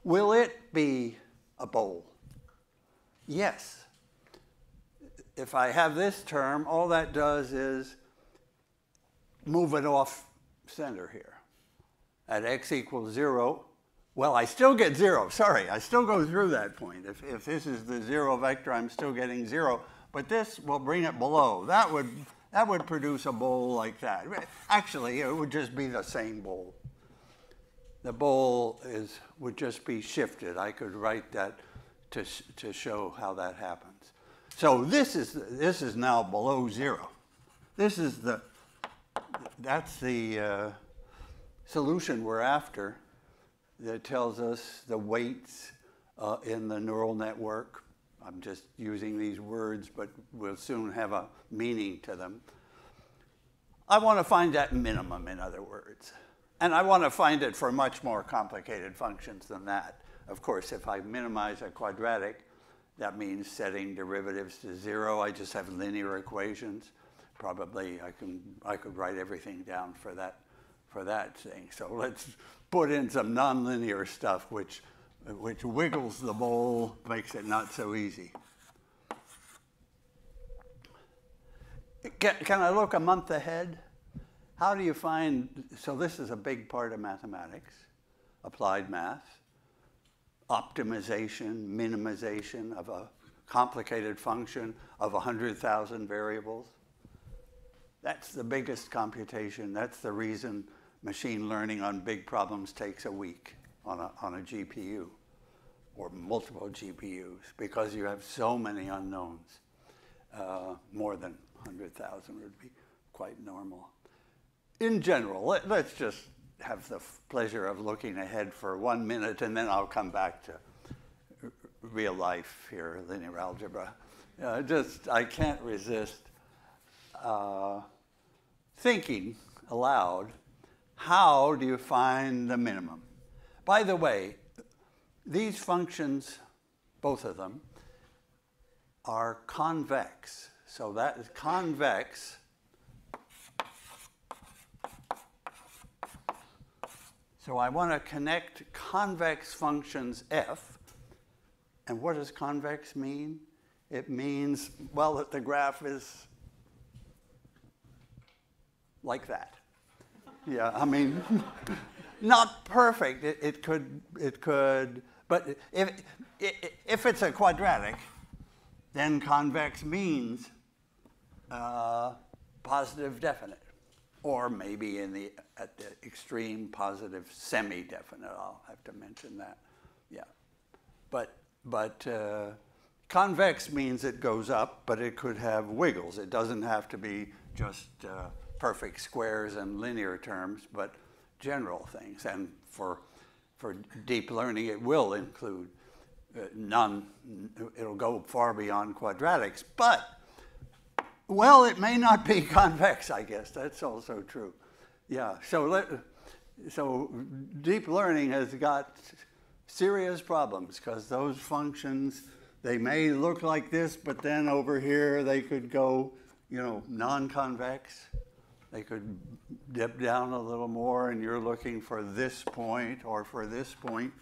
Will it be a bowl? Yes. If I have this term, all that does is move it off center here. At x equals 0, well, I still get 0. Sorry, I still go through that point. If, if this is the 0 vector, I'm still getting 0 but this will bring it below. That would, that would produce a bowl like that. Actually, it would just be the same bowl. The bowl is, would just be shifted. I could write that to, to show how that happens. So this is, this is now below zero. This is the, that's the uh, solution we're after that tells us the weights uh, in the neural network I'm just using these words, but we'll soon have a meaning to them. I want to find that minimum, in other words. And I want to find it for much more complicated functions than that. Of course, if I minimize a quadratic, that means setting derivatives to zero. I just have linear equations. Probably I, can, I could write everything down for that, for that thing. So let's put in some nonlinear stuff, which which wiggles the bowl, makes it not so easy. Can, can I look a month ahead? How do you find, so this is a big part of mathematics, applied math, optimization, minimization of a complicated function of 100,000 variables. That's the biggest computation. That's the reason machine learning on big problems takes a week on a, on a GPU or multiple GPUs because you have so many unknowns. Uh, more than 100,000 would be quite normal. In general, let, us just have the pleasure of looking ahead for one minute and then I'll come back to real life here, linear algebra. Uh, just, I can't resist uh, thinking aloud, how do you find the minimum? By the way, these functions, both of them, are convex. So that is convex. So I want to connect convex functions f. And what does convex mean? It means, well, that the graph is like that. Yeah, I mean, <laughs> not perfect. It, it, could, it could, but if, if it's a quadratic, then convex means uh, positive definite, or maybe in the, at the extreme positive semi-definite. I'll have to mention that. Yeah, but, but uh, convex means it goes up, but it could have wiggles. It doesn't have to be just uh, perfect squares and linear terms, but general things. And for, for deep learning, it will include uh, none, it'll go far beyond quadratics. But, well, it may not be <laughs> convex, I guess. That's also true. Yeah, so, let, so deep learning has got serious problems because those functions, they may look like this, but then over here they could go, you know, non-convex. They could dip down a little more and you're looking for this point or for this point.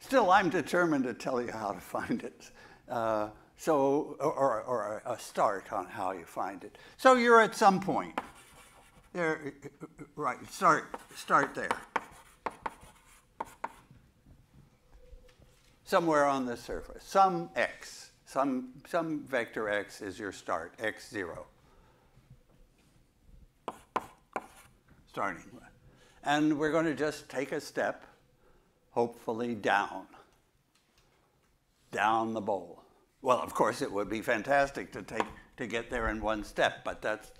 Still, I'm determined to tell you how to find it. Uh, so, or, or a start on how you find it. So you're at some point. There, right, start, start there. somewhere on the surface, some x, some, some vector x is your start, x0. Starting. And we're going to just take a step, hopefully down, down the bowl. Well, of course, it would be fantastic to, take, to get there in one step, but that's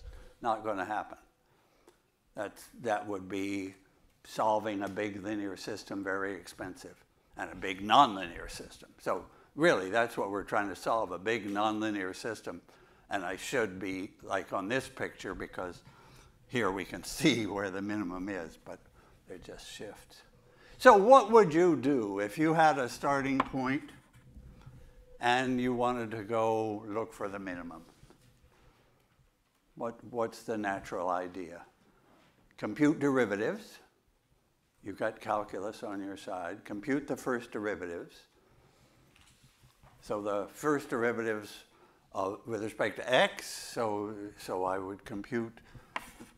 not going to happen. That's, that would be solving a big linear system very expensive and a big nonlinear system. So really, that's what we're trying to solve, a big nonlinear system. And I should be like on this picture because here we can <laughs> see where the minimum is, but it just shifts. So what would you do if you had a starting point and you wanted to go look for the minimum? What, what's the natural idea? Compute derivatives You've got calculus on your side. Compute the first derivatives. So the first derivatives uh, with respect to x, so, so I would compute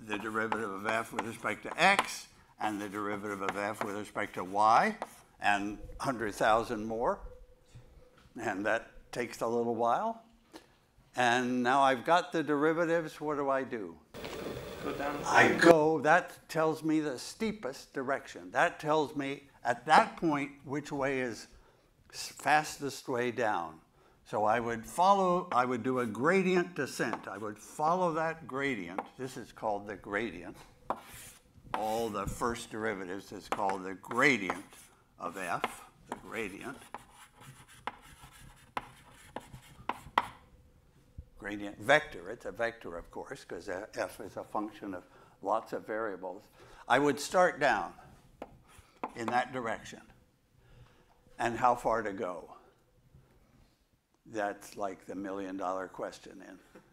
the derivative of f with respect to x and the derivative of f with respect to y and 100,000 more. And that takes a little while. And now I've got the derivatives, what do I do? Go down. I go, that tells me the steepest direction. That tells me at that point which way is fastest way down. So I would follow, I would do a gradient descent. I would follow that gradient. This is called the gradient. All the first derivatives is called the gradient of f, the gradient. Gradient vector. It's a vector, of course, because f is a function of lots of variables. I would start down in that direction. And how far to go? That's like the million dollar question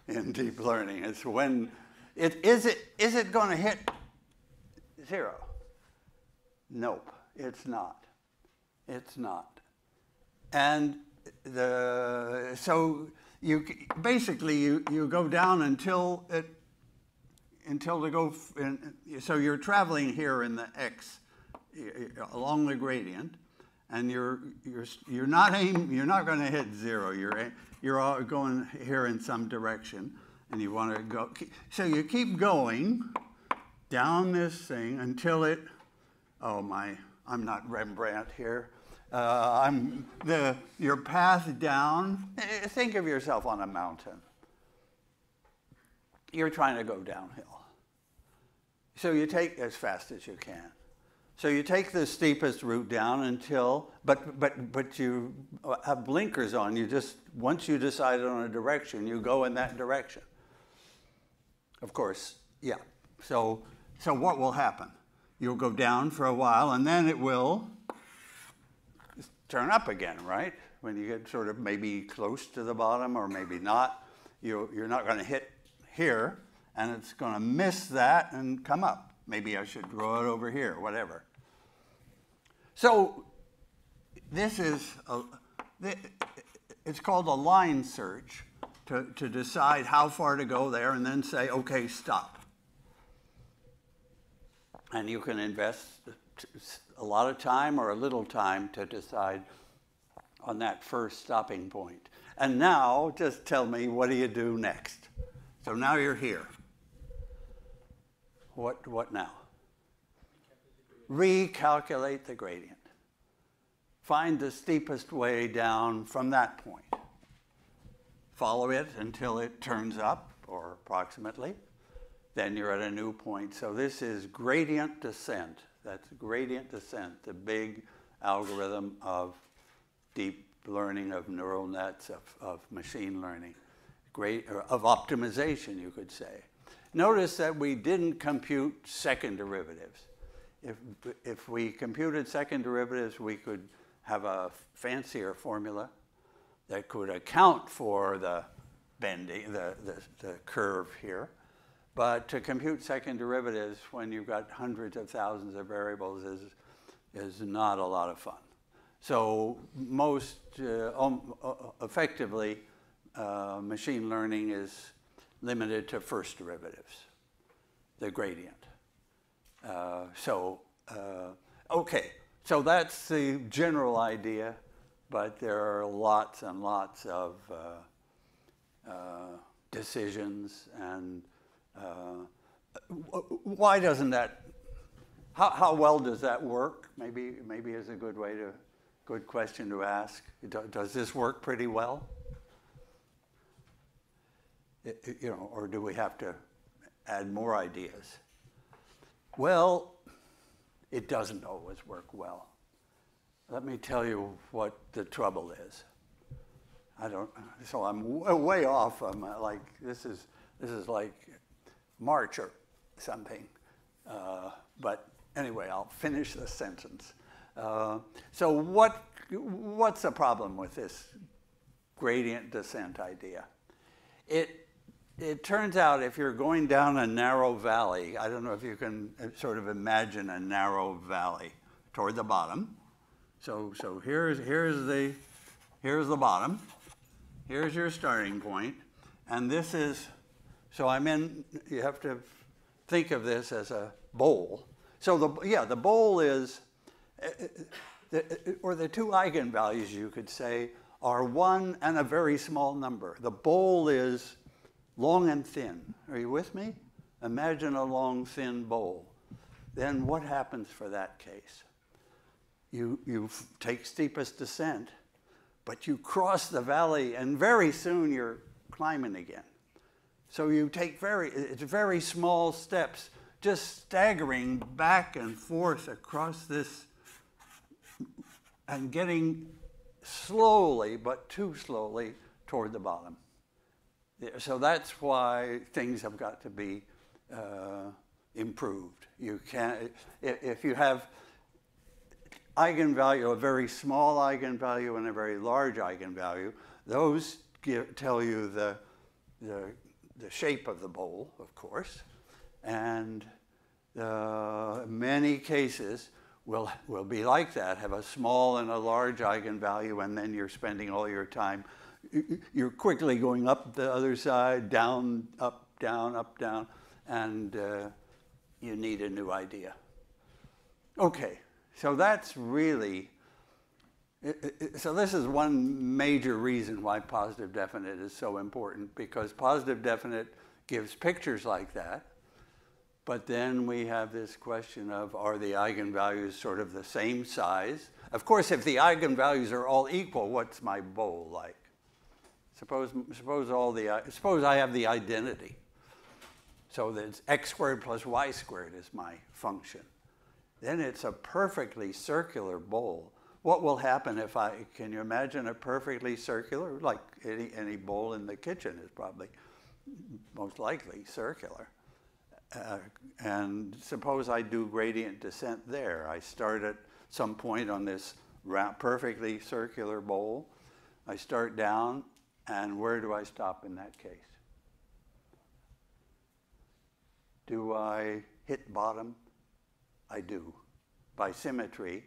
in, in deep learning. It's when, it, is, it, is it going to hit zero? Nope, it's not. It's not. And the, so you basically you, you go down until it until to go in, so you're traveling here in the x along the gradient and you're you're you're not aim you're not going to hit zero. You're you're going here in some direction and you want to go so you keep going down this thing until it oh my I'm not Rembrandt here uh, the, your path down. Eh, think of yourself on a mountain. You're trying to go downhill. So you take as fast as you can. So you take the steepest route down until, but, but, but you have blinkers on. You just, once you decide on a direction, you go in that direction. Of course, yeah. So, so what will happen? You'll go down for a while and then it will turn up again, right? When you get sort of maybe close to the bottom or maybe not, you, you're not going to hit here and it's going to miss that and come up. Maybe I should draw it over here, whatever. So this is, a, it's called a line search to, to decide how far to go there and then say, okay, stop. And you can invest a lot of time or a little time to decide on that first stopping point. And now, just tell me, what do you do next? So now you're here. What, what now? Recalculate the gradient. Find the steepest way down from that point. Follow it until it turns up, or approximately. Then you're at a new point. So this is gradient descent. That's gradient descent, the big algorithm of deep learning of neural nets, of, of machine learning, great, of optimization, you could say. Notice that we didn't compute second derivatives. If, if we computed second derivatives, we could have a fancier formula that could account for the bending, the, the, the curve here. But to compute second derivatives when you've got hundreds of thousands of variables is, is not a lot of fun. So most uh, um, uh, effectively, uh, machine learning is limited to first derivatives, the gradient. Uh, so, uh, okay, so that's the general idea but there are lots and lots of uh, decisions and why doesn't that how, how well does that work maybe maybe is a good way to good question to ask does this work pretty well you know or do we have to add more ideas well it doesn't always work well let me tell you what the trouble is I don't. So I'm way off. I'm uh, like this is this is like March or something. Uh, but anyway, I'll finish the sentence. Uh, so what what's the problem with this gradient descent idea? It it turns out if you're going down a narrow valley, I don't know if you can uh, sort of imagine a narrow valley toward the bottom. So so here's here's the here's the bottom Here's your starting point, and this is, so I'm in, you have to think of this as a bowl. So the, yeah, the bowl is, eh, eh, the, or the two eigenvalues you could say are one and a very small number. The bowl is long and thin. Are you with me? Imagine a long, thin bowl. Then what happens for that case? You, you take steepest descent, but you cross the valley and very soon you're climbing again. So you take very, it's very small steps, just staggering back and forth across this and getting slowly, but too slowly, toward the bottom. So that's why things have got to be uh, improved. You can't, if you have eigenvalue, a very small eigenvalue and a very large eigenvalue, those give, tell you the, the, the, shape of the bowl, of course, and uh, many cases will, will be like that, have a small and a large eigenvalue, and then you're spending all your time, you're quickly going up the other side, down, up, down, up, down, and uh, you need a new idea. Okay, so that's really, so this is one major reason why positive definite is so important because positive definite gives pictures like that. But then we have this question of are the eigenvalues sort of the same size? Of course, if the eigenvalues are all equal, what's my bowl like? Suppose, suppose, all the, suppose I have the identity. So that x squared plus y squared is my function then it's a perfectly circular bowl. What will happen if I, can you imagine a perfectly circular, like any, any bowl in the kitchen is probably most likely circular. Uh, and suppose I do gradient descent there. I start at some point on this perfectly circular bowl. I start down, and where do I stop in that case? Do I hit bottom? I do. By symmetry,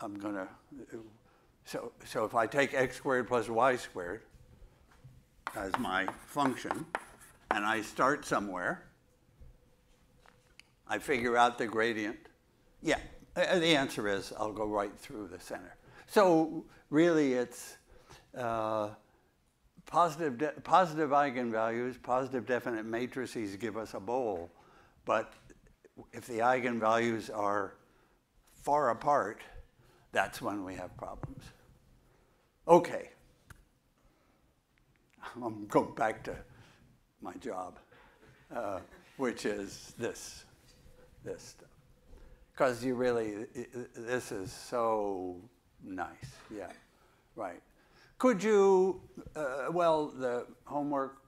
I'm going to, so, so if I take x squared plus y squared as my function, and I start somewhere, I figure out the gradient. Yeah, the answer is I'll go right through the center. So really it's uh, positive, positive eigenvalues, positive definite matrices give us a bowl, but if the eigenvalues are far apart, that's when we have problems. Okay. I'm going back to my job, uh, which is this, this stuff. Because you really, this is so nice. Yeah, right. Could you, uh, well, the homework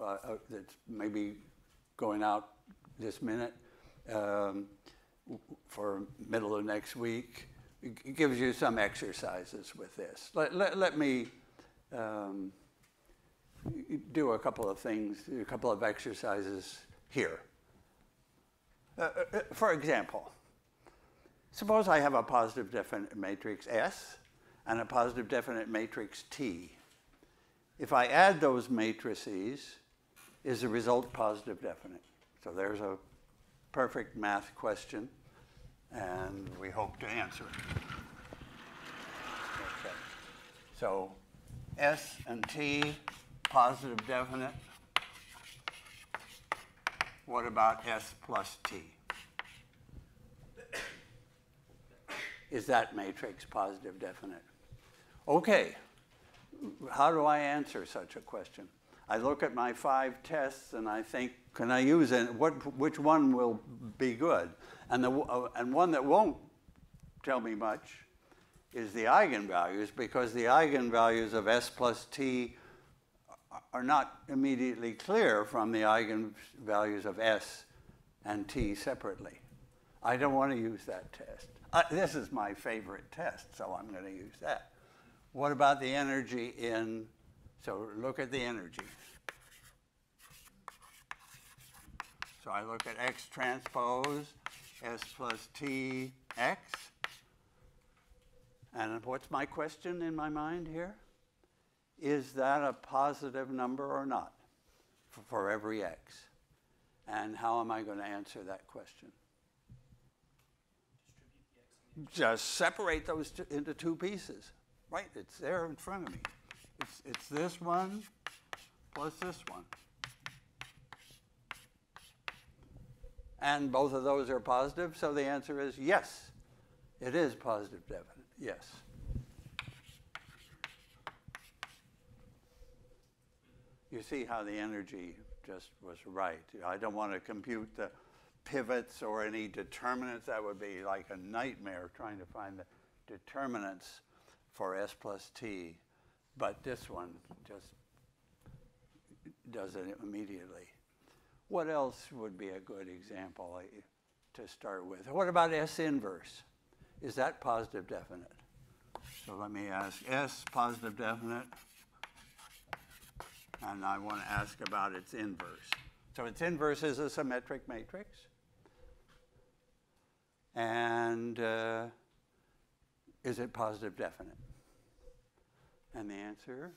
uh, uh that's maybe going out this minute, um, for middle of next week. Gives you some exercises with this. Let, let, let me um, do a couple of things, a couple of exercises here. Uh, uh, uh, for example, suppose I have a positive definite matrix S and a positive definite matrix T. If I add those matrices, is the result positive definite? So there's a perfect math question, and we hope to answer it. So S and T, positive definite. What about S plus T? Is that matrix positive definite? Okay, how do I answer such a question? I look at my five tests and I think, can I use it? What, which one will be good? And, the, uh, and one that won't tell me much is the eigenvalues because the eigenvalues of S plus T are not immediately clear from the eigenvalues of S and T separately. I don't want to use that test. Uh, this is my favorite test, so I'm going to use that. What about the energy in, so look at the energy. So I look at X transpose, S plus T, X. And what's my question in my mind here? Is that a positive number or not for, every X? And how am I going to answer that question? Just separate those two, into two pieces. Right, it's there in front of me. It's, it's this one plus this one. And both of those are positive, so the answer is yes. It is positive definite, yes. You see how the energy just was right. I don't want to compute the pivots or any determinants. That would be like a nightmare trying to find the determinants for S plus T, but this one just does it immediately. What else would be a good example to start with? What about S inverse? Is that positive definite? So let me ask S positive definite, and I want to ask about its inverse. So its inverse is a symmetric matrix. And uh, is it positive definite? And the answer,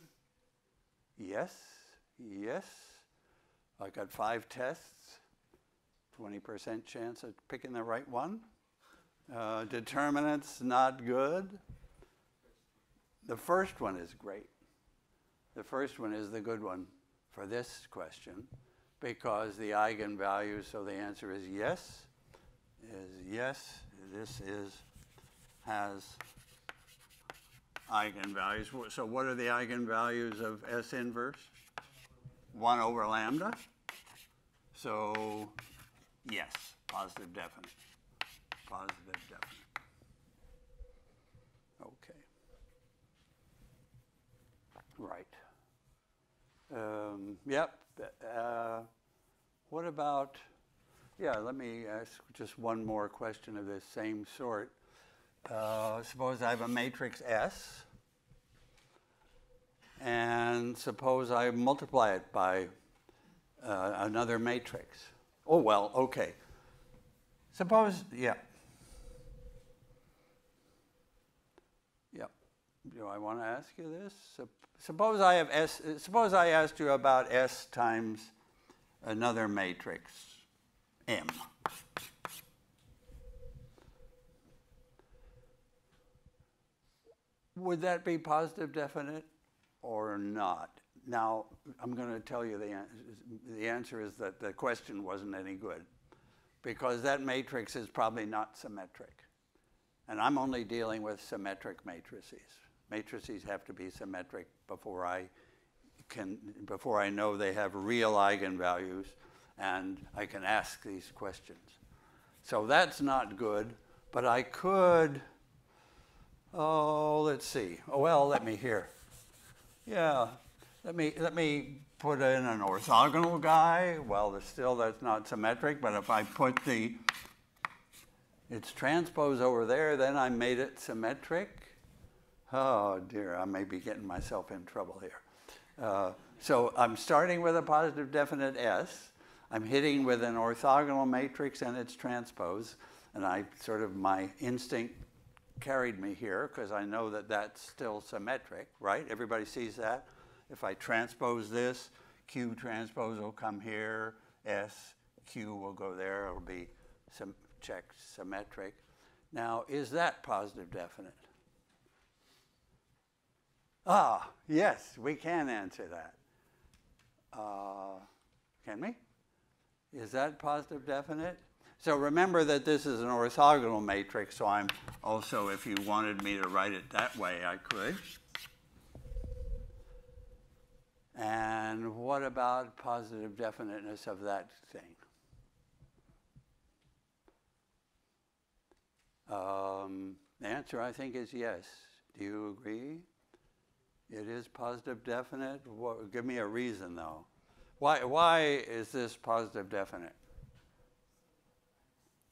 yes, yes. I got five tests, 20% chance of picking the right one. Uh, determinants, not good. The first one is great. The first one is the good one for this question because the eigenvalue, so the answer is yes, is yes, this is, has eigenvalues. So what are the eigenvalues of S inverse? 1 over lambda. So yes, positive definite. Positive definite. Okay. Right. Um, yep. Uh, what about, yeah, let me ask just one more question of this same sort. Uh, suppose I have a matrix S, and suppose I multiply it by uh, another matrix. Oh, well, okay. Suppose, yeah. Yeah. Do I want to ask you this? Suppose I have S, suppose I asked you about S times another matrix, M. Would that be positive definite or not? Now, I'm going to tell you the, an- the answer is that the question wasn't any good because that matrix is probably not symmetric. And I'm only dealing with symmetric matrices. Matrices have to be symmetric before I can, before I know they have real eigenvalues and I can ask these questions. So that's not good, but I could, oh, let's see. Oh, well, let me hear. Yeah, let me, let me put in an orthogonal guy. Well, still that's not symmetric, but if I put the its transpose over there, then I made it symmetric. Oh dear, I may be getting myself in trouble here. Uh, so I'm starting with a positive definite S. I'm hitting with an orthogonal matrix and its transpose, and I sort of my instinct carried me here because I know that that's still symmetric, right? Everybody sees that. If I transpose this, Q transpose will come here, S, Q will go there, it'll be some check symmetric. Now, is that positive definite? Ah, yes, we can answer that. Uh, can we? Is that positive definite? So remember that this is an orthogonal matrix, so I'm also, if you wanted me to write it that way, I could. And what about positive definiteness of that thing? Um, the answer, I think, is yes. Do you agree? It is positive definite? What, give me a reason, though. Why, why is this positive definite?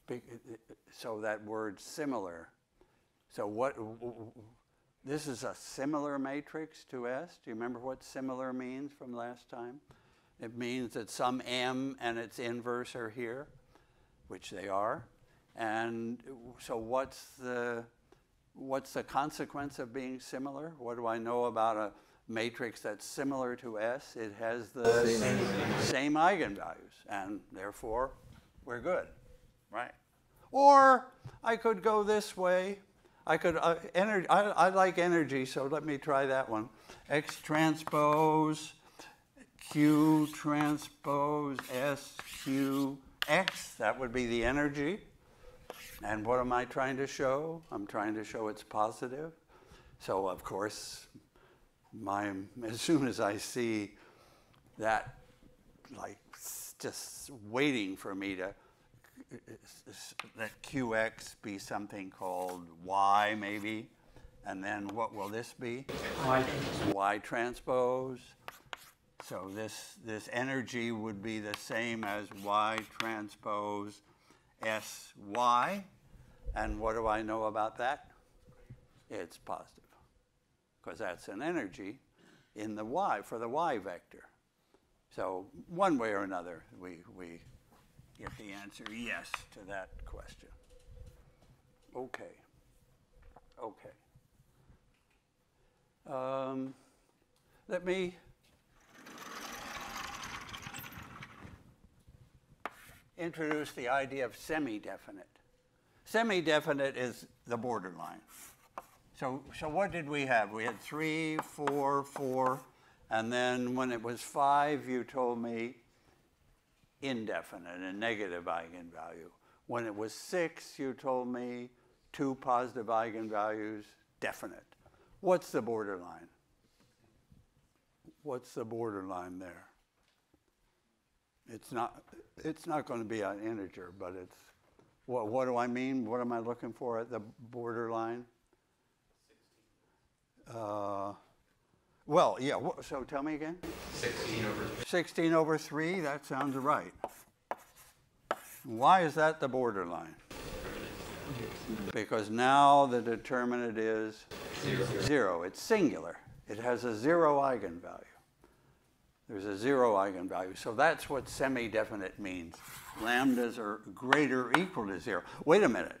Be- uh, uh, So that word similar. So what, this is a similar matrix to S. Do you remember what similar means from last time? It means that some M and its inverse are here, which they are. And so what's the, what's the consequence of being similar? What do I know about a matrix that's similar to S? It has the same eigenvalues, and therefore we're good, right? Or I could go this way. I could, uh, energy, I, I like energy, so let me try that one. X transpose Q transpose S Q X, that would be the energy. And what am I trying to show? I'm trying to show it's positive. So of course, my, as soon as I see that, like just waiting for me to let QX be something called Y maybe, and then what will this be? Y transpose. So this, this energy would be the same as Y transpose SY. And what do I know about that? It's positive, because that's an energy in the Y, for the Y vector. So one way or another, we, we get the answer yes to that question. Okay. Okay. Um, let me introduce the idea of semi-definite. Semi-definite is the borderline. So, so what did we have? We had three, four, four, and then when it was five, you told me indefinite, a negative eigenvalue. When it was six, you told me two positive eigenvalues, definite. What's the borderline? What's the borderline there? It's not, it's not going to be an integer, but it's, what, what do I mean? What am I looking for at the borderline? Uh, well, yeah, so tell me again. 16 over 3. 16 over 3, that sounds right. Why is that the borderline? Because now the determinant is zero. It's singular. It has a zero eigenvalue. There's a zero eigenvalue. So that's what semi-definite means. Lambdas are greater or equal to zero. Wait a minute.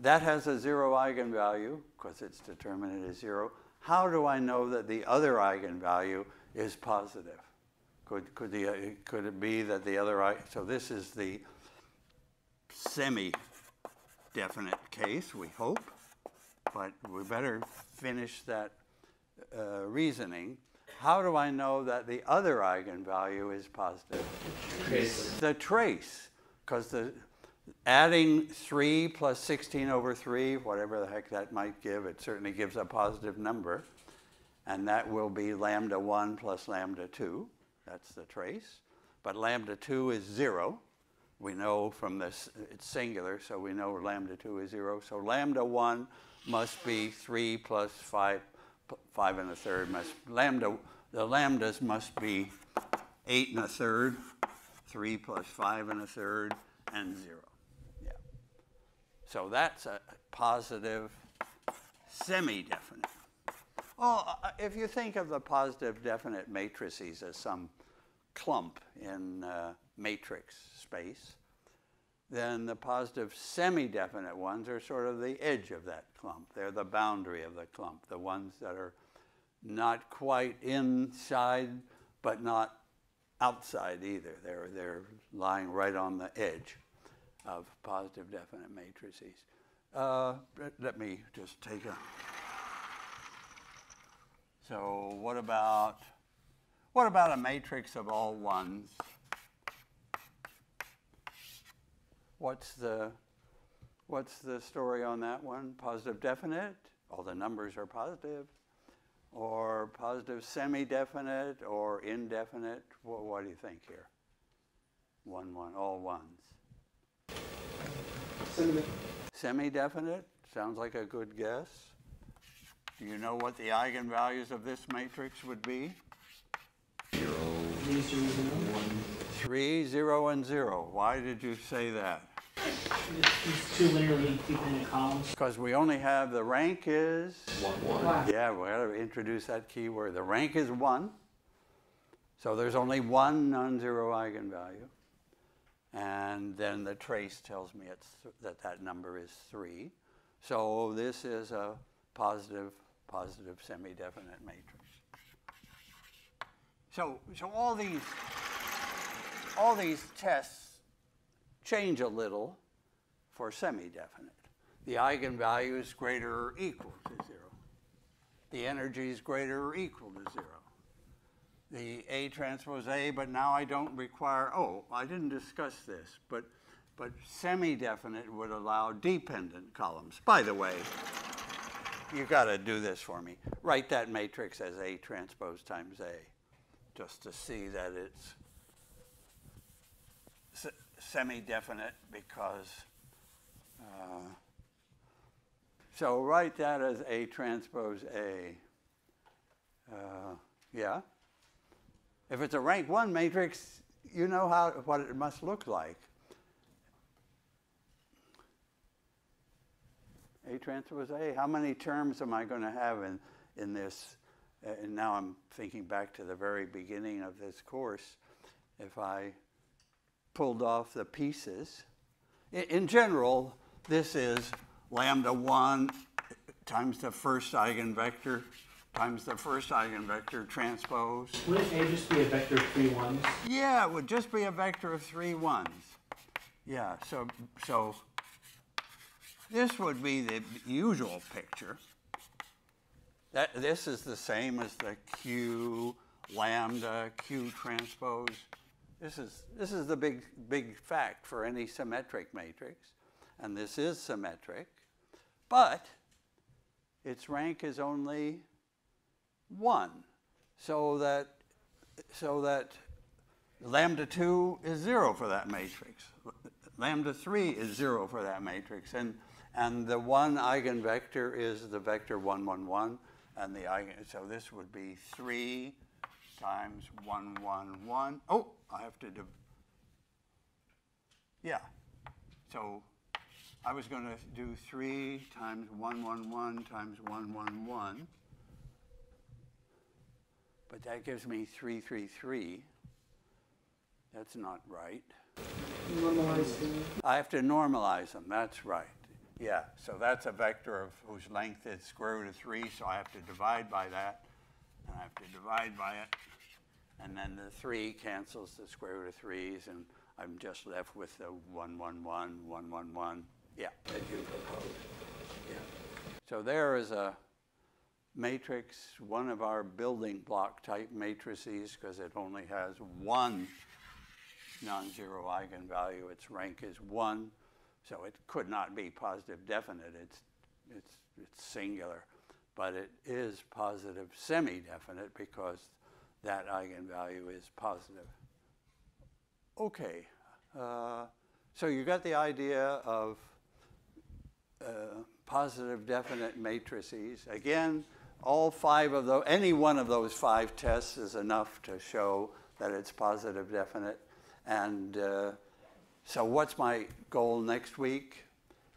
That has a zero eigenvalue because its determinant is zero. How do I know that the other eigenvalue is positive? Could, could, the, uh, could it be that the other, so this is the semi-definite case, we hope, but we better finish that uh, reasoning. How do I know that the other eigenvalue is positive? The trace, because the adding 3 plus 16 over 3, whatever the heck that might give, it certainly gives a positive number. And that will be lambda 1 plus lambda 2. That's the trace. But lambda 2 is 0. We know from this, it's singular, so we know lambda 2 is 0. So lambda 1 must be 3 plus 5, 5 and a third. Must, lambda, the lambdas must be 8 and a third, 3 plus 5 and a third, and 0. So that's a positive semi-definite. Oh, if you think of the positive definite matrices as some clump in uh, matrix space, then the positive semi-definite ones are sort of the edge of that clump. They're the boundary of the clump, the ones that are not quite inside, but not outside either. They're, they're lying right on the edge of positive definite matrices. Uh, let- me just take a So what about, what about a matrix of all ones? What's the, what's the story on that one? Positive definite? All the numbers are positive. Or positive semi-definite or indefinite? What, what do you think here? One, one, all ones. Semi-definite? Sounds like a good guess. Do you know what the eigenvalues of this matrix would be? Three, zero, zero. 3, 0, and 0. Why did you say that? It's, it's two linearly dependent columns. Because we only have the rank is, One, one. Wow. yeah, we got to introduce that keyword. The rank is 1. So there's only one non-zero eigenvalue. And then the trace tells me it's that that number is 3. So this is a positive, positive semi-definite matrix. So, so all these, all these tests change a little for semi-definite. The eigenvalue is greater or equal to zero. The energy is greater or equal to zero. The A transpose A, but now I don't require, oh, I didn't discuss this, but, but semi-definite would allow dependent columns. By the way, you've got to do this for me. Write that matrix as A transpose times A, just to see that it's se- semi-definite because, uh, so write that as A transpose A. Uh, yeah? If it's a rank one matrix, you know how, what it must look like. A transpose A, how many terms am I going to have in, in this? And now I'm thinking back to the very beginning of this course. If I pulled off the pieces, in, in general, this is lambda 1 times the first eigenvector times the first eigenvector transpose. Wouldn't A just be a vector of three ones? Yeah, it would just be a vector of three ones. Yeah, so, so this would be the usual picture. That, this is the same as the Q lambda Q transpose. This is, this is the big, big fact for any symmetric matrix. And this is symmetric, but its rank is only one. So that, so that lambda 2 is 0 for that matrix. Lambda 3 is 0 for that matrix. And, and the one eigenvector is the vector 1, 1, 1. And the eigen, so this would be 3 times 1, 1, 1. Oh, I have to, yeah. So I was going to do 3 times 1, 1, 1 times 1, 1, 1. But that gives me 3, 3, 3. That's not right. Normalize. I have to normalize them, that's right. Yeah, so that's a vector of whose length is square root of 3, so I have to divide by that. And I have to divide by it. And then the 3 cancels the square root of 3's, and I'm just left with the 1, 1, 1, 1, 1, 1. Yeah. That you proposed. Yeah. So there is a matrix, one of our building block type matrices, because it only has one non-zero eigenvalue. Its rank is one, so it could not be positive definite. It's, it's, it's singular, but it is positive semi-definite because that eigenvalue is positive. Okay, uh, so you got the idea of uh, positive definite matrices. Again, all five of those, any one of those five tests is enough to show that it's positive definite. And uh, so what's my goal next week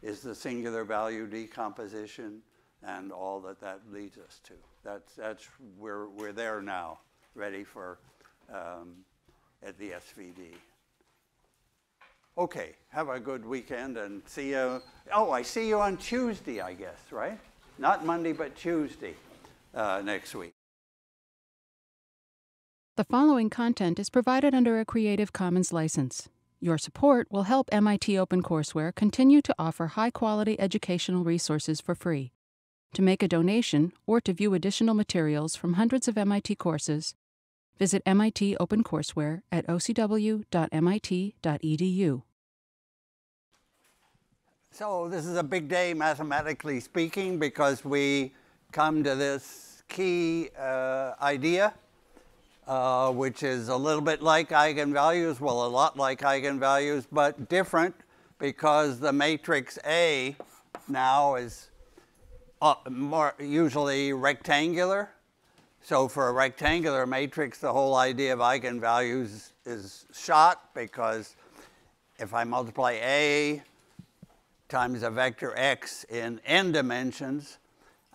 is the singular value decomposition and all that that leads us to. That's, that's we're, we're there now, ready for um, at the SVD. Okay, have a good weekend and see you. Oh, I see you on Tuesday, I guess, right? Not Monday, but Tuesday uh, next week. The following content is provided under a Creative Commons license. Your support will help MIT OpenCourseware continue to offer high quality educational resources for free. To make a donation or to view additional materials from hundreds of MIT courses, visit MIT OpenCourseWare at ocw.mit.edu. So this is a big day mathematically speaking because we come to this key uh, idea, uh, which is a little bit like eigenvalues, well, a lot like eigenvalues, but different because the matrix A now is uh, more usually rectangular. So for a rectangular matrix, the whole idea of eigenvalues is shot because if I multiply A times a vector x in n dimensions,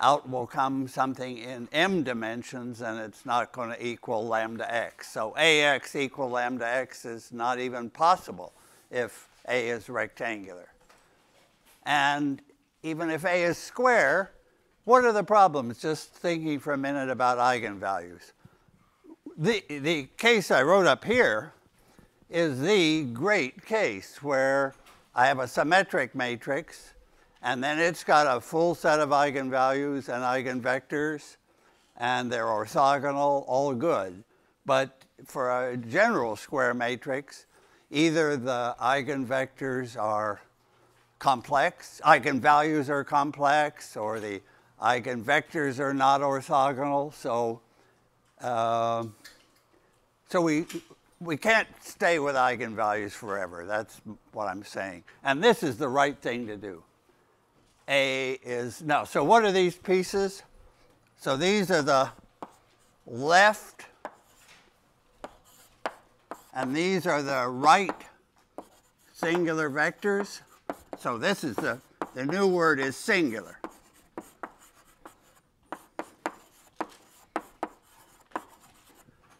out will come something in m dimensions, and it's not going to equal lambda x. So ax equal lambda x is not even possible if a is rectangular. And even if a is square, what are the problems? Just thinking for a minute about eigenvalues. The, the case I wrote up here is the great case where I have a symmetric matrix, and then it's got a full set of eigenvalues and eigenvectors, and they're orthogonal, all good. But for a general square matrix, either the eigenvectors are complex, eigenvalues are complex, or the eigenvectors are not orthogonal. So, uh, so we, we can't stay with eigenvalues forever. That's what I'm saying. And this is the right thing to do. A is, no, so what are these pieces? So these are the left, and these are the right singular vectors. So this is the, the new word is singular.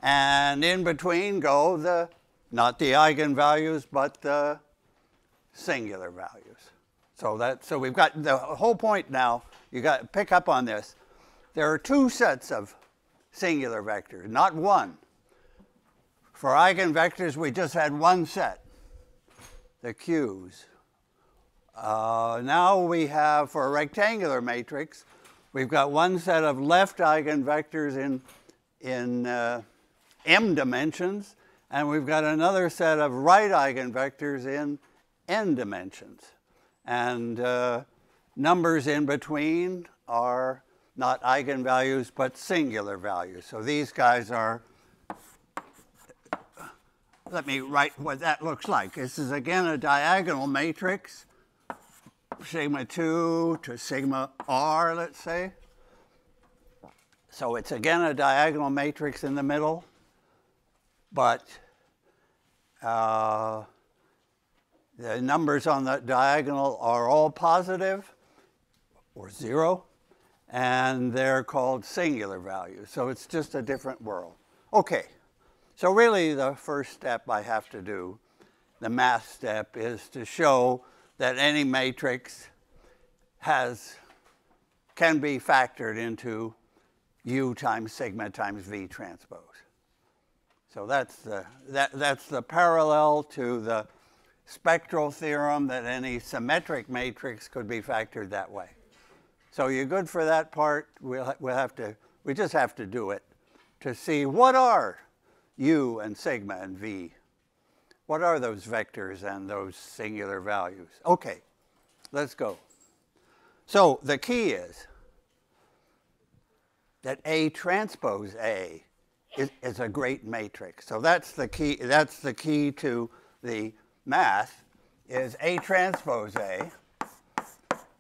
And in between go the, not the eigenvalues, but the singular values. So that, so we've got the whole point now, you got to pick up on this. There are two sets of singular vectors, not one. For eigenvectors, we just had one set, the q's. Uh, now we have, for a rectangular matrix, we've got one set of left eigenvectors in, in uh, m dimensions, and we've got another set of right eigenvectors in n dimensions. And uh, numbers in between are not eigenvalues, but singular values. So these guys are, let me write what that looks like. This is again a diagonal matrix, sigma 2 to sigma r, let's say. So it's again a diagonal matrix in the middle but uh, the numbers on the diagonal are all positive or zero, and they're called singular values. So it's just a different world. Okay, so really the first step I have to do, the math step, is to show that any matrix has can be factored into u times sigma times v transpose. So that's the, that, that's the parallel to the spectral theorem that any symmetric matrix could be factored that way. So you're good for that part. We'll, we'll have to, we just have to do it to see what are u and sigma and v. What are those vectors and those singular values? Okay, let's go. So the key is that A transpose A is, is a great matrix. So that's the key. That's the key to the math. Is A transpose A.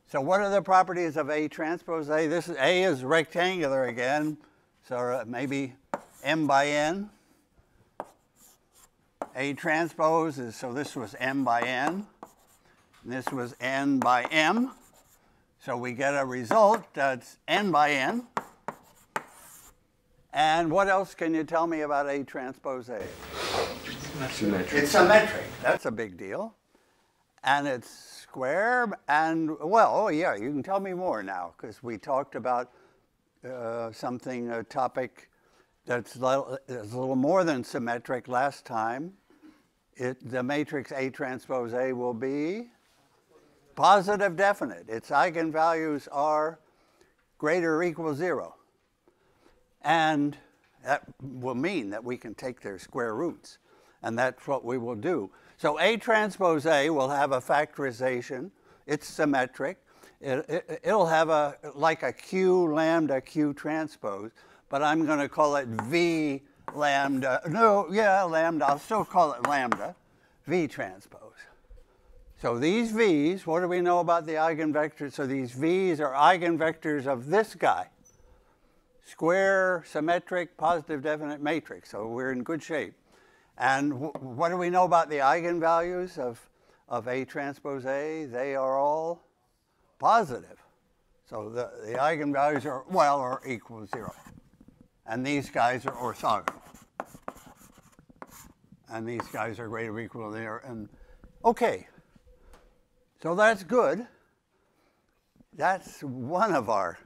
So what are the properties of A transpose A? This is, A is rectangular again, so uh, maybe M by N. A transpose is, so this was M by N. this was N by M. So we get a result that's N by N. And what else can you tell me about A transpose A? Symmetric. It's symmetric. That's a big deal. And it's square. And, well, oh, yeah, you can tell me more now because we talked about uh, something, a topic that's a little more than symmetric last time. It, the matrix A transpose A will be positive definite. Its eigenvalues are greater or equal zero. And that will mean that we can take their square roots. And that's what we will do. So A transpose A will have a factorization. It's symmetric. It, will it, have a, like a Q lambda Q transpose, but I'm going to call it V lambda. No, yeah, lambda. I'll still call it lambda, V transpose. So these V's, what do we know about the eigenvectors? So these V's are eigenvectors of this guy. Square, symmetric, positive definite matrix. So we're in good shape. And what do we know about the eigenvalues of, of A transpose A? They are all positive. So the, the eigenvalues are, well, are equal to zero. And these guys are orthogonal. And these guys are greater or equal to there. And okay, so that's good. That's one of our,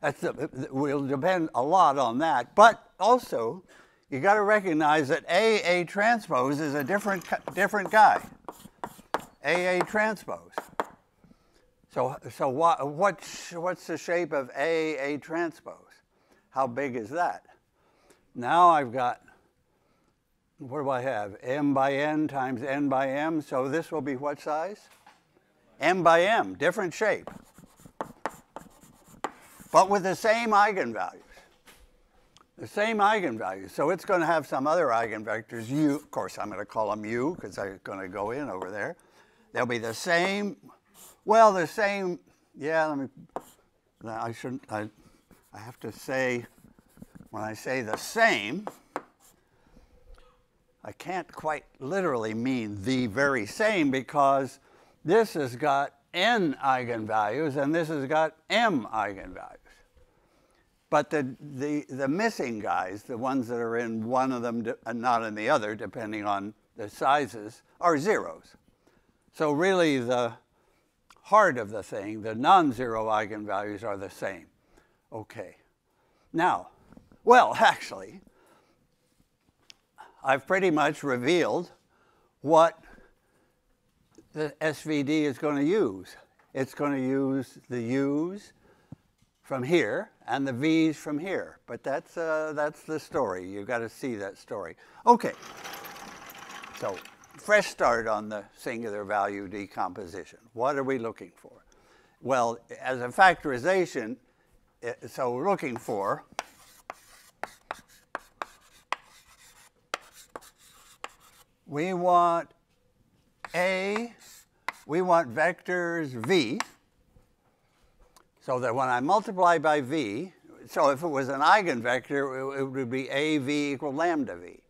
that's will depend a lot on that. But also, you got to recognize that AA transpose is a different, different guy. AA transpose. So, so what, what's, what's the shape of AA transpose? How big is that? Now I've got, what do I have? M by N times N by M. So this will be what size? m by m, different shape, but with the same eigenvalues. The same eigenvalues. So it's going to have some other eigenvectors. U, of course, I'm going to call them u because I'm going to go in over there. They'll be the same, well, the same, yeah, let me, I shouldn't, I, I have to say, when I say the same, I can't quite literally mean the very same because this has got n eigenvalues and this has got m eigenvalues. But the, the, the missing guys, the ones that are in one of them and uh, not in the other, depending on the sizes, are zeros. So really the heart of the thing, the non-zero eigenvalues are the same. Okay. Now, well, <laughs> actually, I've pretty much revealed what the SVD is going to use. It's going to use the U's from here and the V's from here. But that's, uh, that's the story. You've got to see that story. Okay. So fresh start on the singular value decomposition. What are we looking for? Well, as a factorization, so we're looking for we want A we want vectors v, so that when I multiply by v, so if it was an eigenvector, it would be av equal lambda v.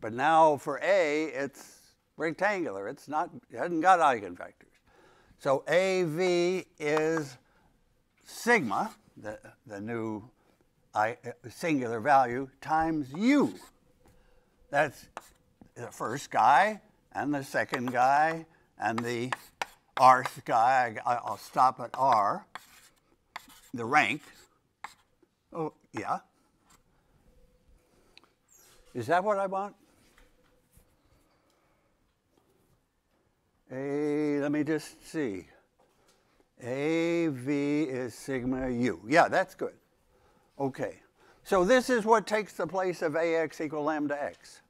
But now for a, it's rectangular. It's not, it hasn't got eigenvectors. So av is sigma, the, the new I, singular value, times u. That's the first guy and the second guy and the rth guy, I'll stop at R, the rank. Oh, yeah. Is that what I want? A, let me just see. AV is sigma U. Yeah, that's good. Okay. So this is what takes the place of AX equal lambda X.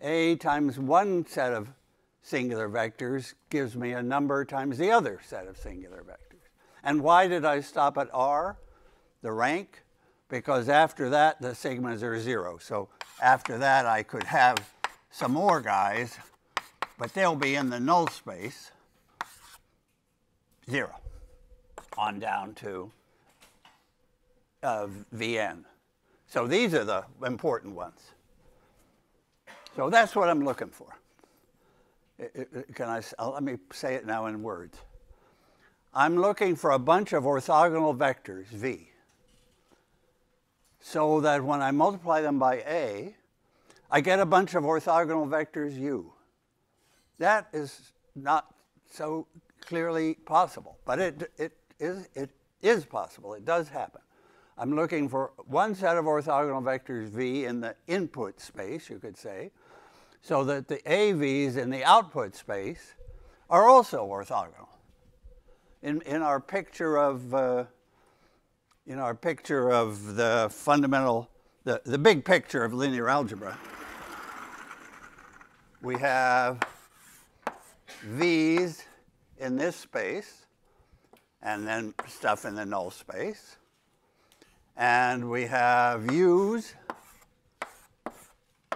A times one set of singular vectors gives me a number times the other set of singular vectors. And why did I stop at R, the rank? Because after that, the sigmas are zero. So after that, I could have some more guys, but they'll be in the null space, zero, on down to uh, Vn. So these are the important ones. So that's what I'm looking for can I, uh, let me say it now in words. I'm looking for a bunch of orthogonal vectors, V, so that when I multiply them by A, I get a bunch of orthogonal vectors U. That is not so clearly possible, but it, it, is, it is possible. It does happen. I'm looking for one set of orthogonal vectors V in the input space, you could say, so that the AVs in the output space are also orthogonal. In, in our picture of, uh, in our picture of the fundamental, the, the big picture of linear algebra, we have V's in this space, and then stuff in the null space. And we have U's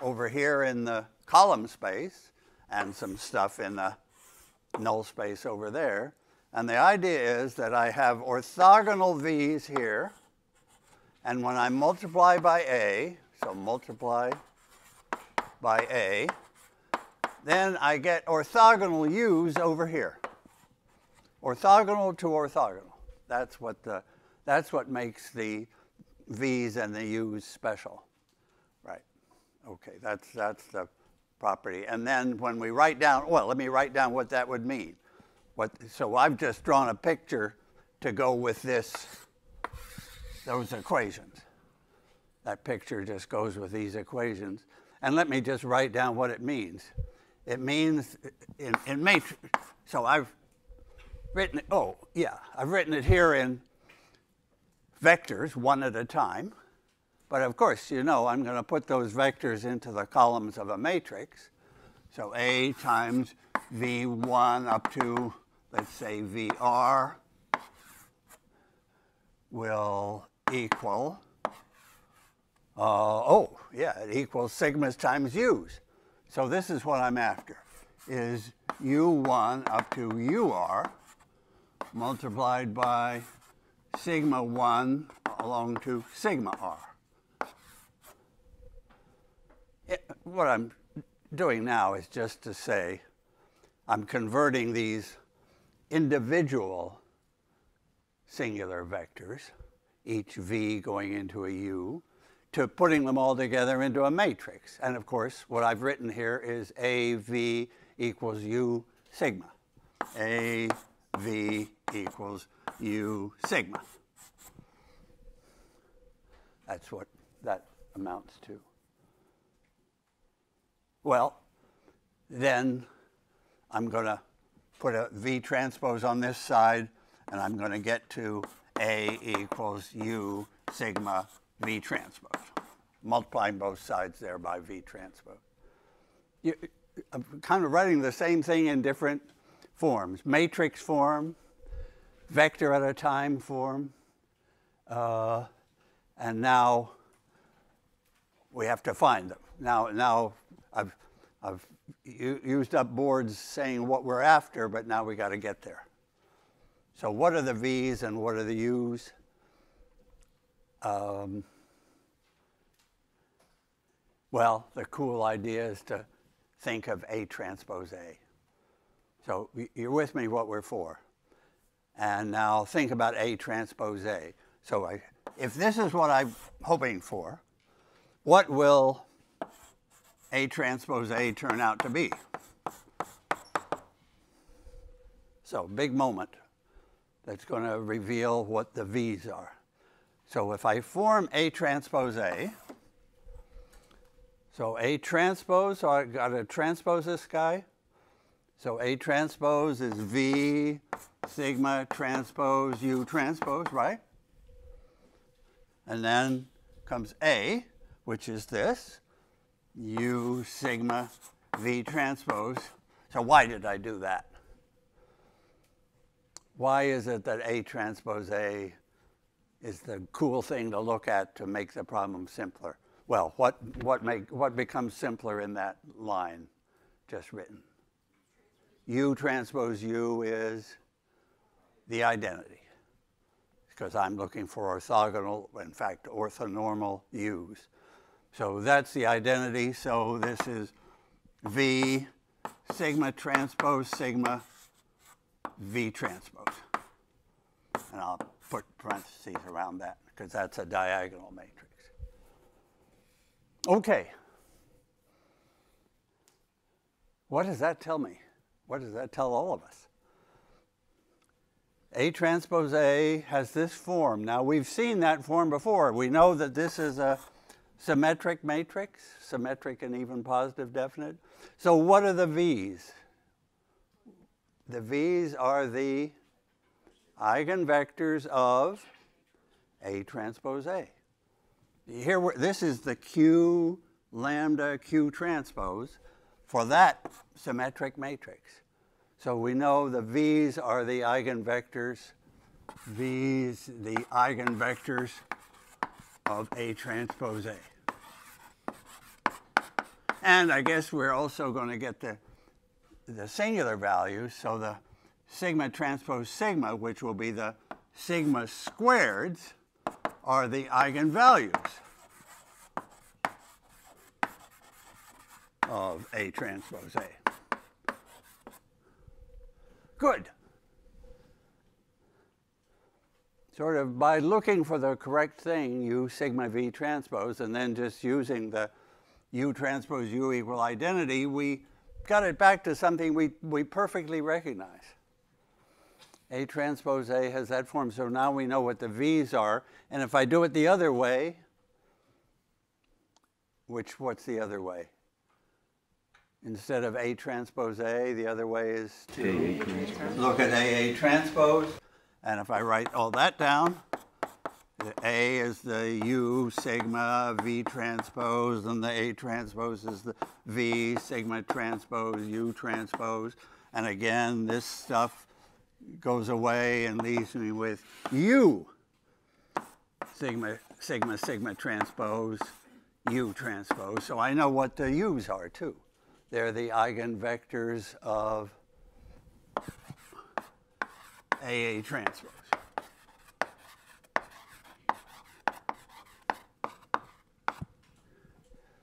over here in the column space, and some stuff in the null space over there. And the idea is that I have orthogonal V's here, and when I multiply by A, so multiply by A, then I get orthogonal U's over here. Orthogonal to orthogonal. That's what, the, that's what makes the V's and the U's special. Right. Okay, that's, that's the property. And then when we write down, well, let me write down what that would mean. What, so I've just drawn a picture to go with this, those equations. That picture just goes with these equations. And let me just write down what it means. It means in, in matrix, so I've written it, oh, yeah, I've written it here in vectors, one at a time. But of course, you know, I'm going to put those vectors into the columns of a matrix. So A times V1 up to, let's say, VR will equal, uh, oh, yeah, it equals sigmas times u's. So this is what I'm after, is u1 up to ur multiplied by sigma 1 along to sigma r. It, what I'm doing now is just to say I'm converting these individual singular vectors, each v going into a u, to putting them all together into a matrix. And of course, what I've written here is AV equals U sigma. AV equals U sigma. That's what that amounts to. Well, then I'm going to put a V transpose on this side, and I'm going to get to A equals U sigma V transpose, multiplying both sides there by V transpose. You, I'm kind of writing the same thing in different forms, matrix form, vector at a time form, uh, and now we have to find them. Now, now I've, I've used up boards saying what we're after, but now we got to get there. So what are the V's and what are the U's? Um, well, the cool idea is to think of A transpose A. So you're with me what we're for. And now think about A transpose A. So I, if this is what I'm hoping for, what will A transpose A turn out to be? So big moment that's going to reveal what the V's are. So if I form A transpose A, so A transpose, so I got to transpose this guy. So A transpose is V sigma transpose U transpose, right? And then comes A, which is this, U sigma V transpose. So why did I do that? Why is it that A transpose A is the cool thing to look at to make the problem simpler? Well, what, what, make, what becomes simpler in that line just written? U transpose U is the identity, because I'm looking for orthogonal, in fact, orthonormal U's. So that's the identity. So this is V sigma transpose sigma V transpose. And I'll put parentheses around that because that's a diagonal matrix. Okay. What does that tell me? What does that tell all of us? A transpose A has this form. Now we've seen that form before. We know that this is a symmetric matrix, symmetric and even positive definite. So what are the V's? The V's are the eigenvectors of A transpose A. Here, this is the Q lambda Q transpose for that symmetric matrix. So we know the V's are the eigenvectors, V's the eigenvectors of A transpose A. And I guess we're also going to get the, the singular values, so the sigma transpose sigma, which will be the sigma squareds, are the eigenvalues. of A transpose A. Good. Sort of by looking for the correct thing, U sigma V transpose, and then just using the U transpose U equal identity, we got it back to something we, we perfectly recognize. A transpose A has that form, so now we know what the V's are. And if I do it the other way, which, what's the other way? Instead of A transpose A, the other way is to look at AA transpose. And if I write all that down, the A is the U sigma V transpose, and the A transpose is the V sigma transpose U transpose. And again, this stuff goes away and leaves me with U sigma sigma sigma transpose U transpose. So I know what the U's are too. They're the eigenvectors of AA transpose.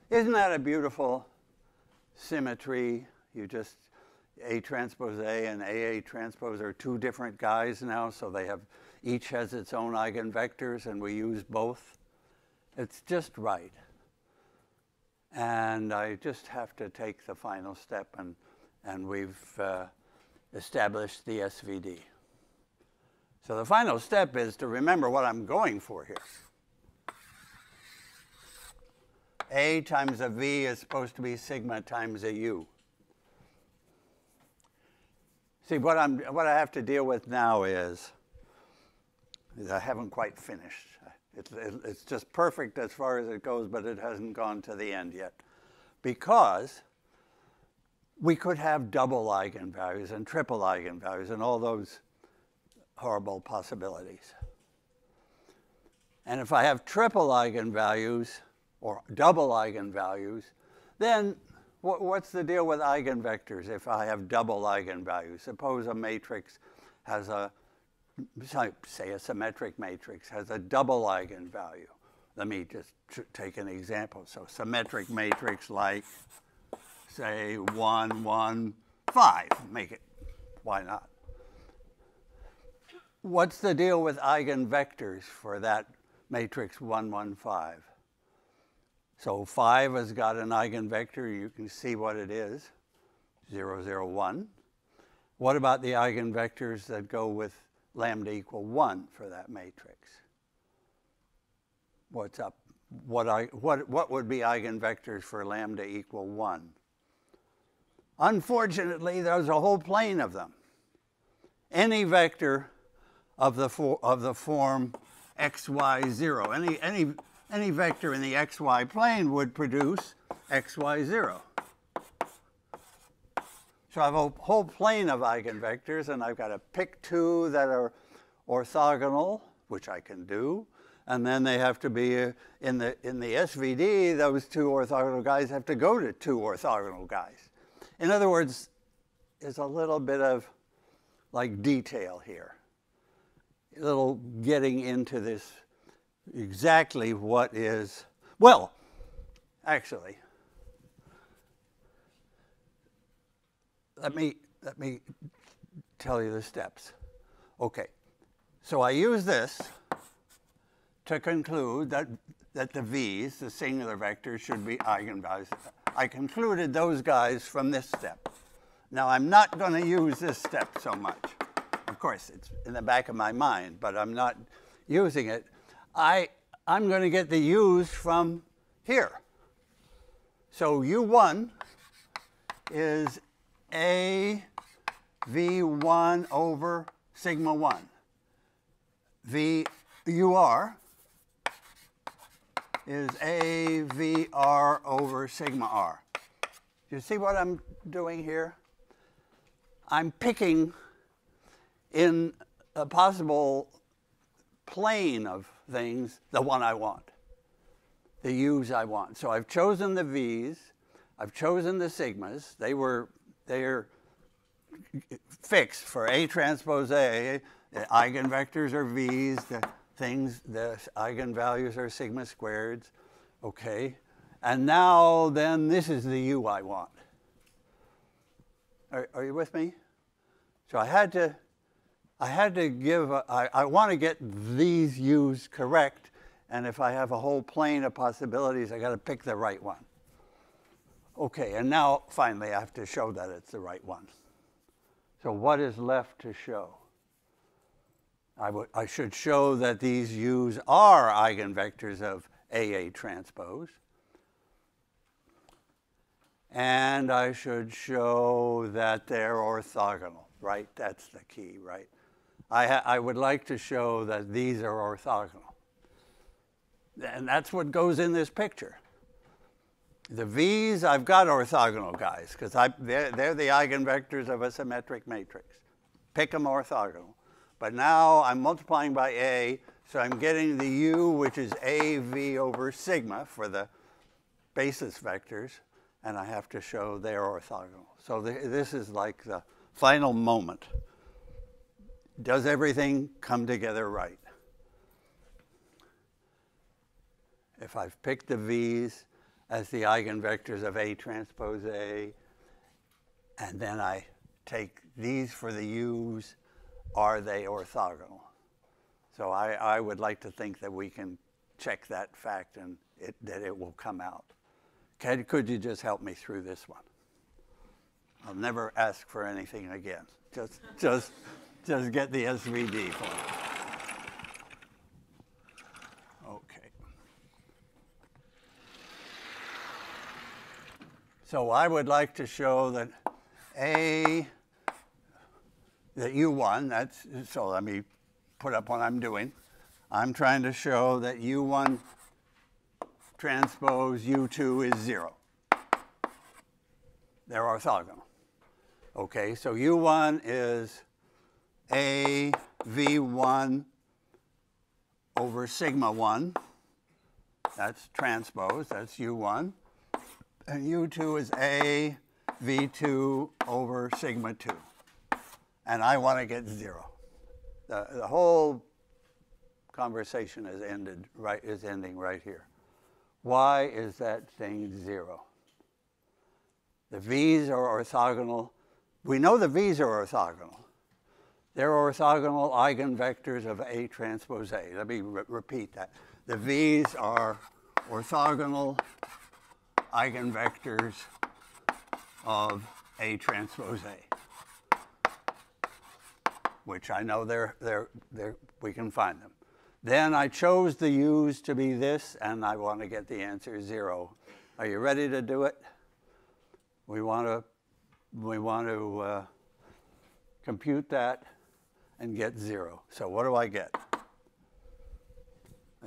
Isn't that a beautiful symmetry? You just, A transpose A and AA transpose are two different guys now, so they have, each has its own eigenvectors, and we use both. It's just right. And I just have to take the final step, and, and we've uh, established the SVD. So the final step is to remember what I'm going for here. A times a V is supposed to be sigma times a U. See, what, I'm, what I have to deal with now is, is I haven't quite finished. It's, it's just perfect as far as it goes, but it hasn't gone to the end yet. Because we could have double eigenvalues and triple eigenvalues and all those horrible possibilities. And if I have triple eigenvalues or double eigenvalues, then what's the deal with eigenvectors if I have double eigenvalues? Suppose a matrix has a say a symmetric matrix has a double eigenvalue. Let me just take an example. So symmetric matrix like, say, 1, 1, 5. Make it. Why not? What's the deal with eigenvectors for that matrix 1, 1, 5? So 5 has got an eigenvector. You can see what it is, 0, 0, 1. What about the eigenvectors that go with lambda equal 1 for that matrix. What's up? What, I, what, what would be eigenvectors for lambda equal 1? Unfortunately, there's a whole plane of them. Any vector of the, for, of the form xy0, any, any, any vector in the xy plane would produce xy0. So I have a whole plane of eigenvectors, and I've got to pick two that are orthogonal, which I can do, and then they have to be uh, in the in the SVD. Those two orthogonal guys have to go to two orthogonal guys. In other words, there's a little bit of like detail here, little getting into this exactly what is well, actually. let me, let me tell you the steps. Okay, so I use this to conclude that, that the v's, the singular vectors, should be eigenvalues. I concluded those guys from this step. Now I'm not going to use this step so much. Of course, it's in the back of my mind, but I'm not using it. I, I'm going to get the u's from here. So u1 is a V1 over sigma 1. V UR is A V R over sigma R. You see what I'm doing here? I'm picking in a possible plane of things the one I want, the U's I want. So I've chosen the V's, I've chosen the sigmas. They were they're fixed for A transpose A. The eigenvectors are V's, the things, the eigenvalues are sigma squareds. Okay. And now then this is the U I want. Are, are you with me? So I had to I had to give, a, I, I want to get these U's correct, and if I have a whole plane of possibilities, I got to pick the right one. Okay, and now finally I have to show that it's the right one. So what is left to show? I, I should show that these U's are eigenvectors of AA transpose. And I should show that they're orthogonal, right? That's the key, right? I, I would like to show that these are orthogonal. And that's what goes in this picture. The V's, I've got orthogonal guys, because they're, they're the eigenvectors of a symmetric matrix. Pick them orthogonal. But now I'm multiplying by A, so I'm getting the U, which is AV over sigma for the basis vectors, and I have to show they're orthogonal. So this is like the final moment. Does everything come together right? If I've picked the V's as the eigenvectors of A transpose A, and then I take these for the U's, are they orthogonal? So I, I would like to think that we can check that fact and it, that it will come out. Can, could you just help me through this one? I'll never ask for anything again. Just, just just get the SVD for it. Okay. So I would like to show that A, that U1, that's, so let me put up what I'm doing. I'm trying to show that U1 transpose U2 is zero. They're orthogonal. Okay, so U1 is a V1 over sigma 1. That's transpose, that's U1. And U2 is A V2 over sigma 2. And I want to get 0. The, the whole conversation is ended right is ending right here. Why is that thing 0? The V's are orthogonal. We know the V's are orthogonal. They're orthogonal eigenvectors of A transpose A. Let me re repeat that. The V's are orthogonal eigenvectors of A transpose A, which I know they're, they're, they're, we can find them. Then I chose the U's to be this, and I want to get the answer zero. Are you ready to do it? We want to, we want to uh, compute that and get zero. So what do I get?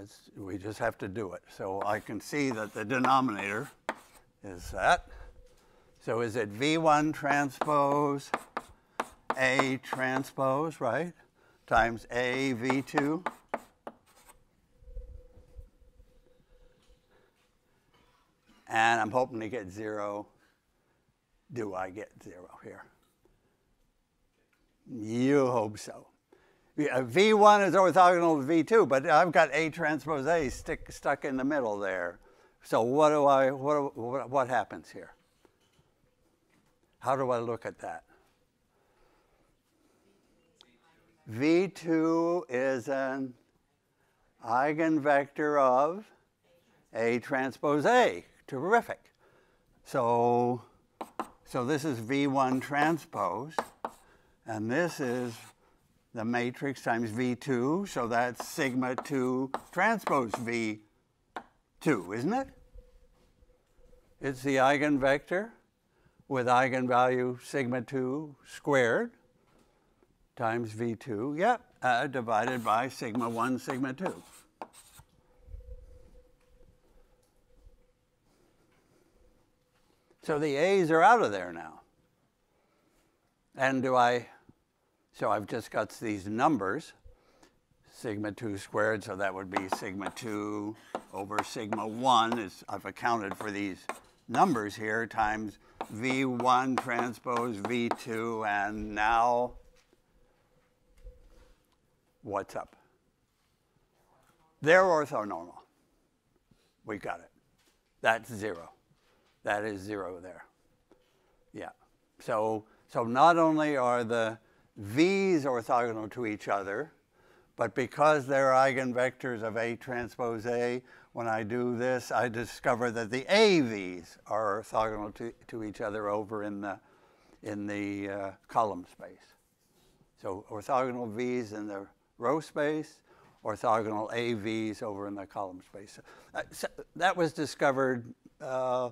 It's, we just have to do it. So I can see that the denominator is that. So is it V1 transpose A transpose, right, times A V2? And I'm hoping to get zero. Do I get zero here? You hope so. V1 is orthogonal to V2, but I've got A transpose A stick, stuck in the middle there. So what do I, what, what, what happens here? How do I look at that? V2 is an eigenvector of A transpose A. Terrific. So, so this is V1 transpose. And this is the matrix times V2, so that's sigma 2 transpose V2, isn't it? It's the eigenvector with eigenvalue sigma 2 squared times V2, yep, uh, divided by sigma 1, sigma 2. So the A's are out of there now. And do I so I've just got these numbers, sigma 2 squared, so that would be sigma 2 over sigma 1, is, I've accounted for these numbers here, times V1 transpose V2, and now what's up? They're orthonormal. We got it. That's zero. That is zero there. Yeah. So, so not only are the V's orthogonal to each other, but because they're eigenvectors of A transpose A, when I do this, I discover that the AVs are orthogonal to, to each other over in the, in the uh, column space. So orthogonal V's in the row space, orthogonal AVs over in the column space. Uh, so that was discovered uh,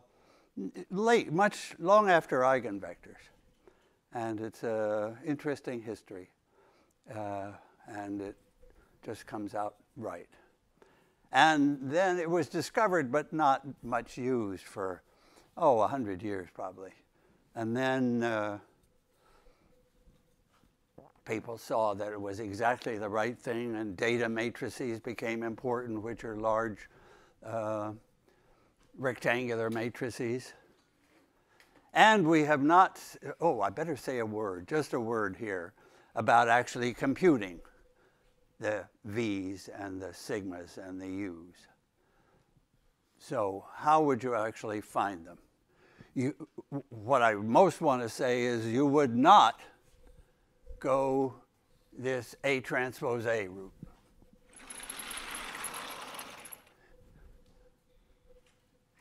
late, much long after eigenvectors. And it's an interesting history. Uh, and it just comes out right. And then it was discovered, but not much used for, oh, 100 years probably. And then uh, people saw that it was exactly the right thing, and data matrices became important, which are large uh, rectangular matrices. And we have not, oh, I better say a word, just a word here, about actually computing the V's and the sigmas and the U's. So how would you actually find them? You, what I most want to say is you would not go this A transpose A route.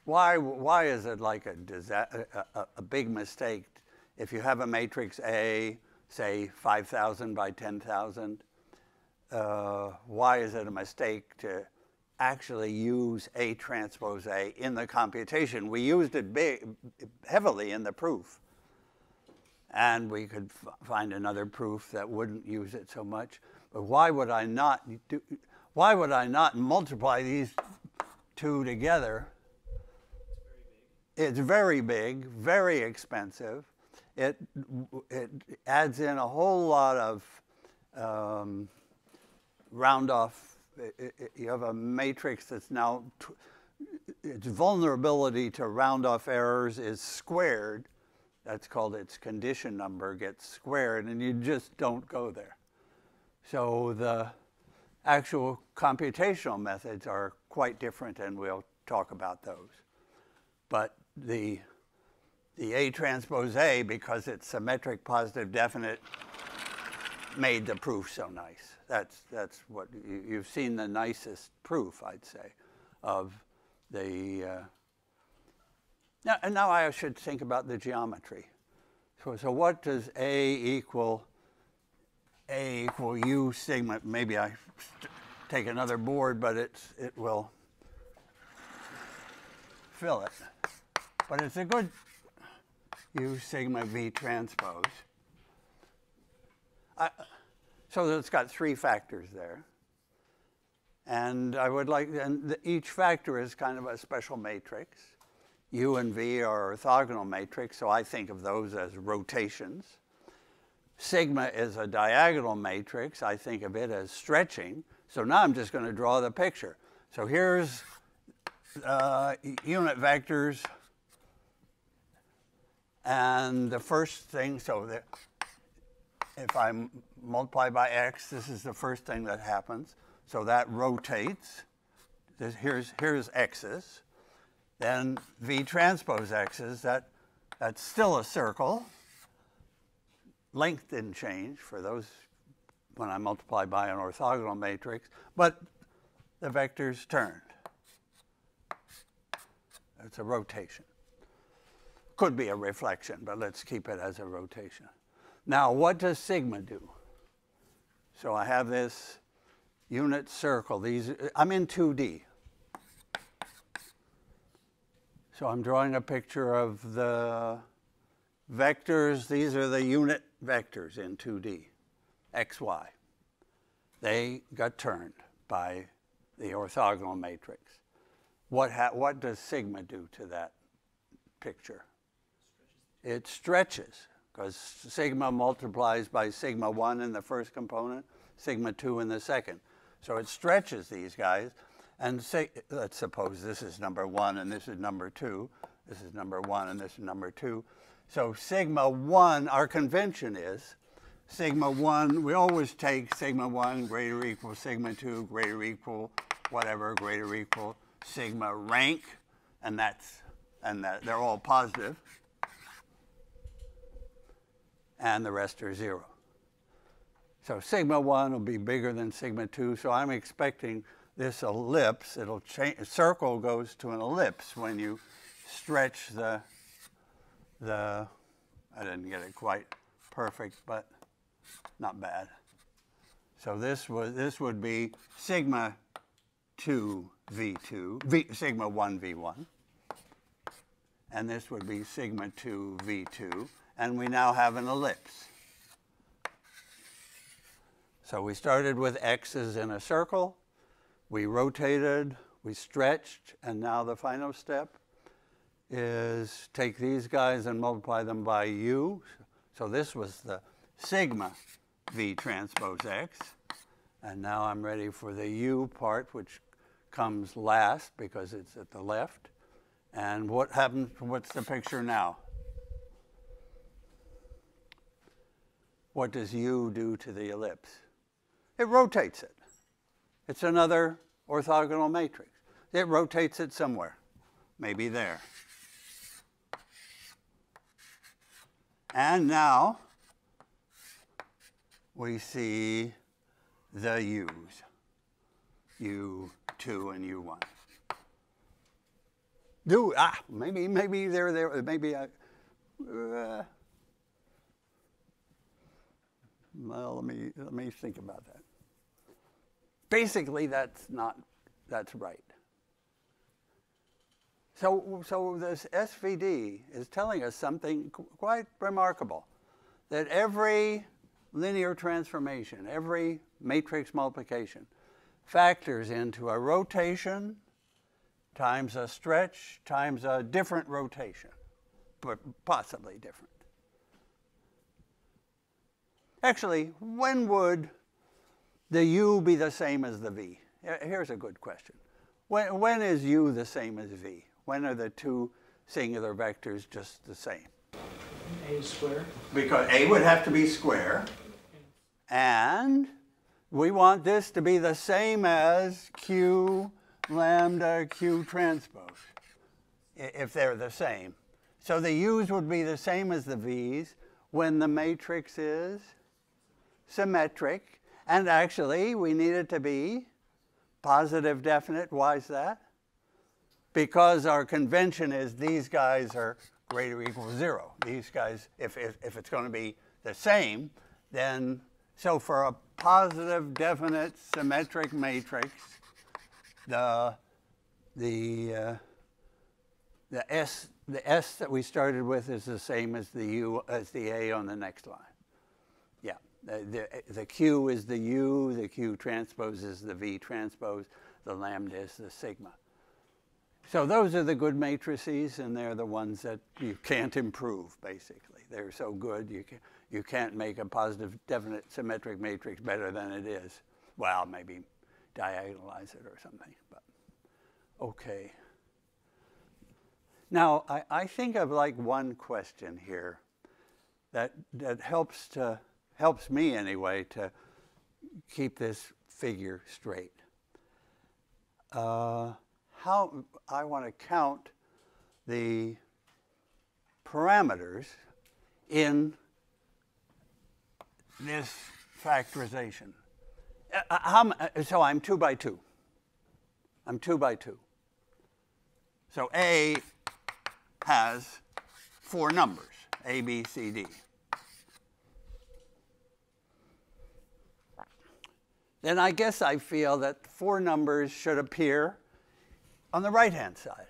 Why, why is it like a, a, a big mistake if you have a matrix A, say 5,000 by 10,000? Uh, why is it a mistake to actually use A transpose A in the computation? We used it big, heavily in the proof. And we could find another proof that wouldn't use it so much. But why would I not do, why would I not multiply these two together it's very big, very expensive. It, it adds in a whole lot of um, round off. You have a matrix that's now, its vulnerability to round off errors is squared. That's called its condition number gets squared, and you just don't go there. So the actual computational methods are quite different, and we'll talk about those. But the, the A transpose A, because it's symmetric, positive, definite, made the proof so nice. That's, that's what you, you've seen the nicest proof, I'd say, of the. Uh, now, and now I should think about the geometry. So, so what does A equal A equal U sigma? Maybe I take another board, but it's, it will fill it but it's a good U sigma V transpose. I, so it's got three factors there. And I would like, and the, each factor is kind of a special matrix. U and V are orthogonal matrix, so I think of those as rotations. Sigma is a diagonal matrix. I think of it as stretching. So now I'm just going to draw the picture. So here's uh, unit vectors and the first thing, so if I multiply by x, this is the first thing that happens. So that rotates. This, here's, here's x's. Then v transpose x's, that, that's still a circle. Length didn't change for those when I multiply by an orthogonal matrix, but the vectors turned. It's a rotation. Could be a reflection, but let's keep it as a rotation. Now, what does sigma do? So I have this unit circle. These I'm in 2D. So I'm drawing a picture of the vectors. These are the unit vectors in 2D, x, y. They got turned by the orthogonal matrix. What, what does sigma do to that picture? It stretches because sigma multiplies by sigma 1 in the first component, sigma 2 in the second. So it stretches these guys. And say, let's suppose this is number 1 and this is number 2. This is number 1 and this is number 2. So sigma 1, our convention is sigma 1, we always take sigma 1 greater or equal sigma 2 greater or equal whatever greater or equal sigma rank, and that's and that they're all positive, and the rest are zero. So sigma 1 will be bigger than sigma 2, so I'm expecting this ellipse, it'll change, circle goes to an ellipse when you stretch the, the, I didn't get it quite perfect, but not bad. So this was this would be sigma 2 v2, v, sigma 1 v1, and this would be sigma 2 v2, and we now have an ellipse. So we started with x's in a circle, we rotated, we stretched, and now the final step is take these guys and multiply them by u. So this was the sigma v transpose x. And now I'm ready for the u part, which comes last because it's at the left. And what happens, what's the picture now? What does u do to the ellipse? It rotates it. It's another orthogonal matrix. It rotates it somewhere, maybe there. And now we see the u's, u2 and u1. Do ah maybe maybe they're there maybe I, uh, well let me let me think about that. Basically, that's not that's right. So, so this SVD is telling us something quite remarkable, that every linear transformation, every matrix multiplication, factors into a rotation times a stretch times a different rotation, but possibly different. Actually, when would the u be the same as the v? Here's a good question. When, when is u the same as v? When are the two singular vectors just the same? A square. Because a would have to be square. And we want this to be the same as q lambda q transpose, if they're the same. So the u's would be the same as the v's when the matrix is symmetric. And actually, we need it to be positive definite. Why is that? Because our convention is these guys are greater or equal to zero. These guys, if, if, if it's going to be the same, then so for a positive, definite, symmetric matrix, the the uh, the s the s that we started with is the same as the u as the a on the next line. Yeah, the, the, the q is the u, the q transpose is the v transpose, the lambda is the sigma. So those are the good matrices, and they're the ones that you can't improve. Basically, they're so good you can you can't make a positive, definite symmetric matrix better than it is. Well, maybe diagonalize it or something, but okay. Now, I, I think of like one question here that, that helps, to, helps me anyway to keep this figure straight. Uh, how I want to count the parameters in this factorization. Uh, uh how, uh, so I'm two by two. I'm two by two. So A has four numbers, A, B, C, D. Then I guess I feel that four numbers should appear on the right-hand side.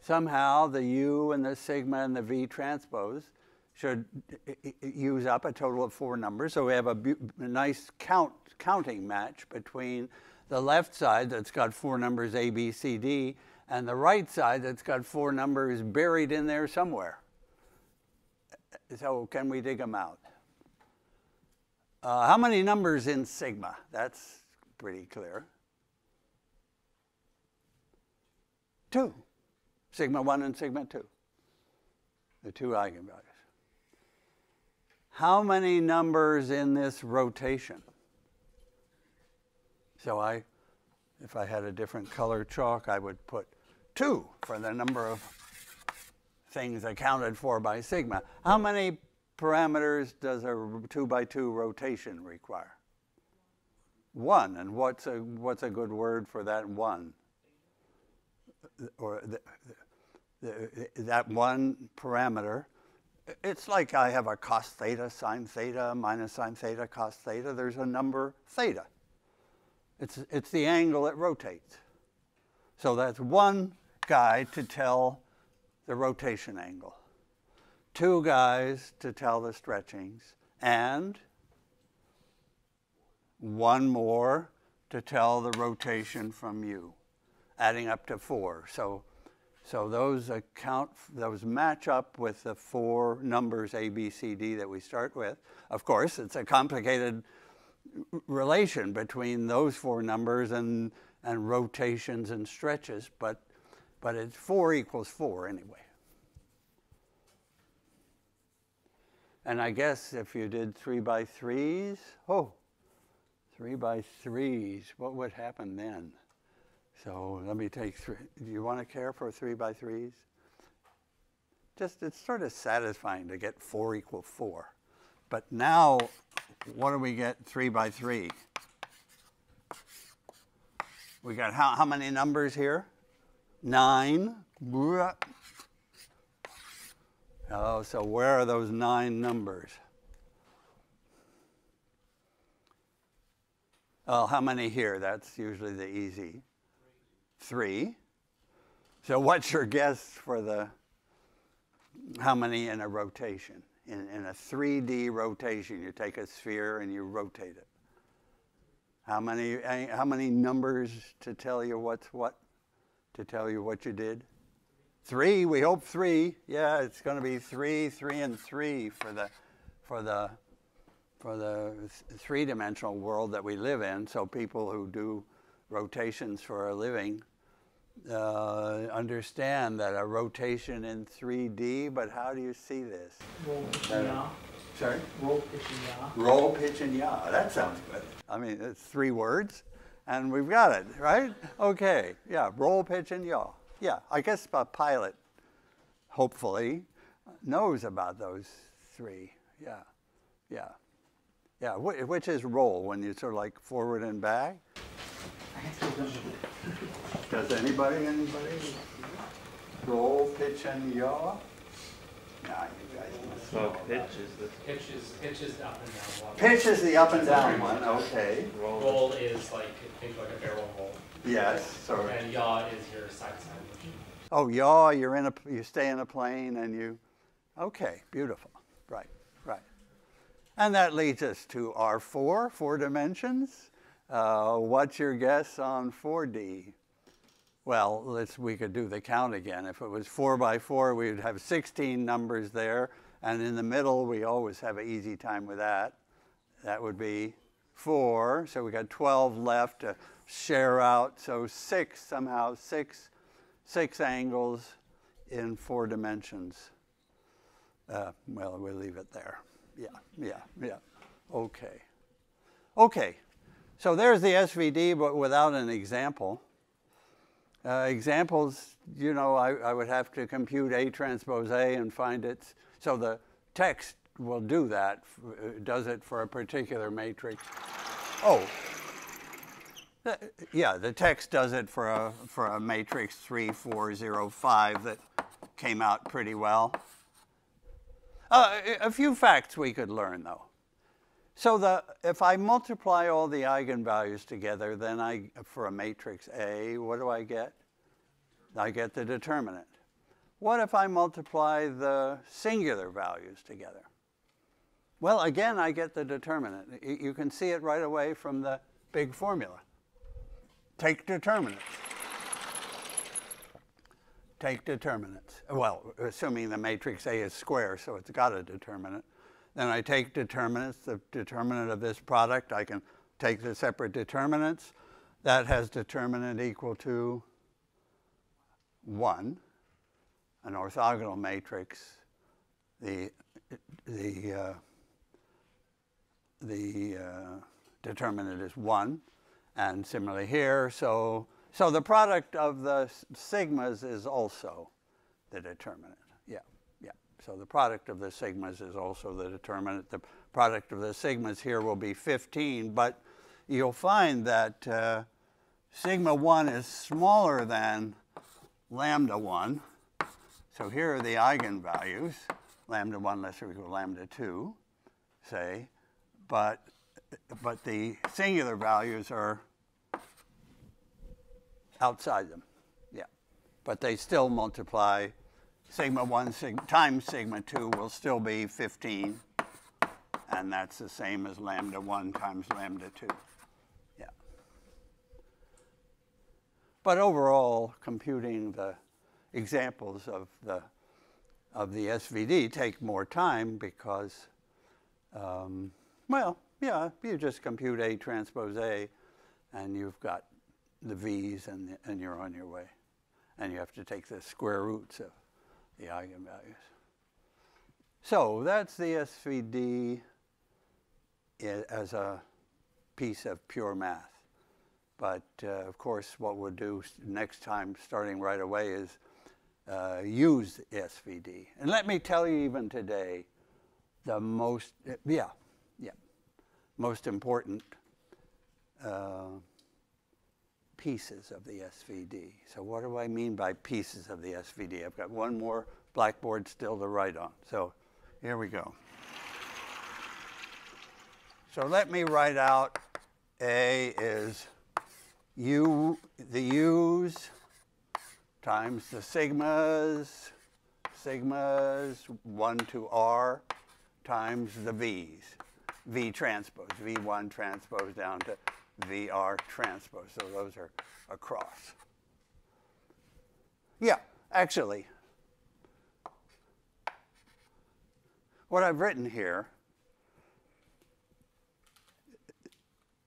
Somehow the U and the sigma and the V transpose should use up a total of four numbers. So we have a, a nice count, counting match between the left side that's got four numbers A, B, C, D, and the right side that's got four numbers buried in there somewhere. so can we dig them out? Uh, how many numbers in sigma? That's pretty clear. Two. Sigma 1 and sigma 2. The two eigenvalues. How many numbers in this rotation? So I, if I had a different color chalk, I would put 2 for the number of things accounted for by sigma. How many parameters does a 2 by 2 rotation require? One. And what's a, what's a good word for that one? Or the, the, that one parameter. It's like I have a cos theta, sine theta, minus sine theta, cos theta. There's a number theta. It's, it's the angle it rotates. So that's one guy to tell the rotation angle, two guys to tell the stretchings, and one more to tell the rotation from U, adding up to four. So, so those account, those match up with the four numbers A, B, C, D that we start with. Of course, it's a complicated relation between those four numbers and, and rotations and stretches, but but it's 4 equals 4 anyway. And I guess if you did 3 by 3s, oh, three by 3s, what would happen then? So let me take three. Do you want to care for 3 by 3s? Just, it's sort of satisfying to get 4 equal 4. But now, what do we get 3 by 3? We got how, how many numbers here? nine. Oh, so where are those nine numbers? Oh, how many here? That's usually the easy. Three. So what's your guess for the, how many in a rotation? In, in a 3D rotation, you take a sphere and you rotate it. How many, how many numbers to tell you what's what? to tell you what you did? Three, we hope three. Yeah, it's going to be three, three, and three for the, for the, for the three-dimensional world that we live in. So people who do rotations for a living uh, understand that a rotation in 3D. But how do you see this? Roll, pitch, and yaw. Sorry. Roll, pitch, and yaw. Roll, pitch, and yaw. That sounds good. I mean, it's three words and we've got it, right? Okay, yeah, roll, pitch, and yaw. Yeah, I guess a pilot, hopefully, knows about those three. Yeah, yeah, yeah. Wh which is roll when you sort of like forward and back? Does anybody, anybody? Roll, pitch, and yaw? Nah, you guys must So know pitch is the Pitch is, pitch is the up and down one. Pitch is the up and down one, okay. roll. Roll is like, think like a barrel roll. Yes, so. And yaw is your side. Oh, yaw, you're in a, you stay in a plane and you, okay, beautiful. Right, right. And that leads us to R4, four dimensions. Uh, what's your guess on 4D? Well, let's, we could do the count again. If it was four by four, we would have 16 numbers there. And in the middle, we always have an easy time with that. That would be four. So we got 12 left to share out. So six, somehow, six, six angles in four dimensions. Uh, well, we'll leave it there. Yeah, yeah, yeah. Okay. Okay. So there's the SVD, but without an example. Uh, examples, you know, I, I, would have to compute A transpose A and find it. So the text will do that, uh, does it for a particular matrix. Oh, yeah, the text does it for a, for a matrix 3405 that came out pretty well. Uh, a few facts we could learn, though. So the, if I multiply all the eigenvalues together, then I, for a matrix A, what do I get? I get the determinant. What if I multiply the singular values together? Well, again, I get the determinant. You can see it right away from the big formula. Take determinants. take determinants. Well, assuming the matrix A is square, so it's got a determinant. Then I take determinants, the determinant of this product, I can take the separate determinants. That has determinant equal to 1, an orthogonal matrix. The, the, uh, the uh, determinant is 1. And similarly here, so, so the product of the sigmas is also the determinant. Yeah, yeah. So the product of the sigmas is also the determinant. The product of the sigmas here will be 15, but you'll find that uh, sigma 1 is smaller than lambda 1. So here are the eigenvalues, lambda 1 less or equal to lambda 2, say, but but the singular values are outside them. Yeah. But they still multiply. Sigma 1 sig times sigma 2 will still be 15. And that's the same as lambda 1 times lambda 2. Yeah. But overall, computing the examples of the, of the SVD take more time because, um, well, yeah, you just compute A transpose A, and you've got the V's, and, and you're on your way. And you have to take the square roots of the eigenvalues. So that's the SVD as a piece of pure math. But uh, of course, what we'll do next time, starting right away, is uh, use SVD. And let me tell you, even today, the most, yeah, most important uh, pieces of the SVD. So what do I mean by pieces of the SVD? I've got one more blackboard still to write on. So here we go. So let me write out A is U, the U's times the sigmas, sigmas 1 to R times the V's. V transpose, V1 transpose down to VR transpose. So those are across. Yeah, actually, what I've written here,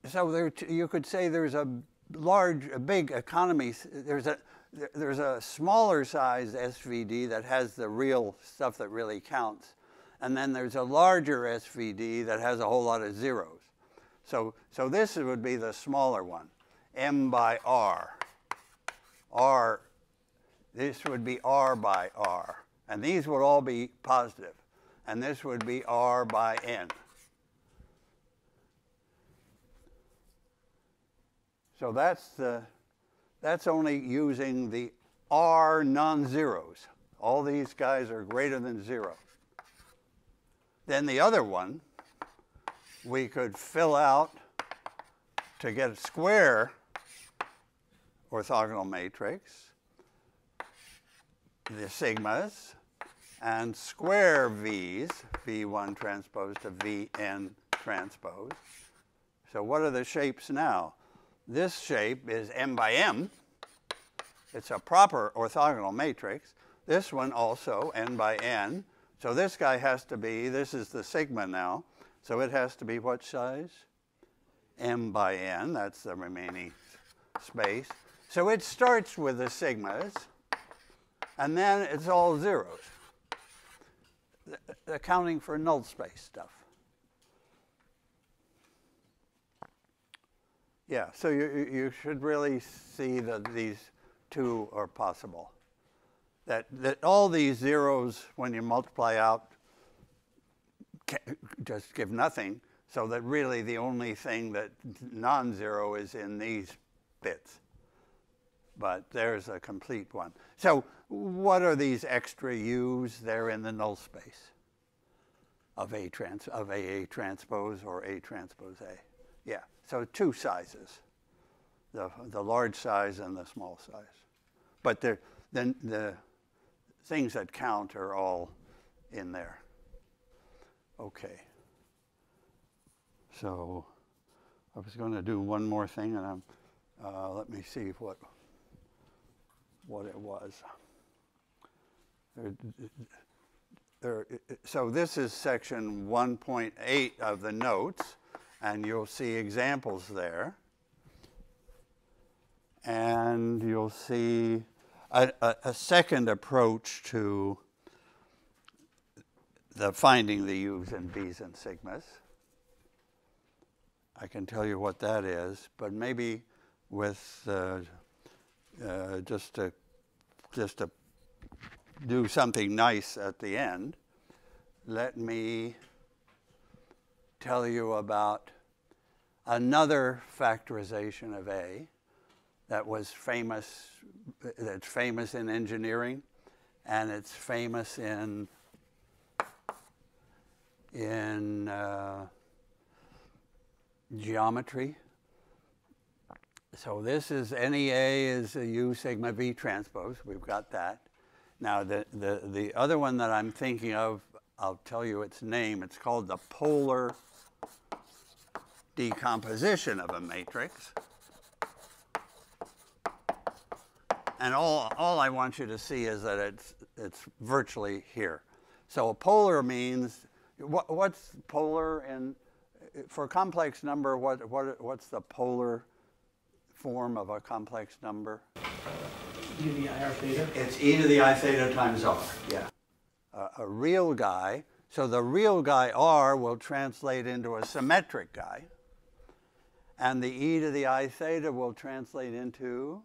so there, you could say there's a large, a big economy, there's a, there's a smaller size SVD that has the real stuff that really counts and then there's a larger SVD that has a whole lot of zeros. So, so this would be the smaller one, M by R. R, this would be R by R. And these would all be positive. And this would be R by N. So that's, the, that's only using the R non-zeros. All these guys are greater than zero. Then the other one, we could fill out to get a square orthogonal matrix, the sigmas, and square v's, v1 transpose to vn transpose. So what are the shapes now? This shape is m by m. It's a proper orthogonal matrix. This one also, n by n. So this guy has to be, this is the sigma now, so it has to be what size? m by n, that's the remaining space. So it starts with the sigmas, and then it's all zeros, accounting for null space stuff. Yeah, so you, you should really see that these two are possible that, that all these zeros, when you multiply out, just give nothing, so that really the only thing that non-zero is in these bits. But there's a complete one. So what are these extra u's? They're in the null space of A, trans, of AA transpose or A transpose A. Yeah, so two sizes, the, the large size and the small size. But then the things that count are all in there. Okay. So I was going to do one more thing, and I'm, uh, let me see what what it was. So this is section 1.8 of the notes, and you'll see examples there. And you'll see a, a, a second approach to the finding the U's and V's and sigmas. I can tell you what that is, but maybe with uh, uh, just to just to do something nice at the end, let me tell you about another factorization of A that was famous, that's famous in engineering, and it's famous in in uh, geometry. So this is NEA is a U sigma V transpose. We've got that. Now the, the, the other one that I'm thinking of, I'll tell you its name. It's called the polar decomposition of a matrix. And all, all I want you to see is that it's, it's virtually here. So a polar means, what, what's polar in, uh, for a complex number, what, what, what's the polar form of a complex number? U to the IR theta. It's e to the i theta times r. Yeah. A, a real guy. So the real guy r will translate into a symmetric guy. And the e to the i theta will translate into.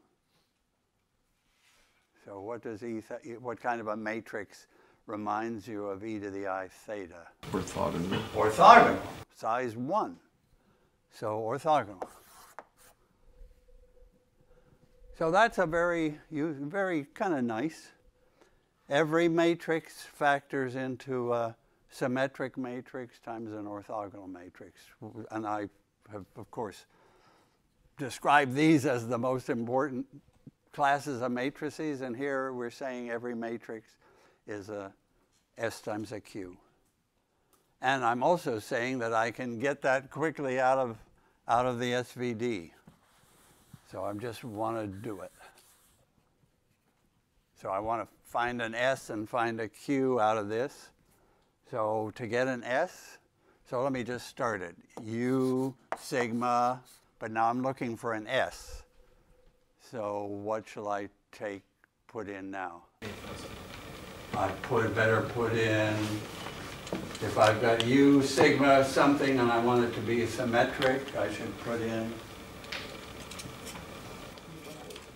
So what does e? Th- what kind of a matrix reminds you of e to the i theta? Orthogonal. Orthogonal. Size one. So orthogonal. So that's a very, very kind of nice. Every matrix factors into a symmetric matrix times an orthogonal matrix. And I have, of course, described these as the most important classes of matrices. And here we're saying every matrix is a S times a Q. And I'm also saying that I can get that quickly out of, out of the SVD. So I just want to do it. So I want to find an S and find a Q out of this. So to get an S, so let me just start it. U sigma, but now I'm looking for an S. So what shall I take, put in now? I put, better put in, if I've got U sigma something and I want it to be symmetric, I should put in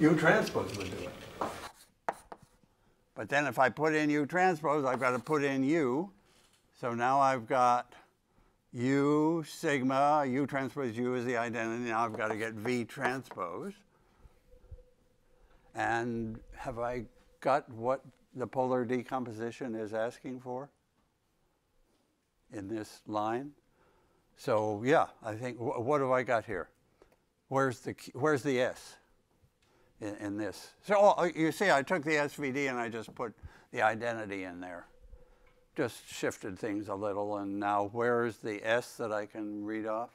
U transpose would do it. But then if I put in U transpose, I've got to put in U. So now I've got U sigma, U transpose U is the identity. Now I've got to get V transpose. And have I got what the polar decomposition is asking for in this line? So yeah, I think, wh- what have I got here? Where's the, where's the S? in, in this. So oh, oh you see, I took the SVD and I just put the identity in there. Just shifted things a little, and now where's the S that I can read off?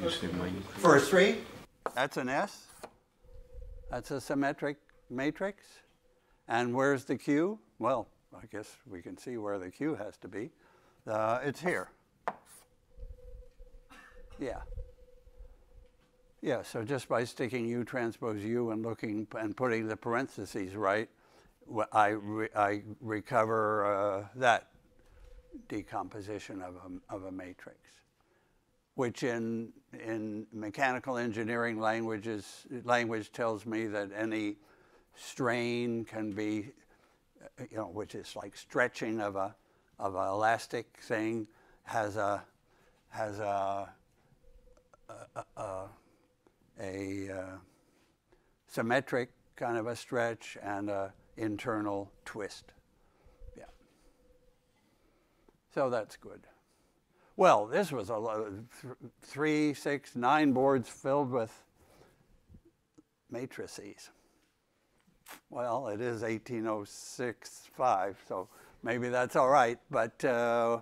U sigma First three, that's an S. That's a symmetric matrix. And where's the Q? Well, I guess we can see where the Q has to be. Uh, it's here. Yeah. Yeah, so just by sticking U transpose U and looking and putting the parentheses right, I, re- I recover uh, that decomposition of a, of a matrix, which in, in mechanical engineering languages, language tells me that any strain can be, uh, you know, which is like stretching of a, of an elastic thing, has a, has a, a uh, symmetric kind of a stretch and a internal twist. Yeah. So that's good. Well, this was a th- three, six, nine boards filled with matrices. Well, it is 18065, so maybe that's all right. But uh,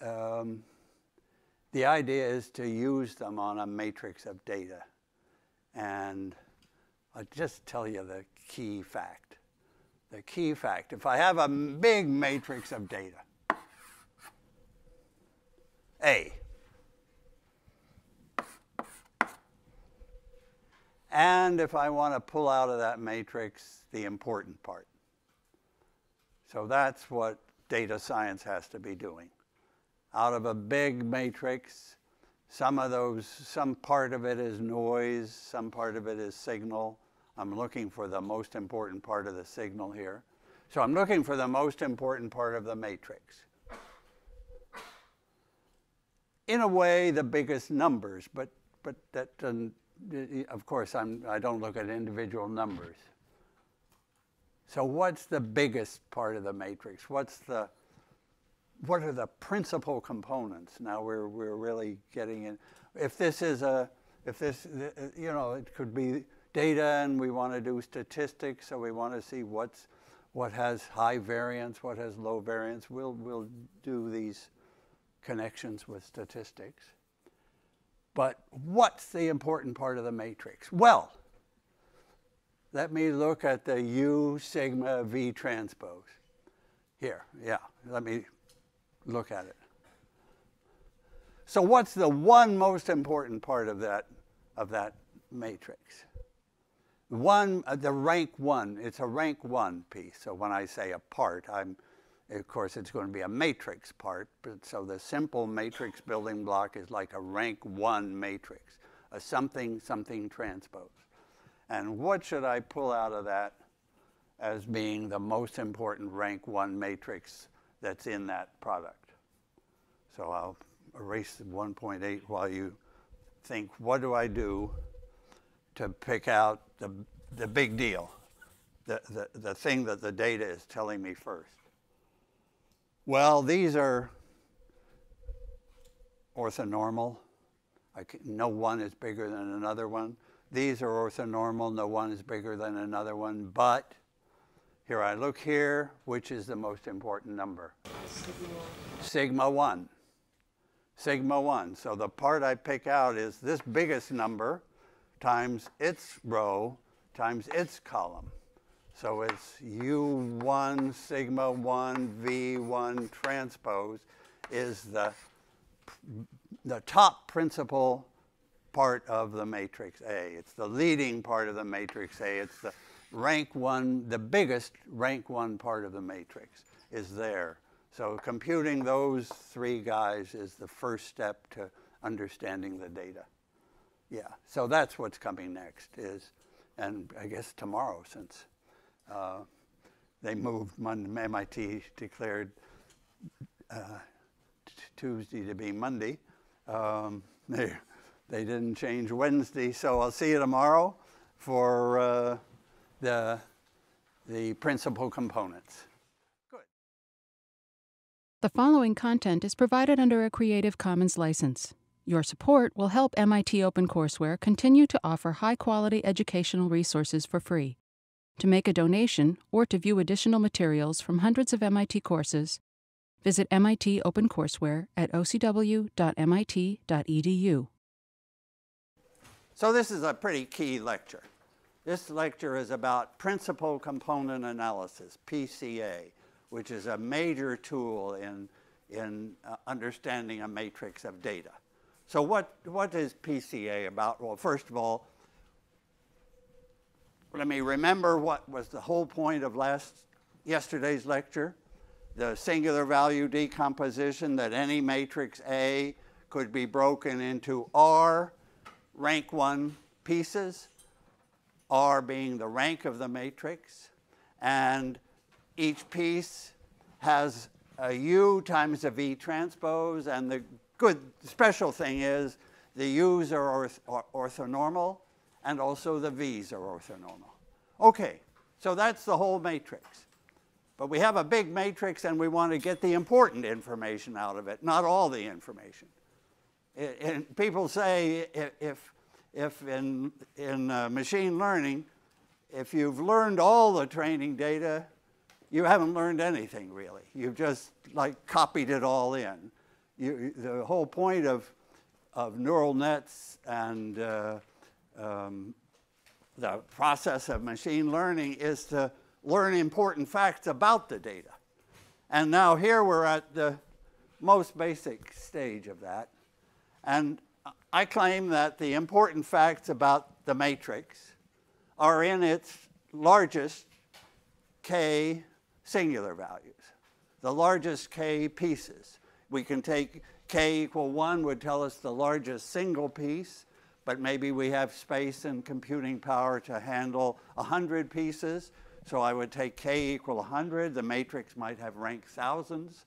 um, the idea is to use them on a matrix of data. And I'll just tell you the key fact. The key fact. If I have a big matrix of data, A, and if I want to pull out of that matrix the important part. So that's what data science has to be doing. Out of a big matrix, some of those, some part of it is noise, some part of it is signal. I'm looking for the most important part of the signal here. So I'm looking for the most important part of the matrix. In a way, the biggest numbers, but, but that doesn't, of course, I'm, I don't look at individual numbers. So what's the biggest part of the matrix? What's the, what are the principal components? Now we're, we're really getting in. If this is a, if this, uh, you know, it could be data and we want to do statistics, so we want to see what's, what has high variance, what has low variance. We'll, we'll do these connections with statistics. But what's the important part of the matrix? Well, let me look at the U sigma V transpose. Here, yeah, let me look at it. So what's the one most important part of that, of that matrix? One, uh, the rank one, it's a rank one piece. So when I say a part, I'm, of course, it's going to be a matrix part. But so the simple matrix building block is like a rank one matrix, a something, something transpose. And what should I pull out of that as being the most important rank one matrix that's in that product? So I'll erase 1.8 while you think, what do I do to pick out the, the big deal, the, the, the thing that the data is telling me first? Well, these are orthonormal. Can, no one is bigger than another one. These are orthonormal, no one is bigger than another one, but here I look here, which is the most important number? Sigma 1. Sigma 1. So the part I pick out is this biggest number times its row times its column. So it's U1 sigma 1 V1 transpose is the, the top principal part of the matrix A. It's the leading part of the matrix A. It's the rank one, the biggest rank one part of the matrix is there. So computing those three guys is the first step to understanding the data. Yeah, so that's what's coming next is, and I guess tomorrow since uh, they moved, Monday, MIT declared uh, Tuesday to be Monday. Um, they they didn't change Wednesday, so I'll see you tomorrow for uh, the, the principal components. Good. The following content is provided under a Creative Commons license. Your support will help MIT OpenCourseware continue to offer high quality educational resources for free. To make a donation or to view additional materials from hundreds of MIT courses, visit MIT OpenCourseware at ocw.mit.edu. So this is a pretty key lecture. This lecture is about principal component analysis, PCA, which is a major tool in, in uh, understanding a matrix of data. So what, what is PCA about? Well, first of all, let me remember what was the whole point of last yesterday's lecture. The singular value decomposition that any matrix A could be broken into R rank one pieces, R being the rank of the matrix, and each piece has a U times a V transpose, and the good special thing is the U's are orth orthonormal, and also the V's are orthonormal. Okay, so that's the whole matrix. But we have a big matrix and we want to get the important information out of it, not all the information and people say if, if in, in uh, machine learning, if you've learned all the training data, you haven't learned anything really. You've just like copied it all in. You, the whole point of, of neural nets and uh, um, the process of machine learning is to learn important facts about the data. And now here we're at the most basic stage of that. And I claim that the important facts about the matrix are in its largest k singular values, the largest k pieces. We can take k equal 1 would tell us the largest single piece, but maybe we have space and computing power to handle 100 pieces. So I would take k equal 100. The matrix might have rank thousands.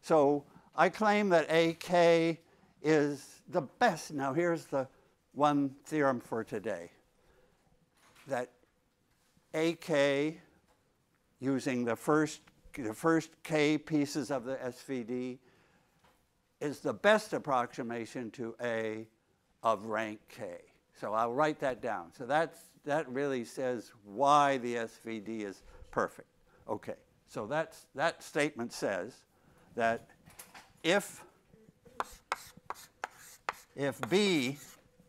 So I claim that AK is the best. Now here's the one theorem for today. That AK, using the first, the first k pieces of the SVD, is the best approximation to A of rank K. So I'll write that down. So that's, that really says why the SVD is perfect. Okay, so that's, that statement says that if, if B,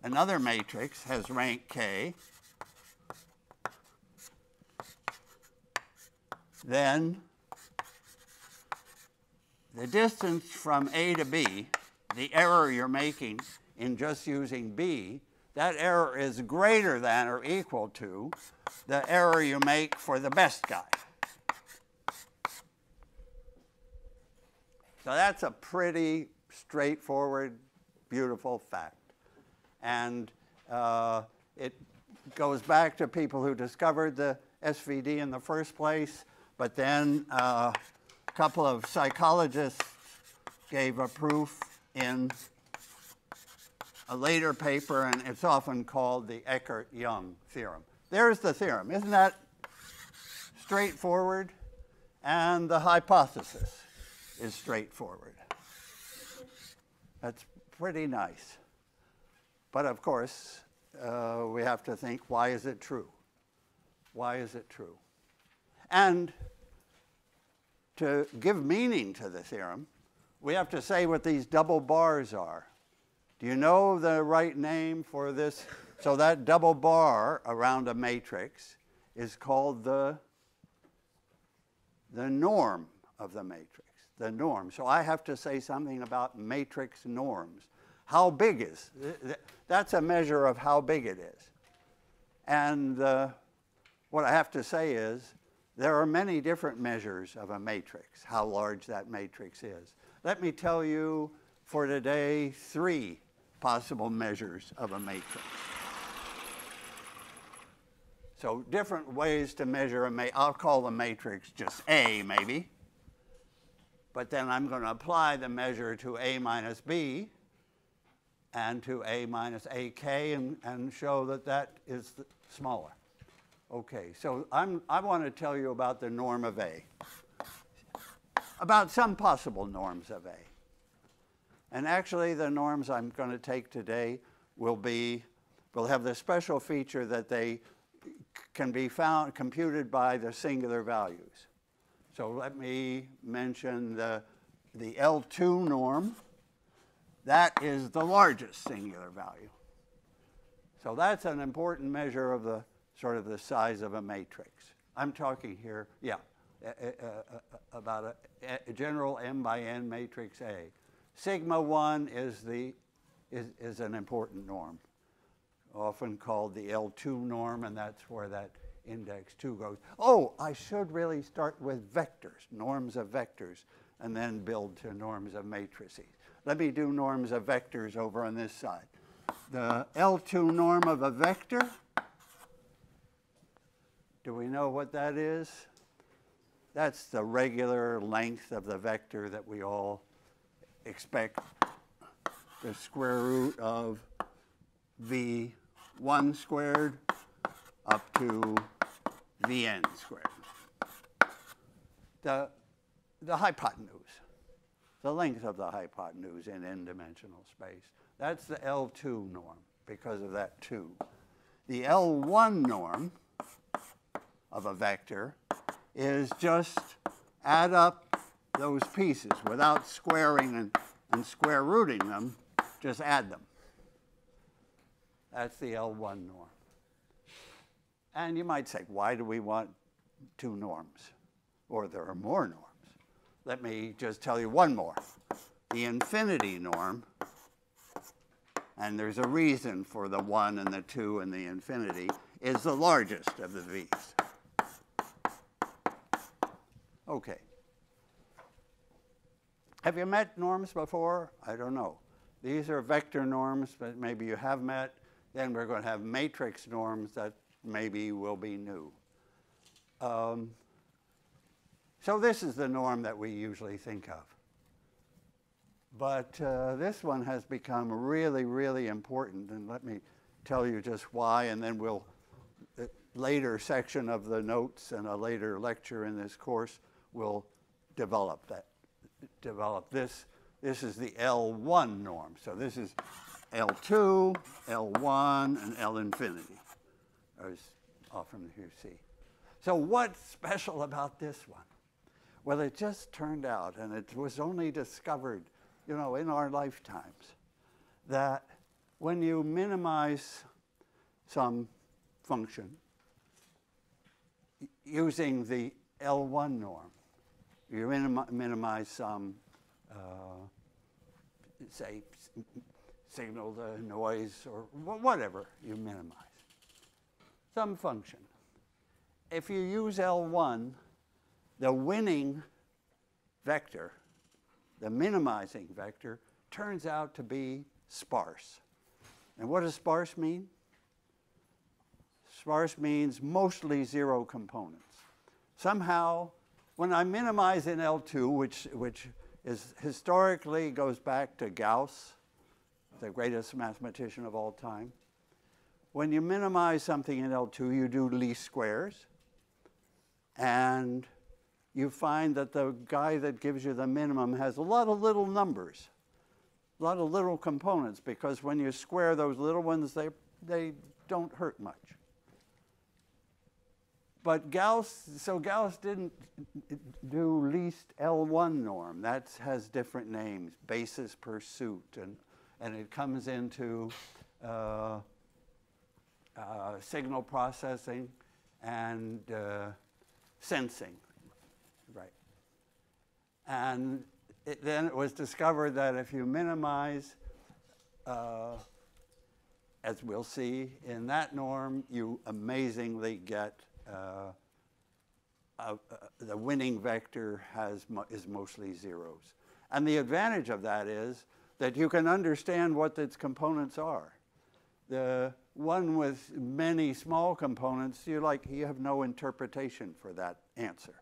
another matrix, has rank K, then the distance from A to B, the error you're making in just using B, that error is greater than or equal to the error you make for the best guy. So that's a pretty straightforward, beautiful fact. And uh, it goes back to people who discovered the SVD in the first place, but then uh, a couple of psychologists gave a proof in a later paper, and it's often called the Eckart-Young theorem. There's the theorem. Isn't that straightforward? And the hypothesis is straightforward. That's pretty nice. But of course, uh, we have to think, why is it true? Why is it true? And to give meaning to the theorem, we have to say what these double bars are. Do you know the right name for this? So that double bar around a matrix is called the, the norm of the matrix, the norm. So I have to say something about matrix norms. How big is, that's a measure of how big it is. And uh, what I have to say is there are many different measures of a matrix, how large that matrix is. Let me tell you for today three possible measures of a matrix. So different ways to measure a matrix. I'll call the matrix just A maybe. But then I'm going to apply the measure to A minus B and to A minus AK and, and show that that is smaller. Okay, so I'm, I want to tell you about the norm of A, about some possible norms of A. And actually, the norms I'm going to take today will be, will have the special feature that they can be found, computed by the singular values. So let me mention the, the L2 norm. That is the largest singular value. So that's an important measure of the sort of the size of a matrix. I'm talking here, yeah, uh, uh, about a, a general m by n matrix A. Sigma 1 is, the, is, is an important norm, often called the L2 norm, and that's where that index 2 goes. Oh, I should really start with vectors, norms of vectors, and then build to norms of matrices. Let me do norms of vectors over on this side. The L2 norm of a vector, do we know what that is? That's the regular length of the vector that we all expect the square root of v1 squared up to vn squared. The, the hypotenuse, the length of the hypotenuse in n-dimensional space, that's the L2 norm because of that 2. The L1 norm of a vector is just add up those pieces without squaring and, and square rooting them, just add them. That's the L1 norm. And you might say, why do we want two norms? Or there are more norms. Let me just tell you one more. The infinity norm, and there's a reason for the 1 and the 2 and the infinity, is the largest of the v's. Okay. Have you met norms before? I don't know. These are vector norms, but maybe you have met. Then we're going to have matrix norms that maybe will be new. Um, so this is the norm that we usually think of. But uh, this one has become really, really important, and let me tell you just why, and then we'll, a later section of the notes and a later lecture in this course will develop that, develop this. This is the L1 norm. So this is L2, L1, and L infinity, as often you see. So what's special about this one? Well, it just turned out, and it was only discovered, you know, in our lifetimes, that when you minimize some function using the L1 norm, you minim minimize some, uh, say, signal to noise or whatever you minimize, some function. If you use L1, the winning vector, the minimizing vector, turns out to be sparse. And what does sparse mean? Sparse means mostly zero components. Somehow, when I minimize in L2, which, which is historically goes back to Gauss, the greatest mathematician of all time, when you minimize something in L2, you do least squares. And you find that the guy that gives you the minimum has a lot of little numbers, a lot of little components, because when you square those little ones, they, they don't hurt much. But Gauss, so Gauss didn't do least L1 norm. That has different names, basis pursuit, and, and it comes into uh, uh, signal processing and uh, sensing. Right. And it, then it was discovered that if you minimize, uh, as we'll see in that norm, you amazingly get uh, uh, the winning vector has mo is mostly zeros. And the advantage of that is that you can understand what its components are. The one with many small components, you like you have no interpretation for that answer.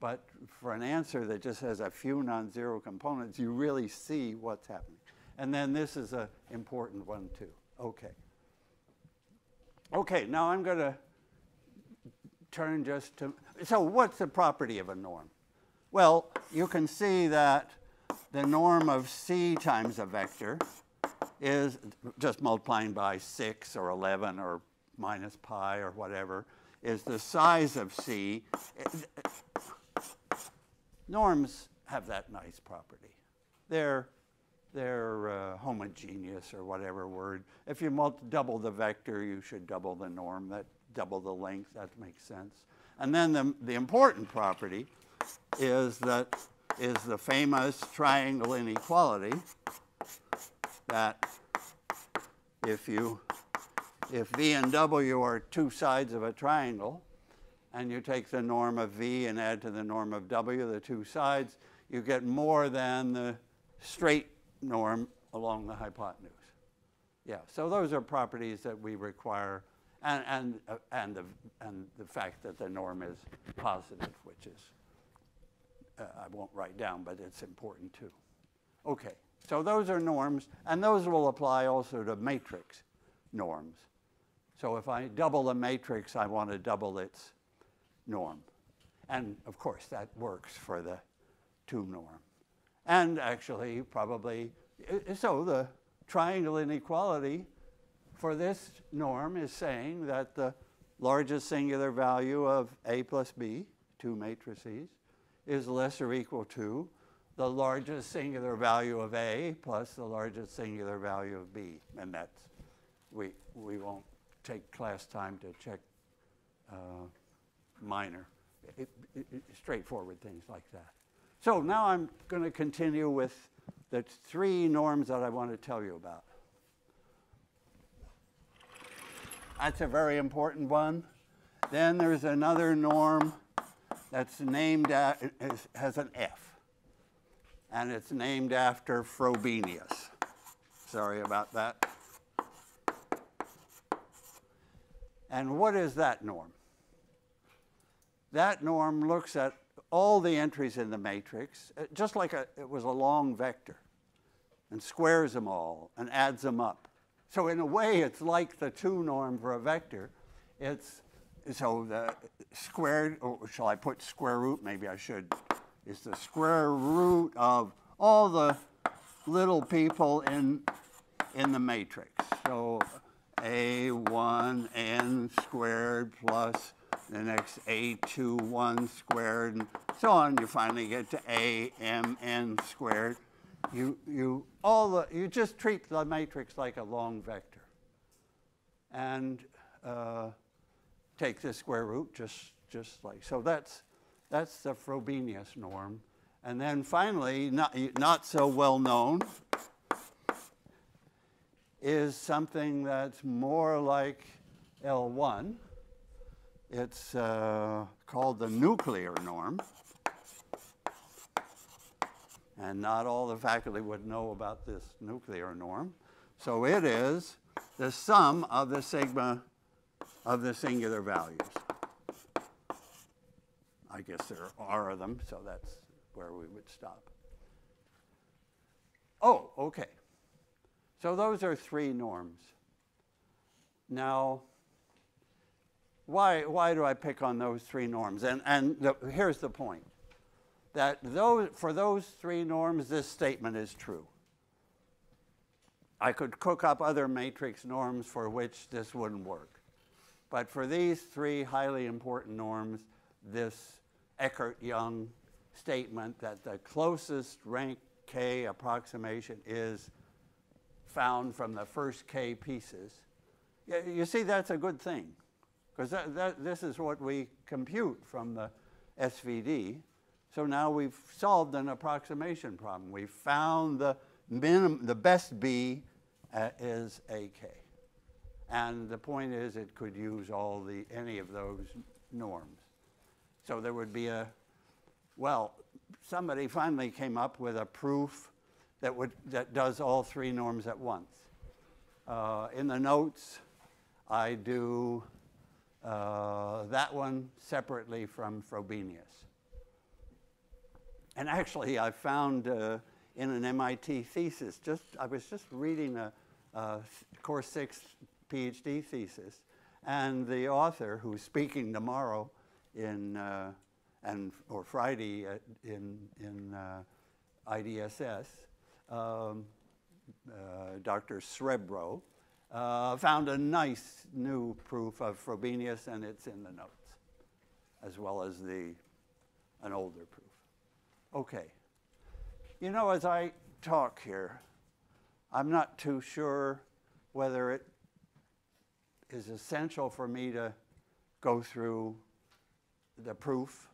But for an answer that just has a few non-zero components, you really see what's happening. And then this is an important one too. Okay. Okay, now I'm going to turn just to, so what's the property of a norm? Well, you can see that the norm of c times a vector is just multiplying by 6 or 11 or minus pi or whatever, is the size of c. Norms have that nice property. They're, they're uh, homogeneous or whatever word. If you double the vector, you should double the norm, that double the length, that makes sense. And then the, the important property is that is the famous triangle inequality that if you if V and W are two sides of a triangle, and you take the norm of V and add to the norm of W, the two sides, you get more than the straight norm along the hypotenuse. Yeah, so those are properties that we require, and, and, uh, and, the, and the fact that the norm is positive, which is, uh, I won't write down, but it's important too. Okay, so those are norms, and those will apply also to matrix norms. So if I double the matrix, I want to double its norm. And of course, that works for the 2 norm. And actually, probably, so the triangle inequality for this norm is saying that the largest singular value of A plus B, two matrices, is less or equal to the largest singular value of A plus the largest singular value of B. And that's, we, we won't take class time to check uh, minor, it, it, straightforward things like that. So now I'm going to continue with the three norms that I want to tell you about. That's a very important one. Then there's another norm that's named, has an F, and it's named after Frobenius. Sorry about that. And what is that norm? That norm looks at all the entries in the matrix, uh, just like a, it was a long vector, and squares them all and adds them up. So in a way, it's like the two norm for a vector. It's so the squared, or shall I put square root? Maybe I should. Is the square root of all the little people in in the matrix. So a1 n squared plus the next a2 1 squared and so on. You finally get to a m n squared. You, you, all the, you just treat the matrix like a long vector. And uh, take the square root just, just like, so that's, that's the Frobenius norm. And then finally, not, not so well known, is something that's more like L1. It's uh, called the nuclear norm. And not all the faculty would know about this nuclear norm. So it is the sum of the sigma of the singular values. I guess there are of them, so that's where we would stop. Oh, okay. So those are three norms. Now, why, why do I pick on those three norms? And, and the, here's the point that those, for those three norms, this statement is true. I could cook up other matrix norms for which this wouldn't work. But for these three highly important norms, this Eckart-Young statement that the closest rank k approximation is found from the first k pieces, you see, that's a good thing, because this is what we compute from the SVD. So now we've solved an approximation problem. We've found the minimum, the best B uh, is AK. And the point is it could use all the, any of those norms. So there would be a, well, somebody finally came up with a proof that, would, that does all three norms at once. Uh, in the notes, I do uh, that one separately from Frobenius. And actually, I found uh, in an MIT thesis, just I was just reading a, a course six PhD thesis, and the author, who's speaking tomorrow in uh, and or Friday at, in in uh, IDSS, um, uh, Dr. Srebro, uh, found a nice new proof of Frobenius, and it's in the notes, as well as the an older proof. Okay. You know, as I talk here, I'm not too sure whether it is essential for me to go through the proof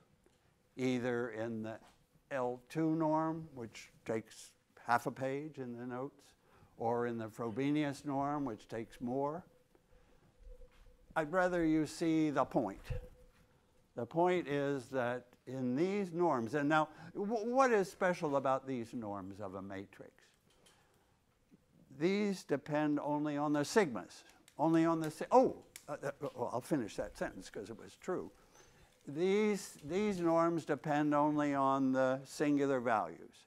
either in the L2 norm, which takes half a page in the notes, or in the Frobenius norm, which takes more. I'd rather you see the point. The point is that in these norms, and now what is special about these norms of a matrix? These depend only on the sigmas, only on the, si- oh, uh, uh, well, I'll finish that sentence because it was true. These, these norms depend only on the singular values,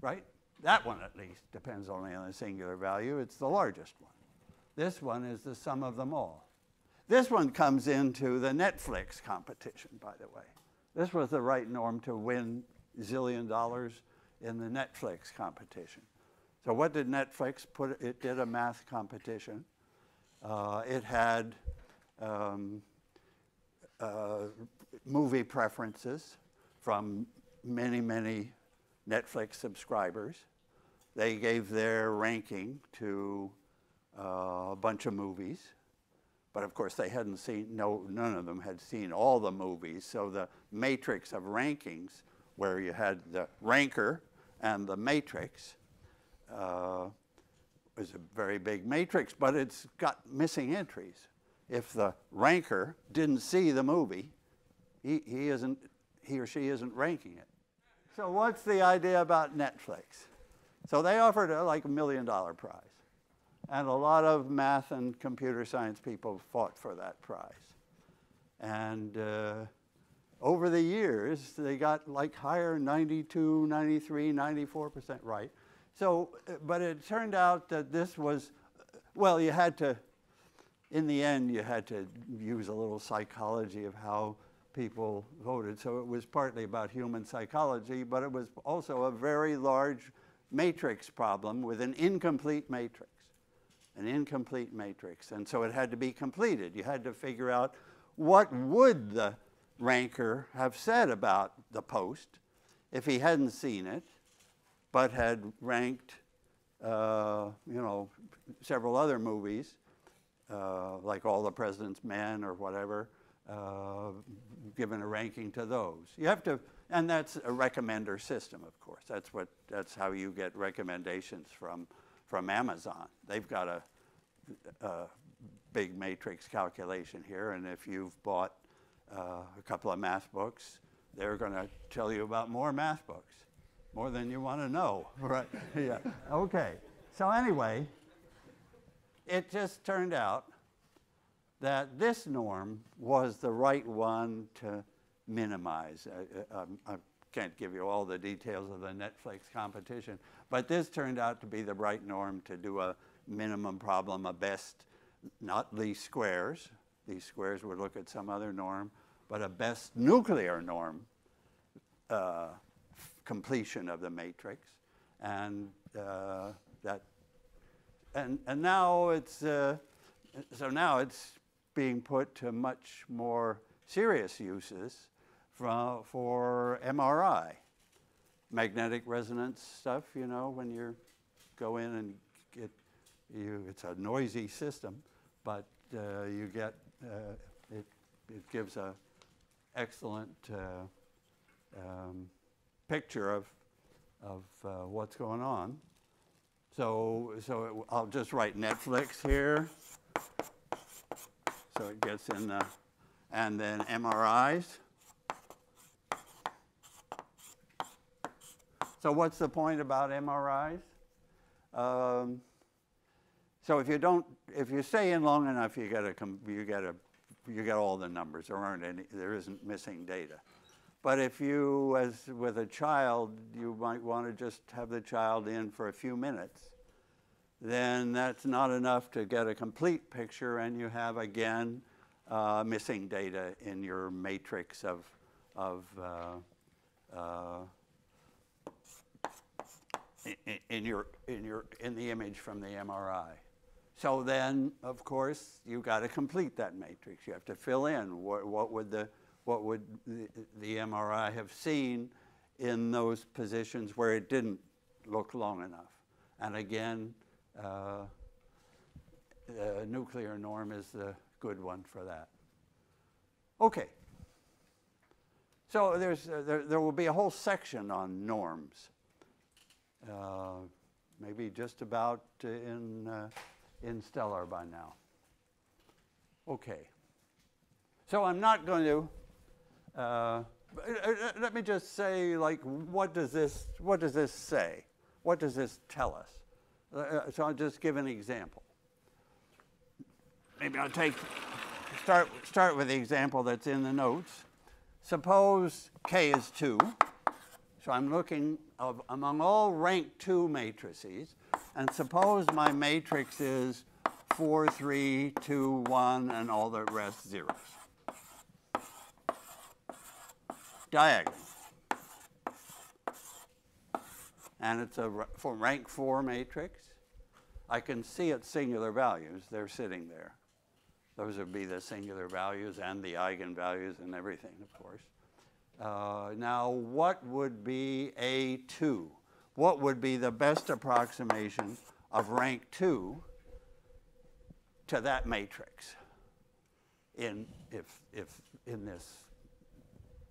right? That one at least depends only on the singular value. It's the largest one. This one is the sum of them all. This one comes into the Netflix competition, by the way. This was the right norm to win zillion dollars in the Netflix competition. So what did Netflix put? It did a math competition. Uh, it had um, uh, movie preferences from many, many Netflix subscribers. They gave their ranking to uh, a bunch of movies But of course, they hadn't seen, no, none of them had seen all the movies. So the matrix of rankings, where you had the ranker and the matrix, uh, was a very big matrix, but it's got missing entries. If the ranker didn't see the movie, he, he, isn't, he or she isn't ranking it. So, what's the idea about Netflix? So, they offered a, like a million dollar prize. And a lot of math and computer science people fought for that prize. And uh, over the years, they got like higher 92, 93, 94% right. So, uh, but it turned out that this was, well, you had to, in the end, you had to use a little psychology of how people voted. So it was partly about human psychology, but it was also a very large matrix problem with an incomplete matrix. An incomplete matrix. And so it had to be completed. You had to figure out what would the ranker have said about the post if he hadn't seen it, but had ranked, uh, you know, several other movies, uh, like All the President's Men or whatever, uh, given a ranking to those. You have to, and that's a recommender system, of course. That's what, that's how you get recommendations from, from Amazon. They've got a, a big matrix calculation here, and if you've bought uh, a couple of math books, they're going to tell you about more math books, more than you want to know, <laughs> right? yeah. Okay. So anyway, it just turned out that this norm was the right one to minimize. I, I, I, can't give you all the details of the Netflix competition, but this turned out to be the right norm to do a minimum problem, a best, not least squares. These squares would look at some other norm, but a best nuclear norm uh, completion of the matrix. And uh, that, and, and now it's, uh, so now it's being put to much more serious uses for, MRI, magnetic resonance stuff, you know, when you go in and get, you, it's a noisy system, but uh, you get, uh, it, it gives a excellent uh, um, picture of, of uh, what's going on. So, so it, I'll just write Netflix here. So it gets in the, and then MRIs. So what's the point about MRIs? Um, so if you don't, if you stay in long enough, you get a, you get a, you get all the numbers. There aren't any, there isn't missing data. But if you, as with a child, you might want to just have the child in for a few minutes then that's not enough to get a complete picture, and you have again uh, missing data in your matrix of, of uh, uh, in, in, your, in, your, in the image from the MRI. So then, of course, you've got to complete that matrix. You have to fill in what, what would, the, what would the, the MRI have seen in those positions where it didn't look long enough. And again, uh, nuclear norm is the good one for that. Okay. So there's, uh, there, there will be a whole section on norms. Uh, maybe just about in, uh, in Stellar by now. Okay. So I'm not going to, uh, uh, let me just say, like, what does this, what does this say? What does this tell us? Uh, uh, so I'll just give an example. Maybe I'll take, start, start with the example that's in the notes. Suppose K is 2. So I'm looking of, among all rank 2 matrices, and suppose my matrix is 4, 3, 2, 1, and all the rest zeros. Diagonal. and it's a for rank 4 matrix. I can see its singular values. They're sitting there. Those would be the singular values and the eigenvalues and everything, of course. Uh, now, what would be A2? What would be the best approximation of rank 2 to that matrix? in, if, if in this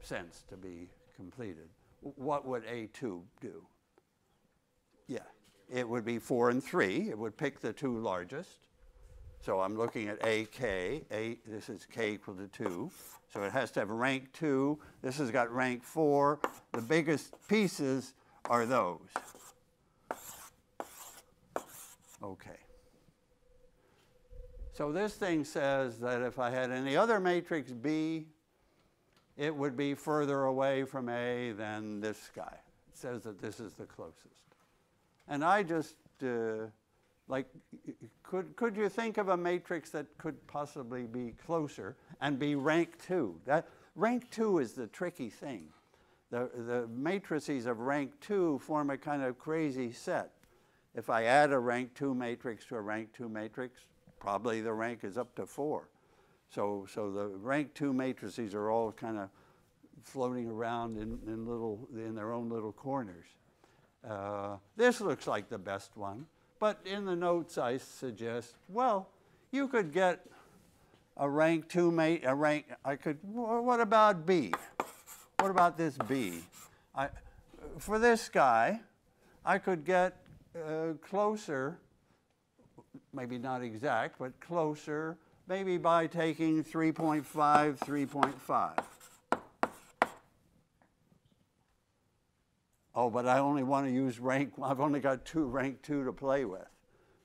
sense to be completed. What would A2 do? Yeah, it would be four and three. It would pick the two largest. So I'm looking at AK. A, this is K equal to two. So it has to have rank two. This has got rank four. The biggest pieces are those. Okay. So this thing says that if I had any other matrix B, it would be further away from A than this guy. It says that this is the closest. And I just, uh, like, could, could you think of a matrix that could possibly be closer and be rank two? That, rank two is the tricky thing. The, the matrices of rank two form a kind of crazy set. If I add a rank two matrix to a rank two matrix, probably the rank is up to four. So, so the rank two matrices are all kind of floating around in, in, little, in their own little corners. Uh, this looks like the best one, but in the notes I suggest, well, you could get a rank two mate, a rank, I could, what about B? What about this B? I, for this guy, I could get uh, closer, maybe not exact, but closer, maybe by taking 3.5, 3.5. Oh, but I only want to use rank, <laughs> I've only got two rank two to play with.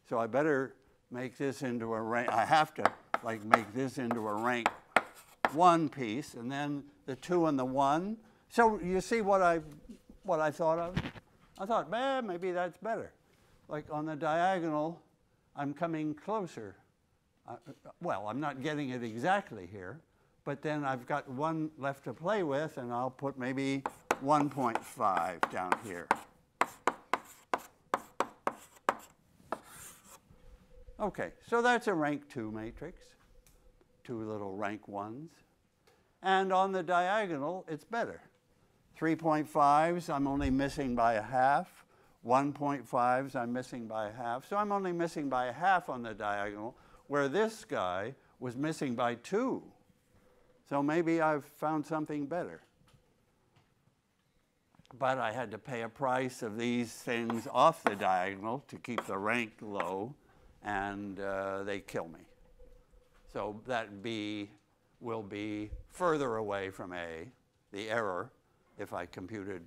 So I better make this into a rank, I have to like make this into a rank one piece and then the two and the one. So you see what I, what I thought of? I thought, man, maybe that's better. Like on the diagonal, I'm coming closer. Uh, well, I'm not getting it exactly here, but then I've got one left to play with, and I'll put maybe 1.5 down here. Okay, so that's a rank 2 matrix, two little rank 1s. And on the diagonal, it's better. 3.5s, I'm only missing by a half. 1.5s, I'm missing by a half. So I'm only missing by a half on the diagonal, where this guy was missing by 2. So maybe I've found something better. But I had to pay a price of these things off the diagonal to keep the rank low, and uh, they kill me. So that B will be further away from A, the error, if I computed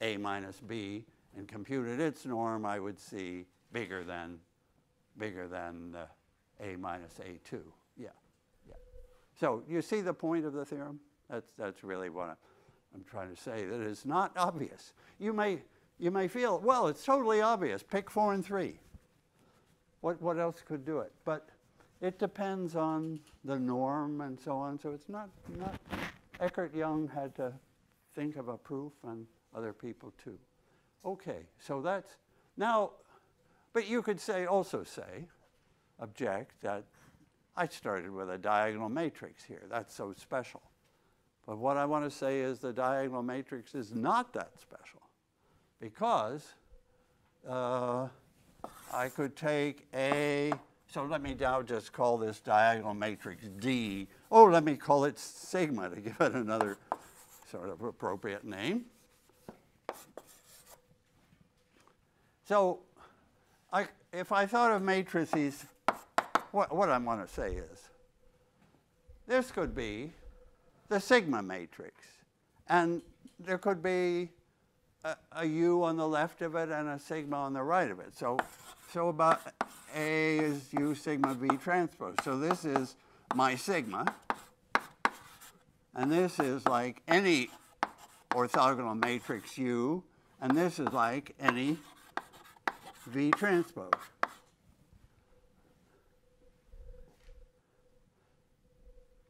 A minus B and computed its norm, I would see bigger than, bigger than uh, A minus A2. Yeah, yeah. So you see the point of the theorem? That's, that's really what I'm, I'm trying to say, that it's not obvious. You may, you may feel, well, it's totally obvious. Pick four and three. What, what else could do it? But it depends on the norm and so on. So it's not, not Eckart Young had to think of a proof and other people too. Okay, so that's now, but you could say also say, object that I started with a diagonal matrix here. That's so special. But what I want to say is the diagonal matrix is not that special because uh, I could take A, so let me now just call this diagonal matrix D. Oh, let me call it sigma to give it another sort of appropriate name. So I, if I thought of matrices, what, what I want to say is this could be the sigma matrix. And there could be a, a u on the left of it and a sigma on the right of it. So, so about A is u sigma v transpose. So this is my sigma. And this is like any orthogonal matrix U. And this is like any V transpose.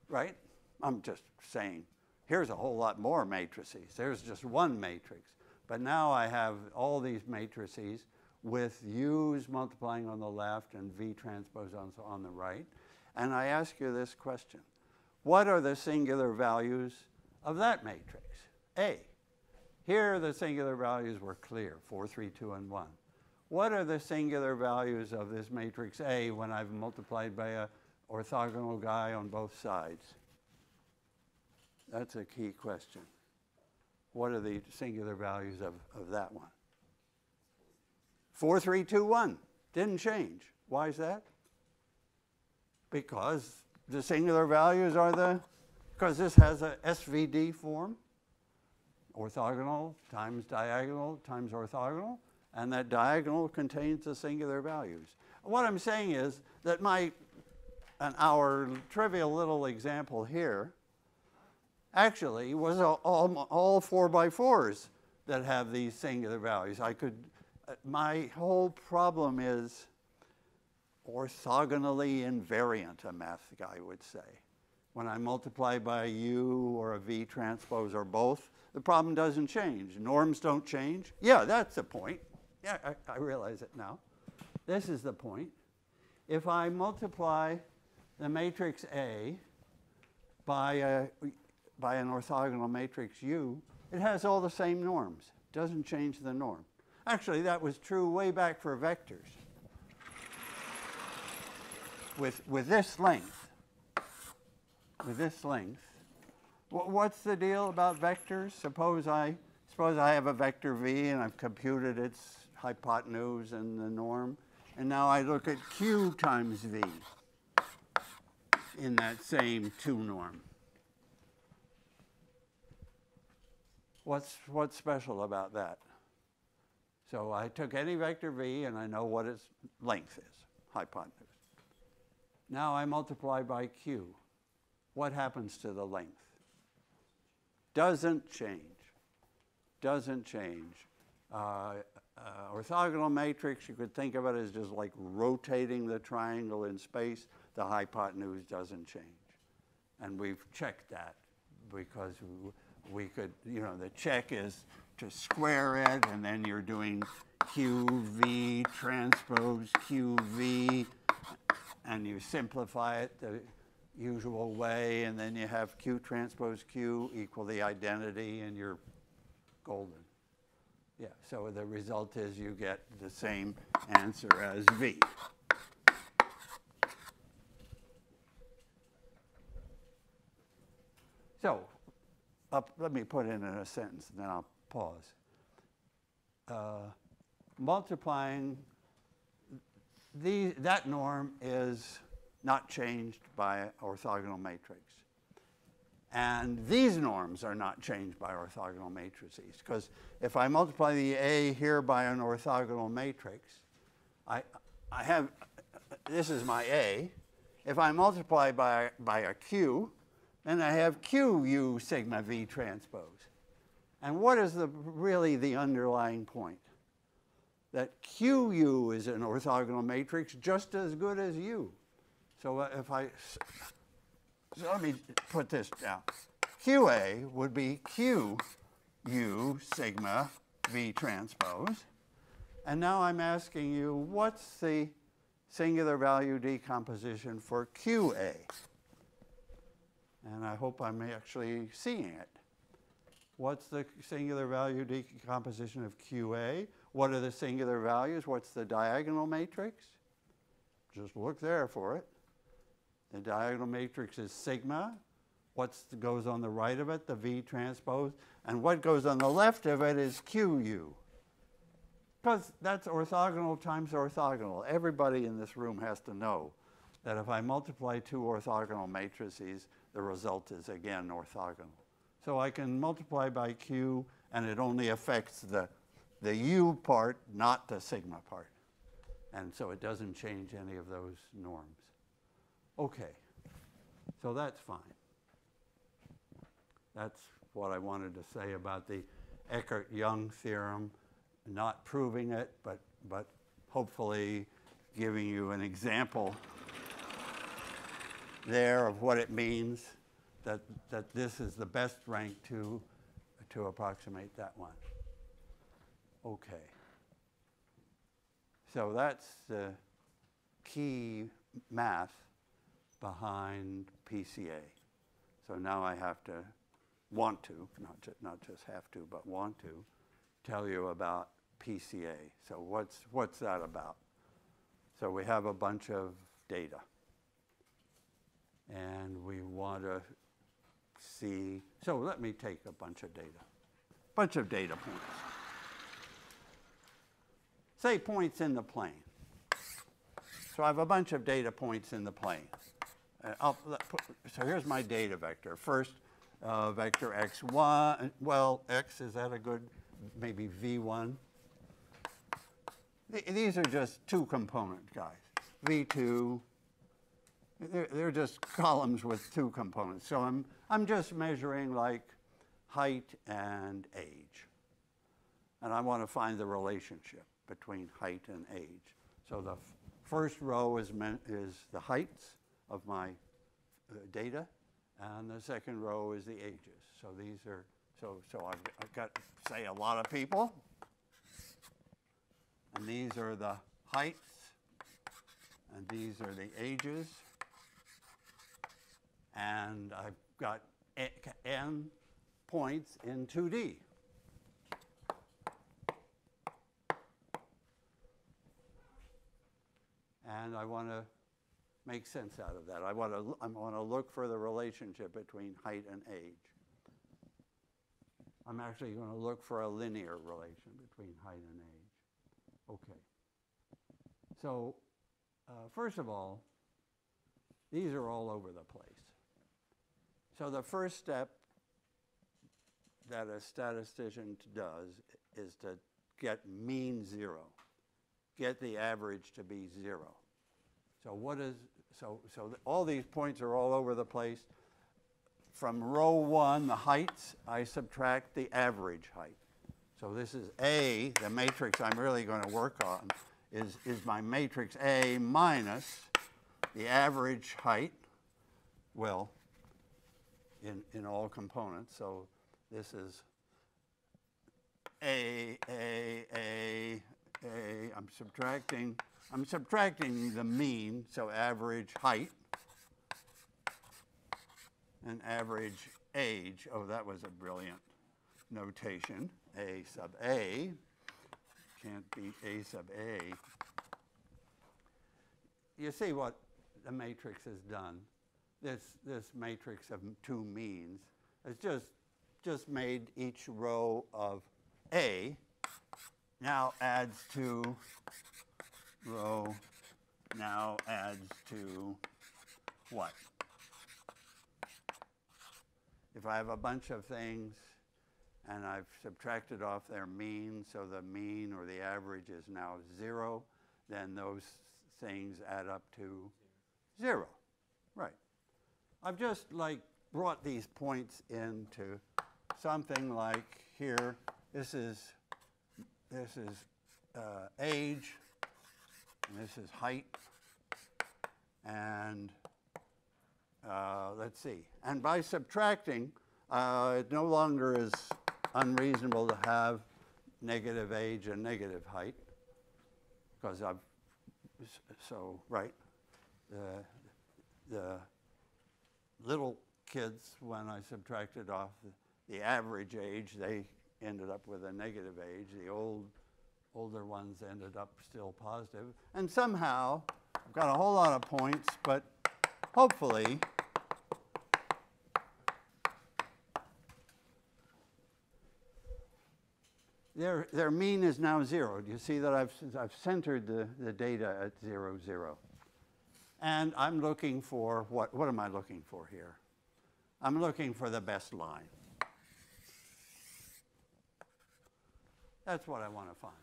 Right? I'm just saying, here's a whole lot more matrices. There's just one matrix. But now I have all these matrices with U's multiplying on the left and V transpose on, on the right. And I ask you this question. What are the singular values of that matrix? A. Here the singular values were clear, 4, 3, 2, and 1. What are the singular values of this matrix A when I've multiplied by a orthogonal guy on both sides? That's a key question. What are the singular values of, of that one? 4321 didn't change. Why is that? Because the singular values are the, because this has a SVD form, orthogonal times diagonal times orthogonal, and that diagonal contains the singular values. What I'm saying is that my, and our trivial little example here actually was all, all, four by fours that have these singular values. I could, uh, my whole problem is orthogonally invariant, a math guy would say. When I multiply by a U or a V transpose or both, the problem doesn't change. Norms don't change. Yeah, that's the point. Yeah, I, I realize it now. This is the point. If I multiply the matrix A by, a, by an orthogonal matrix U, it has all the same norms. Doesn't change the norm. Actually, that was true way back for vectors. With, with this length, with this length, wh- what's the deal about vectors? Suppose I, suppose I have a vector v and I've computed its hypotenuse and the norm, and now I look at q times v in that same 2 norm. What's, what's special about that? So I took any vector v and I know what its length is, hypotenuse. Now I multiply by q. What happens to the length? Doesn't change. Doesn't change. Uh, uh, orthogonal matrix, you could think of it as just like rotating the triangle in space. The hypotenuse doesn't change. And we've checked that because we could, you know, the check is to square it, and then you're doing QV transpose QV, and you simplify it the usual way, and then you have Q transpose Q equal the identity, and you're golden. Yeah, so the result is you get the same answer as V. So, let me put it in a sentence, and then I'll pause. Uh, multiplying the, that norm is not changed by orthogonal matrix. And these norms are not changed by orthogonal matrices. Because if I multiply the A here by an orthogonal matrix, I, I have, this is my A. If I multiply by, by a Q, then I have Q U sigma V transpose. And what is the, really the underlying point? That QU is an orthogonal matrix just as good as U. So uh, if I, so let me put this down. QA would be QU sigma V transpose. And now I'm asking you, what's the singular value decomposition for QA? And I hope I'm actually seeing it. What's the singular value decomposition of QA? What are the singular values? What's the diagonal matrix? Just look there for it. The diagonal matrix is sigma. What goes on the right of it? The V transpose. And what goes on the left of it is QU. Because that's orthogonal times orthogonal. Everybody in this room has to know that if I multiply two orthogonal matrices, the result is again orthogonal. So I can multiply by q, and it only affects the, the u part, not the sigma part. And so it doesn't change any of those norms. Okay, so that's fine. That's what I wanted to say about the Eckart-Young theorem, not proving it, but, but hopefully giving you an example there of what it means that, that this is the best rank to, to approximate that one. Okay. So that's the key math behind PCA. So now I have to want to, not, ju- not just have to, but want to, tell you about PCA. So what's, what's that about? So we have a bunch of data. And we want to see, so let me take a bunch of data, bunch of data points. Say points in the plane. So I have a bunch of data points in the plane. Uh, put- so here's my data vector. First, uh, vector x1, well, x, is that a good, maybe v1? Th- These are just two component guys. V2, they're, they're just columns with two components. So I'm, I'm just measuring like height and age. And I want to find the relationship between height and age. So the first row is, is the heights of my uh, data, and the second row is the ages. So these are, so, so I've, I've got, say, a lot of people, and these are the heights, and these are the ages, and I've got n points in 2D. And I want to make sense out of that. I want to, I want to look for the relationship between height and age. I'm actually going to look for a linear relation between height and age. Okay. So, uh, first of all, these are all over the place. So the first step that a statistician does is to get mean zero, get the average to be zero. So what is, so, so all these points are all over the place. From row one, the heights, I subtract the average height. So this is A, the matrix I'm really going to work on, is, is my matrix A minus the average height, well, in, in all components. So this is A, A, A, A. I'm subtracting, I'm subtracting the mean, so average height and average age. Oh, that was a brilliant notation. A sub A. Can't be A sub A. You see what the matrix has done? This, this matrix of two means has just, just made each row of A now adds to row now adds to what? If I have a bunch of things and I've subtracted off their mean, so the mean or the average is now zero, then those things add up to zero. Right. I've just like brought these points into something like here. This is this is uh, age, this is height, and uh, let's see. And by subtracting, uh, it no longer is unreasonable to have negative age and negative height, because I've so right. The, the little kids, when I subtracted off the, average age, they ended up with a negative age. The old, older ones ended up still positive. And somehow, I've got a whole lot of points, but hopefully, their, their mean is now zero. Do you see that I've, I've centered the, the data at zero, zero? And I'm looking for, what, what am I looking for here? I'm looking for the best line. That's what I want to find.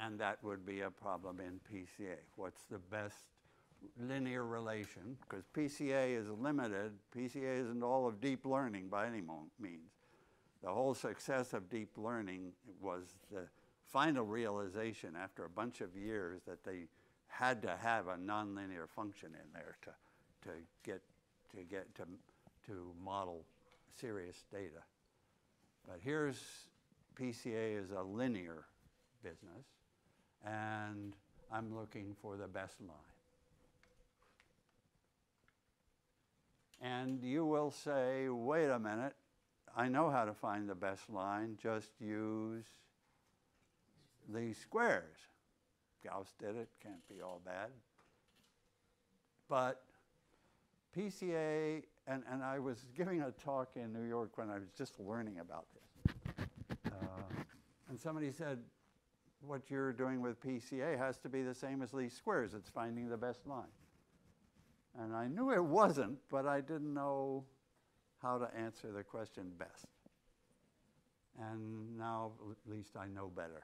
And that would be a problem in PCA. What's the best linear relation? Because PCA is limited. PCA isn't all of deep learning by any means. The whole success of deep learning was the final realization after a bunch of years that they had to have a nonlinear function in there to, to get to get to, to model serious data. But here's PCA is a linear business, and I'm looking for the best line. And you will say, wait a minute, I know how to find the best line, just use least squares. Gauss did it, can't be all bad. but PCA, and, and I was giving a talk in New York when I was just learning about this. Uh, and somebody said, what you're doing with PCA has to be the same as least squares. It's finding the best line. And I knew it wasn't, but I didn't know how to answer the question best. And now at least I know better.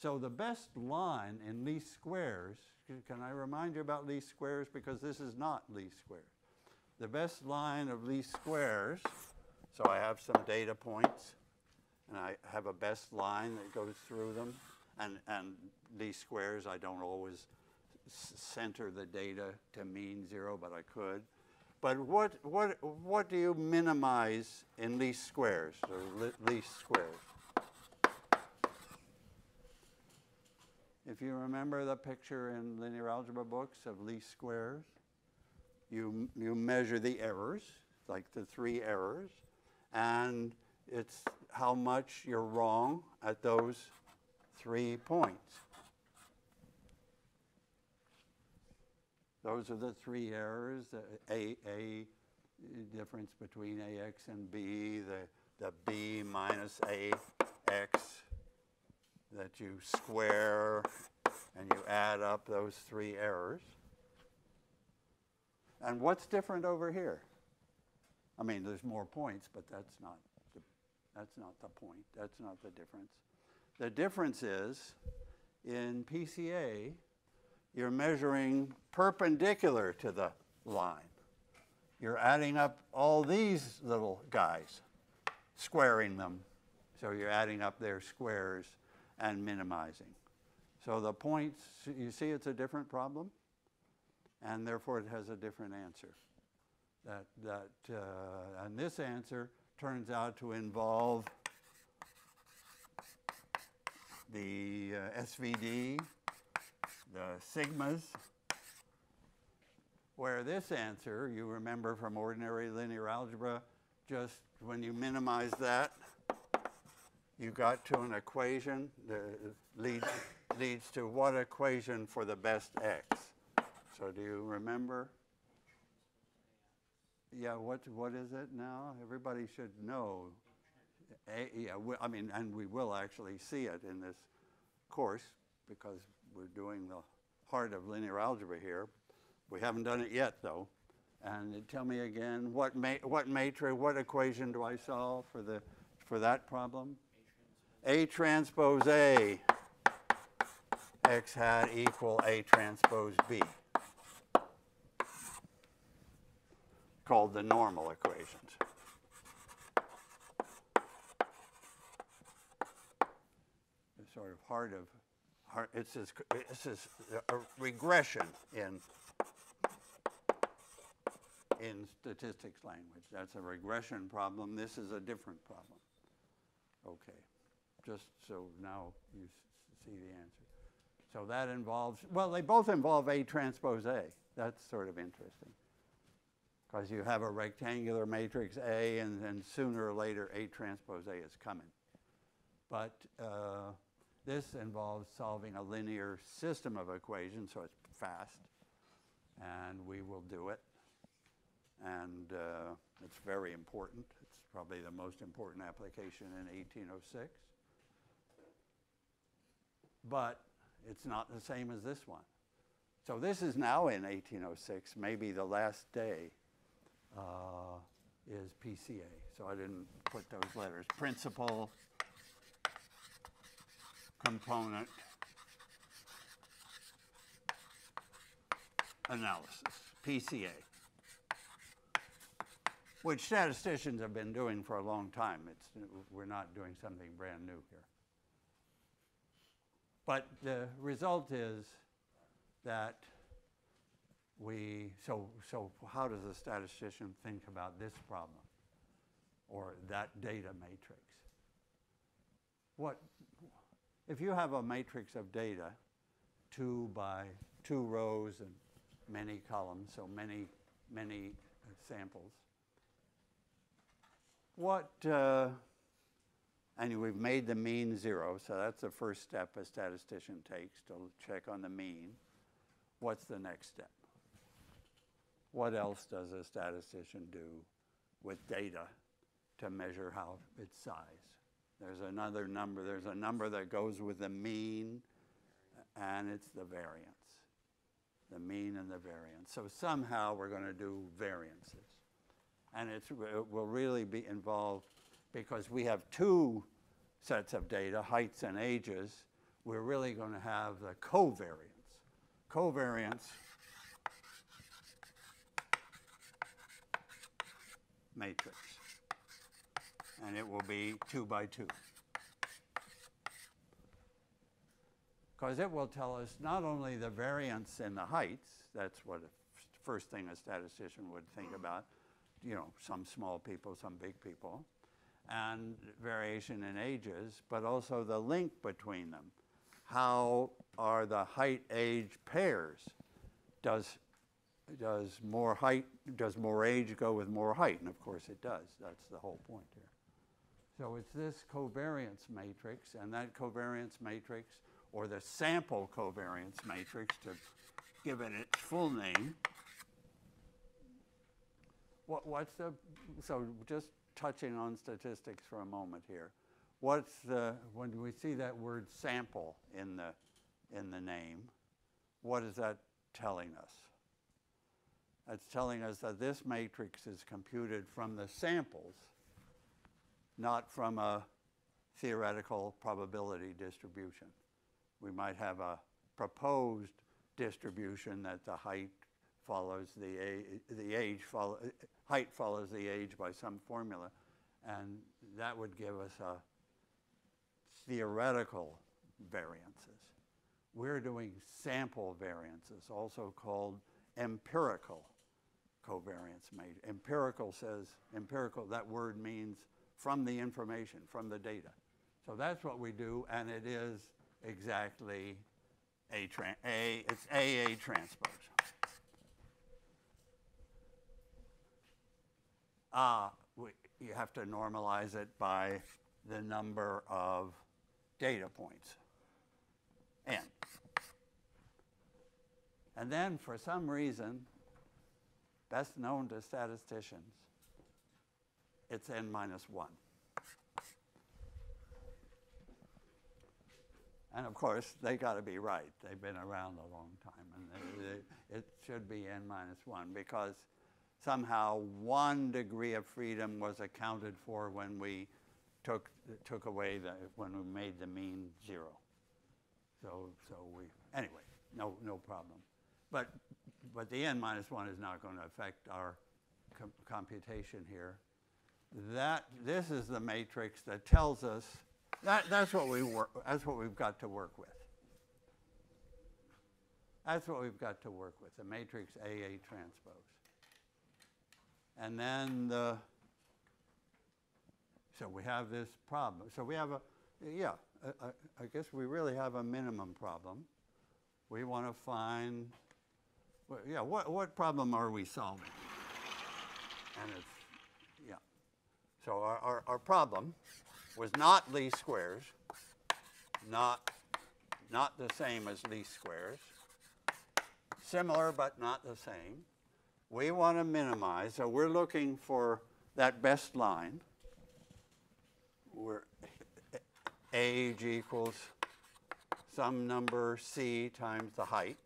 So the best line in least squares, can I remind you about least squares because this is not least squares. The best line of least squares, so I have some data points and I have a best line that goes through them. And, and least squares, I don't always center the data to mean zero, but I could. But what, what, what do you minimize in least squares, or least squares? If you remember the picture in linear algebra books of least squares, you, you measure the errors, like the three errors, and it's how much you're wrong at those three points. Those are the three errors, the A, A difference between AX and B, the, the B minus AX that you square and you add up those three errors. And what's different over here? I mean, there's more points, but that's not the, that's not the point. That's not the difference. The difference is in PCA, you're measuring perpendicular to the line. You're adding up all these little guys, squaring them. So you're adding up their squares and minimizing. So the points, you see it's a different problem, and therefore it has a different answer. That, that, uh, and this answer turns out to involve the uh, SVD, the sigmas, where this answer, you remember from ordinary linear algebra, just when you minimize that, you got to an equation that leads, leads to what equation for the best x? So do you remember? Yeah, what, what is it now? Everybody should know. A, yeah, we, I mean, and we will actually see it in this course because we're doing the heart of linear algebra here. We haven't done it yet, though. And tell me again, what, ma what matrix, what equation do I solve for, the, for that problem? A transpose A x hat equal A transpose B, called the normal equations. The sort of heart of, it's, this, it's this, a regression in, in statistics language. That's a regression problem. This is a different problem. Okay just so now you see the answer. So that involves, well, they both involve A transpose A. That's sort of interesting. Because you have a rectangular matrix A, and then sooner or later A transpose A is coming. But uh, this involves solving a linear system of equations, so it's fast. And we will do it. And uh, it's very important. It's probably the most important application in 1806 but it's not the same as this one. So this is now in 1806, maybe the last day uh, is PCA. So I didn't put those letters. Principal, component, analysis, PCA, which statisticians have been doing for a long time. It's, we're not doing something brand new here. But the result is that we, so, so how does a statistician think about this problem or that data matrix? What, if you have a matrix of data, two by two rows and many columns, so many, many samples, what, uh, and we've made the mean zero, so that's the first step a statistician takes to check on the mean. What's the next step? what else does a statistician do with data to measure how its size? There's another number, there's a number that goes with the mean, and it's the variance. The mean and the variance. So somehow we're going to do variances. And it's, it will really be involved because we have two sets of data, heights and ages. We're really going to have the covariance. Covariance matrix. And it will be two by two. Because it will tell us not only the variance in the heights, that's what the first thing a statistician would think about, you know, some small people, some big people, and variation in ages, but also the link between them. How are the height age pairs? Does does more height, does more age go with more height? And of course it does. That's the whole point here. So it's this covariance matrix, and that covariance matrix, or the sample covariance matrix to give it its full name. What, what's the, so just touching on statistics for a moment here. What's the, when we see that word sample in the, in the name, what is that telling us? That's telling us that this matrix is computed from the samples, not from a theoretical probability distribution. We might have a proposed distribution that the height follows the, the age, follow, height follows the age by some formula, and that would give us a theoretical variances. We're doing sample variances, also called empirical covariance made. Empirical says, empirical, that word means from the information, from the data. So that's what we do, and it is exactly a, a it's AA transpose. Uh, we, you have to normalize it by the number of data points, n. And then for some reason, best known to statisticians, it's n minus 1. And of course, they got to be right. They've been around a long time, and they, they, it should be n minus 1 because somehow one degree of freedom was accounted for when we took, took away the, when we made the mean zero. So, so we, anyway, no, no problem. But, but the n minus 1 is not going to affect our com computation here. That, this is the matrix that tells us that, that's, what we work, that's what we've got to work with. That's what we've got to work with, the matrix AA transpose. And then the, so we have this problem. So we have a, yeah, I, I guess we really have a minimum problem. We want to find, well, yeah, what, what problem are we solving? And it's, yeah. So our, our, our problem was not least squares, not, not the same as least squares, similar but not the same. We want to minimize, so we're looking for that best line where age equals some number c times the height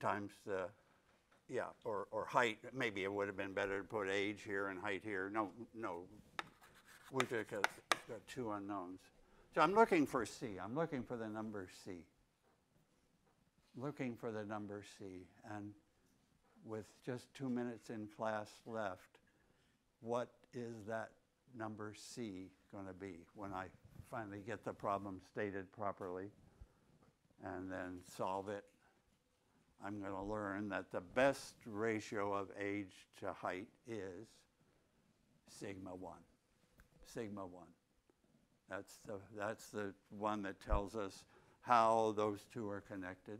times the, yeah, or, or height. Maybe it would have been better to put age here and height here. No, no, we've got two unknowns. So I'm looking for C. I'm looking for the number C. Looking for the number C. And with just two minutes in class left, what is that number C going to be when I finally get the problem stated properly and then solve it? I'm going to learn that the best ratio of age to height is sigma 1. Sigma 1. That's the, that's the one that tells us how those two are connected.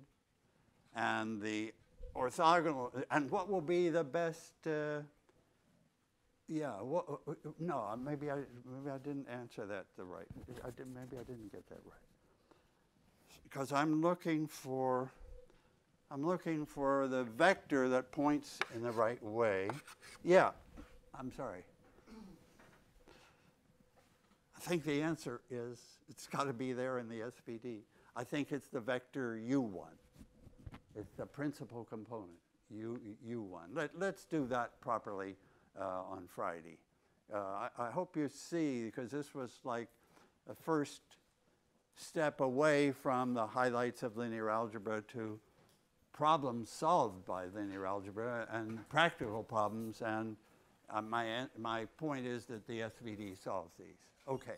And the orthogonal, and what will be the best, uh, yeah, what, uh, no, maybe I, maybe I didn't answer that the right, I did, maybe I didn't get that right. Because I'm looking for, I'm looking for the vector that points in the right way. Yeah, I'm sorry. I think the answer is it's got to be there in the SVD. I think it's the vector U1. It's the principal component, U, U1. Let, let's do that properly uh, on Friday. Uh, I, I hope you see, because this was like a first step away from the highlights of linear algebra to problems solved by linear algebra and practical problems. And uh, my, my point is that the SVD solves these. Okay.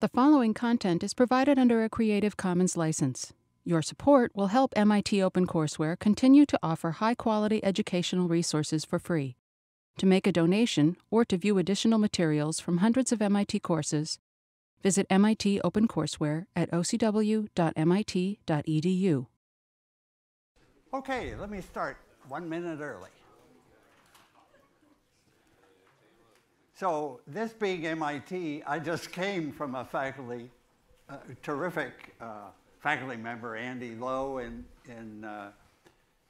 The following content is provided under a Creative Commons license. Your support will help MIT OpenCourseware continue to offer high quality educational resources for free. To make a donation or to view additional materials from hundreds of MIT courses, visit MIT OpenCourseware at ocw.mit.edu. Okay, let me start one minute early. So, this being MIT, I just came from a faculty, uh, terrific uh, faculty member, Andy Lo, in, in, uh,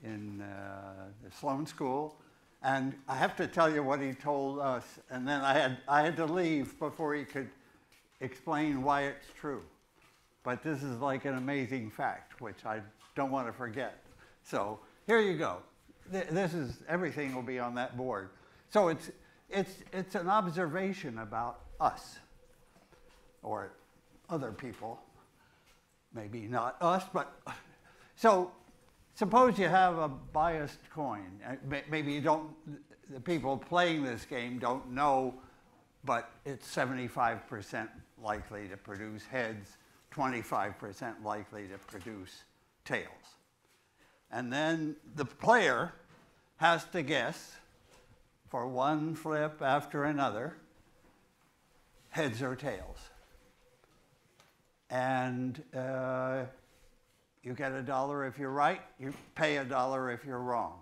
in uh, the Sloan School. And I have to tell you what he told us, and then I had, I had to leave before he could explain why it's true. But this is like an amazing fact, which I don't want to forget. So here you go. This is, everything will be on that board. So it's, it's, it's an observation about us or other people. Maybe not us, but so suppose you have a biased coin. Uh, Maybe you don't, the people playing this game don't know, but it's 75% likely to produce heads, 25% likely to produce tails. And then the player has to guess for one flip after another heads or tails. And uh, you get a dollar if you're right, you pay a dollar if you're wrong.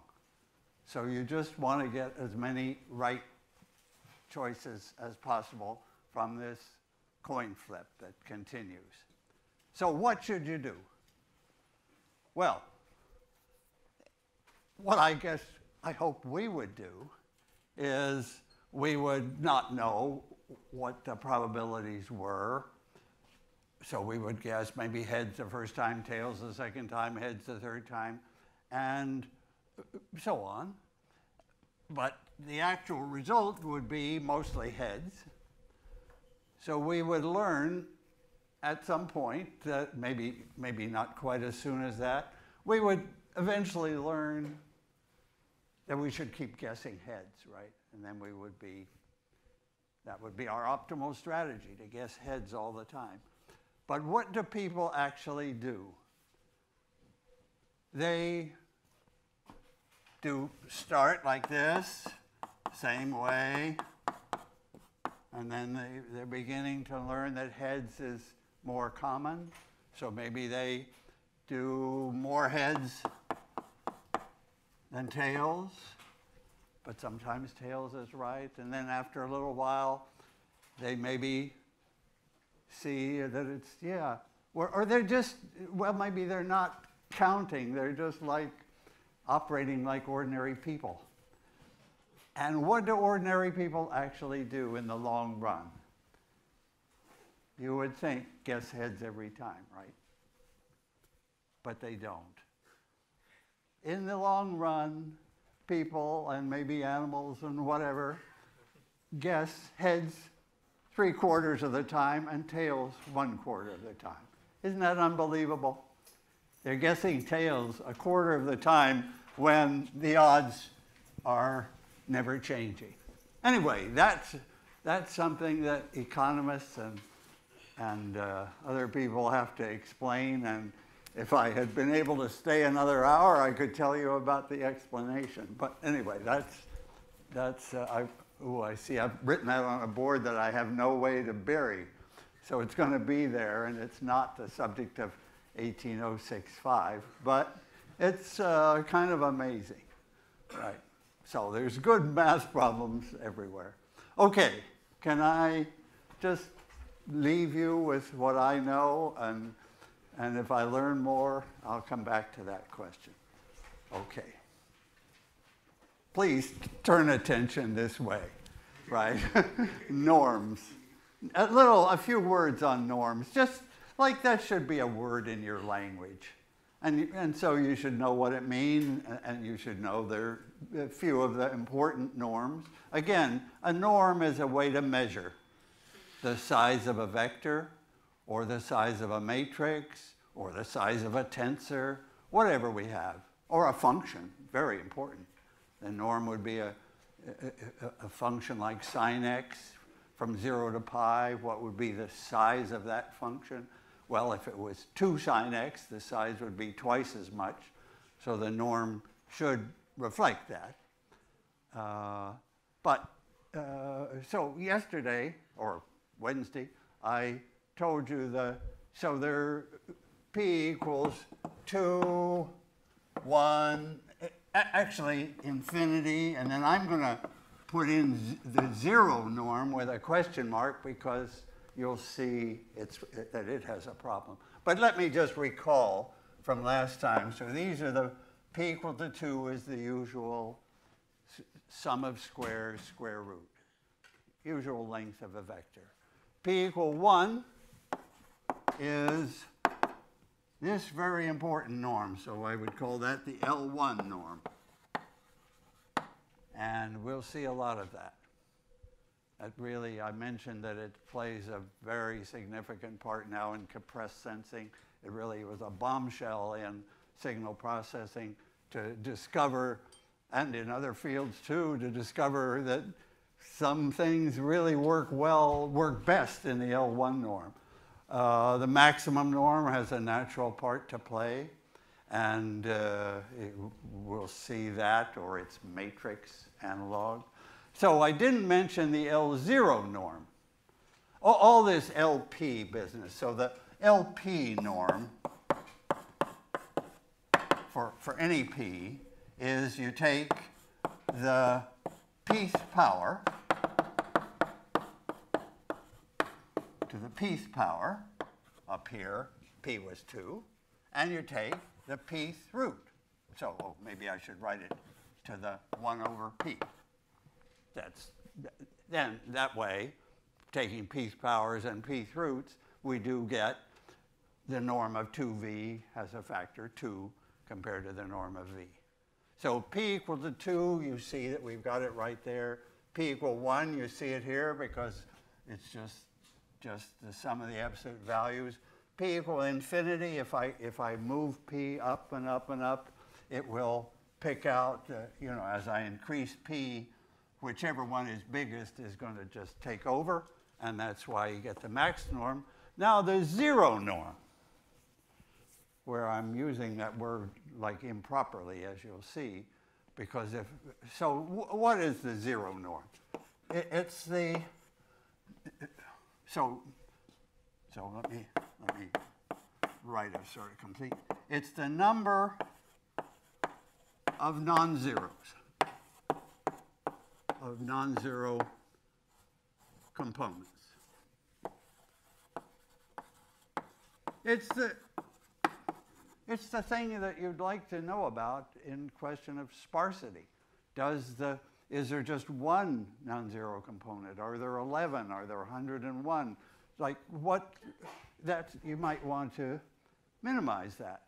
So you just want to get as many right choices as possible from this coin flip that continues. So, what should you do? Well, what I guess I hope we would do is we would not know what the probabilities were. So we would guess maybe heads the first time, tails the second time, heads the third time, and so on. But the actual result would be mostly heads. So we would learn at some point that maybe maybe not quite as soon as that, we would eventually learn that we should keep guessing heads, right? And then we would be that would be our optimal strategy to guess heads all the time. But what do people actually do? They do start like this, same way, and then they, they're beginning to learn that heads is more common. So maybe they do more heads than tails, but sometimes tails is right. And then after a little while, they maybe see that it's, yeah, or, or they're just, well, maybe they're not counting, they're just like operating like ordinary people. And what do ordinary people actually do in the long run? You would think guess heads every time, right? But they don't. In the long run, people and maybe animals and whatever guess heads three quarters of the time and tails one quarter of the time. Isn't that unbelievable? They're guessing tails a quarter of the time when the odds are never changing. Anyway, that's, that's something that economists and, and uh, other people have to explain. And if I had been able to stay another hour, I could tell you about the explanation. But anyway, that's, that's uh, I, ooh, I see I've written that on a board that I have no way to bury. So it's going to be there, and it's not the subject of 18065, but it's uh, kind of amazing, right? So there's good math problems everywhere. Okay, can I just leave you with what I know and And if I learn more, I'll come back to that question. Okay. Please turn attention this way, right? <laughs> norms. A little, a few words on norms, just like that should be a word in your language. And, and so you should know what it means, and you should know there are a few of the important norms. Again, a norm is a way to measure the size of a vector, or the size of a matrix, or the size of a tensor, whatever we have, or a function, very important. The norm would be a, a, a, function like sine x from 0 to pi. What would be the size of that function? Well, if it was 2 sine x, the size would be twice as much. So the norm should reflect that. Uh, but uh, so yesterday, or Wednesday, I told you the, so there, p equals 2, 1, actually infinity, and then I'm going to put in the zero norm with a question mark because you'll see it's, that it has a problem. But let me just recall from last time. So these are the p equal to 2 is the usual sum of squares, square root, usual length of a vector. p equal 1 is this very important norm, so I would call that the L1 norm. And we'll see a lot of that. That really, I mentioned that it plays a very significant part now in compressed sensing. It really was a bombshell in signal processing to discover, and in other fields too, to discover that some things really work well, work best in the L1 norm. Uh, the maximum norm has a natural part to play, and uh, it, we'll see that, or its matrix analog. So I didn't mention the L0 norm. All, all this LP business. So the LP norm for, for any P is you take the pth power to the pth power up here, p was 2, and you take the pth root. So oh, maybe I should write it to the 1 over p. That's, then that way, taking pth powers and pth roots, we do get the norm of 2v has a factor 2 compared to the norm of v. So p equal to 2, you see that we've got it right there. p equal 1, you see it here because it's just just the sum of the absolute values. P equal infinity, if I, if I move P up and up and up, it will pick out, uh, you know, as I increase P, whichever one is biggest is going to just take over, and that's why you get the max norm. Now the zero norm, where I'm using that word like improperly, as you'll see, because if, so what is the zero norm? It, it's the, so, so let me, let me write a sort of complete. It's the number of non-zeros, of non-zero components. It's the, it's the thing that you'd like to know about in question of sparsity. Does the is there just one non-zero component? Are there 11? Are there 101? Like what, that you might want to minimize that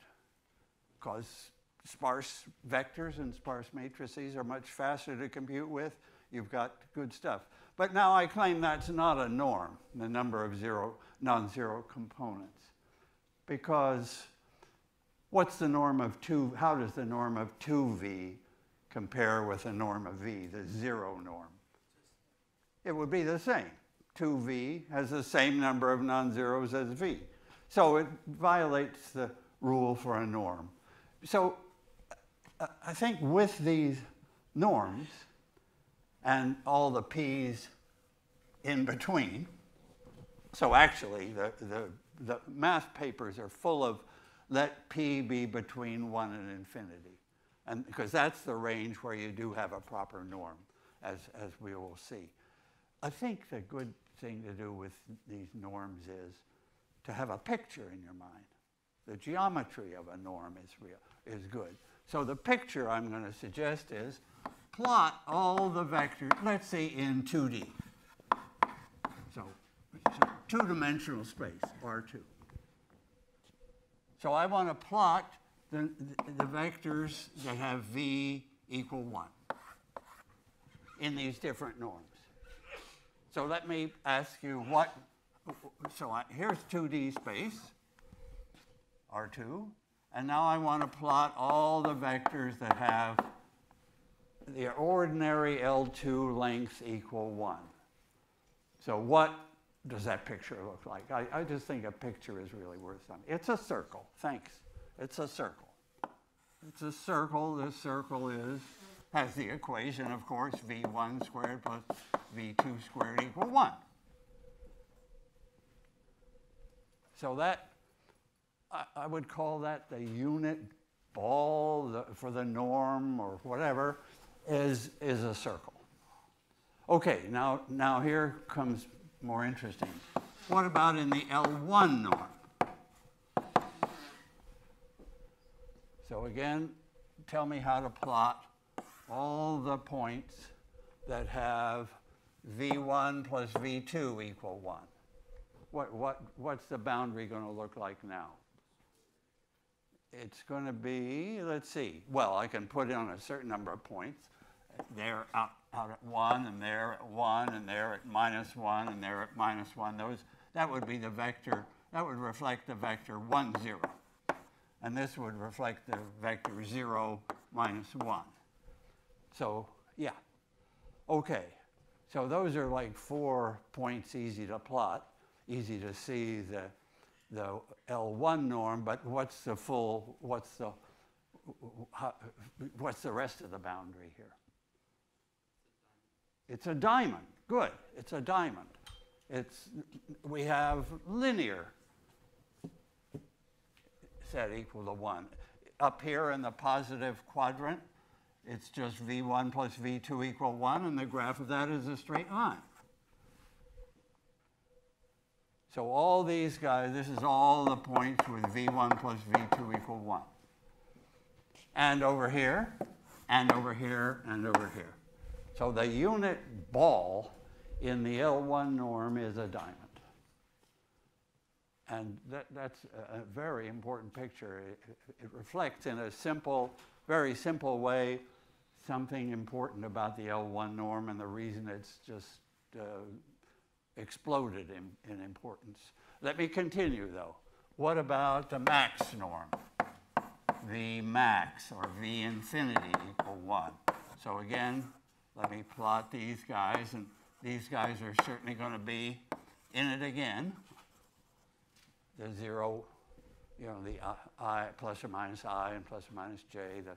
because sparse vectors and sparse matrices are much faster to compute with. You've got good stuff. But now I claim that's not a norm, the number of zero, non-zero components. Because what's the norm of 2, how does the norm of 2v compare with the norm of v, the zero norm? It would be the same. 2v has the same number of non-zeros as v. So it violates the rule for a norm. So uh, I think with these norms and all the p's in between, so actually the, the, the math papers are full of let p be between 1 and infinity and because that's the range where you do have a proper norm, as, as we will see. I think the good thing to do with these norms is to have a picture in your mind. the geometry of a norm is real, is good. So the picture I'm going to suggest is plot all the vectors, let's say in 2D. So, so two-dimensional space, R2. So I want to plot the, the vectors that have v equal 1 in these different norms. So let me ask you what, so I, here's 2D space, R2, and now I want to plot all the vectors that have the ordinary L2 length equal 1. So what does that picture look like? I, I just think a picture is really worth something. It's a circle. Thanks. It's a circle. It's a circle. This circle is has the equation, of course, v1 squared plus v2 squared equal 1. So that, I, I would call that the unit ball the, for the norm or whatever is, is a circle. Okay, now, now here comes more interesting. What about in the L1 norm? So again, tell me how to plot all the points that have v1 plus v2 equal 1. What, what, what's the boundary going to look like now? It's going to be, let's see, well, I can put in a certain number of points. There out, out at 1, and there at 1, and there at minus 1, and there at minus 1. Those, that would be the vector, that would reflect the vector 1, 0. And this would reflect the vector 0, minus 1. So, yeah. Okay. So those are like four points easy to plot, easy to see the, the L1 norm, but what's the full, what's the, how, what's the rest of the boundary here? It's a diamond. Good. It's a diamond. It's, we have linear set equal to 1. Up here in the positive quadrant, it's just v1 plus v2 equal 1, and the graph of that is a straight line. So all these guys, this is all the points with v1 plus v2 equal 1. And over here, and over here, and over here. So the unit ball in the L1 norm is a diamond. And that, that's a very important picture. It, it reflects in a simple, very simple way something important about the L1 norm and the reason it's just uh, exploded in, in importance. Let me continue though. What about the max norm? V max or V infinity equal 1. So again, let me plot these guys, and these guys are certainly going to be in it again. The 0, you know, the i plus or minus i and plus or minus j that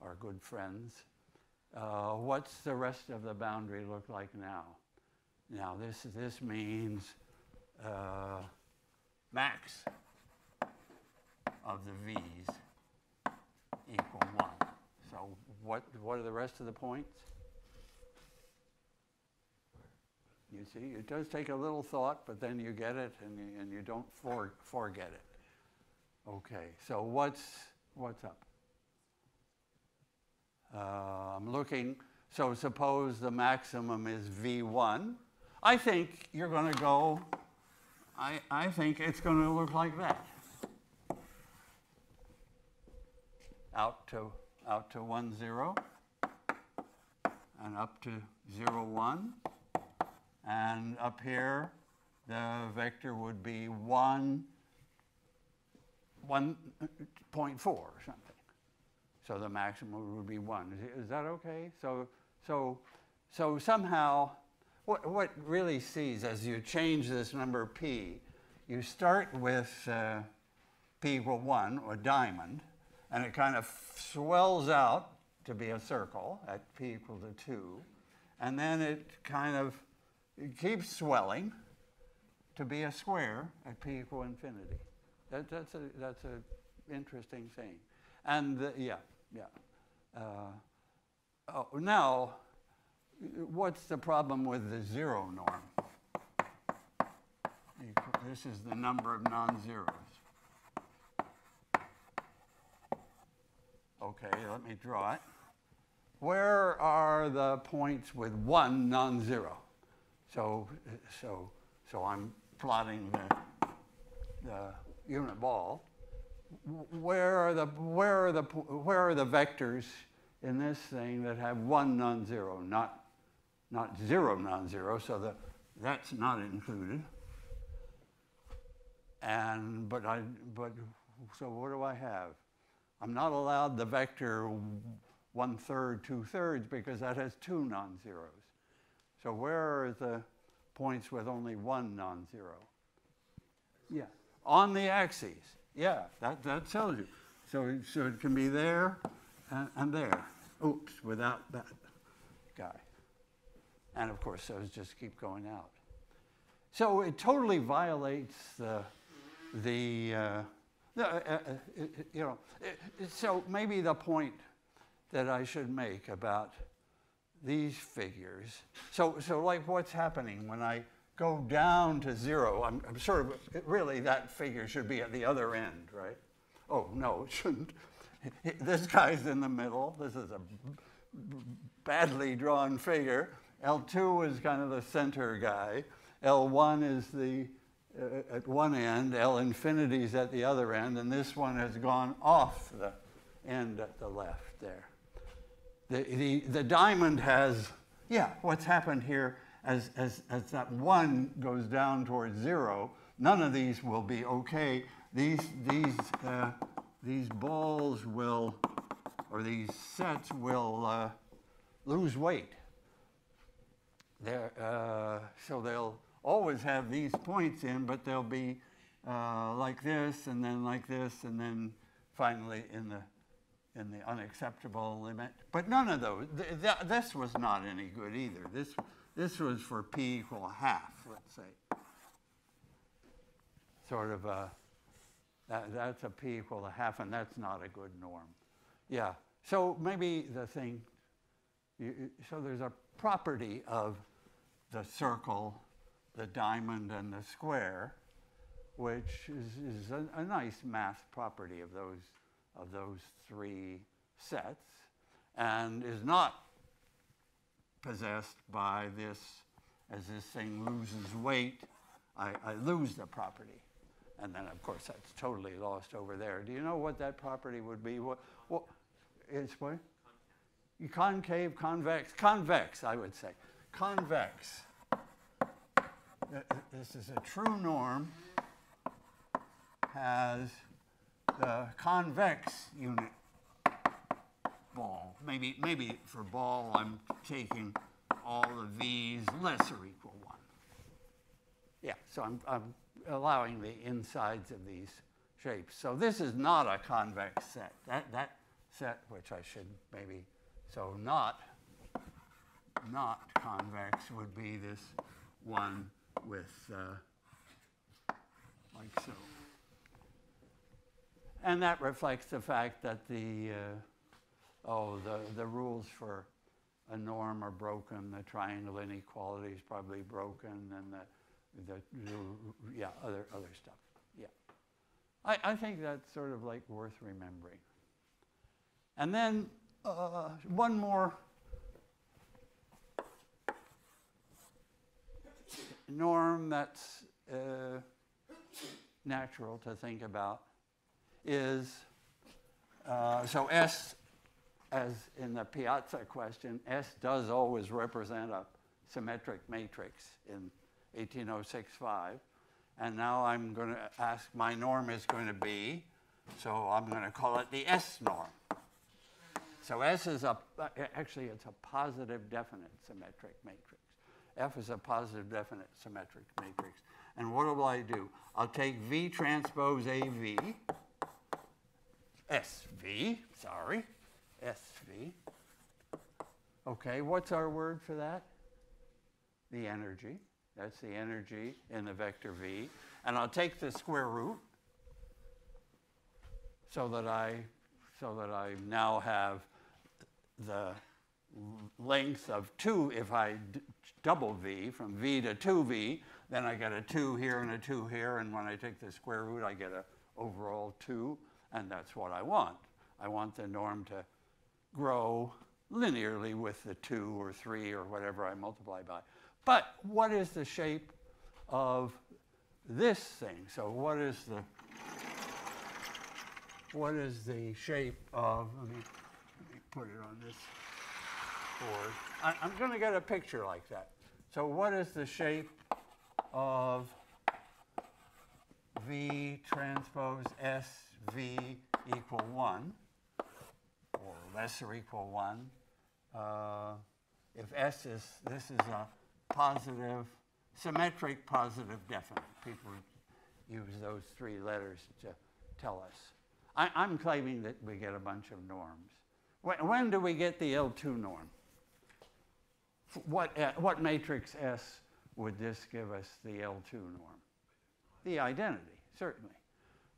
are good friends. Uh, what's the rest of the boundary look like now? Now this, this means uh, max of the v's equal 1. So what, what are the rest of the points? You see, it does take a little thought, but then you get it and you, and you don't for, forget it. Okay, so what's, what's up? Uh, I'm looking, so suppose the maximum is V1. I think you're going to go, I, I think it's going to look like that. Out to, out to 1, 0, and up to 0, 1. And up here, the vector would be 1, 1.4 or something. So the maximum would be 1. Is, is that okay? So, so, so somehow, what, what really sees as you change this number p, you start with uh, p equal 1, or diamond, and it kind of swells out to be a circle at p equal to 2, and then it kind of it keeps swelling to be a square at p equal infinity. That, that's a that's an interesting thing. And the, yeah, yeah. Uh, oh, now, what's the problem with the zero norm? This is the number of non-zeros. Okay, let me draw it. Where are the points with one non-zero? So, so, so I'm plotting the, the unit ball. Where are the where are the where are the vectors in this thing that have one non-zero, not not zero non-zero? So the, that's not included. And but I but so what do I have? I'm not allowed the vector one third, two thirds because that has two non-zeros. So where are the points with only one non-zero? Yeah, on the axes. Yeah, that, that tells you. So, so it can be there and, and there. Oops, without that guy. And of course, those just keep going out. So it totally violates the, the, uh, uh, uh, uh you know, so maybe the point that I should make about these figures. So, so like what's happening when I go down to zero, I'm, I'm sort of, really that figure should be at the other end, right? Oh, no, it shouldn't. <laughs> This guy's in the middle. This is a badly drawn figure. L2 is kind of the center guy. L1 is the uh, at one end, L infinity is at the other end, and this one has gone off the end at the left there. The, the, diamond has, yeah, what's happened here as, as, as that one goes down towards zero, none of these will be okay. These, these, uh, these balls will, or these sets will uh, lose weight. Uh, so they'll always have these points in, but they'll be uh, like this, and then like this, and then finally in the in the unacceptable limit. But none of those. Th th this was not any good either. This this was for p equal half, let's say. Sort of a that, that's a p equal to half, and that's not a good norm. Yeah. So maybe the thing. You, so there's a property of the circle the diamond and the square, which is, is a, a, nice math property of those, of those three sets, and is not possessed by this, as this thing loses weight, I, I lose the property. And then, of course, that's totally lost over there. Do you know what that property would be? What, what it's what? Concave, convex, convex, I would say. Convex this is a true norm, has the convex unit ball. Maybe, maybe for ball, I'm taking all of v's less or equal 1. Yeah, so I'm, I'm allowing the insides of these shapes. So this is not a convex set. That, that set, which I should maybe, so not, not convex would be this one with uh, like so. And that reflects the fact that the, uh, oh, the, the rules for a norm are broken, the triangle inequality is probably broken, and the, the, yeah, other, other stuff. Yeah. I, I think that's sort of like worth remembering. And then uh, one more norm that's uh, natural to think about is uh, so S, as in the Piazza question, S does always represent a symmetric matrix in 18065. And now I'm going to ask my norm is going to be, so I'm going to call it the S norm. So S is a, actually it's a positive definite symmetric matrix. F is a positive definite symmetric matrix. And what will I do? I'll take V transpose AV, SV, sorry, SV. Okay, what's our word for that? The energy. That's the energy in the vector V. And I'll take the square root so that I, so that I now have the length of 2 if I double v, from v to 2v, then I get a 2 here and a 2 here, and when I take the square root, I get an overall 2, and that's what I want. I want the norm to grow linearly with the 2 or 3 or whatever I multiply by. But what is the shape of this thing? So what is the what is the shape of, let me, let me put it on this board. I, I'm going to get a picture like that. So what is the shape of V transpose S V equal 1 or less or equal 1? Uh, if S is, this is a positive, symmetric positive definite. People use those three letters to tell us. I, am claiming that we get a bunch of norms. When, when do we get the L2 norm? What, uh, what matrix S would this give us the L2 norm? The identity, certainly.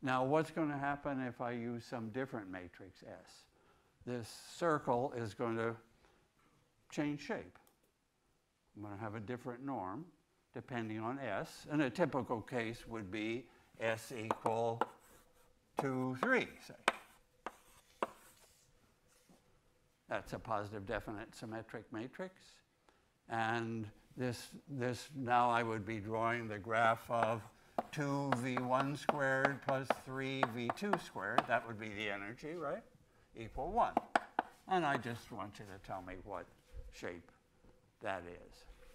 Now, what's going to happen if I use some different matrix S? This circle is going to change shape. I'm going to have a different norm depending on S. And a typical case would be S equal 2, 3, say. That's a positive definite symmetric matrix. And this, this now I would be drawing the graph of 2v1 squared plus 3v2 squared. That would be the energy, right? Equal 1. And I just want you to tell me what shape that is.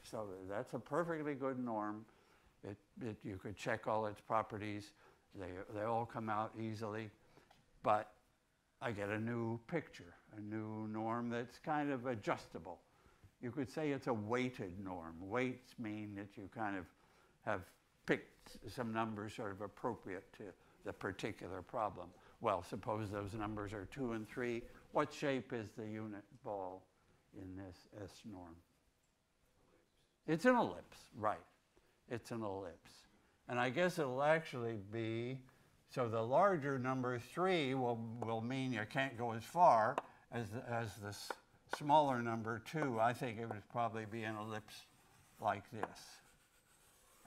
So that's a perfectly good norm. It, it, you could check all its properties. They, they all come out easily. But I get a new picture, a new norm that's kind of adjustable. You could say it's a weighted norm. Weights mean that you kind of have picked some numbers sort of appropriate to the particular problem. Well, suppose those numbers are 2 and 3. What shape is the unit ball in this S norm? It's an ellipse, right. It's an ellipse. And I guess it'll actually be, so the larger number 3 will, will mean you can't go as far as, as the smaller number 2. I think it would probably be an ellipse like this.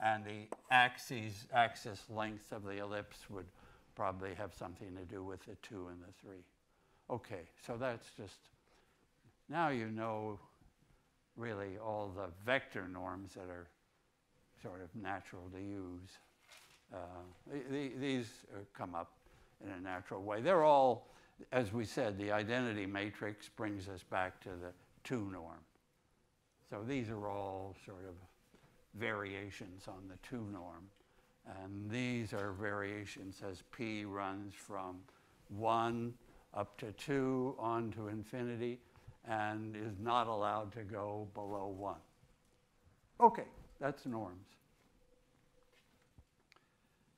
And the axes, axis length of the ellipse would probably have something to do with the 2 and the 3. Okay, so that's just, now you know really all the vector norms that are sort of natural to use. Uh, the, these come up in a natural way. They're all, as we said, the identity matrix brings us back to the 2 norm. So these are all sort of variations on the 2 norm. And these are variations as p runs from 1 up to 2 on to infinity and is not allowed to go below 1. Okay, that's norms.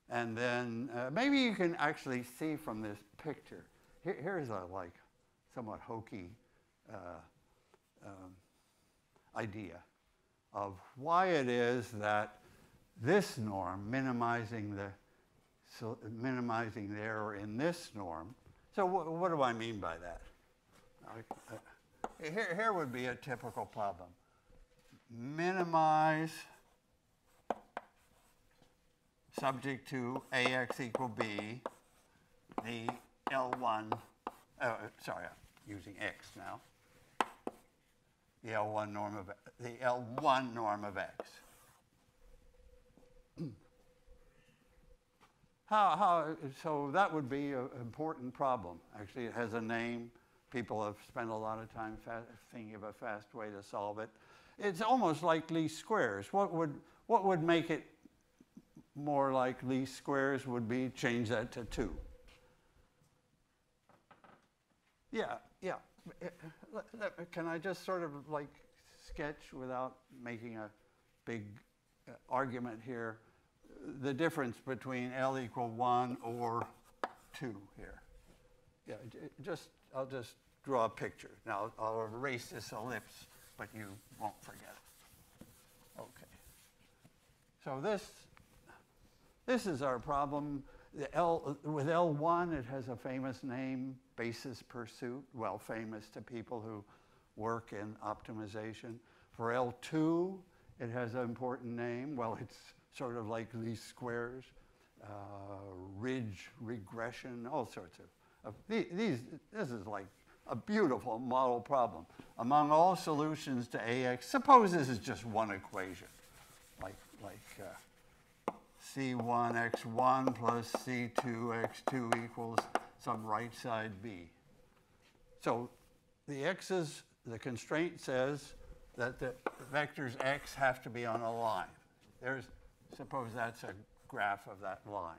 And then uh, maybe you can actually see from this picture. Here, here's a like somewhat hokey uh, um, idea of why it is that this norm, minimizing the, so minimizing the error in this norm. So wh what do I mean by that? I, uh, here, here would be a typical problem. Minimize subject to ax equal b, the L1, uh, sorry, I'm using x now, the L1 norm of, the L1 norm of x. <clears throat> how, how, so that would be an important problem. Actually, it has a name. People have spent a lot of time thinking of a fast way to solve it. It's almost like least squares. What would, what would make it more like least squares would be change that to 2. Yeah, yeah. Can I just sort of like sketch without making a big uh, argument here the difference between L equal 1 or 2 here? Yeah, just, I'll just draw a picture. Now, I'll erase this ellipse, but you won't forget it. Okay. So this, this is our problem. The L, with L1, it has a famous name, basis pursuit, well famous to people who work in optimization. For L2, it has an important name. Well, it's sort of like least squares, uh, ridge regression, all sorts of of these, this is like a beautiful model problem. Among all solutions to AX, suppose this is just one equation, like, like uh, C1x1 plus C2x2 equals some right side B. So the x's, the constraint says that the vectors x have to be on a line. There's, suppose that's a graph of that line.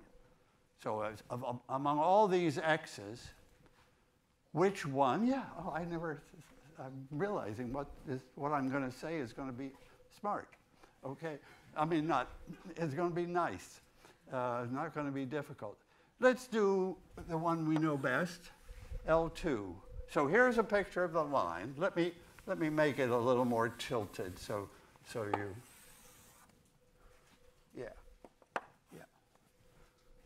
So as, of, of- among all these x's, which one? Yeah, oh, I never, I'm realizing what, is, what I'm going to say is going to be smart. Okay? I mean, not, it's going to be nice. Uh, not going to be difficult. Let's do the one we know best, L2. So here's a picture of the line. Let me, let me make it a little more tilted so, so you, yeah, yeah,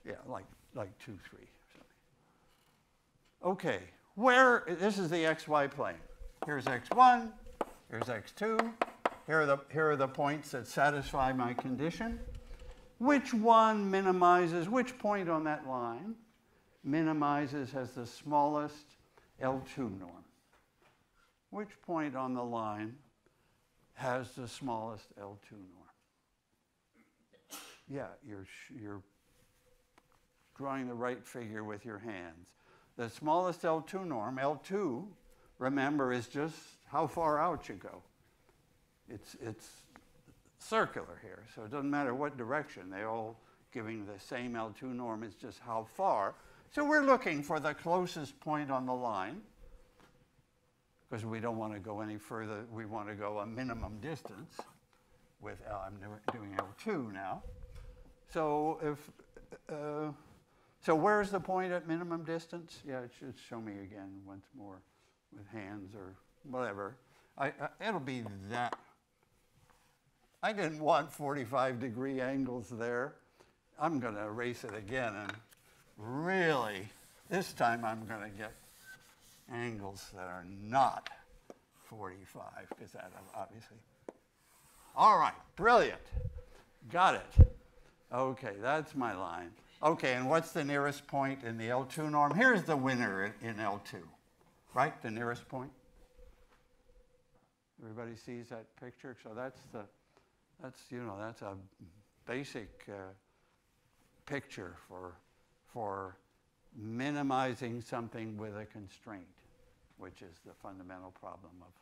yeah, like, like 2, 3 or something. Okay, where, this is the xy plane. Here's x1, here's x2. Here are, the, here are the points that satisfy my condition. Which one minimizes, which point on that line minimizes has the smallest L2 norm? Which point on the line has the smallest L2 norm? Yeah, you're, you're drawing the right figure with your hands. The smallest L2 norm, L2, remember, is just how far out you go. It's, it's circular here, so it doesn't matter what direction. They're all giving the same L2 norm, it's just how far. So we're looking for the closest point on the line, because we don't want to go any further. We want to go a minimum distance with L. I'm doing L2 now. So if, uh, so where's the point at minimum distance? Yeah, it should show me again once more with hands or whatever. I, I, it'll be that. I didn't want 45 degree angles there. I'm going to erase it again and really, this time I'm going to get angles that are not 45 because that obviously. All right, brilliant. Got it. Okay, that's my line. Okay, and what's the nearest point in the L2 norm? Here's the winner in, in L2, right? The nearest point. Everybody sees that picture? So that's the, that's, you know, that's a basic uh, picture for, for minimizing something with a constraint, which is the fundamental problem of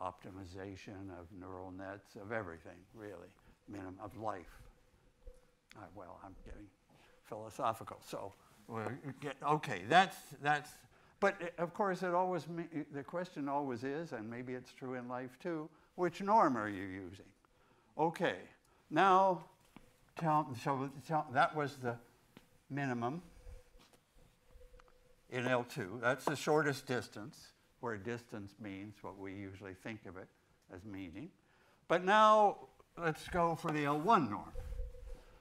optimization, of neural nets, of everything, really, minim- of life. Uh, well, I'm getting philosophical. So, get, okay, that's, that's, but uh, of course, it always, the question always is, and maybe it's true in life too, which norm are you using? Okay, now, tell, so tell, that was the minimum in L2. That's the shortest distance, where distance means what we usually think of it as meaning. But now, let's go for the L1 norm.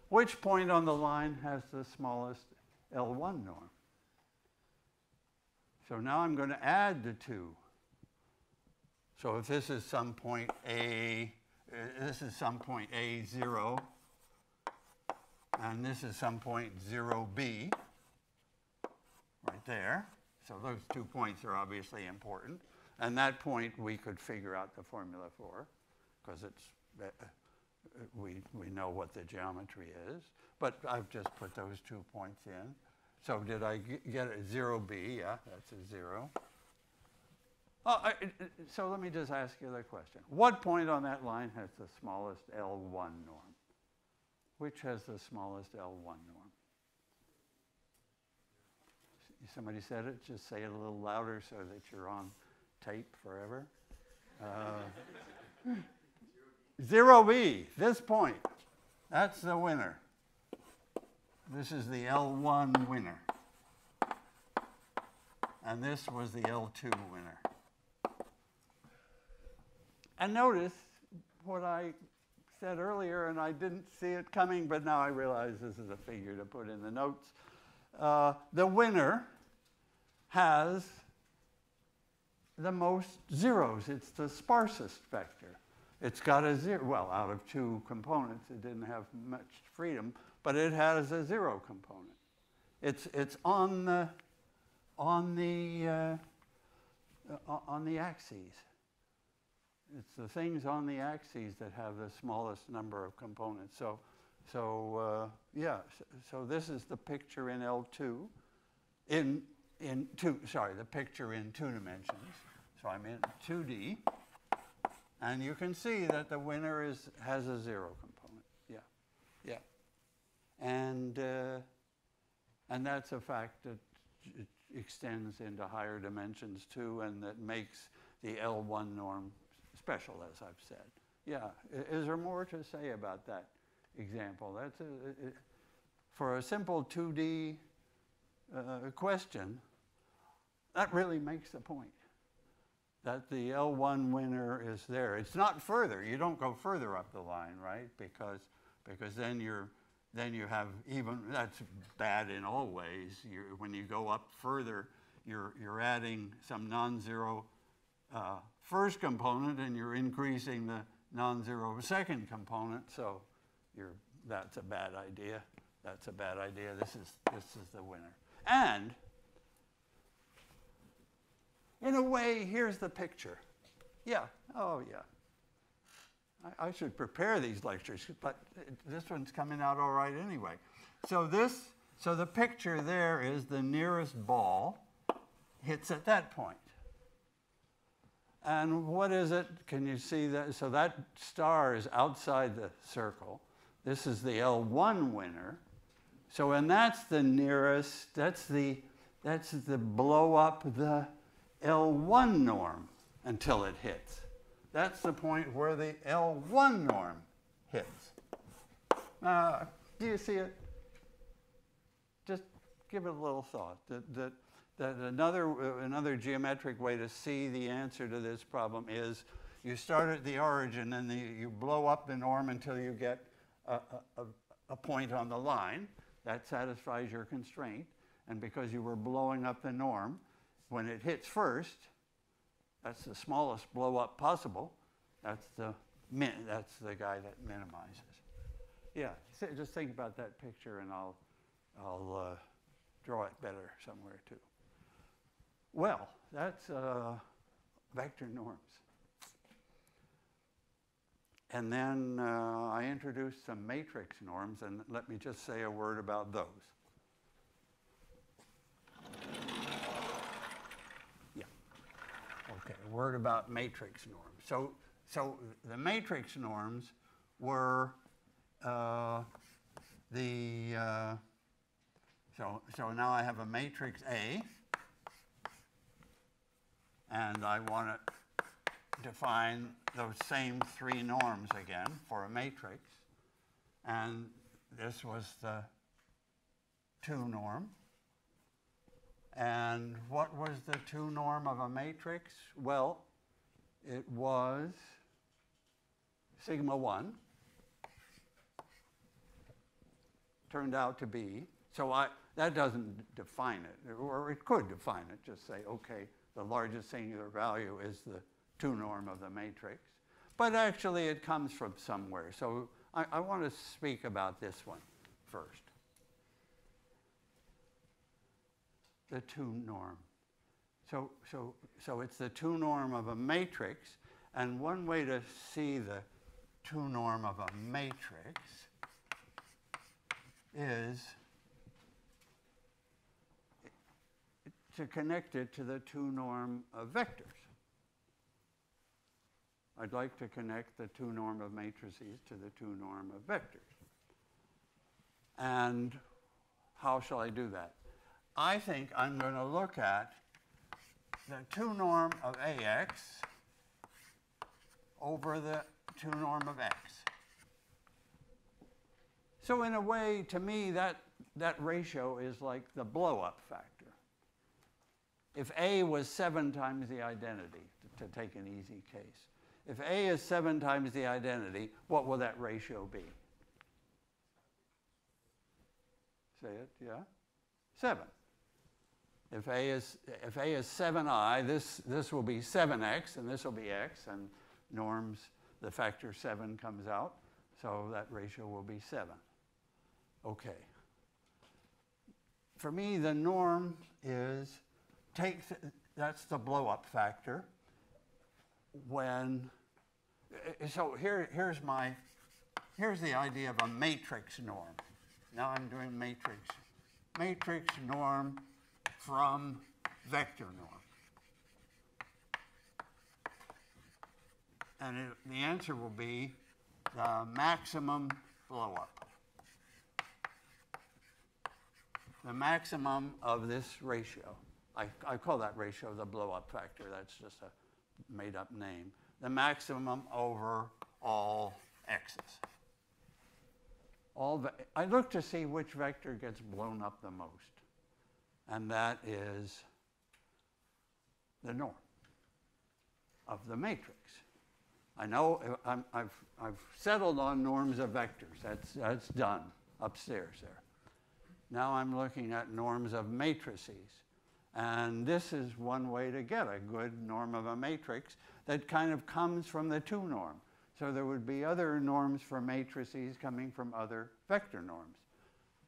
Which point on the line has the smallest L1 norm? So now I'm going to add the two. So if this is some point A, this is some point A0, and this is some point 0B, right there. So those two points are obviously important. And that point we could figure out the formula for, because it's, uh, we, we know what the geometry is. But I've just put those two points in. So did I get a 0b? Yeah, that's a 0. I- so let me just ask you the question. What point on that line has the smallest L1 norm? Which has the smallest L1 norm? Somebody said it, just say it a little louder so that you're on tape forever. Uh, 0b, this point. That's the winner. This is the L1 winner. And this was the L2 winner. And notice what I said earlier, and I didn't see it coming, but now I realize this is a figure to put in the notes. Uh, the winner has the most zeros. It's the sparsest vector. It's got a zero, well, out of two components, it didn't have much freedom, but it has a zero component. It's, it's on, the, on the, uh, on the axes. It's the things on the axes that have the smallest number of components. So, so uh, yeah, so, so this is the picture in L2, in, in two, sorry, the picture in two dimensions. So I'm in 2D, and you can see that the winner is, has a zero component. Yeah, yeah. And, uh, and that's a fact that it extends into higher dimensions too, and that makes the L1 norm special, as I've said. Yeah, is there more to say about that example? That's a, for a simple 2D uh, question, that really makes the point that the L1 winner is there. It's not further. You don't go further up the line, right? Because, because then you're then you have even that's bad in all ways. you when you go up further, you're you're adding some non-zero uh, first component and you're increasing the non-zero second component. So you're that's a bad idea. That's a bad idea. This is this is the winner. And in a way, here's the picture. Yeah, oh yeah. I, I should prepare these lectures, but this one's coming out all right anyway. So this, so the picture there is the nearest ball hits at that point. And what is it? Can you see that? So that star is outside the circle. This is the L1 winner. So, and that's the nearest, that's the, that's the blow up the L1 norm until it hits. That's the point where the L1 norm hits. Uh, do you see it? Just give it a little thought. That, that, that another, another geometric way to see the answer to this problem is you start at the origin and the, you blow up the norm until you get a, a, a point on the line. That satisfies your constraint. And because you were blowing up the norm, when it hits first, that's the smallest blow up possible. That's the min, that's the guy that minimizes. Yeah, just think about that picture and I'll, I'll uh, draw it better somewhere too. Well, that's uh, vector norms. And then uh, I introduced some matrix norms, and let me just say a word about those. Yeah. Okay, a word about matrix norms. So, so the matrix norms were uh, the, uh, so, so now I have a matrix A, and I want to define those same three norms again for a matrix. And this was the 2 norm. And what was the 2 norm of a matrix? Well, it was sigma 1. Turned out to be. So I, that doesn't define it, or it could define it. Just say, okay, the largest singular value is the 2 norm of the matrix. But actually, it comes from somewhere. So I, I want to speak about this one first. The 2 norm. So, so, so it's the 2 norm of a matrix, and one way to see the 2 norm of a matrix is to connect it to the 2 norm of vectors. I'd like to connect the 2 norm of matrices to the 2 norm of vectors. And how shall I do that? I think I'm going to look at the 2 norm of AX over the 2 norm of X. So in a way, to me, that, that ratio is like the blow-up factor. If A was 7 times the identity, to, to take an easy case, if A is 7 times the identity, what will that ratio be? Say it, yeah? 7. If A is, if A is 7i, this, this will be 7x, and this will be x, and norms, the factor 7 comes out, so that ratio will be 7. Okay. For me, the norm is take, that's the blow-up factor. When, uh, so here, here's my, here's the idea of a matrix norm. Now I'm doing matrix, matrix norm from vector norm. And it, the answer will be the maximum blow-up. The maximum of this ratio. I, I call that ratio the blow-up factor. That's just a made-up name. The maximum over all x's. All I look to see which vector gets blown up the most, and that is the norm of the matrix. I know I'm, I've, I've settled on norms of vectors. That's, that's done upstairs there. Now I'm looking at norms of matrices. And this is one way to get a good norm of a matrix that kind of comes from the two norm. So there would be other norms for matrices coming from other vector norms.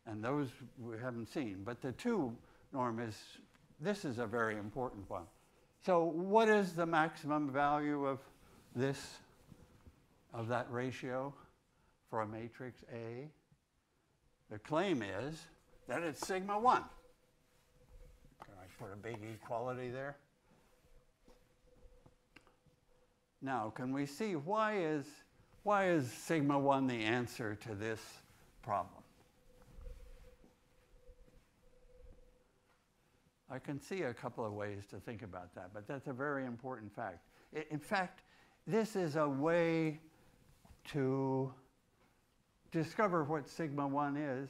And those we haven't seen. But the two norm is, this is a very important one. So what is the maximum value of this, of that ratio for a matrix A? The claim is that it's sigma 1. Put a big equality there? Now, can we see why is, why is sigma 1 the answer to this problem? I can see a couple of ways to think about that, but that's a very important fact. In fact, this is a way to discover what sigma 1 is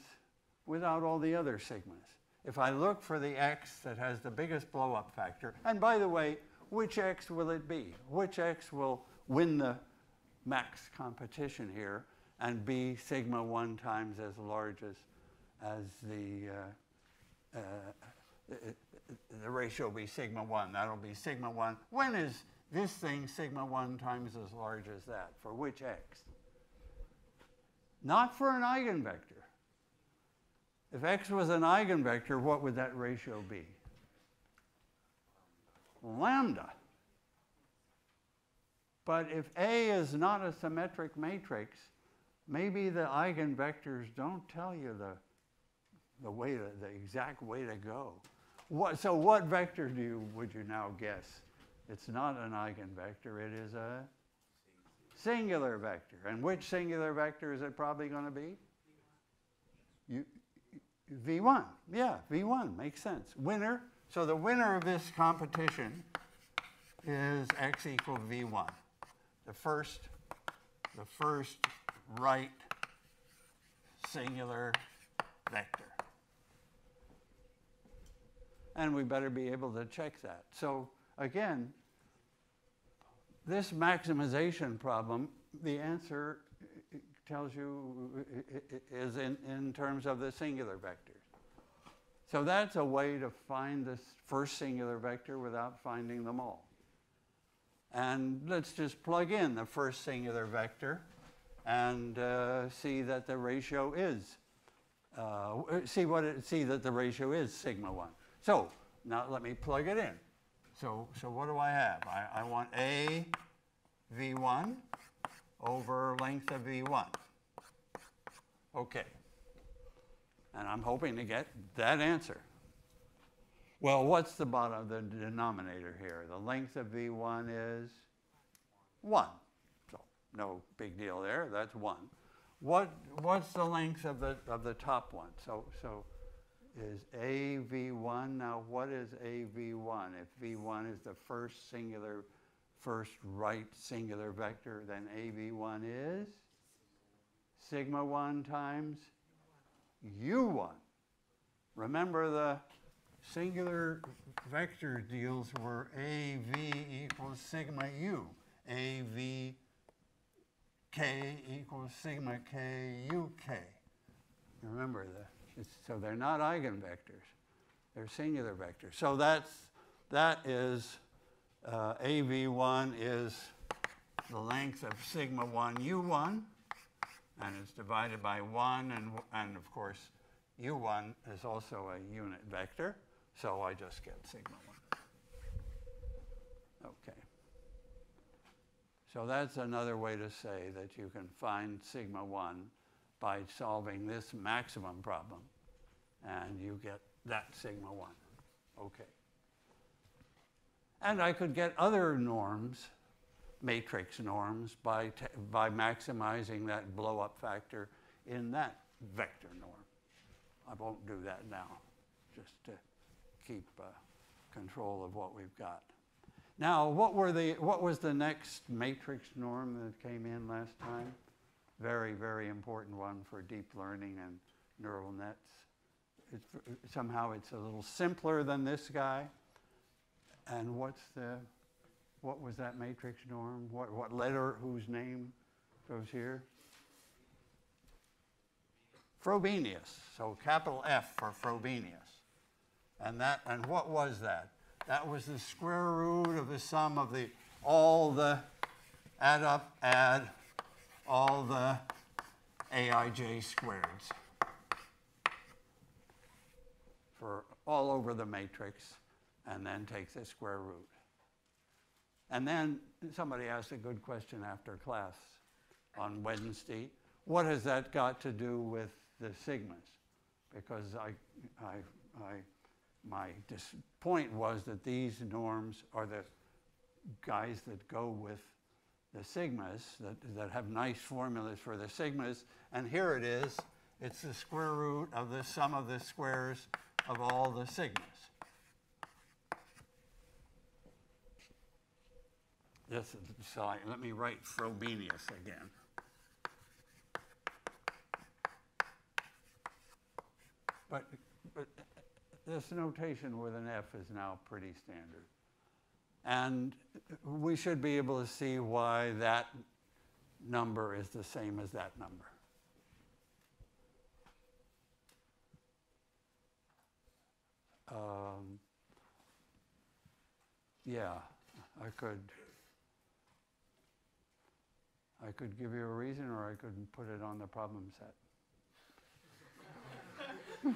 without all the other sigmas. If I look for the x that has the biggest blow up factor, and by the way, which x will it be? Which x will win the max competition here and be sigma 1 times as large as, as the, uh, uh, the ratio be sigma 1. That'll be sigma 1. When is this thing sigma 1 times as large as that? For which x? Not for an eigenvector. If x was an eigenvector, what would that ratio be? Lambda. But if A is not a symmetric matrix, maybe the eigenvectors don't tell you the, the way to, the exact way to go. What, so what vector do you, would you now guess? It's not an eigenvector, it is a singular vector. And which singular vector is it probably going to be? You, V1. Yeah, V1 makes sense. Winner. So the winner of this competition is x equal V1. The first, the first right singular vector. And we better be able to check that. So again, this maximization problem, the answer tells you is in, in terms of the singular vectors. So that's a way to find this first singular vector without finding them all. And let's just plug in the first singular vector and uh, see that the ratio is, uh, see, what it, see that the ratio is sigma 1. So now let me plug it in. So, so what do I have? I, I want A V1 over length of V1. Okay. And I'm hoping to get that answer. Well, what's the bottom of the denominator here? The length of V1 is 1. So no big deal there. That's 1. What, what's the length of the, of the top one? So, so is AV1. Now, what is AV1? If V1 is the first singular, first right singular vector, then AV1 is sigma 1 times U1. Remember the singular vector deals were AV equals sigma U. AV K equals sigma K UK. Remember that. So they're not eigenvectors. They're singular vectors. So that's, that is, uh, AV1 is the length of sigma 1 U1, and it's divided by 1, and, and of course, U1 is also a unit vector, so I just get sigma 1. Okay. So that's another way to say that you can find sigma 1 by solving this maximum problem, and you get that sigma 1. Okay. And I could get other norms, matrix norms, by, by maximizing that blow up factor in that vector norm. I won't do that now, just to keep uh, control of what we've got. Now, what, were the, what was the next matrix norm that came in last time? Very, very important one for deep learning and neural nets. It's, somehow it's a little simpler than this guy. And what's the, what was that matrix norm? What, what letter, whose name goes here? Frobenius. So capital F for Frobenius. And that, and what was that? That was the square root of the sum of the all the add up, add all the aij squareds for all over the matrix and then take the square root. And then somebody asked a good question after class on Wednesday. What has that got to do with the sigmas? Because I, I, I, my point was that these norms are the guys that go with the sigmas, that, that have nice formulas for the sigmas. And here it is. It's the square root of the sum of the squares of all the sigmas. This is, so I, let me write Frobenius again. But, but this notation with an F is now pretty standard. And we should be able to see why that number is the same as that number. Um, yeah, I could. I could give you a reason, or I could put it on the problem set. <laughs>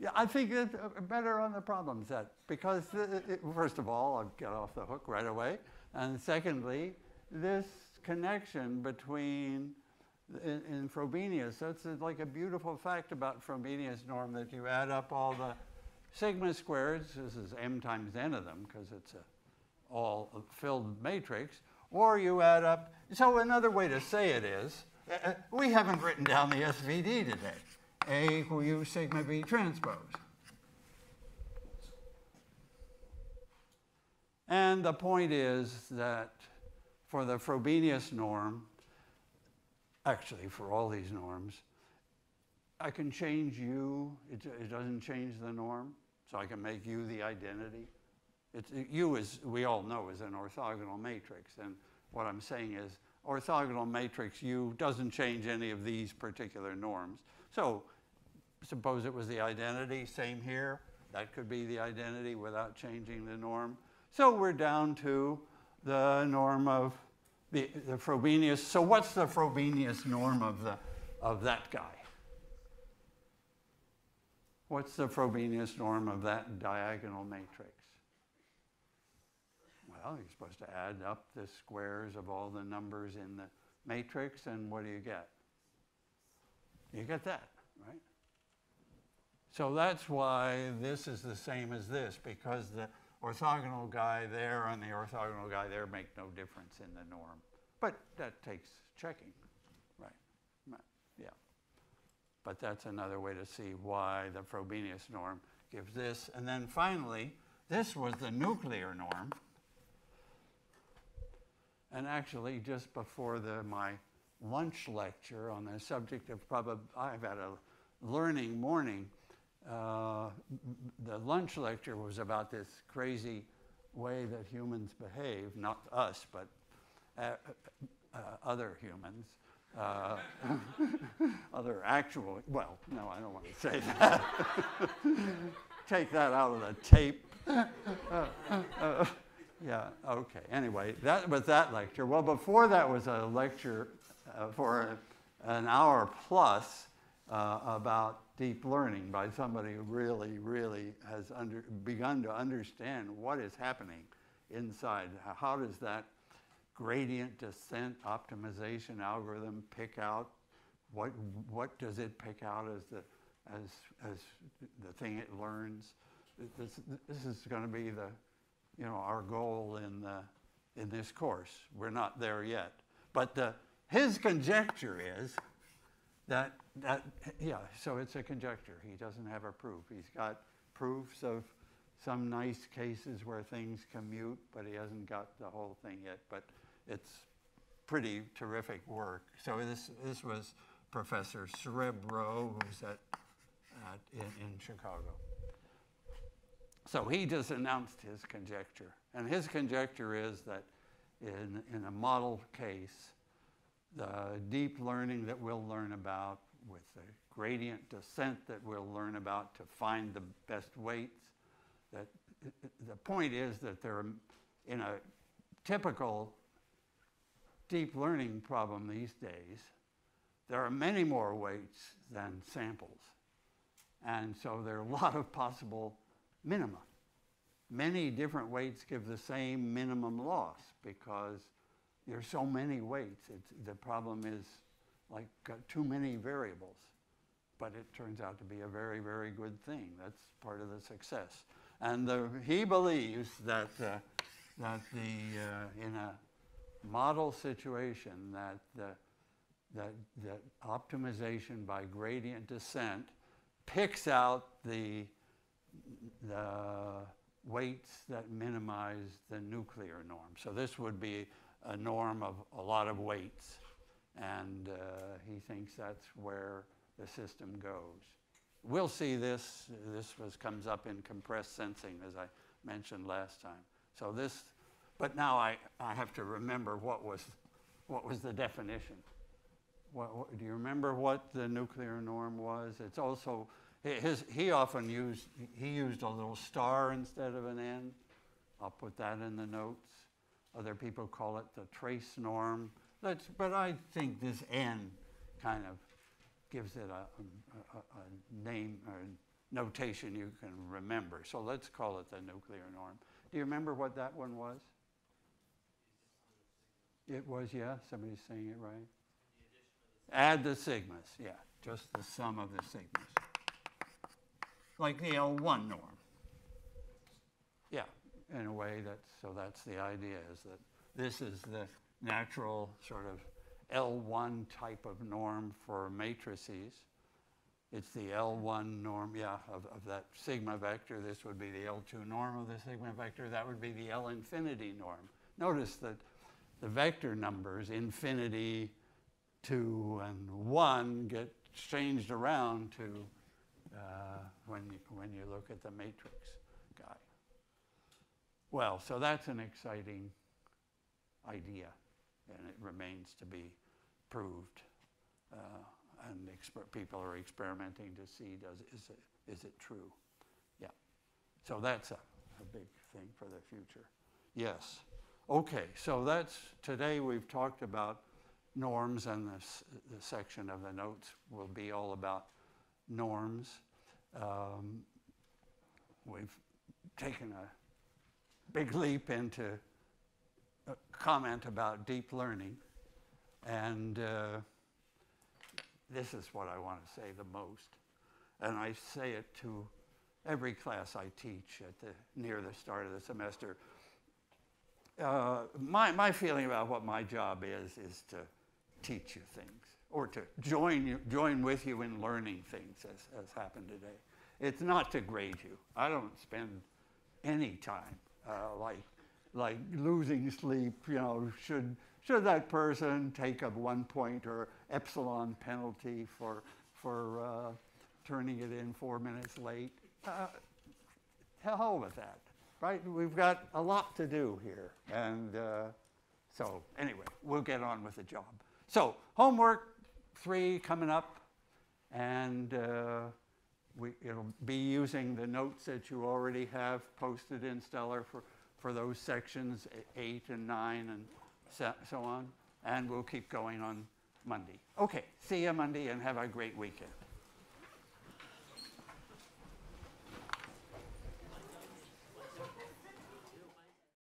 yeah, I think it's uh, better on the problem set because, it, first of all, I'll get off the hook right away. And secondly, this connection between, in, in Frobenius, that's like a beautiful fact about Frobenius norm that you add up all the sigma squareds, this is m times n of them because it's a all filled matrix, or you add up. So another way to say it is, uh, uh we haven't written down the SVD today. A equal U sigma V transpose. And the point is that for the Frobenius norm, actually for all these norms, I can change U, it, it doesn't change the norm, so I can make U the identity. It's, U is, we all know, is an orthogonal matrix. And what I'm saying is orthogonal matrix U doesn't change any of these particular norms. So suppose it was the identity, same here. That could be the identity without changing the norm. So we're down to the norm of the, the Frobenius. So what's the Frobenius norm of, the, of that guy? What's the Frobenius norm of that diagonal matrix? Well, you're supposed to add up the squares of all the numbers in the matrix, and what do you get? You get that, right? So that's why this is the same as this, because the orthogonal guy there and the orthogonal guy there make no difference in the norm. But that takes checking, right? Yeah. But that's another way to see why the Frobenius norm gives this. And then finally, this was the nuclear norm. And actually, just before the, my lunch lecture on the subject of probability, I've had a learning morning. Uh, the lunch lecture was about this crazy way that humans behave, not us, but uh, uh, other humans. Uh, <laughs> other actual, well, no, I don't want to say that. <laughs> Take that out of the tape. <laughs> Yeah, okay. Anyway, that was that lecture. Well, before that was a lecture uh, for an hour plus uh, about deep learning by somebody who really, really has under, begun to understand what is happening inside. How does that gradient descent optimization algorithm pick out what what does it pick out as the as as the thing it learns? This this is going to be the you know our goal in the in this course. We're not there yet, but the, his conjecture is that that yeah. So it's a conjecture. He doesn't have a proof. He's got proofs of some nice cases where things commute, but he hasn't got the whole thing yet. But it's pretty terrific work. So this this was Professor Srebro, who's at, at in, in Chicago. So he just announced his conjecture, and his conjecture is that in in a model case, the deep learning that we'll learn about with the gradient descent that we'll learn about to find the best weights that the point is that there are in a typical deep learning problem these days there are many more weights than samples. And so there are a lot of possible minima many different weights give the same minimum loss because there's so many weights. It's, the problem is like got too many variables. But it turns out to be a very, very good thing. That's part of the success. And the, he believes that, uh, that the, uh, in a model situation that the, that, that optimization by gradient descent picks out the, the weights that minimize the nuclear norm. So this would be a norm of a lot of weights. And uh, he thinks that's where the system goes. We'll see this. This was, comes up in compressed sensing, as I mentioned last time. So this, but now I, I have to remember what was, what was the definition. What, what, do you remember what the nuclear norm was? It's also, his, he often used, he used a little star instead of an N. I'll put that in the notes. Other people call it the trace norm. That's, but I think this N kind of gives it a, a, a name or notation you can remember. So let's call it the nuclear norm. Do you remember what that one was? It was, yeah, somebody's saying it right. Add the sigmas, yeah, just the sum of the sigmas. Like the L1 norm. Yeah, in a way that, so that's the idea is that this is the natural sort of L1 type of norm for matrices. It's the L1 norm, yeah, of, of that sigma vector. This would be the L2 norm of the sigma vector. That would be the L infinity norm. Notice that the vector numbers, infinity, 2, and 1, get changed around to uh, when, you, when you look at the matrix guy. Well, so that's an exciting idea, and it remains to be proved. Uh, and people are experimenting to see does is it, is it true? Yeah. So that's a, a big thing for the future. Yes. Okay, so that's today we've talked about norms, and this, the section of the notes will be all about norms. Um, we've taken a big leap into a comment about deep learning, and uh, this is what I want to say the most. And I say it to every class I teach at the, near the start of the semester. Uh, my, my feeling about what my job is is to teach you things or to join, you, join with you in learning things as, as happened today. It's not to grade you. I don't spend any time uh, like, like losing sleep, you know, should, should that person take a one point or epsilon penalty for, for uh, turning it in four minutes late? Uh, hell with that, right? We've got a lot to do here. And uh, so, anyway, we'll get on with the job. So, homework three coming up, and uh, we, it'll be using the notes that you already have posted in Stellar for, for those sections eight and nine and so, so on. And we'll keep going on Monday. Okay, see you Monday and have a great weekend.